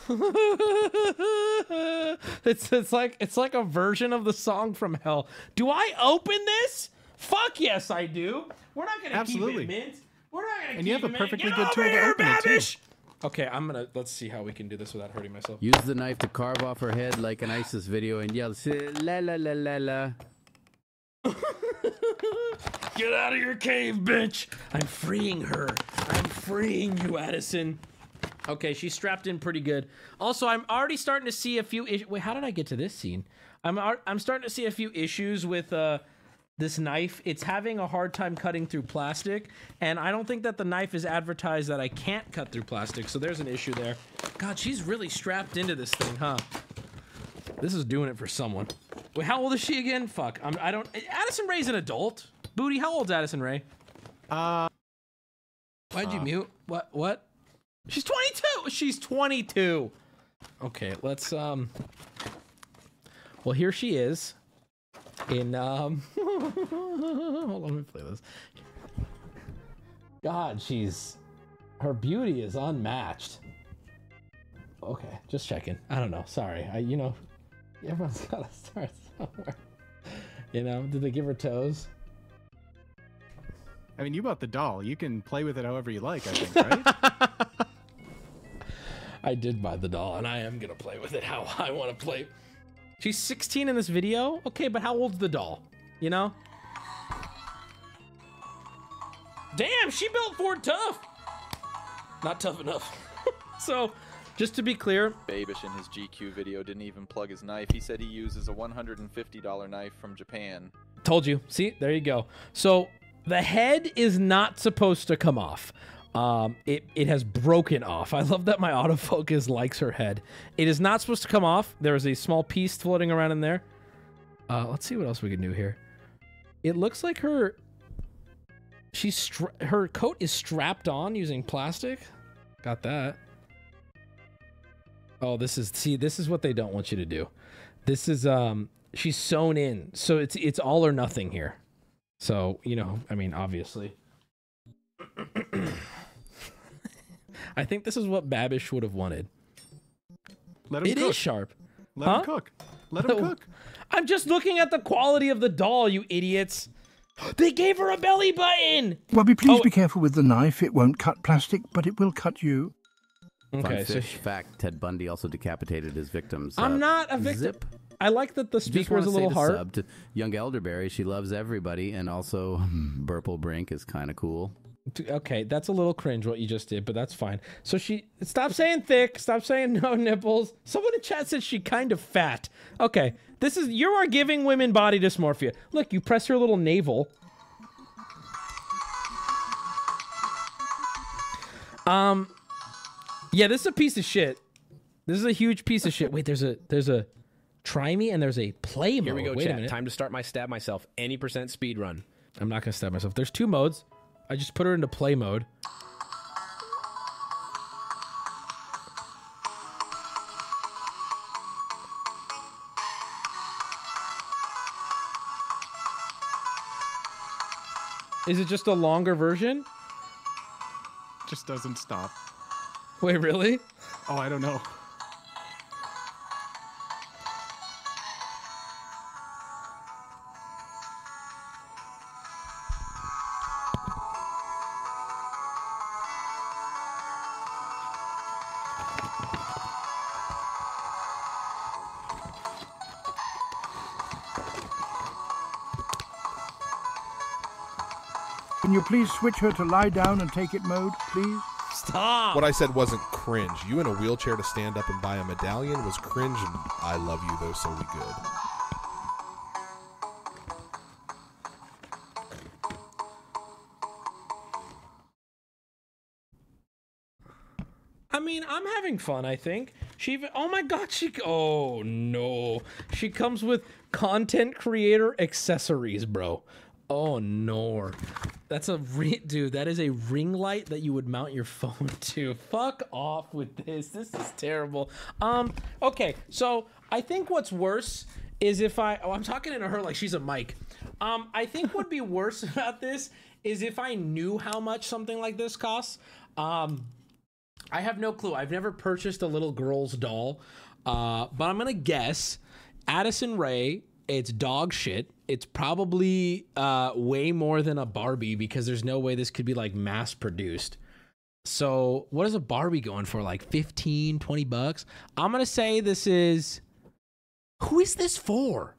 it's it's like it's like a version of the song from Hell. Do I open this? Fuck yes, I do. We're not gonna Absolutely. keep it mint. We're not gonna And keep you have a perfectly good over tool to here, open it, too. Okay, I'm gonna let's see how we can do this without hurting myself. Use the knife to carve off her head like an ISIS video and yell, "Si- la la la la la. Get out of your cave, bitch! I'm freeing her. I'm freeing you, Addison. Okay, she's strapped in pretty good. Also, I'm already starting to see a few. Is- Wait, how did I get to this scene? I'm I'm starting to see a few issues with uh this knife, it's having a hard time cutting through plastic, and I don't think that the knife is advertised that I can't cut through plastic. So there's an issue there. God, she's really strapped into this thing, huh? This is doing it for someone. Wait, how old is she again? Fuck, I'm, I don't. Addison Rae's an adult. Booty, how old's Addison Rae? Uh. Why'd you uh, mute? What? What? She's 22. She's 22. Okay, let's um. Well, here she is. In um. Hold on, let me play this. God, she's her beauty is unmatched. Okay, just checking. I don't know. Sorry. I you know, everyone's got to start somewhere. You know, did they give her toes? I mean, you bought the doll. You can play with it however you like. I think, right? I did buy the doll, and I am gonna play with it how I want to play. She's 16 in this video. Okay, but how old's the doll? You know? Damn, she built Ford tough. Not tough enough. so, just to be clear, Babish in his GQ video didn't even plug his knife. He said he uses a $150 knife from Japan. Told you. See, there you go. So the head is not supposed to come off. Um, it, it has broken off. I love that my autofocus likes her head. It is not supposed to come off. There is a small piece floating around in there. Uh, let's see what else we can do here. It looks like her. She's her coat is strapped on using plastic. Got that. Oh, this is see. This is what they don't want you to do. This is um. She's sewn in, so it's it's all or nothing here. So you know, I mean, obviously. I think this is what Babish would have wanted. Let him It is cook. sharp. Let Huh? him cook. Let him cook. I'm just looking at the quality of the doll, you idiots. They gave her a belly button. Robbie, please Oh. be careful with the knife. It won't cut plastic, but it will cut you. Fun Okay, so fish fact: Ted Bundy also decapitated his victims. I'm Uh, not a victim. Zip. I like that the Just speaker wanna is a little hard. Young elderberry, she loves everybody, and also hmm, Burple Brink is kind of cool. Okay, that's a little cringe what you just did, but that's fine. So she stop saying thick, stop saying no nipples. Someone in chat said she kind of fat. Okay, this is you are giving women body dysmorphia. Look, you press her little navel. Um, yeah, this is a piece of shit. This is a huge piece of shit. Wait, there's a there's a try me and there's a play mode. Here we go, Wait a chat. minute. Time to start my stab myself. Any percent speed run. I'm not gonna stab myself. There's two modes. I just put her into play mode. Is it just a longer version? Just doesn't stop. Wait, really? Oh, I don't know. Please switch her to lie down and take it mode, please? Stop. What I said wasn't cringe. You in a wheelchair to stand up and buy a medallion was cringe, and I love you though, so we good. I mean, I'm having fun. I think she. even- Oh my god, she. Oh no, she comes with content creator accessories, bro. Oh no, that's a re- dude. That is a ring light that you would mount your phone to. Fuck off with this. This is terrible. Um. Okay, so I think what's worse is if I. Oh, I'm talking to her like she's a mic. Um. I think what'd be worse about this is if I knew how much something like this costs. Um. I have no clue. I've never purchased a little girl's doll, uh, but I'm gonna guess Addison Rae. It's dog shit. It's probably uh, way more than a Barbie because there's no way this could be like mass produced. So, what is a Barbie going for? Like 15, 20 bucks? I'm gonna say this is. Who is this for?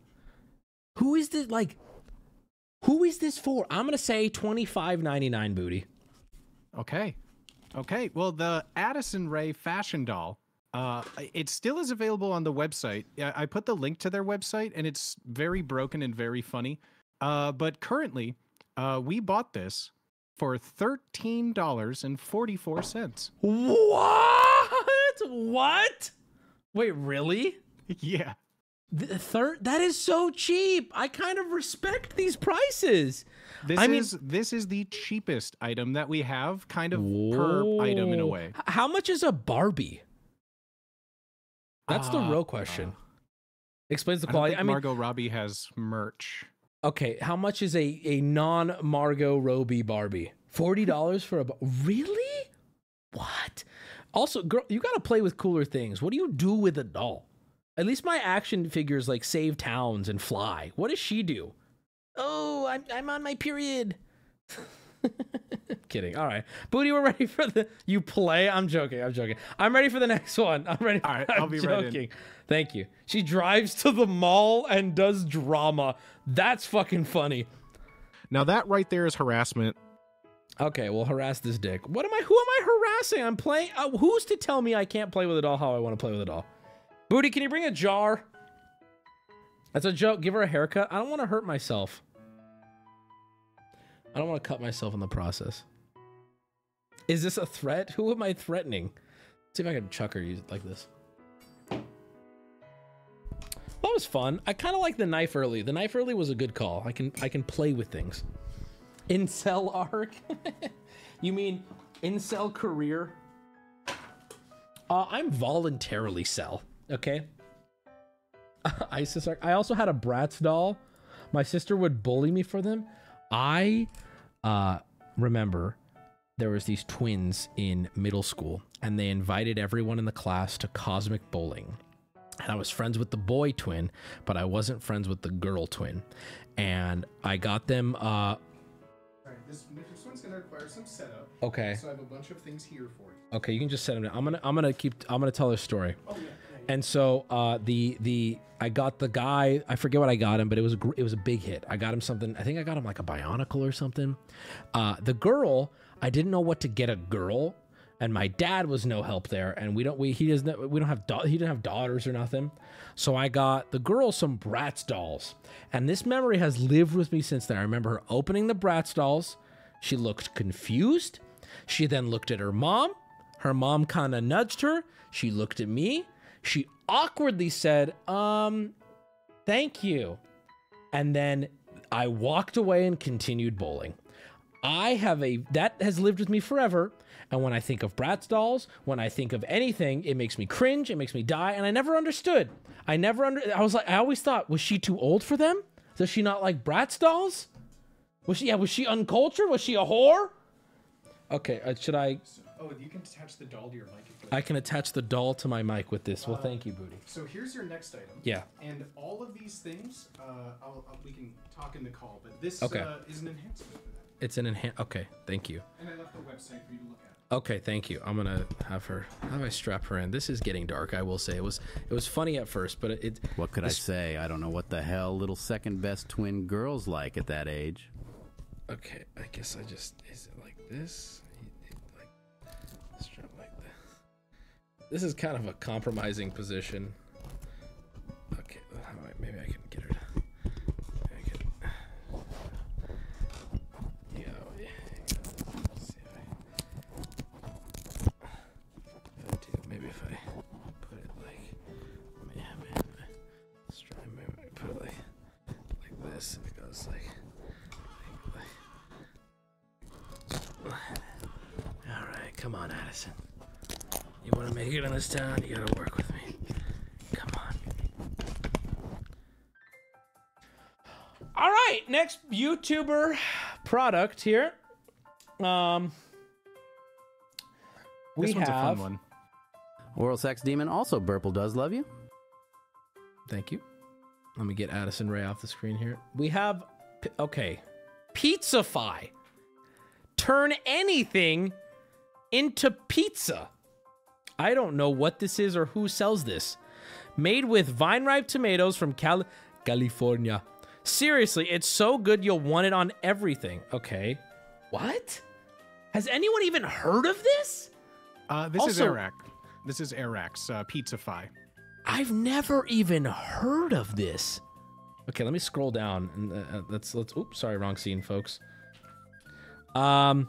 Who is this like? Who is this for? I'm say twenty five ninety nine booty. Okay. Okay. Well, the Addison Rae fashion doll, uh, it still is available on the website. I put the link to their website, and it's very broken and very funny. Uh, but currently, uh, we bought this for thirteen dollars and forty four cents. What? What? Wait, really? Yeah. The third that is so cheap. I kind of respect these prices. This I mean- is this is the cheapest item that we have, kind of per item in a way. How much is a Barbie? That's the Uh, real question. Explains the I quality. think I mean, Margot Robbie has merch. okay, how much is a a non Margot Robbie Barbie? Forty dollars for a really? What? Also, girl, you got to play with cooler things. What do you do with a doll? At least my action figures like save towns and fly. What does she do? Oh, I'm I'm on my period. Kidding. All right, Booty, we're ready for the you play. I'm joking. I'm joking. I'm ready for the next one. I'm ready. All right, I'll I'm be right joking. Thank you. She drives to the mall and does drama. That's fucking funny. Now that right there is harassment. Okay, well, harass this dick. What am I? Who am I harassing? I'm playing. Uh, who's to tell me I can't play with a doll how I want to play with a doll? Booty, can you bring a jar? That's a joke. Give her a haircut. I don't want to hurt myself. I don't want to cut myself in the process. Is this a threat? Who am I threatening? Let's see if I can chuck her use like this. That was fun. I kind of like the knife early. The knife early was a good call. I can I can play with things. Incel arc? you mean incel career? Uh, I'm voluntarily cell. Okay. ISIS arc. I also had a Bratz doll. My sister would bully me for them. I uh, remember there was these twins in middle school, and they invited everyone in the class to cosmic bowling. And I was friends with the boy twin, but I wasn't friends with the girl twin. And I got them. Uh, All right, this, this one's gonna require some setup. Okay. So I have a bunch of things here for you. Okay, you can just set them down. I'm gonna I'm gonna keep I'm gonna tell their story. And so uh, the the I got the guy I forget what I got him, but it was a, it was a big hit. I got him something. I think I got him like a Bionicle or something. Uh, the girl I didn't know what to get a girl, and my dad was no help there. And we don't we he doesn't we don't have he didn't have daughters or nothing. So I got the girl some Bratz dolls, and this memory has lived with me since then. I remember her opening the Bratz dolls. She looked confused. She then looked at her mom. Her mom kind of nudged her. She looked at me. She awkwardly said, um, thank you. And then I walked away and continued bowling. I have a, that has lived with me forever. And when I think of Bratz dolls, when I think of anything, it makes me cringe, it makes me die. And I never understood. I never under, I was like, I always thought, was she too old for them? Does she not like Bratz dolls? Was she, yeah, was she uncultured? Was she a whore? Okay, uh, should I? Oh, you can attach the doll to your mic. If you I can attach the doll to my mic with this. Well, Uh, thank you, Booty. So here's your next item. Yeah. And all of these things, uh, I'll, I'll, we can talk in the call, but this Okay. uh, is an enhancement for that. It's an enhance. Okay, thank you. And I left the website for you to look at. Okay, thank you. I'm gonna have her. How do I strap her in? This is getting dark. I will say it was. It was funny at first, but it. it What could I say? I don't know what the hell little second best twin girls like at that age. Okay, I guess I just. Is it like this? This. Is kind of a compromising position. Okay, all right, maybe I can get her. To, can. Yeah, oh, yeah. If I- I Maybe if I put it like, yeah, man, let's try. Maybe I put it like, like this. It goes like, all right, come on, Addison. You want to make it in this town? You gotta work with me. Come on. All right, next YouTuber product here. Um, we This one's a fun one. Oral Sex Demon also Burple does love you. Thank you. Let me get Addison Rae off the screen here. We have okay, Pizzafy. Turn anything into pizza. I don't know what this is or who sells this. Made with vine ripe tomatoes from Cal- California. Seriously, it's so good you'll want it on everything. Okay. What? Has anyone even heard of this? Uh, this is Also- Iraq. This is Iraq's uh, Pizzafy. I've never even heard of this. Okay, let me scroll down and uh, uh, let's let's. Oops, sorry, wrong scene, folks. Um,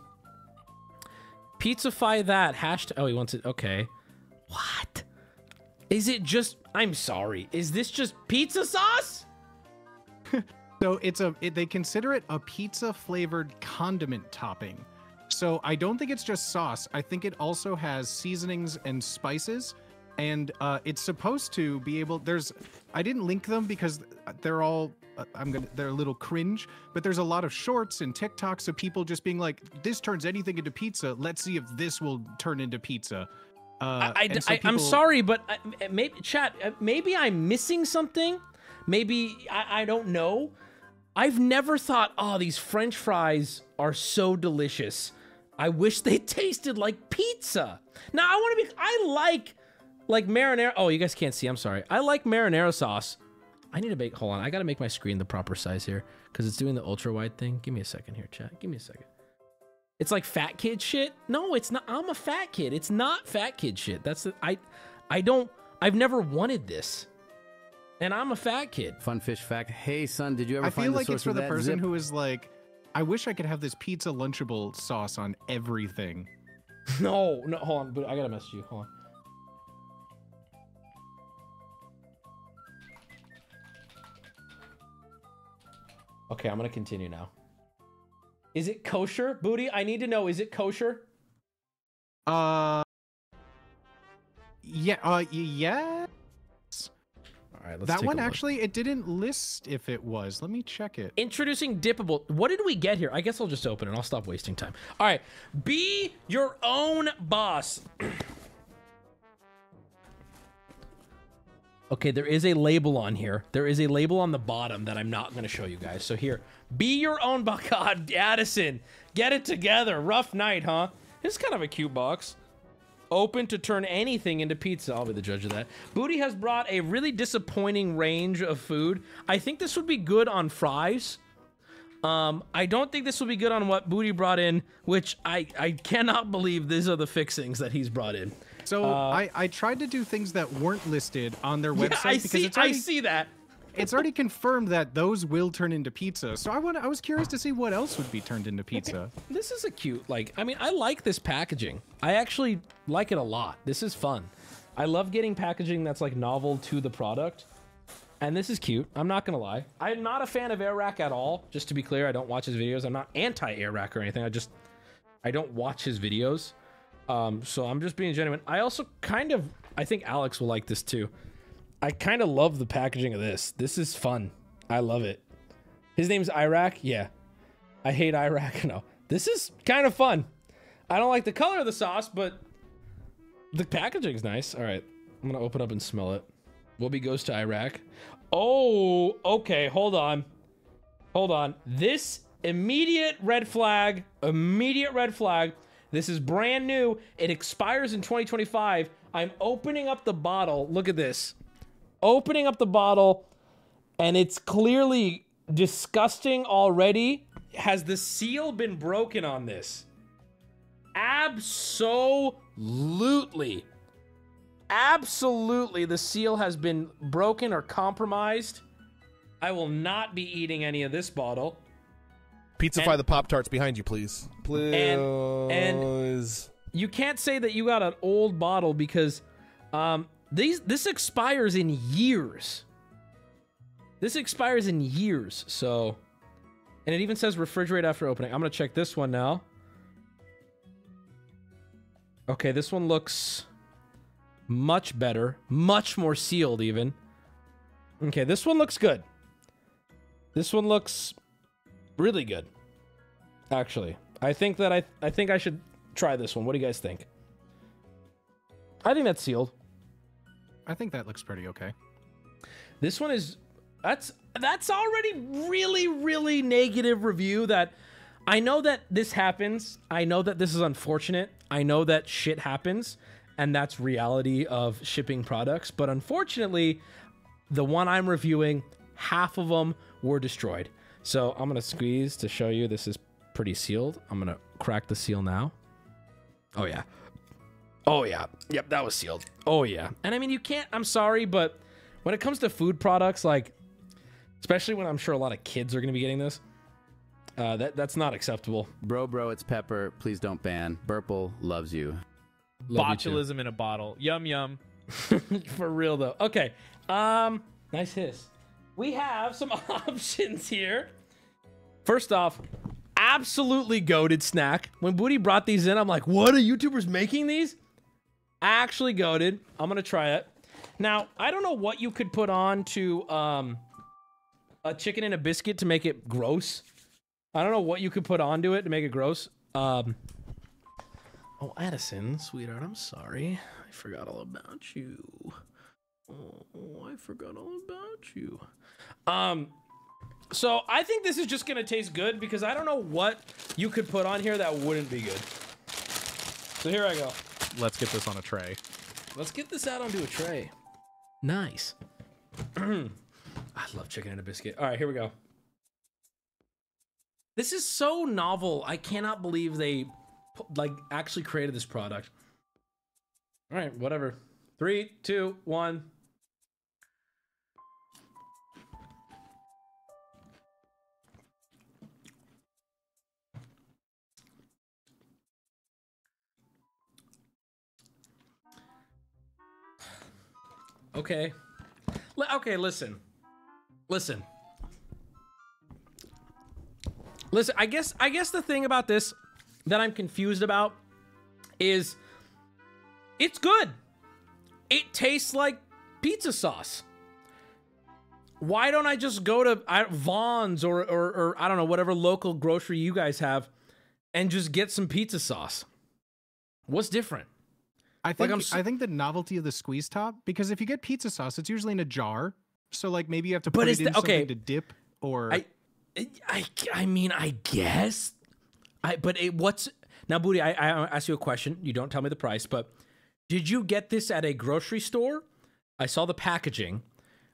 pizzafy that hashtag. Oh, he wants it. Okay. What? Is it just? I'm sorry. Is this just pizza sauce? So it's a it, they consider it a pizza flavored condiment topping. So I don't think it's just sauce. I think it also has seasonings and spices, and uh, it's supposed to be able. There's I didn't link them because they're all uh, I'm gonna they're a little cringe, but there's a lot of shorts and TikToks of people just being like, "This turns anything into pizza. Let's see if this will turn into pizza." Uh, I, and so I, am sorry, but I, maybe chat. uh, Maybe I'm missing something. Maybe I, I don't know. I've never thought, oh, these French fries are so delicious. I wish they tasted like pizza. Now I want to be. I like like marinara. Oh, you guys can't see. I'm sorry. I like marinara sauce. I need to make. Hold on. I gotta make my screen the proper size here because it's doing the ultra wide thing. Give me a second here, chat. Give me a second. It's like fat kid shit. No, it's not. I'm a fat kid. It's not fat kid shit. That's the, I. I don't. I've never wanted this, and I'm a fat kid. Fun fish fact. Hey, son, did you ever I find feel the like source it's for the person zip? who is like, I wish I could have this pizza lunchable sauce on everything. No, no, hold on. But I gotta message you. Hold on. Okay, I'm gonna continue now. Is it kosher, booty? I need to know. Is it kosher? Uh, yeah, uh, y- yeah. All right, let's that one actually, it didn't list if it was. Let me check it. Introducing dippable. What did we get here? I guess I'll just open it. I'll stop wasting time. All right, be your own boss. okay, there is a label on here. There is a label on the bottom that I'm not going to show you guys. So here, be your own boss. God, Addison, get it together. Rough night, huh? This is kind of a cute box. Open to turn anything into pizza. I'll be the judge of that. Booty has brought a really disappointing range of food. I think this would be good on fries. Um, I don't think this will be good on what Booty brought in, which I, I cannot believe these are the fixings that he's brought in. So Uh, I, I tried to do things that weren't listed on their Yeah, website I because see- it's already, I see that. It's already confirmed that those will turn into pizza. So I want I was curious to see what else would be turned into pizza. This is a cute, like, I mean, I like this packaging. I actually like it a lot. This is fun. I love getting packaging that's like novel to the product. And this is cute. I'm not gonna lie. I'm not a fan of Airrack at all. Just to be clear, I don't watch his videos. I'm not anti Airrack or anything. I just I don't watch his videos. Um, so I'm just being genuine. I also kind of I think Alex will like this too. I kind of love the packaging of this. This is fun. I love it. His name's Iraq. Yeah. I hate Iraq. No. This is kind of fun. I don't like the color of the sauce, but the packaging's nice. All right. I'm going to open up and smell it. Whoopi goes to Iraq. Oh, okay. Hold on. Hold on. This immediate red flag, immediate red flag. This is brand new. It expires in 2025. I'm opening up the bottle. Look at this. Opening up the bottle, and it's clearly disgusting already. Has the seal been broken on this? Absolutely. Absolutely, the seal has been broken or compromised. I will not be eating any of this bottle. Pizzafy And- the Pop Tarts behind you, please. Please. And- and- You can't say that you got an old bottle because um, these this expires in years. This expires in years, so and it even says refrigerate after opening. I'm gonna check this one now. Okay, this one looks much better, much more sealed even. Okay, this one looks good. This one looks really good. Actually, I think that I I think I should try this one. What do you guys think? I think that's sealed. I think that looks pretty okay. This one is that's that's already really really negative review that I know that this happens. I know that this is unfortunate. I know that shit happens and that's reality of shipping products, but unfortunately the one I'm reviewing half of them were destroyed. So I'm going to squeeze to show you this is pretty sealed. I'm going to crack the seal now. Oh yeah. Oh yeah. Yep, that was sealed. Oh yeah. And I mean you can't I'm sorry, but when it comes to food products like especially when I'm sure a lot of kids are going to be getting this. Uh, that that's not acceptable. Bro, bro, it's Pepper. Please don't ban. Burple loves you. Love you. Botulism in a bottle. Yum yum. For real though. Okay. Um, nice hiss. We have some options here. First off, absolutely goaded snack. When Booty brought these in, I'm like, what are YouTubers making these? Actually goaded. I'm gonna try it. Now, I don't know what you could put on to um a chicken and a biscuit to make it gross. I don't know what you could put onto it to make it gross. Um Oh, Addison, sweetheart, I'm sorry. I forgot all about you. Oh, I forgot all about you. Um, so I think this is just gonna taste good because I don't know what you could put on here that wouldn't be good. So here I go. Let's get this on a tray. Let's get this out onto a tray. Nice. I love chicken and a biscuit. All right, here we go. This is so novel. I cannot believe they like actually created this product. All right, whatever. Three, two, one. Okay. Li- okay, listen. Listen. Listen, I guess I guess the thing about this that I'm confused about is it's good. It tastes like pizza sauce. Why don't I just go to I, Vons or, or or I don't know whatever local grocery you guys have and just get some pizza sauce? What's different? I think I'm s- I think the novelty of the squeeze top because if you get pizza sauce, it's usually in a jar. So like maybe you have to put it in the- okay. something to dip or I, I, I mean, I guess. I, but it, what's now, Booty? I, I ask you a question. You don't tell me the price, but did you get this at a grocery store? I saw the packaging,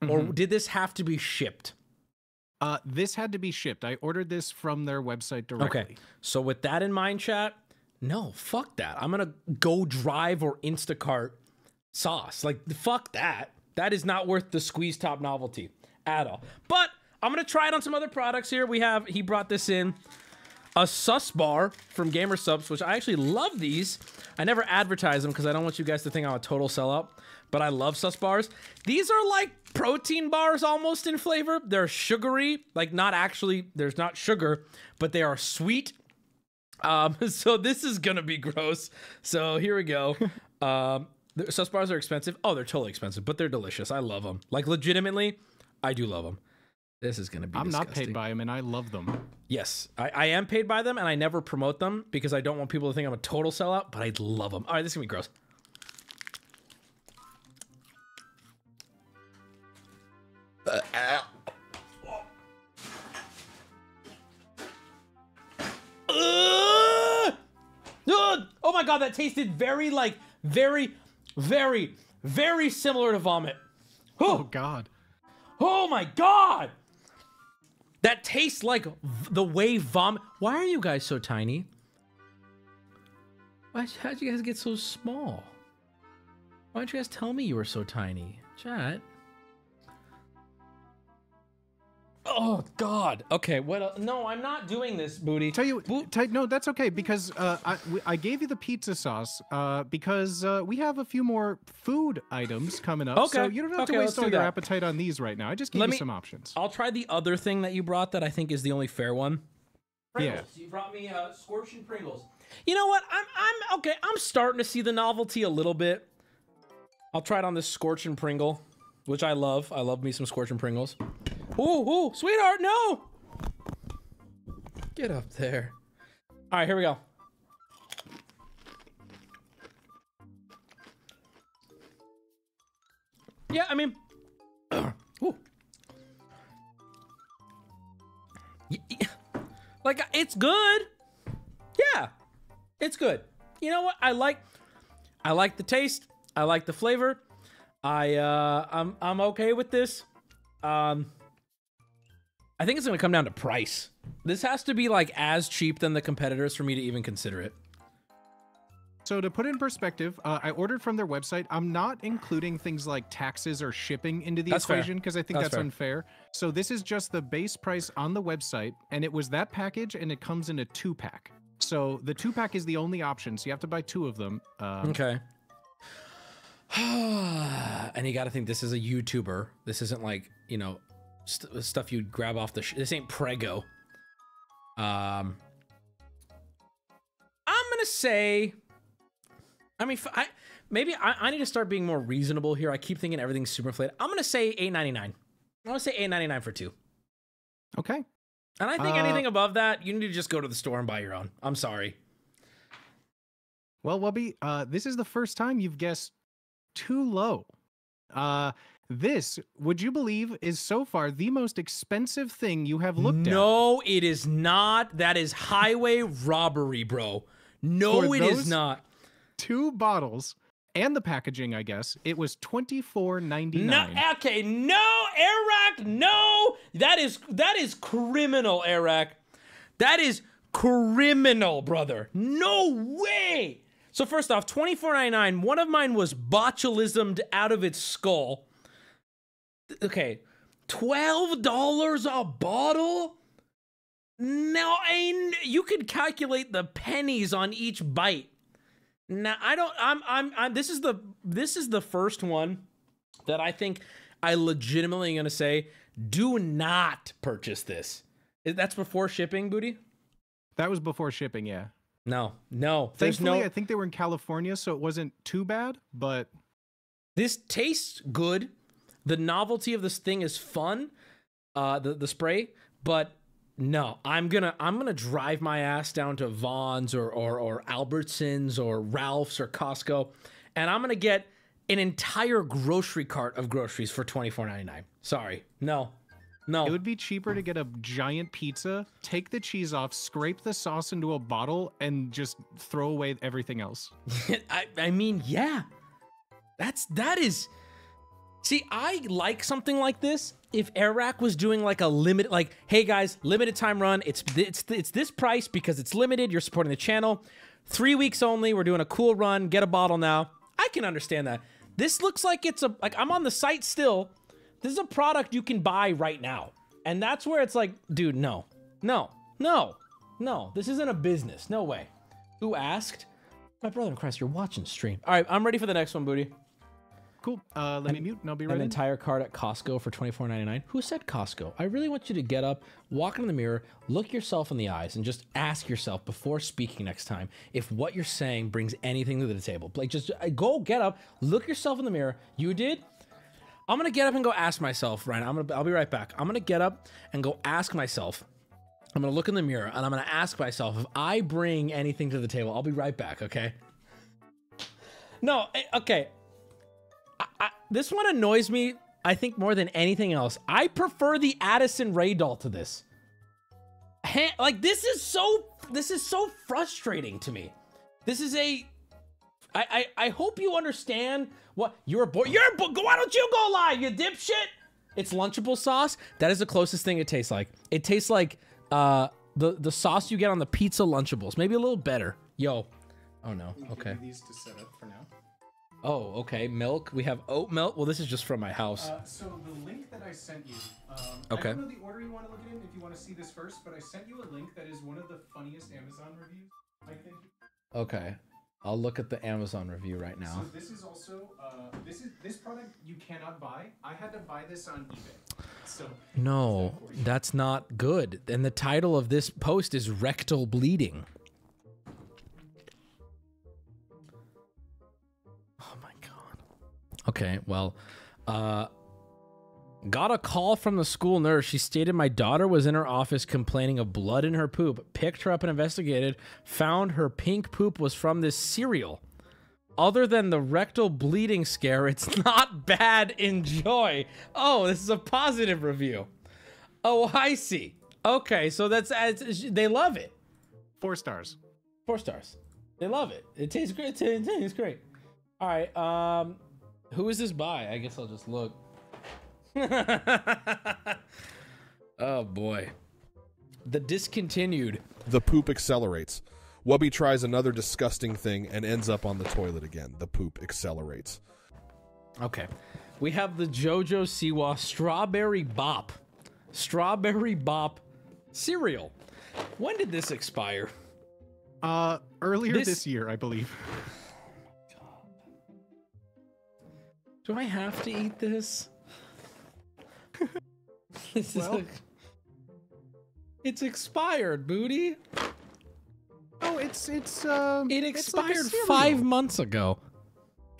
or Mhm. did this have to be shipped? uh, this had to be shipped. I ordered this from their website directly. Okay. So with that in mind, chat, no, fuck that. I'm gonna go drive or Instacart sauce. Like fuck that. That is not worth the squeeze top novelty at all. But I'm gonna try it on some other products here. We have he brought this in. A sus bar from Gamer Supps, which I actually love these. I never advertise them because I don't want you guys to think I'm a total sellout, but I love sus bars. These are like protein bars almost in flavor. They're sugary, like not actually, there's not sugar, but they are sweet. Um, so this is gonna be gross. So here we go. um, the sus bars are expensive. Oh, they're totally expensive, but they're delicious. I love them. Like legitimately, I do love them. This is gonna be. I'm not paid by them and I love them. Yes, I, I am paid by them, and I never promote them because I don't want people to think I'm a total sellout. But I love them. All right, this is gonna be gross. Ugh! Ugh! Oh my god, that tasted very like very, very, very similar to vomit. Oh God. Oh my god! That tastes like the way vomit. Why are you guys so tiny? Why, how'd you guys get so small? Why don't you guys tell me you were so tiny? Chat. Oh God. Okay. What? el- No, I'm not doing this, booty. Tell you, tell, no, that's okay because uh, I we- I gave you the pizza sauce uh, because uh, we have a few more food items coming up. So Okay, you don't have okay, to waste all your that. appetite on these right now. I just gave Let you me- some options. I'll try the other thing that you brought that I think is the only fair one. Yeah. Pringles. You brought me uh, scorching Pringles. You know what? I'm I'm okay. I'm starting to see the novelty a little bit. I'll try it on this scorching Pringle, which I love. I love me some scorching Pringles. Ooh, ooh, sweetheart, no! Get up there. All right, here we go. Yeah, I mean, ooh. Y- y- like it's good. Yeah, it's good. You know what? I like, I like the taste. I like the flavor. I uh, I'm I'm okay with this. Um, I think it's gonna come down to price. This has to be like as cheap than the competitors for me to even consider it. So to put it in perspective, uh, I ordered from their website. I'm not including things like taxes or shipping into the That's equation because I think That's that's, unfair. So this is just the base price on the website, and it was that package, and it comes in a two pack. So the two pack is the only option. So you have to buy two of them. Um, Okay. and you got to think this is a YouTuber. This isn't like you know st- stuff you'd grab off the. Sh- this ain't Prego. Um, I'm gonna say. I mean, f- I maybe I, I need to start being more reasonable here. I keep thinking everything's super inflated. I'm gonna say 8.99. I'm gonna say 8.99 for two. Okay. And I think Uh, anything above that, you need to just go to the store and buy your own. I'm sorry. Well, Wubby, uh, this is the first time you've guessed too low. Uh, this, would you believe, is so far the most expensive thing you have looked at. No, it is not. That is highway robbery, bro. No, For it is not. Two bottles and the packaging, I guess. It was twenty four ninety No, okay, no, Eric, no. That is that is criminal, Eric. That is criminal, brother. No way. So first off, twenty four ninety nine. One of mine was botulismed out of its skull. Okay, twelve dollars a bottle. No, I you could calculate the pennies on each bite. Now I don't. I'm. I'm. I'm. This is the. This is the first one that I think I legitimately gonna say. Do not purchase this. That's before shipping, booty. That was before shipping, yeah. No, no. Thankfully, no. I think they were in California, so it wasn't too bad. But This tastes good. The novelty of this thing is fun. Uh, the the spray, but no, I'm gonna I'm gonna drive my ass down to Vons or or or Albertsons or Ralph's or Costco, and I'm gonna get an entire grocery cart of groceries for twenty four ninety nine. Sorry, no, no. it would be cheaper to get a giant pizza, take the cheese off, scrape the sauce into a bottle, and just throw away everything else. I, I mean, yeah. That's that is See, I like something like this if Airrack was doing like a limit like, hey guys, limited time run. It's it's it's this price because it's limited. You're supporting the channel. 3 weeks only. We're doing a cool run. Get a bottle now. I can understand that. This looks like it's a like I'm on the site still. This is a product you can buy right now. And that's where it's like, dude, no. No. No. No. This isn't a business. No way. Who asked? My brother in Christ, you're watching stream. All right, I'm ready for the next one, booty. Cool. Uh, let me mute and I'll be right An ready. entire card at Costco for $24.99. Who said Costco? I really want you to get up, walk in the mirror, look yourself in the eyes, and just ask yourself before speaking next time if what you're saying brings anything to the table. Like, just uh, go get up, look yourself in the mirror. You did? I'm gonna get up and go ask myself, right? I'm gonna I'll be right back. I'm gonna get up and go ask myself. I'm gonna look in the mirror and I'm gonna ask myself if I bring anything to the table. I'll be right back, okay? No, eh, okay. I, I, this one annoys me, I think, more than anything else. I prefer the Addison Rae doll to this. Ha- like this is so this is so frustrating to me. This is a I, I, I hope you understand what you're a boy. You're a boy. Why don't you go live, you dipshit? It's Lunchable sauce. That is the closest thing it tastes like. It tastes like uh the the sauce you get on the pizza Lunchables. Maybe a little better. Yo. Oh no. Okay. These to set up for now. Oh, okay. Milk. We have oat milk. Well, this is just from my house. Uh, so the link that I sent you. Um, Okay. I don't know the order you want to look at in if you want to see this first, but I sent you a link that is one of the funniest Amazon reviews. I think. Okay. I'll look at the Amazon review right now. So this is also uh, this is this product you cannot buy. I had to buy this on eBay. So No, that's not good. And the title of this post is rectal bleeding. Okay, well, uh got a call from the school nurse. She stated my daughter was in her office complaining of blood in her poop. Picked her up and investigated. Found her pink poop was from this cereal. Other than the rectal bleeding scare, it's not bad. Enjoy. Oh, this is a positive review. Oh, I see. Okay, so that's they love it. Four stars. Four stars. They love it. It tastes great. It tastes great. All right. Um, who is this by? I guess I'll just look. oh boy. The discontinued. The poop accelerates. Wubby tries another disgusting thing and ends up on the toilet again. The poop accelerates. Okay. We have the JoJo Siwa Strawberry Bop. Strawberry Bop cereal. When did this expire? Uh, earlier This- this, year, I believe. Do I have to eat this? this is Well- a- it's expired, booty. Oh, it's it's um. It it's like expired five months ago.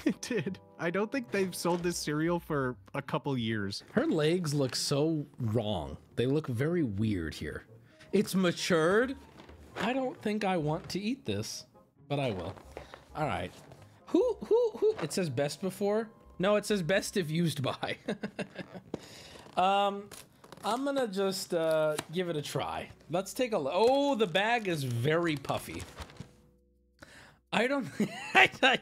It did. I don't think they've sold this cereal for a couple years. Her legs look so wrong. They look very weird here. It's matured. I don't think I want to eat this, but I will. All right. Who who who? It says best before. No, it says best if used by. um, I'm gonna just uh, give it a try. Let's take a look. Oh, the bag is very puffy. I don't. I,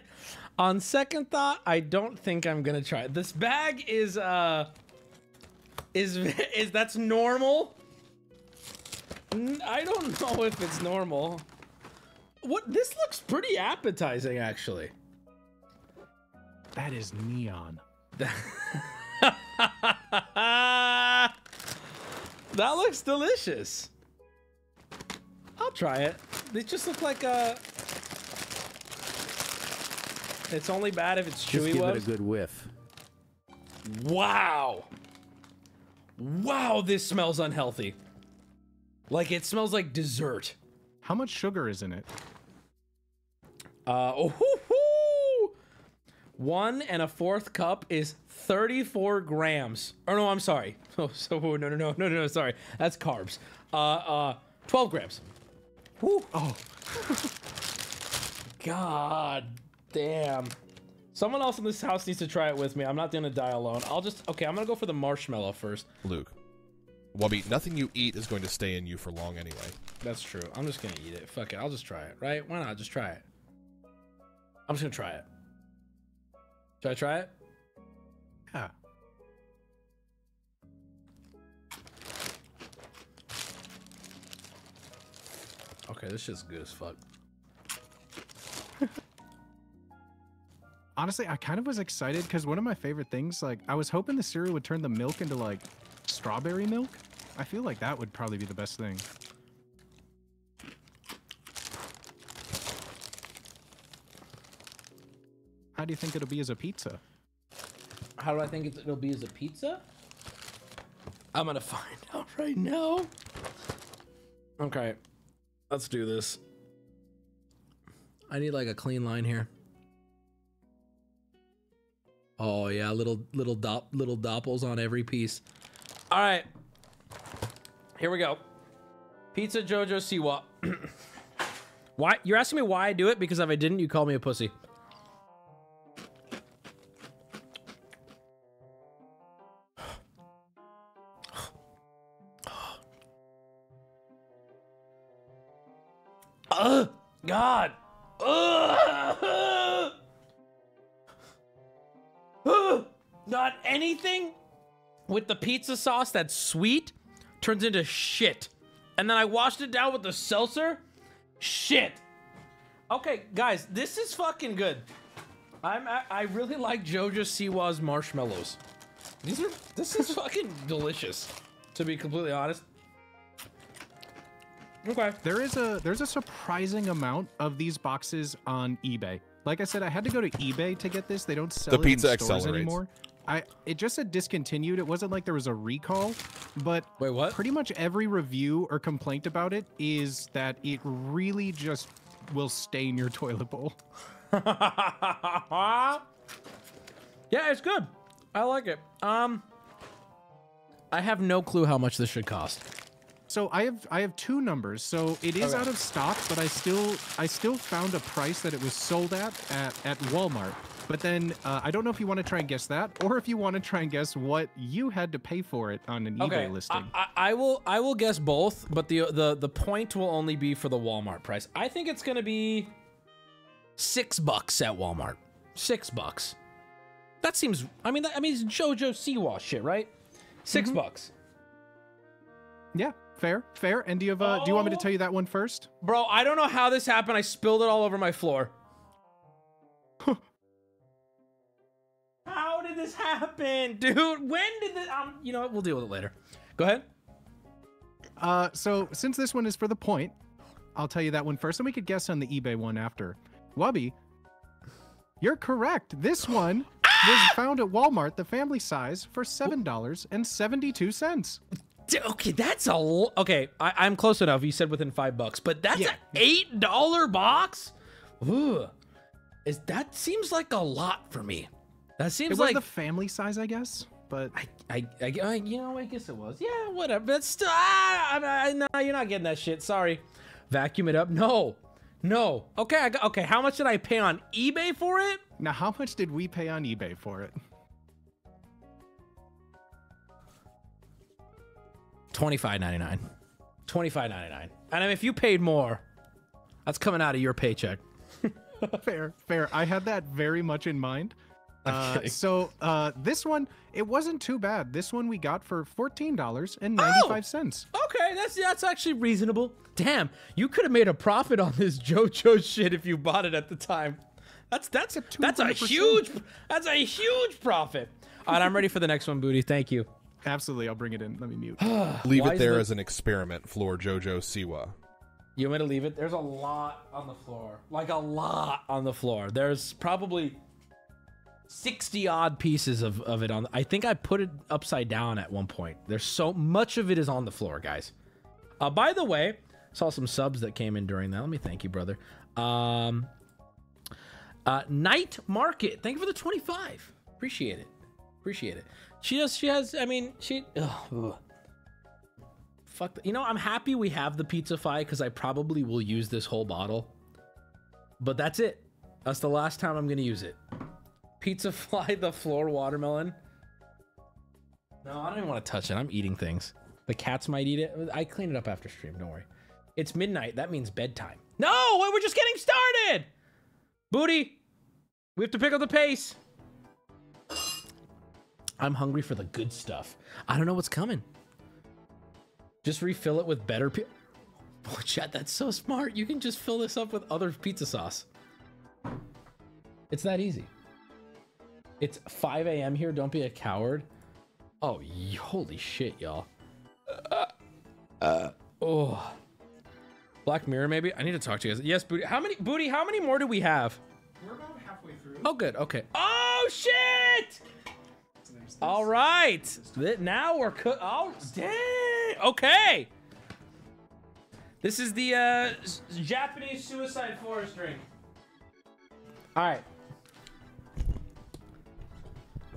on second thought, I don't think I'm gonna try it. This bag is uh is is that's normal. I don't know if it's normal. What this looks pretty appetizing actually. That is neon. that looks delicious. I'll try it. They just look like a. It's only bad if it's Just chewy. give it a good whiff. Wow. Wow, this smells unhealthy. Like it smells like dessert. How much sugar is in it? Uh, oh. One and a fourth cup is 34 grams. Or no, I'm sorry. Oh, so no, no, no, no, no, no, sorry. That's carbs. Uh, uh, 12 grams. Whew. Oh. God damn. Someone else in this house needs to try it with me. I'm not gonna die alone. I'll just okay. I'm gonna go for the marshmallow first. Luke. Wubby, nothing you eat is going to stay in you for long anyway. That's true. I'm just gonna eat it. Fuck it. I'll just try it. Right? Why not? Just try it. I'm just gonna try it. Should I try it? Yeah. Okay, this shit's good as fuck. Honestly, I kind of was excited because one of my favorite things, like, I was hoping the cereal would turn the milk into like strawberry milk. I feel like that would probably be the best thing. How do you think it'll be as a pizza? How do I think it- it'll be as a pizza? I'm gonna find out right now. Okay, let's do this. I need like a clean line here. Oh yeah, little little dop little doppels on every piece. All right, here we go. Pizza Jojo Siwa. why you're asking me why I do it? Because if I didn't, you call me a pussy. God. Ugh. Not anything with the pizza sauce that's sweet turns into shit. And then I washed it down with the seltzer. Shit. Okay, guys, this is fucking good. I'm I, I really like Jojo Siwa's marshmallows. These are this is fucking delicious. To be completely honest. Okay. There is a there's a surprising amount of these boxes on eBay. Like I said, I had to go to eBay to get this. They don't sell The it in pizza stores accelerates. anymore. I it just said discontinued. It wasn't like there was a recall, but wait, what? Pretty much every review or complaint about it is that it really just will stain your toilet bowl. yeah, it's good. I like it. Um, I have no clue how much this should cost. So I have I have two numbers. So it is Okay. out of stock, but I still I still found a price that it was sold at at, at Walmart. But then uh, I don't know if you want to try and guess that, or if you want to try and guess what you had to pay for it on an Okay, eBay listing. I, I, I will I will guess both, but the the the point will only be for the Walmart price. I think it's gonna be six bucks at Walmart. Six bucks. That seems. I mean, that, I mean, it's JoJo Siwa shit, right? 6 bucks. Yeah, fair, fair. And do you have? Uh, Do you want me to tell you that one first? Bro, I don't know how this happened. I spilled it all over my floor. how did this happen, dude? When did this? Um, you know what? We'll deal with it later. Go ahead. Uh, so since this one is for the point, I'll tell you that one first, and we could guess on the eBay one after. Wubby, you're correct. This one was found at Walmart, the family size, for seven dollars and seventy-two cents. Okay, that's a l- okay. I, I'm close enough. You said within five bucks, but that's an eight dollar box. Ooh, is that seems like a lot for me? That It seems was like the family size, I guess, but I, I, I, you know, I guess it was. Yeah, whatever. But still, ah, I, I, no, you're not getting that shit. Sorry. Vacuum it up. No, no. Okay, I got, okay. How much did I pay on eBay for it? now how much did we pay on eBay for it? Twenty five ninety nine. Twenty five ninety nine. And if you paid more, that's coming out of your paycheck. fair, fair. I had that very much in mind. Uh, Okay. so uh, this one, it wasn't too bad. This one we got for fourteen dollars and ninety-five Oh, cents. Okay, that's that's actually reasonable. Damn, you could have made a profit on this JoJo shit if you bought it at the time. That's that's a that's a huge that's a huge profit. All right, I'm ready for the next one, Booty. Thank you. Absolutely, I'll bring it in. Let me mute. Leave Why it is there the- as an experiment, Floor Jojo Siwa. You want me to leave it? There's a lot on the floor. Like a lot on the floor. There's probably 60 odd pieces of, of it on. I think I put it upside down at one point. There's so much of it is on the floor, guys. Uh, by the way, saw some subs that came in during that. Let me thank you, brother. Um, uh, Night Market, thank you for the 25. Appreciate it. Appreciate it. She has, she has, I mean, she, ugh. Fuck. You know, I'm happy we have the Pizzafy because I probably will use this whole bottle. But that's it. That's the last time I'm gonna use it. Pizza Fly, the floor watermelon. No, I don't even want to touch it. I'm eating things. The cats might eat it. I clean it up after stream. Don't worry. It's midnight. That means bedtime. No, we're just getting started. Booty, we have to pick up the pace. I'm hungry for the good stuff. I don't know what's coming. Just refill it with better. Pi- oh, chat, that's so smart. You can just fill this up with other pizza sauce. It's that easy. It's 5 a.m. here. Don't be a coward. Oh, holy shit, y'all. Uh, uh, oh. Black Mirror, maybe. I need to talk to you guys. Yes, Booty. How many Booty? How many more do we have? We're about halfway through. Oh, good. Okay. Oh shit! All right. Now we're cook. Oh dang. Okay. This is the uh, Japanese suicide forest drink. All right.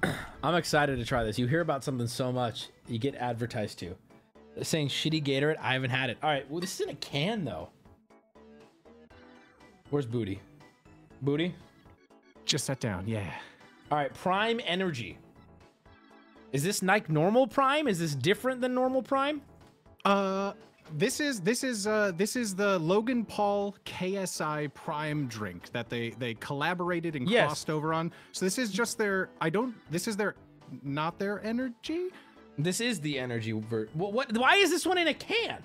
I'm excited to try this. You hear about something so much, you get advertised to. They're saying shitty Gatorade. I haven't had it. All right. Well, this is in a can though. Where's Booty? Booty? Just sat down. Yeah. All right, Prime Energy. Is this Nike normal Prime? Is this different than normal Prime? Uh, this is this is uh this is the Logan Paul KSI Prime drink that they they collaborated and Yes. crossed over on. So this is just their. I don't. This is their, not their energy. This is the energy ver- what, what? Why is this one in a can?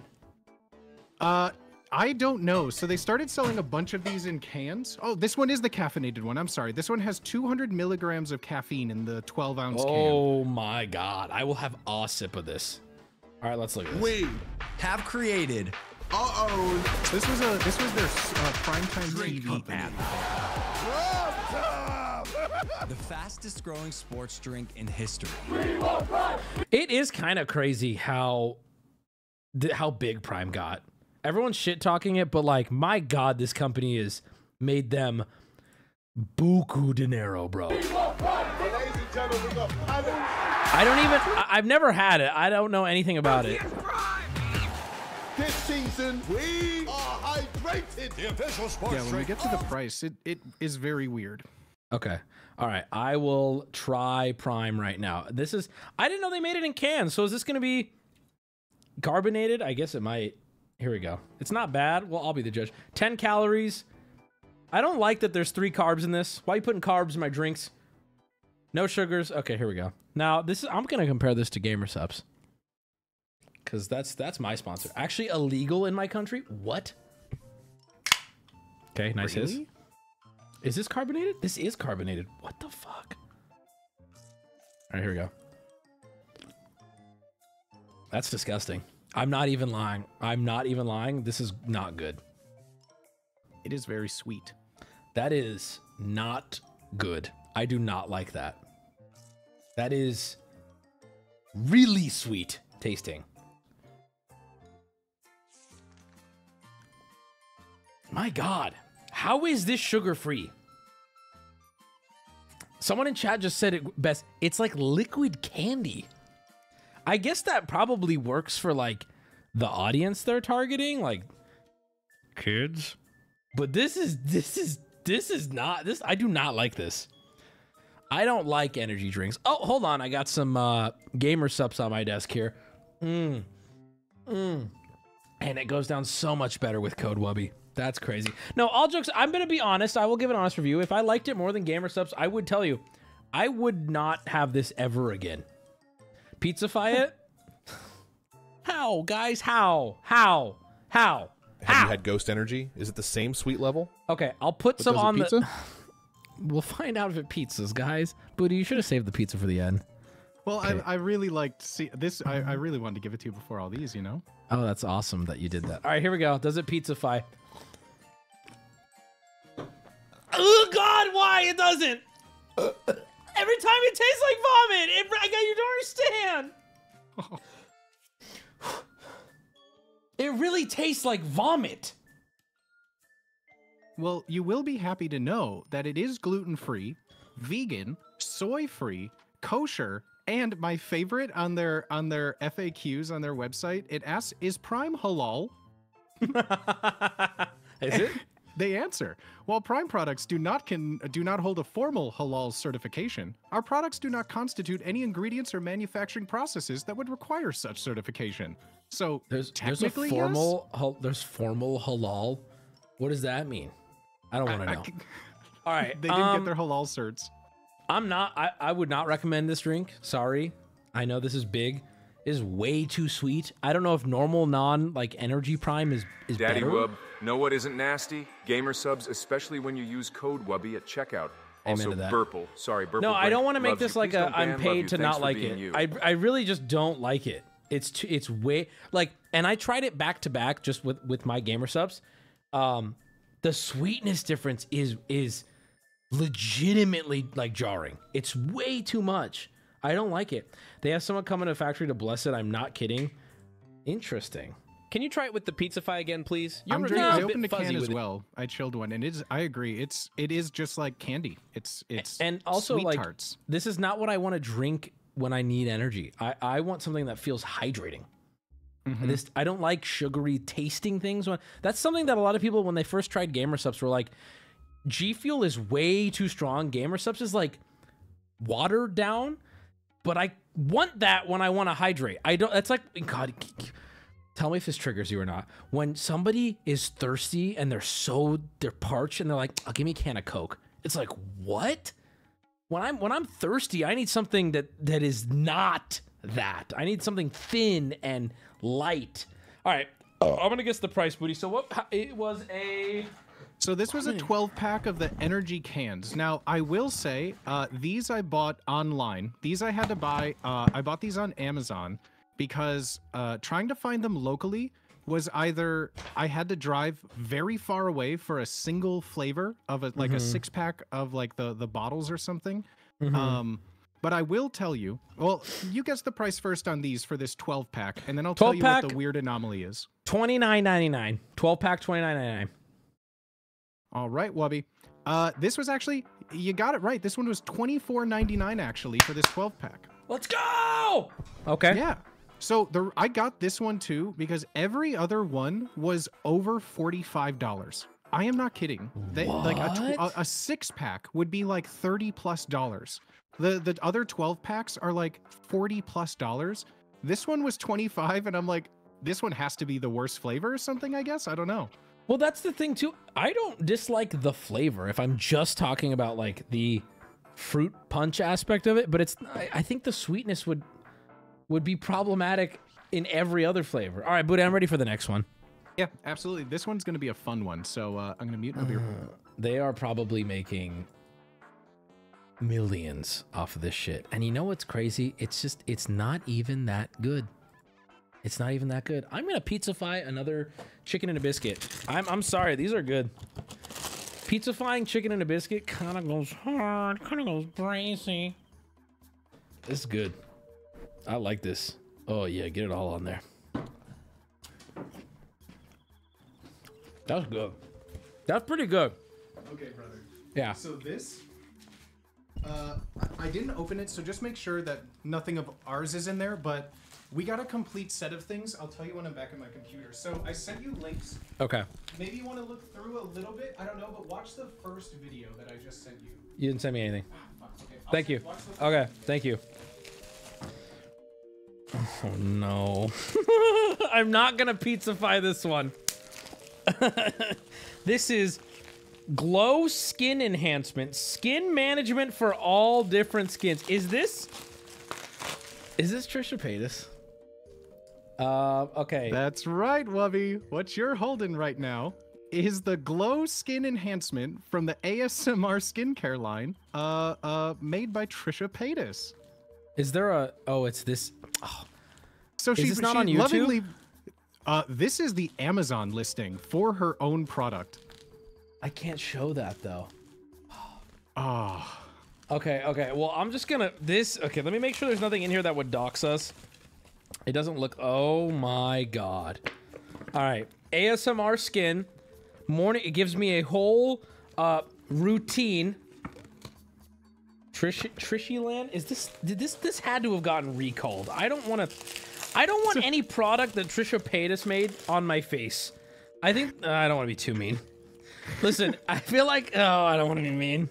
Uh, I don't know. So they started selling a bunch of these in cans. Oh, this one is the caffeinated one. I'm sorry. This one has 200 milligrams of caffeine in the 12 ounce can. Oh my god! I will have a sip of this. All right, let's look at this. We have created. Uh oh. This was a this was their uh, primetime TV ad. the fastest growing sports drink in history. It is kind of crazy how how big Prime got. Everyone's shit talking it, but like, my god, this company has made them buku dinero, bro. I don't even. I- I've never had it. I don't know anything about it. This season, we are hydrated. The official sports Yeah, when we get to the price, it, it is very weird. Okay. All right. I will try Prime right now. This is. I didn't know they made it in cans. So is this going to be carbonated? I guess it might. Here we go. It's not bad. Well, I'll be the judge. 10 calories. I don't like that there's three carbs in this. Why are you putting carbs in my drinks? No sugars. Okay, here we go. Now, this is. I'm going to compare this to Gamer Supps. because that's that's my sponsor. Actually, illegal in my country. What? Okay, nice. Really? Is this carbonated? This is carbonated. What the fuck? All right, here we go. That's disgusting. I'm not even lying. I'm not even lying. This is not good. It is very sweet. That is not good. I do not like that. That is really sweet tasting. My God, how is this sugar free? Someone in chat just said it best. It's like liquid candy. I guess that probably works for like the audience they're targeting, like kids. But this is this is this is not this. I do not like this. I don't like energy drinks. Oh, hold on. I got some uh, Gamer Supps on my desk here. Mmm. Mmm. And it goes down so much better with Code Wubby. That's crazy. No, all jokes. I'm gonna be honest. I will give an honest review. If I liked it more than Gamer Supps, I would tell you, I would not have this ever again. Pizzafy it? How, guys? How? How? How? Have you had Ghost Energy? Is it the same sweet level? Okay, I'll put But some on pizza? the. We'll find out if it pizzas, guys. Booty, you should have saved the pizza for the end. Well, I, I really liked see this. I, I really wanted to give it to you before all these. You know. Oh, that's awesome that you did that. All right, here we go. Does it pizzafy? Oh God, why it doesn't? Every time it tastes like vomit. It, I got you don't understand. It really tastes like vomit. Well, you will be happy to know that it is gluten free, vegan, soy free, kosher, and my favorite on their on their FAQs on their website, it asks, "Is Prime halal?" Is it? They answer, while Prime products do not can do not hold a formal halal certification, our products do not constitute any ingredients or manufacturing processes that would require such certification. So There's there's a technically, formal hal- there's formal halal. What does that mean? I don't want to I know. c- All right, they didn't um, get their halal certs. I'm not. I, I would not recommend this drink. Sorry. I know this is big. Is way too sweet. I don't know if normal non like energy prime is is Daddy better. Wub, know what isn't nasty? Gamer Supps, especially when you use code Wubby at checkout. Also, that. Burple. Sorry, Burple. no, I don't want to make loves you. this like i I'm paid to Thanks not like it. you. I I really just don't like it. It's too, it's way like and I tried it back to back just with with my Gamer Supps. Um the sweetness difference is is legitimately like jarring. It's way too much. I don't like it. They have someone come in a factory to bless it. I'm not kidding. Interesting. Can you try it with the Pizzafy again, please? Your I'm drinking. is I a bit opened a fuzzy can as with it. well. I chilled one, and it's. I agree. It's. It is just like candy. It's. It's. and also sweet like tarts. this is not what I want to drink when I need energy. I, I want something that feels hydrating. Mhm. This I don't like sugary tasting things. When that's something that a lot of people when they first tried Gamer Supps were like, G Fuel is way too strong. Gamer Supps is like watered down, but I want that when I want to hydrate. I don't. That's like God. Tell me if this triggers you or not. When somebody is thirsty and they're so they're parched and they're like, "Oh, give me a can of Coke." It's like what? When I'm when I'm thirsty, I need something that that is not that. I need something thin and light. All right, I'm gonna guess the price, booty. So what? It was a. So this was a 12 pack of the energy cans. Now I will say, uh, these I bought online. These I had to buy. Uh, I bought these on Amazon because uh, trying to find them locally was either I had to drive very far away for a single flavor of a like a Mhm. six pack of like the the bottles or something. Mhm. Um, but I will tell you. Well, you guess the price first on these for this 12 pack, and then I'll tell 12 you what the weird anomaly is. Twenty nine ninety nine. Twelve pack. Twenty nine ninety nine. All right, Wubby. Uh, this was actually you got it right. This one was twenty four ninety nine actually for this twelve pack. Let's go. Okay. Yeah. So the I got this one too because every other one was over forty five dollars. I am not kidding. They, like a, tw- a, a six pack would be like thirty plus dollars. The the other twelve packs are like forty plus dollars. This one was twenty five, and I'm like, this one has to be the worst flavor or something. I guess I don't know. Well, that's the thing too. I don't dislike the flavor if I'm just talking about like the fruit punch aspect of it, but it's I, I think the sweetness would would be problematic in every other flavor. All right, Buddha, I'm ready for the next one. Yeah, absolutely. This one's going to be a fun one. So uh, I'm going to mute and I'll be right back. They are probably making millions off of this shit. And you know what's crazy? It's just it's not even that good. It's not even that good. I'm gonna pizzafy another chicken and a biscuit. I'm I'm sorry, these are good. Pizzafying chicken and a biscuit kind of goes hard, kind of goes crazy. This is good. I like this. Oh yeah, get it all on there. That's good. That's pretty good. Okay, brother. Yeah. So this, uh, I I didn't open it, so just make sure that nothing of ours is in there. But we got a complete set of things. I'll tell you when I'm back at my computer. So I sent you links. Okay. Maybe you want to look through a little bit. I don't know, but watch the first video that I just sent you. You didn't send me anything. Ah, okay, I'll Thank you. Okay, thank you. Oh no. I'm not gonna pizzafy this one. this is glow skin enhancement, skin management for all different skins. Is this is this Trisha Paytas? Uh okay. That's right, Wubby. What you're holding right now is the glow skin enhancement from the ASMR skincare line, uh, uh, made by Trisha Paytas. Is there a oh it's this oh. So she's she, not she on YouTube? lovingly. Uh, this is the Amazon listing for her own product. I can't show that though. Ah. Okay, okay. Well, I'm just gonna this. Okay, let me make sure there's nothing in here that would dox us. It doesn't look. Oh my god. All right, ASMR skin. Morning. It gives me a whole uh routine. Trish Trishy Land. Is this? Did this? This had to have gotten recalled. I don't want to. I don't want any product that Trisha Paytas made on my face. I think uh, I don't want to be too mean. Listen, I feel like oh, I don't want to be mean.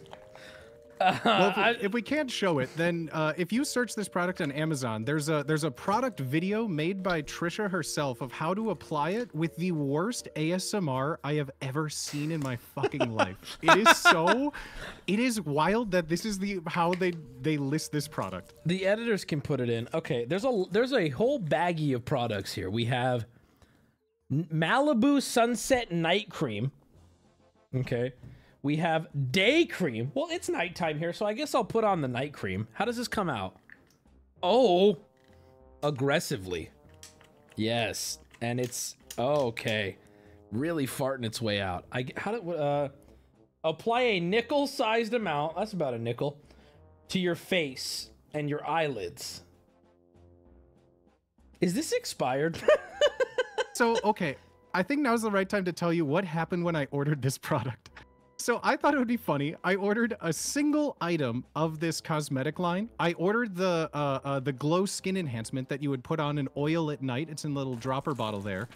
Uh, well, if, we- I- if we can't show it, then uh, if you search this product on Amazon, there's a there's a product video made by Trisha herself of how to apply it with the worst ASMR I have ever seen in my fucking life. It is so, it is wild that this is the how they they list this product. The editors can put it in. Okay, there's a there's a whole baggie of products here. We have Malibu Sunset Night Cream. Okay. We have Day Cream. Well, it's nighttime here, so I guess I'll put on the night cream. How does this come out? Oh, aggressively. Yes, and it's oh, okay. Really farting its way out. I how did uh apply a nickel-sized amount. That's about a nickel to your face and your eyelids. Is this expired? so okay, I think now's the right time to tell you what happened when I ordered this product. So I thought it would be funny. I ordered a single item of this cosmetic line. I ordered the uh, uh, the glow skin enhancement that you would put on an oil at night. It's in a little dropper bottle there.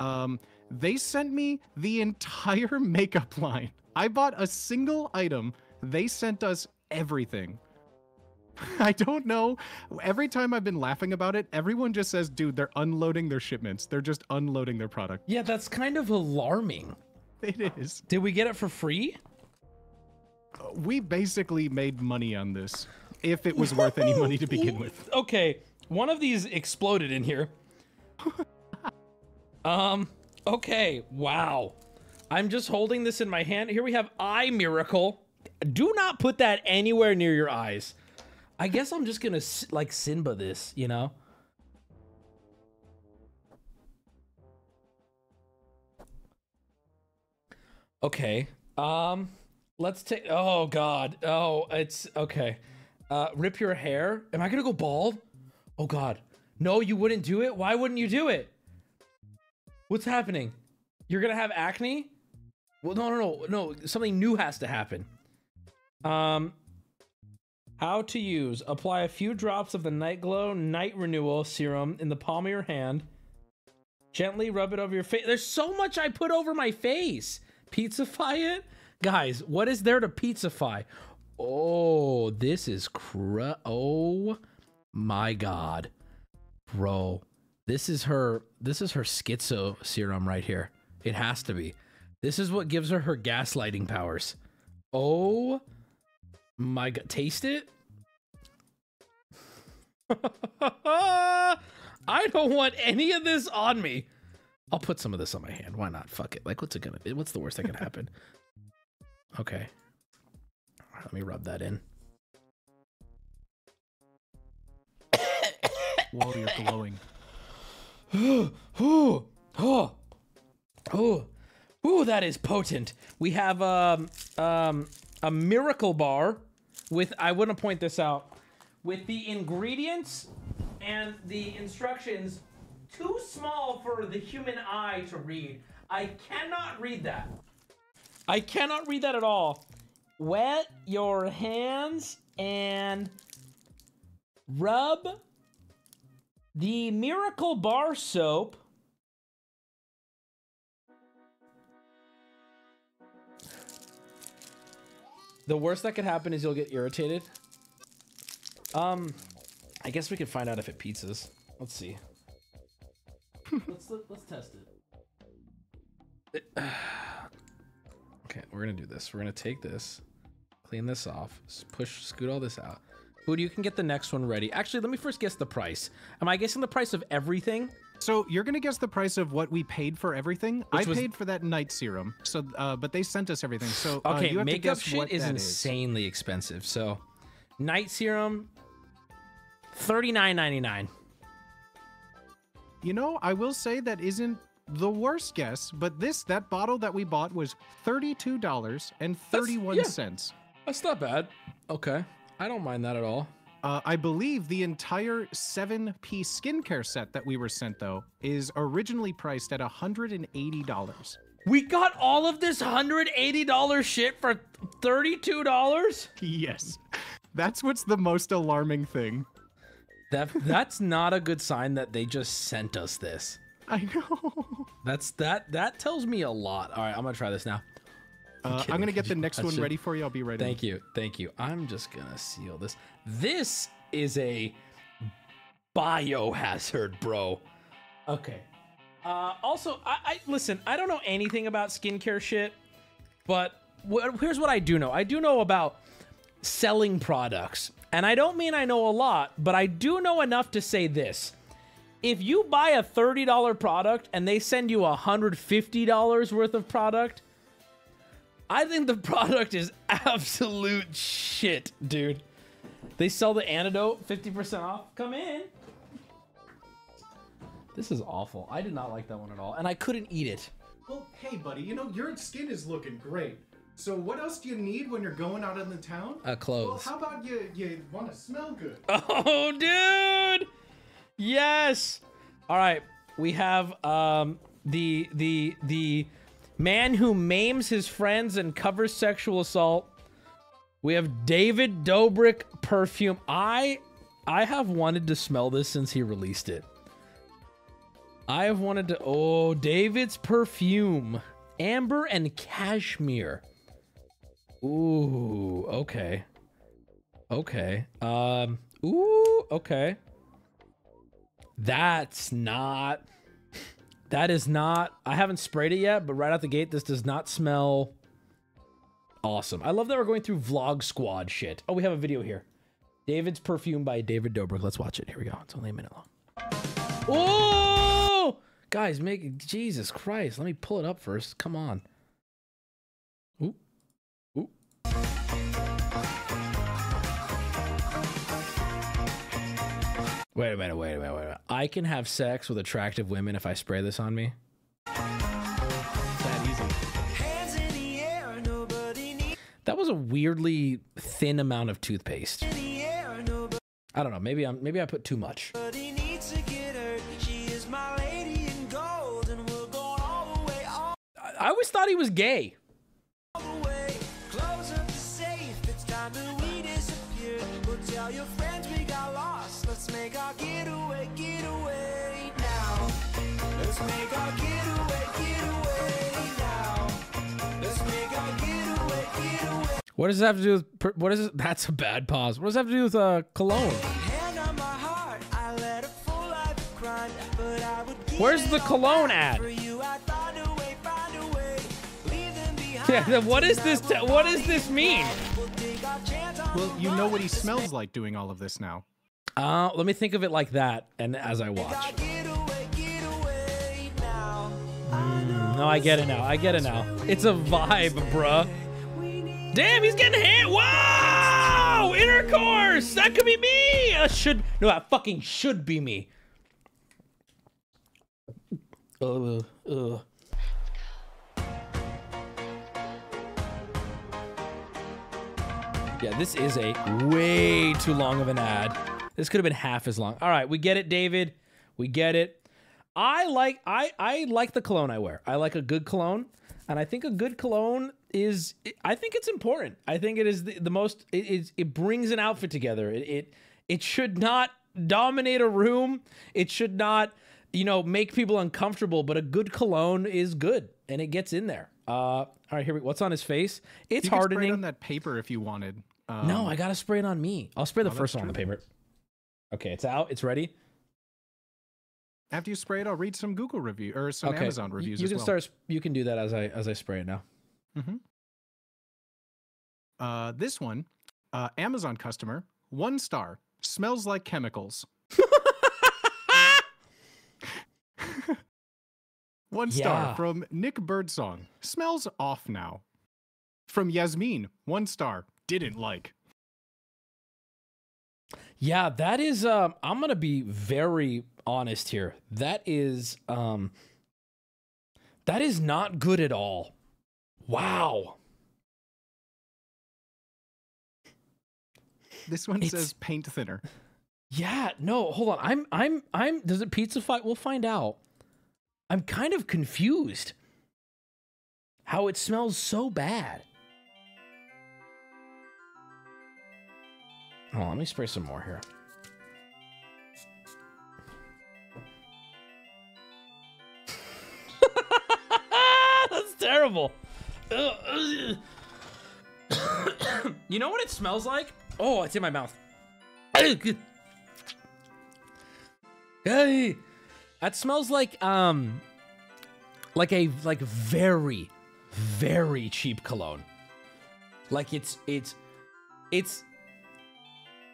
Um, they sent me the entire makeup line. I bought a single item. They sent us everything. I don't know. Every time I've been laughing about it, everyone just says, dude, they're unloading their shipments. They're just unloading their product. yeah, that's kind of alarming. It is. Did we get it for free? We basically made money on this, if it was worth any money to begin with. Okay, one of these exploded in here. um, okay, wow. I'm just holding this in my hand. Here we have Eye Miracle. Do not put that anywhere near your eyes. I guess I'm just gonna like Simba this, you know? Okay. Um, let's take. Oh God. Oh, it's okay. Uh, rip your hair. Am I gonna go bald? Oh God. No, you wouldn't do it. Why wouldn't you do it? What's happening? You're gonna have acne? Well, no, no, no, no. Something new has to happen. Um, how to use: apply a few drops of the Night Glow Night Renewal Serum in the palm of your hand. Gently rub it over your face. There's so much I put over my face. Pizzafy it, guys. What is there to pizzafy? Oh, this is cr. Oh my god, bro. This is her. This is her schizo serum right here. It has to be. This is what gives her her gaslighting powers. Oh my god. Taste it. I don't want any of this on me. I'll put some of this on my hand. Why not? Fuck it. Like, what's it gonna? What's the worst that can happen? Okay. Right, let me rub that in. Whoa, you're glowing. Ooh, ooh, oh, oh, ooh, that is potent. We have um um a miracle bar with I want to point this out with the ingredients and the instructions too small for the human eye to read. I cannot read that. I cannot read that at all. Wet your hands and rub the Miracle Bar Soap. The worst that could happen is you'll get irritated. Um, I guess we can find out if it pizzas. Let's see. Let's let, let's test it. okay, we're gonna do this. We're gonna take this, clean this off, push, scoot all this out. Food, you can get the next one ready. Actually, let me first guess the price. Am I guessing the price of everything? So you're gonna guess the price of what we paid for everything. I was- paid for that night serum. So, uh, but they sent us everything. So uh, Okay, you have to makeup guess shit what is that insanely expensive. So, night serum, thirty nine ninety nine. You know, I will say that isn't the worst guess, but this that bottle that we bought was thirty-two dollars and thirty-one cents. That's not bad. Okay, I don't mind that at all. Uh, I believe the entire seven-piece skincare set that we were sent, though, is originally priced at hundred and eighty dollars. We got all of this hundred eighty dollars shit for thirty two dollars. Yes, that's what's the most alarming thing. That that's not a good sign that they just sent us this. I know. That's that that tells me a lot. All right, I'm gonna try this now. Uh. I'm gonna get the next one it? ready for you. I'll be ready. Thank you, thank you. I'm just gonna seal this. This is a biohazard, bro. Okay. Uh, also, I, I listen. I don't know anything about skincare shit, but wh- here's what I do know. I do know about selling products, and I don't mean I know a lot, but I do know enough to say this. If you buy a $30 product and they send you a $150 worth of product, I think the product is absolute shit, dude. They sell the antidote 50% off. Come in. This is awful. I did not like that one at all, and I couldn't eat it. Well, hey, buddy, you know, your skin is looking great. So what else do you need when you're going out in the town? Uh, clothes. Well, how about you you want to smell good? Oh, dude! Yes. All right, we have um the the the man who maims his friends and covers sexual assault. We have David Dobrik perfume. I I have wanted to smell this since he released it. I have wanted to. Oh, David's perfume, amber and cashmere. Ooh, okay. Okay. Um. Ooh. Okay. That's not. That is not. I haven't sprayed it yet, but right out the gate, this does not smell awesome. I love that we're going through Vlog Squad shit. Oh, we have a video here. David's perfume by David Dobrik. Let's watch it. Here we go. It's only a minute long. Oh, guys, make Jesus Christ. Let me pull it up first. Come on. Wait a minute, wait a minute, wait a minute. I can have sex with attractive women if I spray this on me? That easy. That was a weirdly thin amount of toothpaste. I don't know. Maybe I'm maybe I put too much. I always thought he was gay. What does that have to do with? What is it? That's a bad pause. What does that have to do with uh, cologne? Where's the cologne at? Yeah, then what is this? What does this mean? Well, you know what he smells like doing all of this now. Uh, let me think of it like that, and as I watch. Mm, no, I get it now. I get it now. It's a vibe, bruh. Damn, he's getting hit. Wow! Intercourse! That could be me! Uh, should no, that fucking should be me. Ugh, ugh. Yeah, this is a way too long of an ad. This could have been half as long. All right, we get it, David. We get it. I like I I like the cologne I wear. I like a good cologne, and I think a good cologne is. I think it's important. I think it is the, the most. It, it it brings an outfit together. It, it it should not dominate a room. It should not you know make people uncomfortable. But a good cologne is good, and it gets in there. Uh, all right, here we. What's on his face? It's you could spray it hardening. on that paper if you wanted. Um, no, I gotta spray it on me. I'll spray the oh, first one on the paper. Okay, it's out. It's ready. After you spray it, I'll read some Google review or some okay, Amazon reviews You can well. start. You can do that as I as I spray it now. hmm Uh, this one, uh, Amazon customer, one star, smells like chemicals. one star Yeah. from Nick Birdsong, smells off now. From Yasmin, one star, didn't like. Yeah, that is. Um, I'm gonna be very honest here. That is. Um, that is not good at all. Wow. This one It's- says paint thinner. Yeah. No. Hold on. I'm. I'm. I'm. Does it pizza fight? We'll find out. I'm kind of confused. How it smells so bad. Oh, let me spray some more here. Terrible. You know what it smells like? Oh, it's in my mouth. Hey, that smells like um, like a like very, very cheap cologne. Like it's it's it's.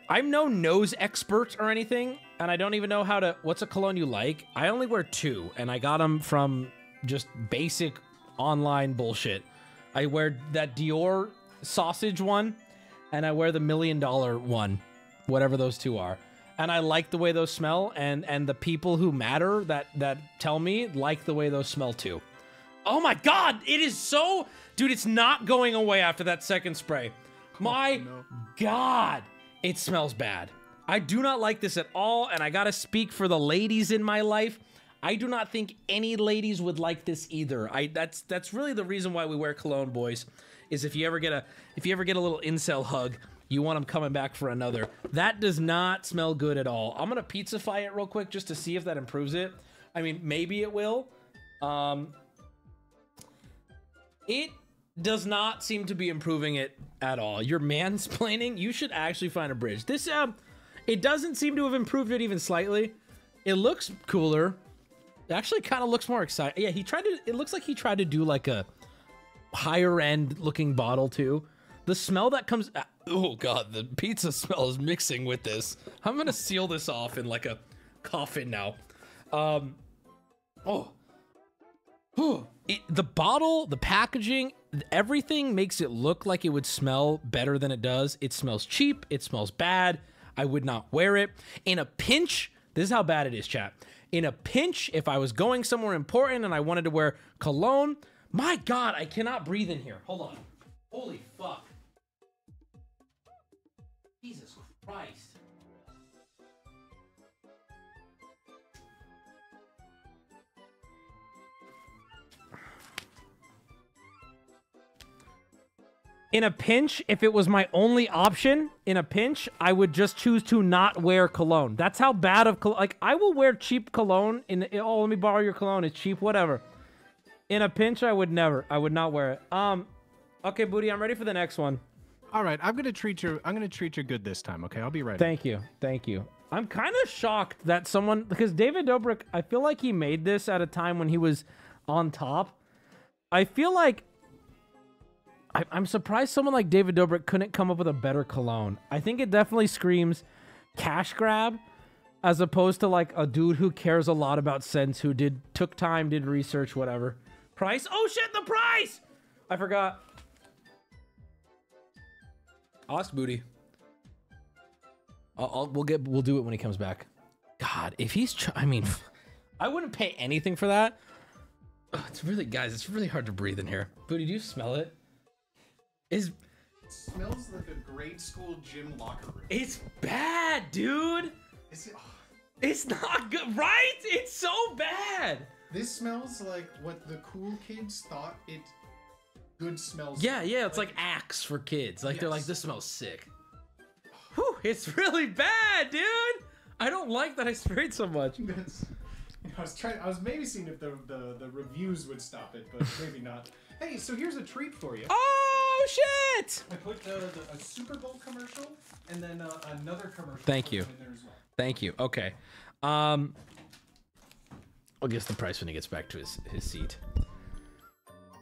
I'm no nose expert or anything, and I don't even know how to. What's a cologne you like? I only wear two, and I got them from just basic online bullshit. I wear that Dior sausage one, and I wear the million dollar one, whatever those two are. And I like the way those smell, and and the people who matter that that tell me like the way those smell too. Oh my god, it is so, dude! It's not going away after that second spray. My god, it smells bad. I do not like this at all, and I gotta speak for the ladies in my life. I do not think any ladies would like this either. I that's that's really the reason why we wear cologne, boys. Is if you ever get a if you ever get a little incel hug, you want them coming back for another. That does not smell good at all. I'm gonna pizzafy it real quick just to see if that improves it. I mean, maybe it will. Um, it does not seem to be improving it at all. You're mansplaining. You should actually find a bridge. This um, it doesn't seem to have improved it even slightly. It looks cooler. It actually kind of looks more exciting. Yeah, he tried to. It looks like he tried to do like a higher end looking bottle too. The smell that comes. ah, Oh god, the pizza smell is mixing with this. I'm gonna seal this off in like a coffin now. Um. Oh. Whew. It, the bottle, the packaging, everything makes it look like it would smell better than it does. It smells cheap. It smells bad. I would not wear it. In a pinch, this is how bad it is, chat. In a pinch, if I was going somewhere important and I wanted to wear cologne, my God, I cannot breathe in here. Hold on. Holy fuck. Jesus Christ. In a pinch, if it was my only option, in a pinch, I would just choose to not wear cologne. That's how bad of cologne. Like, I will wear cheap cologne. In oh, let me borrow your cologne. It's cheap, whatever. In a pinch, I would never. I would not wear it. Um, okay, booty, I'm ready for the next one. All right, I'm gonna treat you. I'm gonna treat you good this time. Okay, I'll be ready. Thank you, thank you. I'm kind of shocked that someone because David Dobrik. I feel like he made this at a time when he was on top. I feel like I, I'm surprised someone like David Dobrik couldn't come up with a better cologne. I think it definitely screams cash grab as opposed to like a dude who cares a lot about sense who did took time, did research, whatever. Price? Oh shit, the price! I forgot. Ask Booty. I'll, I'll, we'll get we'll do it when he comes back. God, if he's I mean, I wouldn't pay anything for that. Ugh, it's really guys, it's really hard to breathe in here. Booty, do you smell it? Is smells like a grade school gym locker room. It's bad, dude. Oh. It's not good, right? It's so bad. This smells like what the cool kids thought it good smells. Yeah, yeah, it's like Axe for kids. Like they're like, this smells sick. Whew, it's really bad, dude. I don't like that I sprayed so much. That's, I was trying. I was maybe seeing if the, the the reviews would stop it, but maybe not. Hey, so here's a treat for you. Oh shit! I put the, the a Super Bowl commercial and then uh, another commercial. Thank you. in there as well. Thank you. Okay. Um I'll guess the price when he gets back to his, his seat.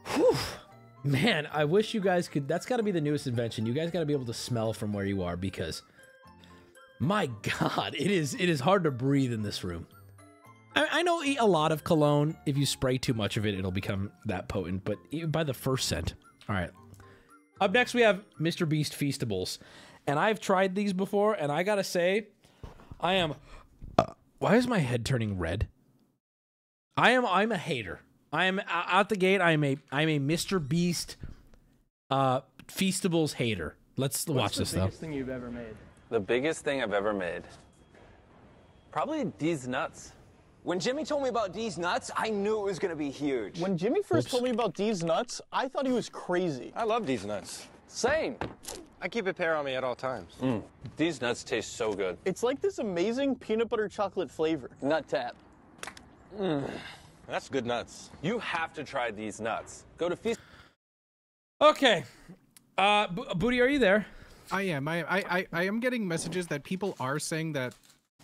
Whew. Man, I wish you guys could that's gotta be the newest invention. You guys gotta be able to smell from where you are because my god, it is it is hard to breathe in this room. I, I know a lot of cologne. If you spray too much of it, it'll become that potent. But even by the first scent, all right. Up next, we have Mr. Beast Feastables, and I've tried these before, and I gotta say, I am. Uh, why is my head turning red? I am. I'm a hater. I am o- out the gate. I am a. I'm a Mr. Beast, uh, Feastables hater. Let's watch this though. thing you've ever made? The biggest thing I've ever made. Probably these nuts. When Jimmy told me about Deez nuts, I knew it was going to be huge. When Jimmy first told me about Deez nuts, I thought he was crazy. I love these nuts. Same. I keep a pair on me at all times. Mm. These nuts taste so good. It's like this amazing peanut butter chocolate flavor. Nut tap. Mm. That's good nuts. You have to try these nuts. Go to Feast. Okay, uh, Bo- Booty, are you there? I am. I, I I I am getting messages that people are saying that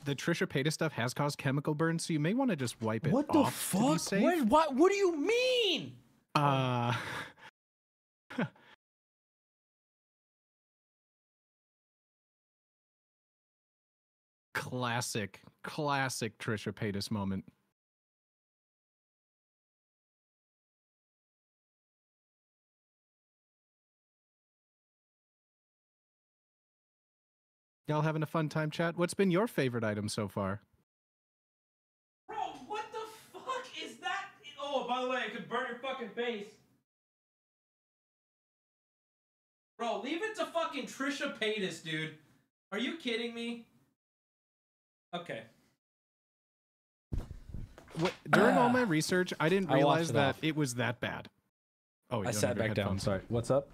the Trisha Paytas stuff has caused chemical burns, so you may want to just wipe it What the off to be fuck? What, what? What do you mean? Uh. classic, classic Trisha Paytas moment. Y'all having a fun time, chat? What's been your favorite item so far? Bro, what the fuck is that? Oh, by the way, I could burn your fucking face. Bro, leave it to fucking Trisha Paytas, dude. Are you kidding me? Okay. What, during all my research, I didn't realize it that off. it was that bad. Oh, you I sat back down. Sorry. What's up?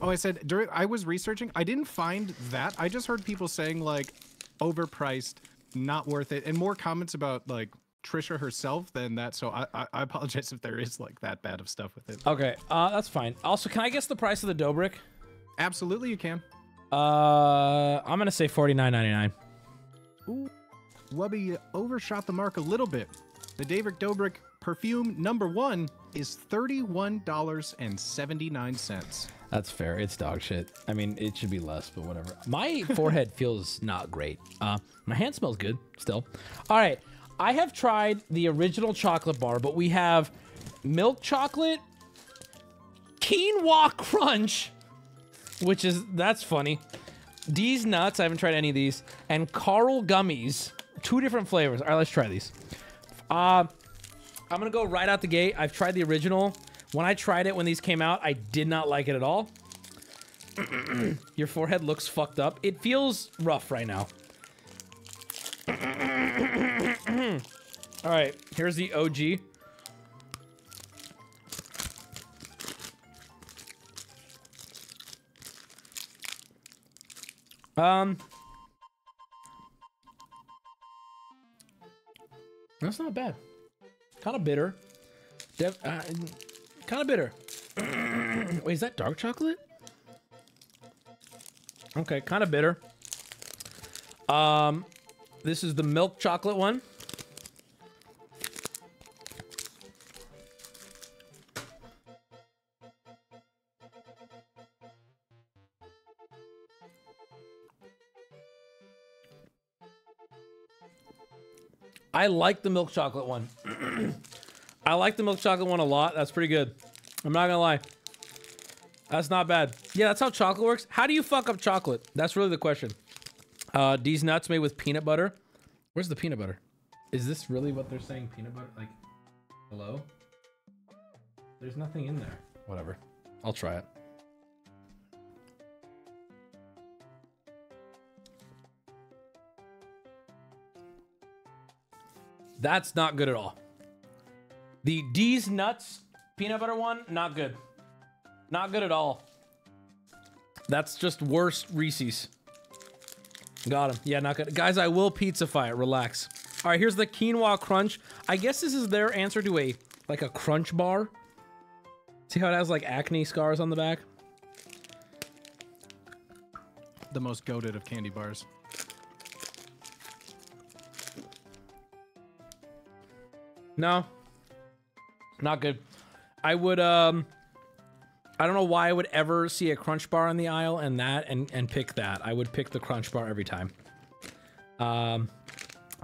Oh, I said during I was researching. I didn't find that. I just heard people saying like overpriced, not worth it, and more comments about like Trisha herself than that. So I I, I apologize if there is like that bad of stuff with it. Okay, uh, that's fine. Also, can I guess the price of the Dobrik? Absolutely, you can. Uh, I'm gonna say forty nine ninety nine. Ooh, Wubby overshot the mark a little bit. The David Dobrik perfume number one is thirty-one dollars and seventy-nine cents. That's fair. It's dog shit. I mean, it should be less, but whatever. My forehead feels not great. Uh, my hand smells good still. All right. I have tried the original chocolate bar, but we have milk chocolate, quinoa crunch, which is that's funny. These nuts, I haven't tried any of these, and Carl gummies, two different flavors. All right, let's try these. Uh, I'm gonna go right out the gate. I've tried the original. When I tried it when these came out, I did not like it at all. Your forehead looks fucked up. It feels rough right now. all right, here's the OG. Um, that's not bad. Kind of bitter. Def- uh, kind of bitter. Wait, is that dark chocolate? Okay, kind of bitter. Um, this is the milk chocolate one. I like the milk chocolate one. I like the milk chocolate one a lot. That's pretty good. I'm not gonna lie. That's not bad. Yeah, that's how chocolate works. How do you fuck up chocolate? That's really the question. Uh, these nuts made with peanut butter. Where's the peanut butter? Is this really what they're saying? Peanut butter? Like, hello? There's nothing in there. Whatever. I'll try it. That's not good at all. The Deez Nuts peanut butter one, not good. Not good at all. That's just worse Reese's. Got him. Yeah, not good. Guys, I will pizzafy it. Relax. All right, here's the quinoa crunch. I guess this is their answer to a like a crunch bar. See how it has like acne scars on the back? The most goaded of candy bars. No. Not good. I would um I don't know why I would ever see a crunch bar on the aisle and that and and pick that. I would pick the crunch bar every time. Um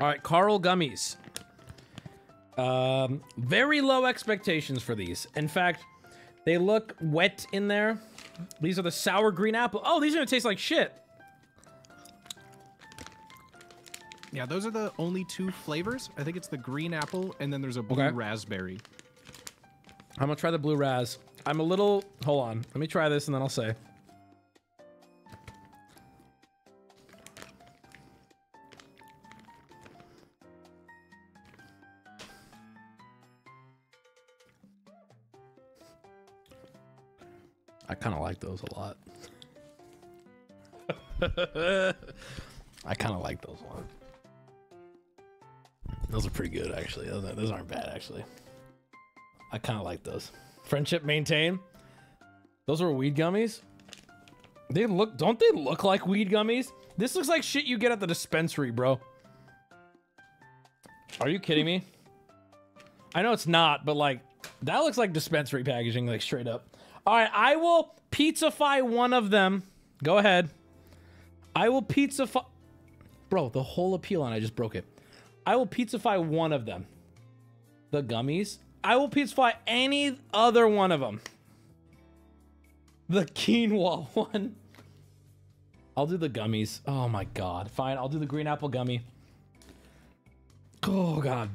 all right, Carl gummies. Um very low expectations for these. In fact, they look wet in there. These are the sour green apple. Oh, these are gonna taste like shit. Yeah, those are the only two flavors. I think it's the green apple and then there's a blue Okay. raspberry. I'm gonna try the blue raz. I'm a little. Hold on. Let me try this and then I'll say. I kind of like those a lot. I kind of like those a lot. Those are pretty good, actually. Those, aren't bad, actually. I kind of like those. Friendship maintain. Those are weed gummies. They look. Don't they look like weed gummies? This looks like shit you get at the dispensary, bro. Are you kidding me? I know it's not, but like that looks like dispensary packaging, like straight up. All right, I will pizzafy one of them. Go ahead. I will pizzafy. Bro, the whole appeal on I just broke it. I will pizzafy one of them. The gummies. I will pizzafy any other one of them. The quinoa one. I'll do the gummies. Oh my god. Fine, I'll do the green apple gummy. Oh god.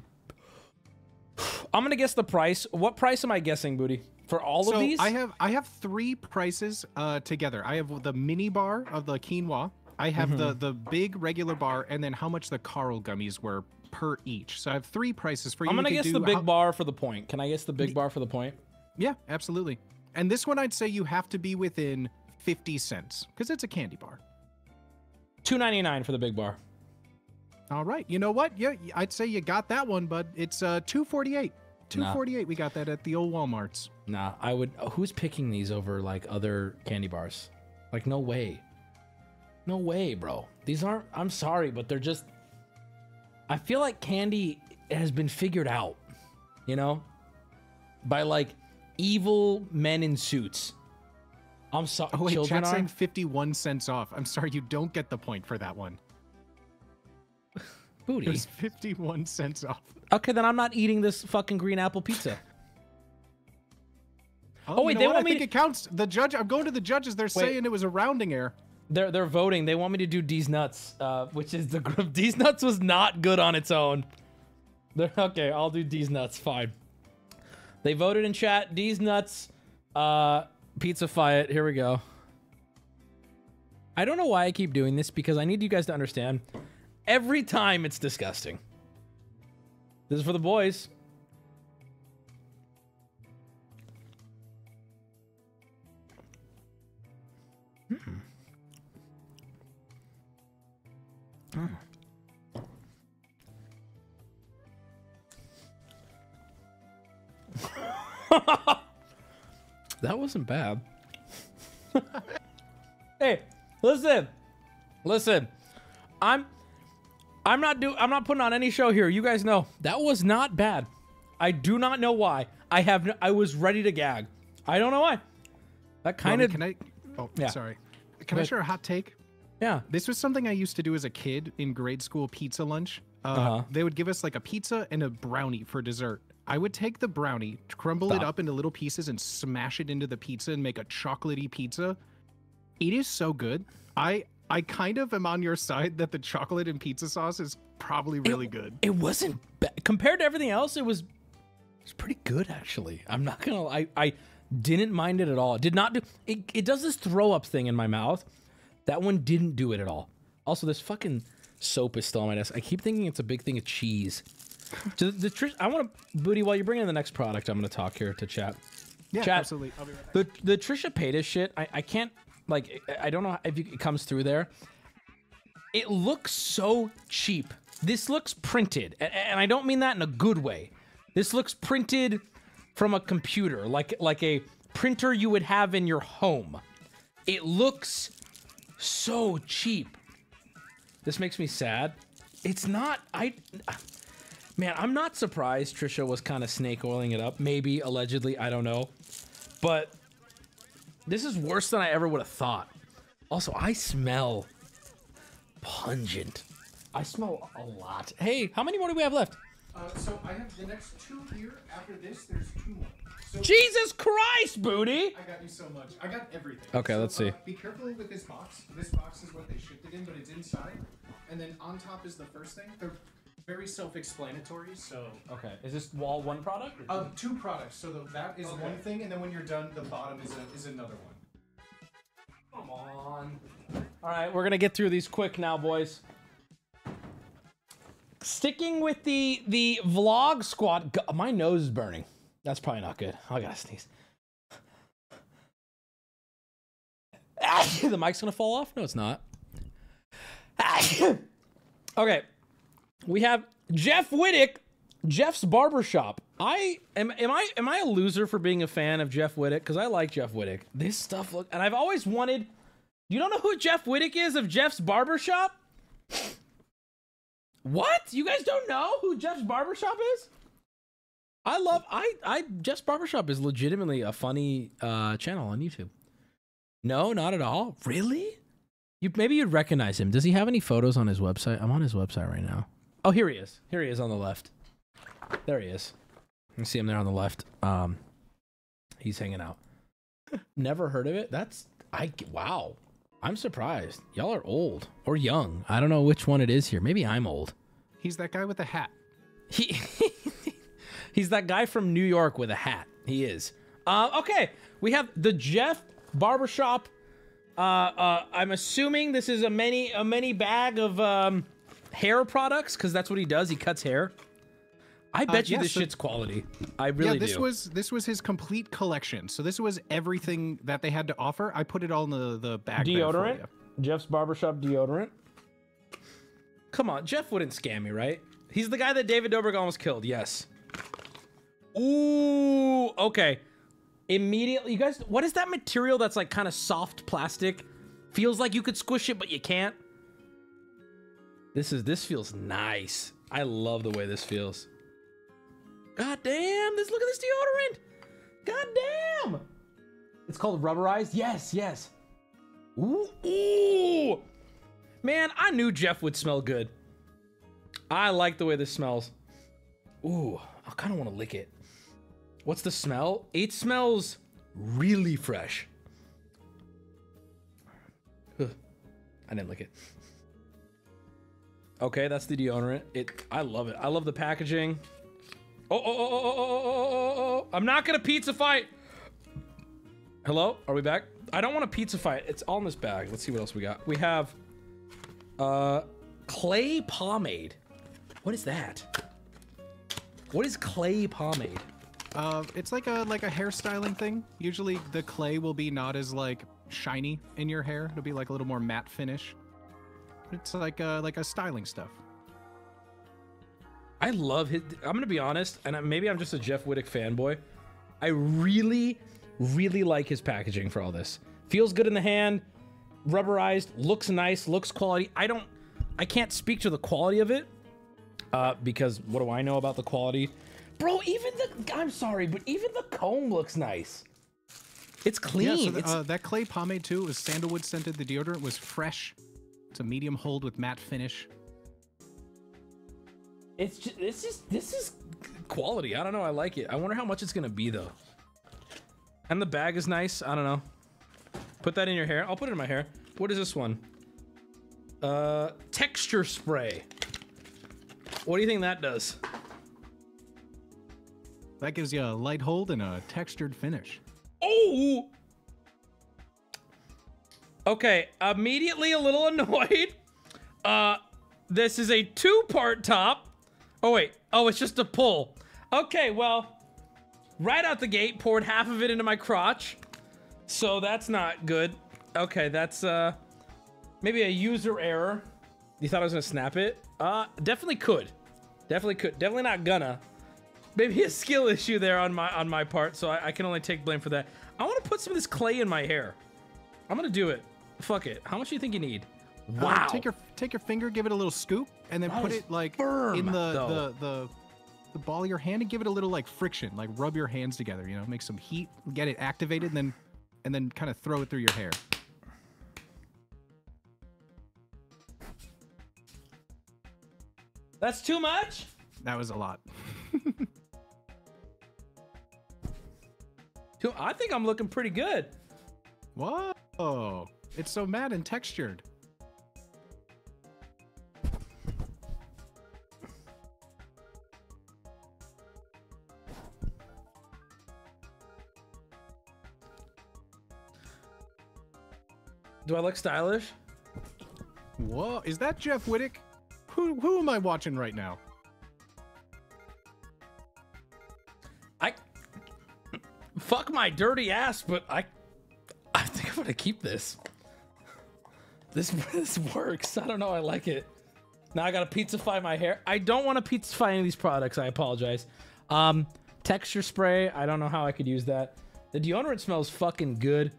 I'm gonna guess the price. What price am I guessing, Booty? For all so of these? I have I have three prices uh, together. I have the mini bar of the quinoa. I have the Mhm. the big regular bar, and then how much the Carl gummies were per each. So I have three prices for you. I'm gonna could guess the big how- bar for the point. Can I guess the big bar for the point? Yeah, absolutely. And this one, I'd say you have to be within fifty cents because it's a candy bar. Two ninety nine for the big bar. All right. You know what? Yeah, I'd say you got that one, but it's uh 248. Nah. 248 we got that at the old Walmarts. Nah, I would. Who's picking these over like other candy bars? Like, no way. No way, bro. These aren't. I'm sorry, but they're just. I feel like candy has been figured out, you know, by like evil men in suits. I'm sorry. Oh wait, children chat's are. saying 51 cents off. I'm sorry, you don't get the point for that one. Booty. It was 51 cents off. Okay, then I'm not eating this fucking green apple pizza. Oh, Oh, wait, they what? want I me think to- it counts. The judge. I'm going to the judges. They're Wait. saying it was a rounding error. They're they're voting. They want me to do Deez nuts, uh, which is the group. Deez nuts was not good on its own. They're, okay, I'll do Deez nuts. Fine. They voted in chat. Deez nuts. Uh, pizza it. Here we go. I don't know why I keep doing this because I need you guys to understand. Every time it's disgusting. This is for the boys. Hmm. that wasn't bad. hey, listen. Listen. I'm I'm not do I'm not putting on any show here. You guys know. That was not bad. I do not know why. I have no, I was ready to gag. I don't know why. That kind of Can I? Oh, Yeah. sorry. Go Can I share a hot take? Yeah. This was something I used to do as a kid in grade school pizza lunch. uh, Uh-huh. they would give us like a pizza and a brownie for dessert. I would take the brownie, crumble it up into little pieces, and smash it into the pizza and make a chocolatey pizza. It is so good. I I kind of am on your side that the chocolate and pizza sauce is probably really good. It wasn't ba- compared to everything else. It was it was pretty good actually. I'm not gonna. I I didn't mind it at all. Did not do. It it does this throw up thing in my mouth. That one didn't do it at all. Also, this fucking soap is still on my desk. I keep thinking it's a big thing of cheese. So the, the I want to booty while you're bringing the next product. I'm going to talk here to chat. Yeah, chat, absolutely. I'll be right back. The the Trisha Paytas shit. I, I can't like. I don't know if it comes through there. It looks so cheap. This looks printed, and I don't mean that in a good way. This looks printed from a computer, like like a printer you would have in your home. It looks so cheap. This makes me sad. It's not. I. Man, I'm not surprised Trisha was kind of snake oiling it up. Maybe, allegedly, I don't know. But this is worse than I ever would have thought. Also, I smell pungent. I smell a lot. Hey, how many more do we have left? Uh, so I have the next two here. After this, there's two more. So Jesus Christ, Booty! I got you so much. I got everything. Okay, So, let's see. uh, be careful with this box. This box is what they shipped it in, but it's inside. And then on top is the first thing. They're very self-explanatory. So Okay, is this wall one product? uh, two products. So the, that is one thing, and then when you're done, the bottom is a, is another one. Come on. All right, we're gonna get through these quick now, boys. Sticking with the the vlog squad. My nose is burning. That's probably not good. I gotta sneeze. The mic's gonna fall off. No, it's not. Okay, we have Jeff Wittek, Jeff's Barbershop. I am am I am I a loser for being a fan of Jeff Wittek? Because I like Jeff Wittek. This stuff look, and I've always wanted. You don't know who Jeff Wittek is of Jeff's Barbershop? What? You guys don't know who Jeff's Barbershop is? I love I I Jeff's Barbershop is legitimately a funny uh channel on YouTube. No, not at all. Really? You maybe you'd recognize him. Does he have any photos on his website? I'm on his website right now. Oh, here he is. Here he is on the left. There he is. You see him there on the left. Um he's hanging out. Never heard of it? That's I wow. I'm surprised. Y'all are old or young. I don't know which one it is here. Maybe I'm old. He's that guy with the hat. He He's that guy from New York with a hat. He is. Uh, okay, we have the Jeff Barbershop. Uh, uh, I'm assuming this is a many a many bag of um, hair products because that's what he does. He cuts hair. I Uh, bet you yeah, this so- shit's quality. I really yeah, this do. was this was his complete collection. So this was everything that they had to offer. I put it all in the the bag. there for deodorant. you. Jeff's Barbershop deodorant. Come on, Jeff wouldn't scam me, right? He's the guy that David Dobrik almost killed. Yes. Ooh, okay. Immediately, you guys, what is that material that's like kind of soft plastic? Feels like you could squish it, but you can't. This is this feels nice. I love the way this feels. God damn! This look at this deodorant. God damn! It's called rubberized. Yes, yes. Ooh, ooh. Man, I knew Jeff would smell good. I like the way this smells. Ooh, I kind of want to lick it. What's the smell? It smells really fresh. I didn't like it. Okay, that's the deodorant. It, I love it. I love the packaging. Oh oh oh, oh, oh, oh, oh, oh, oh, oh, oh. I'm not gonna pizzafy it. Hello, are we back? I don't want a pizzafy it. It's all in this bag. Let's see what else we got. We have, uh, clay pomade. What is that? What is clay pomade? Uh, it's like a like a hairstyling thing. Usually the clay will be not as like shiny in your hair. It'll be like a little more matte finish. It's like a like a styling stuff. I love his. I'm gonna be honest, and maybe I'm just a Jeff Wittek fanboy. I really, really like his packaging for all this. Feels good in the hand, rubberized, looks nice, looks quality. I don't, I can't speak to the quality of it, uh, because what do I know about the quality? Bro, even the I'm sorry, but even the comb looks nice. It's clean. Yeah, so the, it's, uh, that clay pomade too was sandalwood scented. The deodorant was fresh. It's a medium hold with matte finish. It's just, it's just this is quality. I don't know. I like it. I wonder how much it's gonna be though. And the bag is nice. I don't know. Put that in your hair. I'll put it in my hair. What is this one? Uh, texture spray. What do you think that does? That gives you a light hold and a textured finish. Oh! Okay, immediately a little annoyed. Uh, this is a two-part top. Oh, wait. Oh, it's just a pull. Okay, well, right out the gate, poured half of it into my crotch. So that's not good. Okay, that's, uh, maybe a user error. You thought I was gonna snap it? Uh, definitely could. Definitely could. Definitely not gonna. Maybe a skill issue there on my on my part, so I, I can only take blame for that. I want to put some of this clay in my hair. I'm gonna do it. Fuck it. How much do you think you need? Uh, Wow. take your take your finger, give it a little scoop, and then That put it like firm, in the, the the the ball of your hand and give it a little like friction, like rub your hands together. You know, make some heat, get it activated, and then and then kind of throw it through your hair. That's too much? That was a lot. I think I'm looking pretty good. Whoa! It's so matte and textured. Do I look stylish? Whoa! Is that Jeff Wittek? Who who am I watching right now? I fuck my dirty ass, but I I think I'm gonna keep this. This this works. I don't know. I like it. Now I gotta pizzafy my hair. I don't want to pizzafy any of these products. I apologize. Um, texture spray. I don't know how I could use that. The deodorant smells fucking good.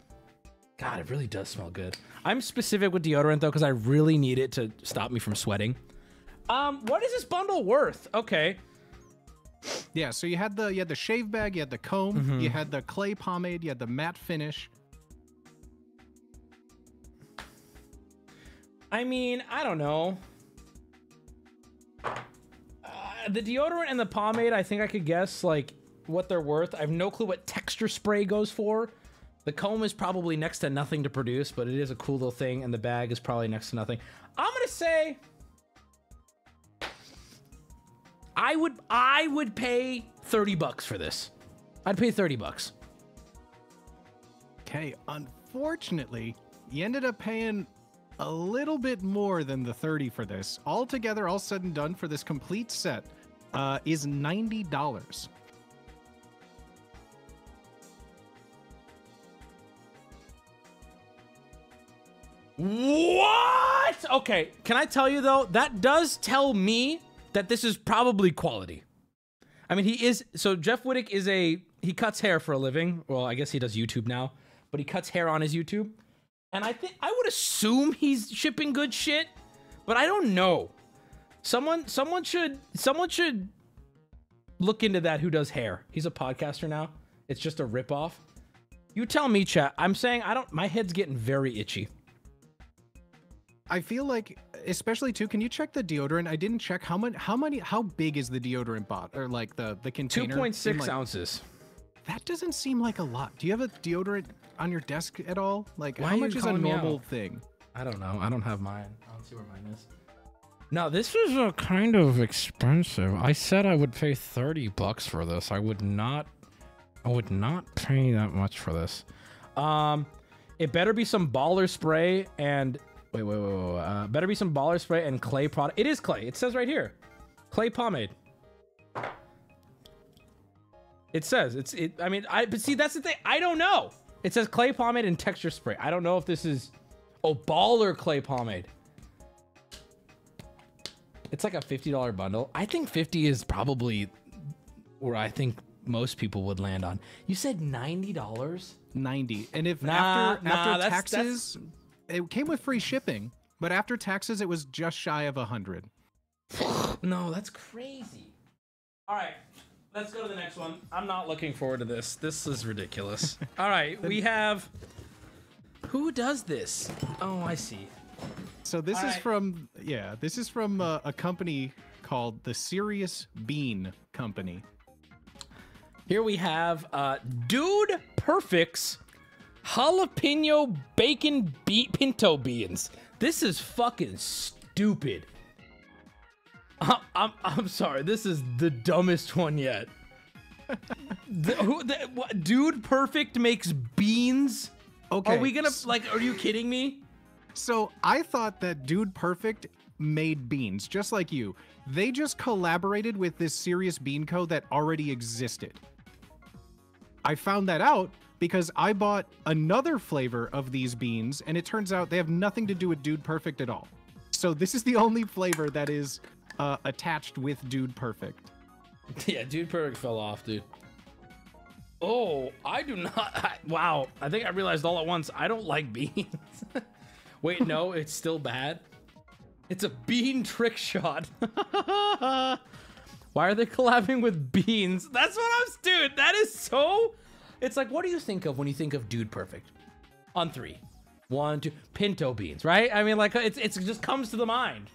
God, it really does smell good. I'm specific with deodorant though, because I really need it to stop me from sweating. Um, what is this bundle worth? Okay. Yeah, so you had the you had the shave bag, you had the comb, Mhm. you had the clay pomade, you had the matte finish. I mean, I don't know. Uh, the deodorant and the pomade, I think I could guess like what they're worth. I have no clue what texture spray goes for. The comb is probably next to nothing to produce, but it is a cool little thing, and the bag is probably next to nothing. I'm gonna say I would I would pay 30 bucks for this. I'd pay 30 bucks. Okay, unfortunately, you ended up paying a little bit more than the 30 for this. Altogether, all said and done for this complete set uh, is $90. What? Okay, can I tell you though, that does tell me that this is probably quality. I mean, he is so Jeff Wittek is a he cuts hair for a living. Well, I guess he does YouTube now, but he cuts hair on his YouTube. And I think I would assume he's shipping good shit, but I don't know. Someone someone should someone should look into that who does hair. He's a podcaster now. It's just a ripoff. You tell me, chat. I'm saying I don't my head's getting very itchy. I feel like, especially too, can you check the deodorant? I didn't check how much, how many, how big is the deodorant bot or like the the container? 2.6 like- ounces. That doesn't seem like a lot. Do you have a deodorant on your desk at all? Like, Why how much is a normal thing? I don't know. I don't have mine. I don't see where mine is. Now this is a kind of expensive. I said I would pay thirty bucks for this. I would not. I would not pay that much for this. Um, it better be some baller spray and wait, wait, wait, wait. Uh, better be some baller spray and clay product. It is clay. It says right here, clay pomade. It says it's it. I mean, I but see that's the thing. I don't know. It says clay pomade and texture spray. I don't know if this is oh baller clay pomade. It's like a fifty dollar bundle. I think fifty is probably where I think most people would land on. You said ninety dollars. 90. And if Nah, after nah, after that's- taxes, it came with free shipping, but after taxes, it was just shy of a hundred. No, that's crazy. All right, let's go to the next one. I'm not looking forward to this. This is ridiculous. All right, we have. Who does this? Oh, I see. So this is Alright. from yeah, this is from uh, a company called the Serious Bean Company. Here we have uh, Dude Perfect's jalapeno bacon beet pinto beans. This is fucking stupid. I'm, I'm, I'm sorry. This is the dumbest one yet. the, who, the, what, Dude Perfect makes beans. Okay, Are we gonna like? Are you kidding me? So I thought that Dude Perfect made beans, just like you. They just collaborated with this Serious Bean Co. that already existed. I found that out because I bought another flavor of these beans, and it turns out they have nothing to do with Dude Perfect at all. So this is the only flavor that is uh, attached with Dude Perfect. Yeah, Dude Perfect fell off, dude. Oh, I do not. I, wow, I think I realized all at once I don't like beans. Wait, no, it's still bad. It's a bean trick shot. Why are they collabing with beans? That's what I was, dude. That is so. It's like, what do you think of when you think of Dude Perfect? On three, one, two, pinto beans, right? I mean, like it's it's it just comes to the mind.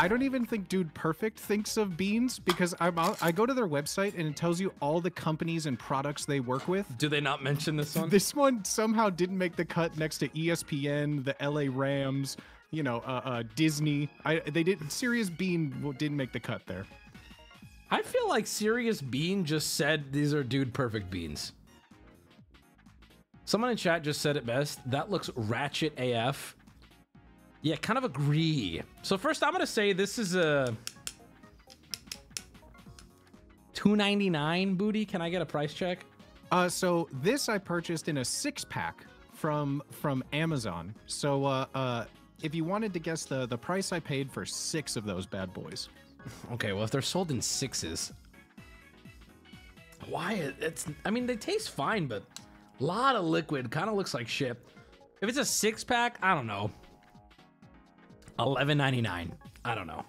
I don't even think Dude Perfect thinks of beans because I'm out, I go to their website and it tells you all the companies and products they work with. Do they not mention this one? This one somehow didn't make the cut next to ESPN, the LA Rams, you know, uh, uh, Disney. I they did Serious Bean didn't make the cut there. I feel like Serious Bean just said these are dude perfect beans. Someone in chat just said it best. That looks ratchet AF. Yeah, kind of agree. So first I'm gonna say this is a 299 booty. Can I get a price check? Uh, so this I purchased in a six pack from from Amazon. So uh, uh, if you wanted to guess the the price I paid for six of those bad boys. Okay, well if they're sold in sixes, why? It's I mean they taste fine, but a lot of liquid. Kind of looks like shit. If it's a six pack, I don't know. Eleven ninety nine. I don't know.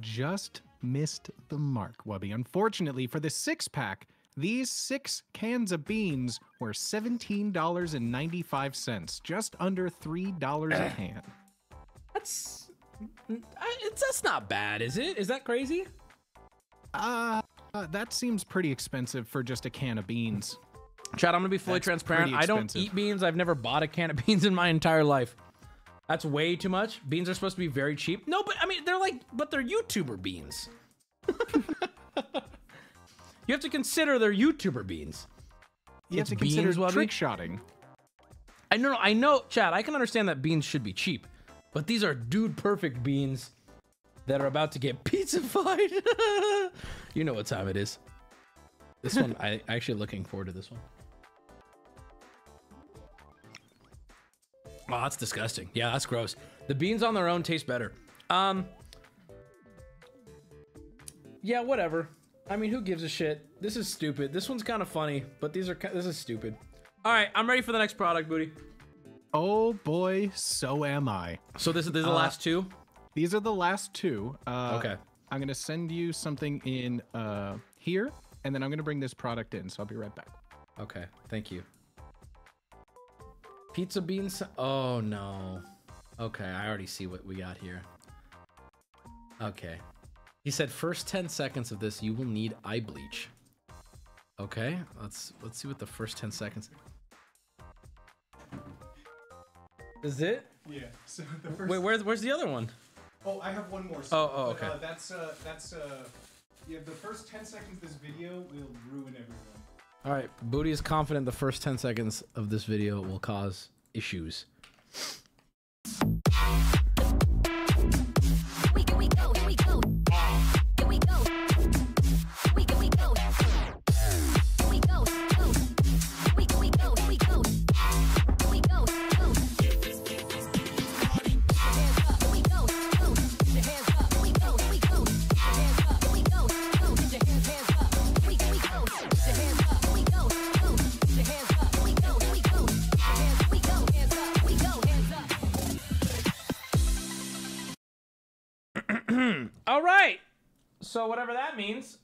just missed the mark, Wubby. Unfortunately, for the six pack, these six cans of beans were $17.95, just under $3 a can. That's I- it's that's not bad, is it? Is that crazy? Uh, uh, that seems pretty expensive for just a can of beans. Chad, I'm gonna be fully That's transparent. I don't eat beans. I've never bought a can of beans in my entire life. That's way too much. Beans are supposed to be very cheap. No, but I mean they're like, but they're YouTuber beans. you have to consider they're YouTuber beans. You have It's to consider beans, Wubby? trick shotting. I know, I know, Chad. I can understand that beans should be cheap, but these are dude perfect beans that are about to get pizzafied. you know what time it is. This one, I actually looking forward to this one. Oh, that's disgusting. Yeah, that's gross. The beans on their own taste better. Um. Yeah, whatever. I mean, who gives a shit? This is stupid. This one's kind of funny, but these are this is stupid. All right, I'm ready for the next product, booty. Oh boy, so am I. So this is this is the Uh, last two. These are the last two. Uh, Okay. I'm gonna send you something in uh, here, and then I'm gonna bring this product in. So I'll be right back. Okay, thank you. Pizza beans. Oh no. Okay, I already see what we got here. Okay. He said first 10 seconds of this you will need eye bleach. Okay, let's let's see what the first 10 seconds. Is it? Yeah. So the Wait, where's where's the other one? Oh, I have one more. Oh, oh, okay. uh, that's uh, that's uh, yeah. The first ten seconds of this video will ruin everyone. All right, Booty is confident the first 10 seconds of this video will cause issues. All right. So whatever that means,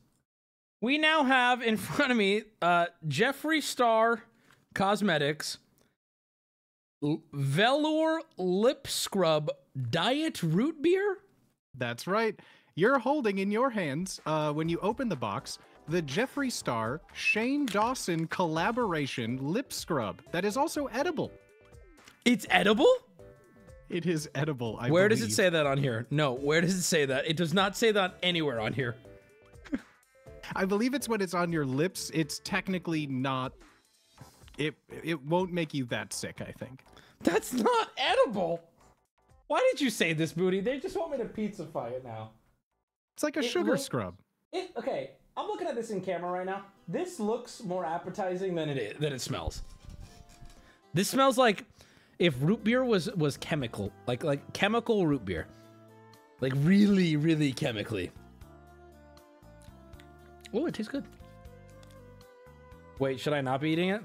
we now have in front of me uh Jeffree Star Cosmetics L- Velour Lip Scrub Diet Root Beer. That's right. You're holding in your hands, uh, when you open the box, the Jeffree Star Shane Dawson collaboration lip scrub that is also edible. It's edible? It is edible. I where does it say that on here? No, where does it say that? It does not say that anywhere on here. I believe it's when it's on your lips. It's technically not. It it won't make you that sick. I think. That's not edible. Why did you say this, Booty? They just want me to pizzafy it now. It's like a It sugar look- scrub. It okay. I'm looking at this in camera right now. This looks more appetizing than it is, than it smells. This smells like if root beer was was chemical, like like chemical root beer, like really really chemically. Oh, it tastes good. Wait, should I not be eating it?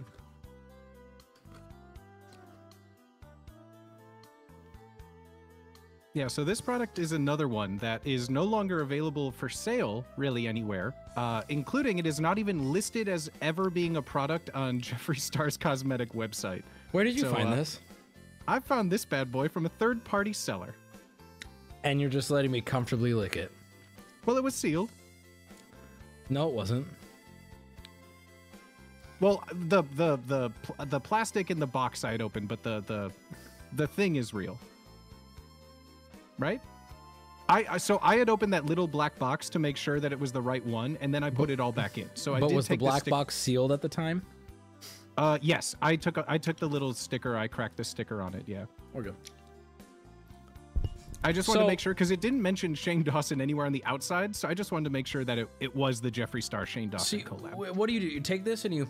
Yeah, so this product is another one that is no longer available for sale really anywhere, uh, including it is not even listed as ever being a product on Jeffree Star's cosmetic website. Where did you So, find uh, this? I found this bad boy from a third party seller. And you're just letting me comfortably lick it. Well, it was sealed. No, it wasn't. Well, the the the the plastic in the box side open, but the the the thing is real. Right? I, I so I had opened that little black box to make sure that it was the right one, and then I put it all back in. So I but was the black box sealed at the time? Uh, yes, I took a, I took the little sticker. I cracked the sticker on it. Yeah. We're good. I just wanted So- to make sure because it didn't mention Shane Dawson anywhere on the outside, so I just wanted to make sure that it, it was the Jeffree Star Shane Dawson See, collab. wh- what do you do? You take this and you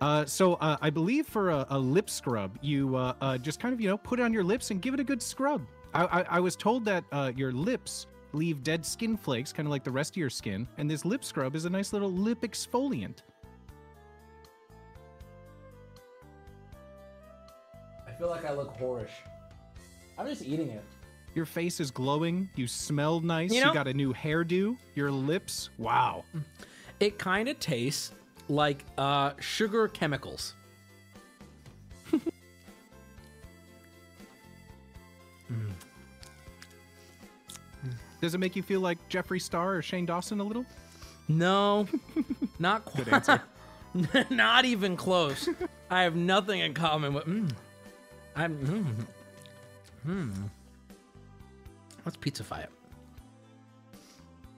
Uh, so uh, I believe for a, a lip scrub, you uh, uh, just kind of you know put it on your lips and give it a good scrub. I, I, I was told that uh, your lips leave dead skin flakes, kind of like the rest of your skin, and this lip scrub is a nice little lip exfoliant. Feel like I look whorish. I'm just eating it. Your face is glowing. You smell nice. You You, got a new hairdo. Your lips, wow. It kind of tastes like uh, sugar chemicals. Does it make you feel like Jeffree Star or Shane Dawson a little? No, not quite. Good answer. not even close. I have nothing in common with. Mm, I'm. Mm, mm. Let's pizzafy it.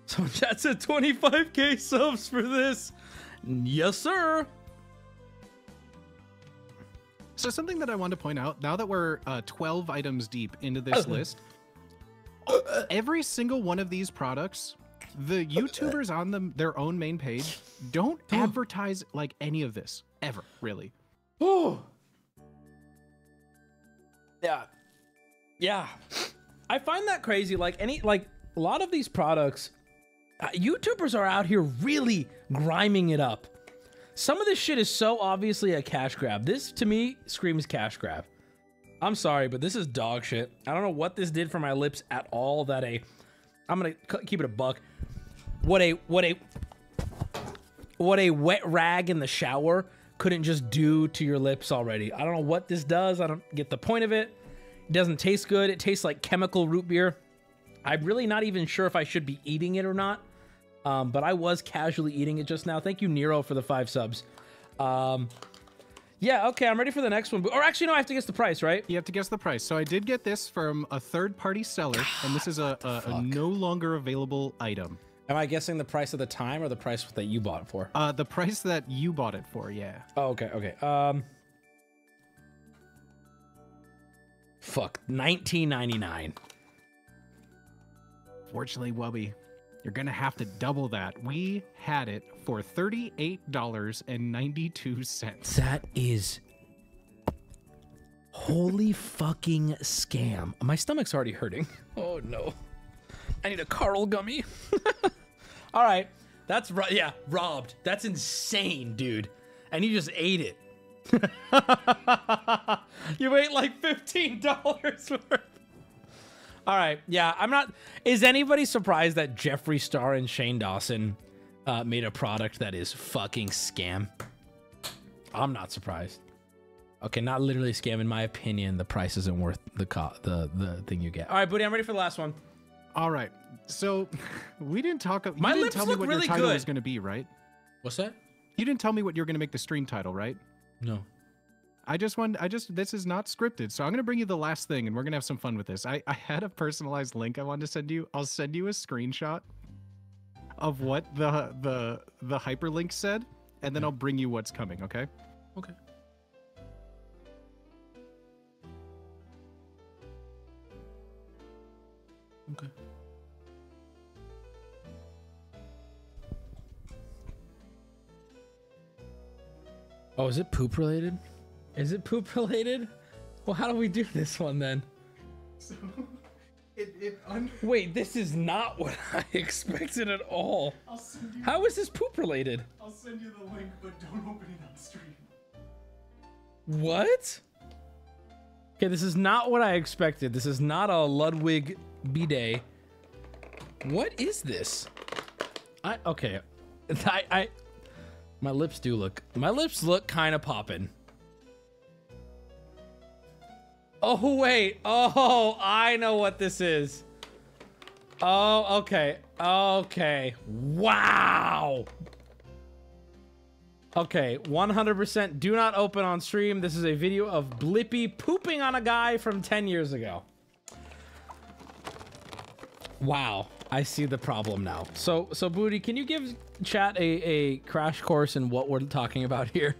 So that's a 25k subs for this. Yes, sir. So something that I want to point out now that we're uh, 12 items deep into this list, every single one of these products, the YouTubers on them their own main page don't advertise like any of this ever, really. Oh. Yeah. Yeah. I find that crazy. Like any like a lot of these products, uh, YouTubers are out here really griming it up. Some of this shit is so obviously a cash grab. This to me screams cash grab. I'm sorry, but this is dog shit. I don't know what this did for my lips at all. That a, I'm gonna keep it a buck. What a what a what a wet rag in the shower couldn't just do to your lips already. I don't know what this does. I don't get the point of it. It doesn't taste good. It tastes like chemical root beer. I'm really not even sure if I should be eating it or not. Um, but I was casually eating it just now. Thank you, Nero, for the five subs. Um, yeah, okay, I'm ready for the next one. Or actually, no, I have to guess the price, right? You have to guess the price. So I did get this from a third party seller, and this is a, a, a no longer available item. Am I guessing the price at the time or the price that you bought it for? Uh, the price that you bought it for, yeah. Oh, okay, okay. Um, fuck, 19.99. Fortunately, Wubby, you're gonna have to double that. We had it for thirty-eight dollars and ninety-two cents. That is holy fucking scam. My stomach's already hurting. Oh no. I need a Carl gummy. All right. That's ro- yeah, robbed. That's insane, dude. And you just ate it. you ate like $15 worth. All right. Yeah, I'm not. Is anybody surprised that Jeffree Star and Shane Dawson uh, made a product that is fucking scam? I'm not surprised. Okay, not literally scam. In my opinion, the price isn't worth the co- the the thing you get. All right, buddy, I'm ready for the last one. All right. So we didn't talk. You My didn't lips tell me look what really your title good. was going to be, right? What's that? You didn't tell me what you're going to make the stream title, right? No. I just want. I just. This is not scripted, so I'm going to bring you the last thing, and we're going to have some fun with this. I I had a personalized link I wanted to send you. I'll send you a screenshot of what the the the hyperlink said, and then I'll bring you what's coming. Okay. Okay. Okay. Oh, is it poop related? Is it poop related? Well, how do we do this one then? So it it un- Wait, this is not what I expected at all. You. How is this poop related? I'll send you the link, but don't open it on stream. What? Okay, this is not what I expected. This is not a Ludwig bidet. What is this? I okay. I I my lips do look my lips look kind of popping. Oh wait. Oh, I know what this is. Oh, okay. Okay. Wow. Okay, 100% do not open on stream. This is a video of Blippi pooping on a guy from 10 years ago. Wow, I see the problem now. So, so Booty, can you give chat a, a crash course in what we're talking about here?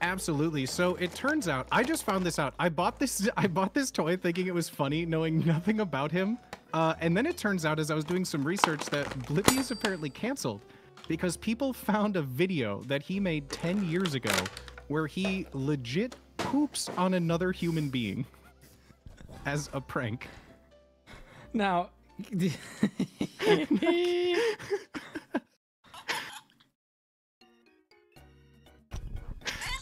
Absolutely. So it turns out I just found this out. I bought this I bought this toy thinking it was funny, knowing nothing about him. Uh, and then it turns out as I was doing some research that Blippi is apparently canceled because people found a video that he made 10 years ago where he legit poops on another human being as a prank. Now,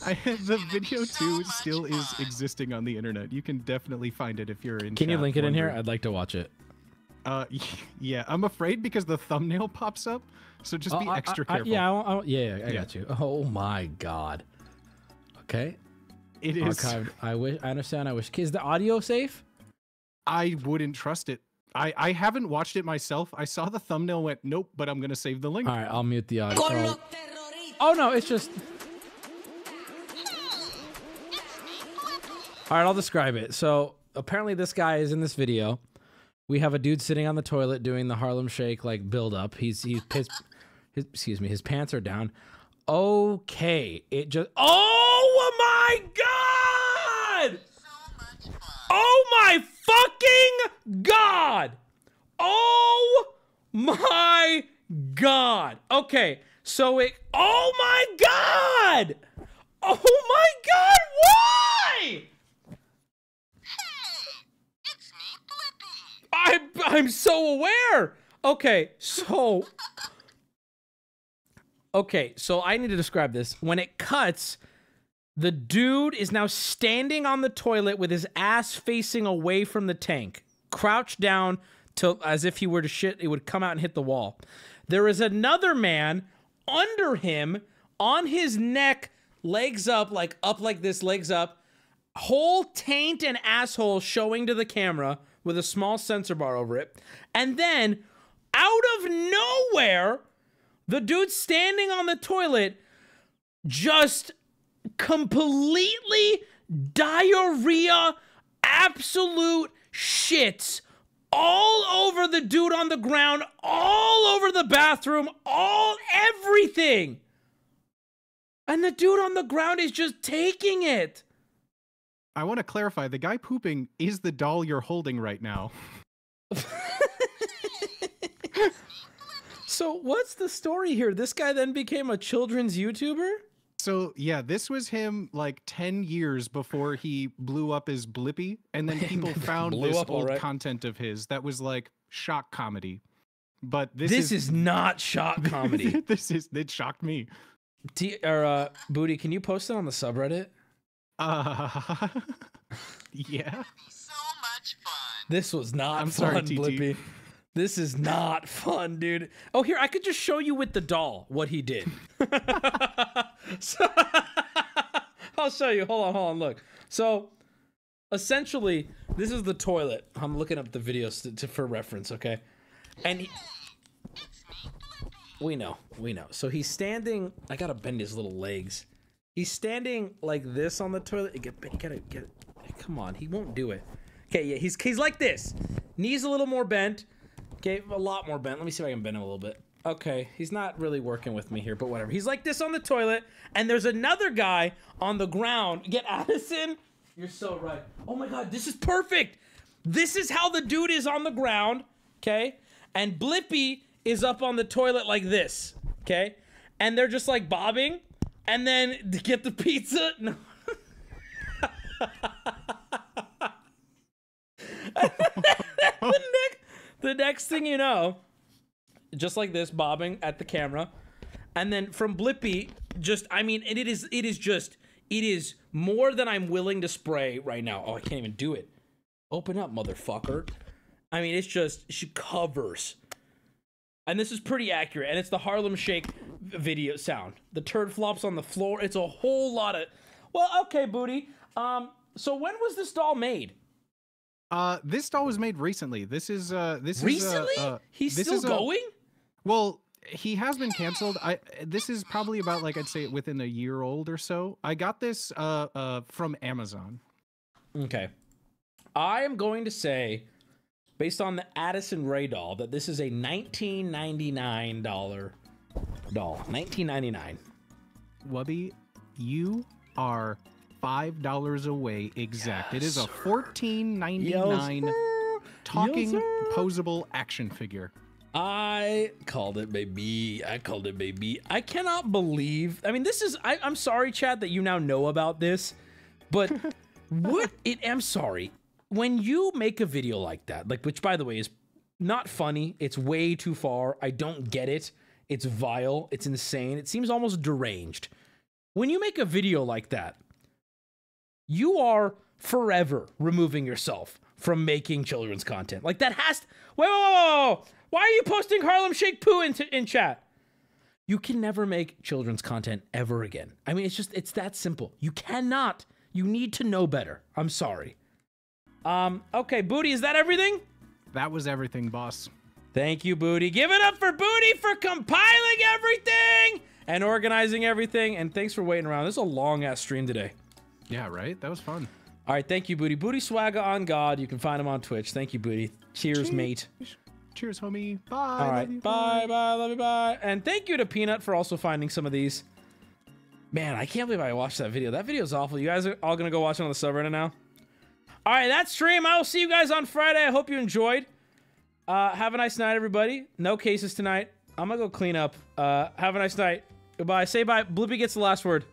I, the video too still is existing on the internet. You can definitely find it if you're in. can you link it in here? I'd like to watch it. Uh, yeah, I'm afraid because the thumbnail pops up. So just be Oh, I- extra I- I- careful. yeah, I, I, yeah, yeah, I Yeah. got you. Oh my god. Okay. It is- Archived. I wish. I understand. I wish. Is the audio safe? I wouldn't trust it. I, I haven't watched it myself. I saw the thumbnail, went nope, but I'm gonna save the link. All right, I'll mute the audio. Oh. oh no, it's just. All right, I'll describe it. So apparently, this guy is in this video. We have a dude sitting on the toilet doing the Harlem Shake like build up. He's he's his, his excuse me, his pants are down. Okay, it just. Oh my god! Oh my fucking god! Oh my god! Okay, so it. Oh my god! Oh my god! Why? I'm I'm so aware. Okay, so Okay, so I need to describe this. When it cuts, the dude is now standing on the toilet with his ass facing away from the tank, crouched down to as if he were to shit, it would come out and hit the wall. There is another man under him on his neck, legs up, like up like this, legs up, whole taint and asshole showing to the camera with a small censor bar over it. And then out of nowhere, the dude standing on the toilet just completely diarrhea, absolute shits all over the dude on the ground, all over the bathroom, all everything. And the dude on the ground is just taking it. I want to clarify: the guy pooping is the doll you're holding right now. So what's the story here? This guy then became a children's YouTuber? So yeah, this was him like ten years before he blew up his Blippi, and then people found Blew this up, old alright. content of his that was like shock comedy. But this, This, is, not shock comedy. this is it shocked me. T or uh, Booty, can you post it on the subreddit? Uh, yeah. This was not I'm fun, sorry, TT. Blippi. This is not fun, dude. Oh, here I could just show you with the doll what he did. So- I'll show you. Hold on, hold on. Look. So, essentially, this is the toilet. I'm looking up the videos to, to, for reference. Okay. and he, we know, we know. So he's standing. I gotta bend his little legs. He's standing like this on the toilet. Get, get it, get. it. Come on, he won't do it. Okay, yeah, he's he's like this. Knees a little more bent. Okay, a lot more bent. Let me see if I can bend him a little bit. Okay, he's not really working with me here, but whatever. He's like this on the toilet, and there's another guy on the ground. Get Addison. You're so right. Oh my god, this is perfect. This is how the dude is on the ground, okay? And Blippi is up on the toilet like this, okay? And they're just like bobbing, and then to get the pizza. No. the, next, the next thing you know, just like this, bobbing at the camera, and then from Blippi, just I mean, it is it is just it is more than I'm willing to spray right now. Oh, I can't even do it. Open up, motherfucker. I mean, it's just she covers. And this is pretty accurate, and it's the Harlem Shake video sound. The turd flops on the floor. It's a whole lot of. Well, okay, booty. Um, so when was this doll made? Uh, this doll was made recently. This is uh, this Recently? is uh, uh, He's this still is a- going? well, he has been canceled. I this is probably about like I'd say within a year old or so. I got this uh uh from Amazon. Okay. I am going to say, based on the Addison Rae doll, that this is a $1999 doll. 1999 Wubby, you are five dollars away exact. It is a fourteen ninety nine talking posable action figure. I called it, baby. I called it, baby. I cannot believe. I mean, this is. I, I'm sorry, Chad, that you now know about this, but what? It. I'm sorry. When you make a video like that, like which, by the way, is not funny. It's way too far. I don't get it. It's vile. It's insane. It seems almost deranged. When you make a video like that, you are forever removing yourself from making children's content. Like that has to. Wait, wait, wait, wait. Why are you posting Harlem Shake poo in, in chat? You can never make children's content ever again. I mean, it's just it's that simple. You cannot. You need to know better. I'm sorry. Um. Okay, Booty. Is that everything? That was everything, boss. Thank you, Booty. Give it up for Booty for compiling everything and organizing everything. And thanks for waiting around. This is a long ass stream today. Yeah, right. That was fun. All right, thank you, Booty. Booty Swagger on God. You can find him on Twitch. Thank you, Booty. Cheers, Cheers. mate. Cheers, homie. Bye. All love you, bye, bye, love you, bye. And thank you to Peanut for also finding some of these. Man, I can't believe I watched that video. That video is awful. You guys are all gonna go watch it on the subreddit now. All right, that stream. I will see you guys on Friday. I hope you enjoyed. Uh, have a nice night, everybody. No cases tonight. I'm gonna go clean up. Uh, have a nice night. Goodbye. Say bye. Blippi gets the last word.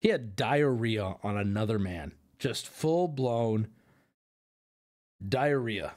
He had diarrhea on another man. Just full blown diarrhea.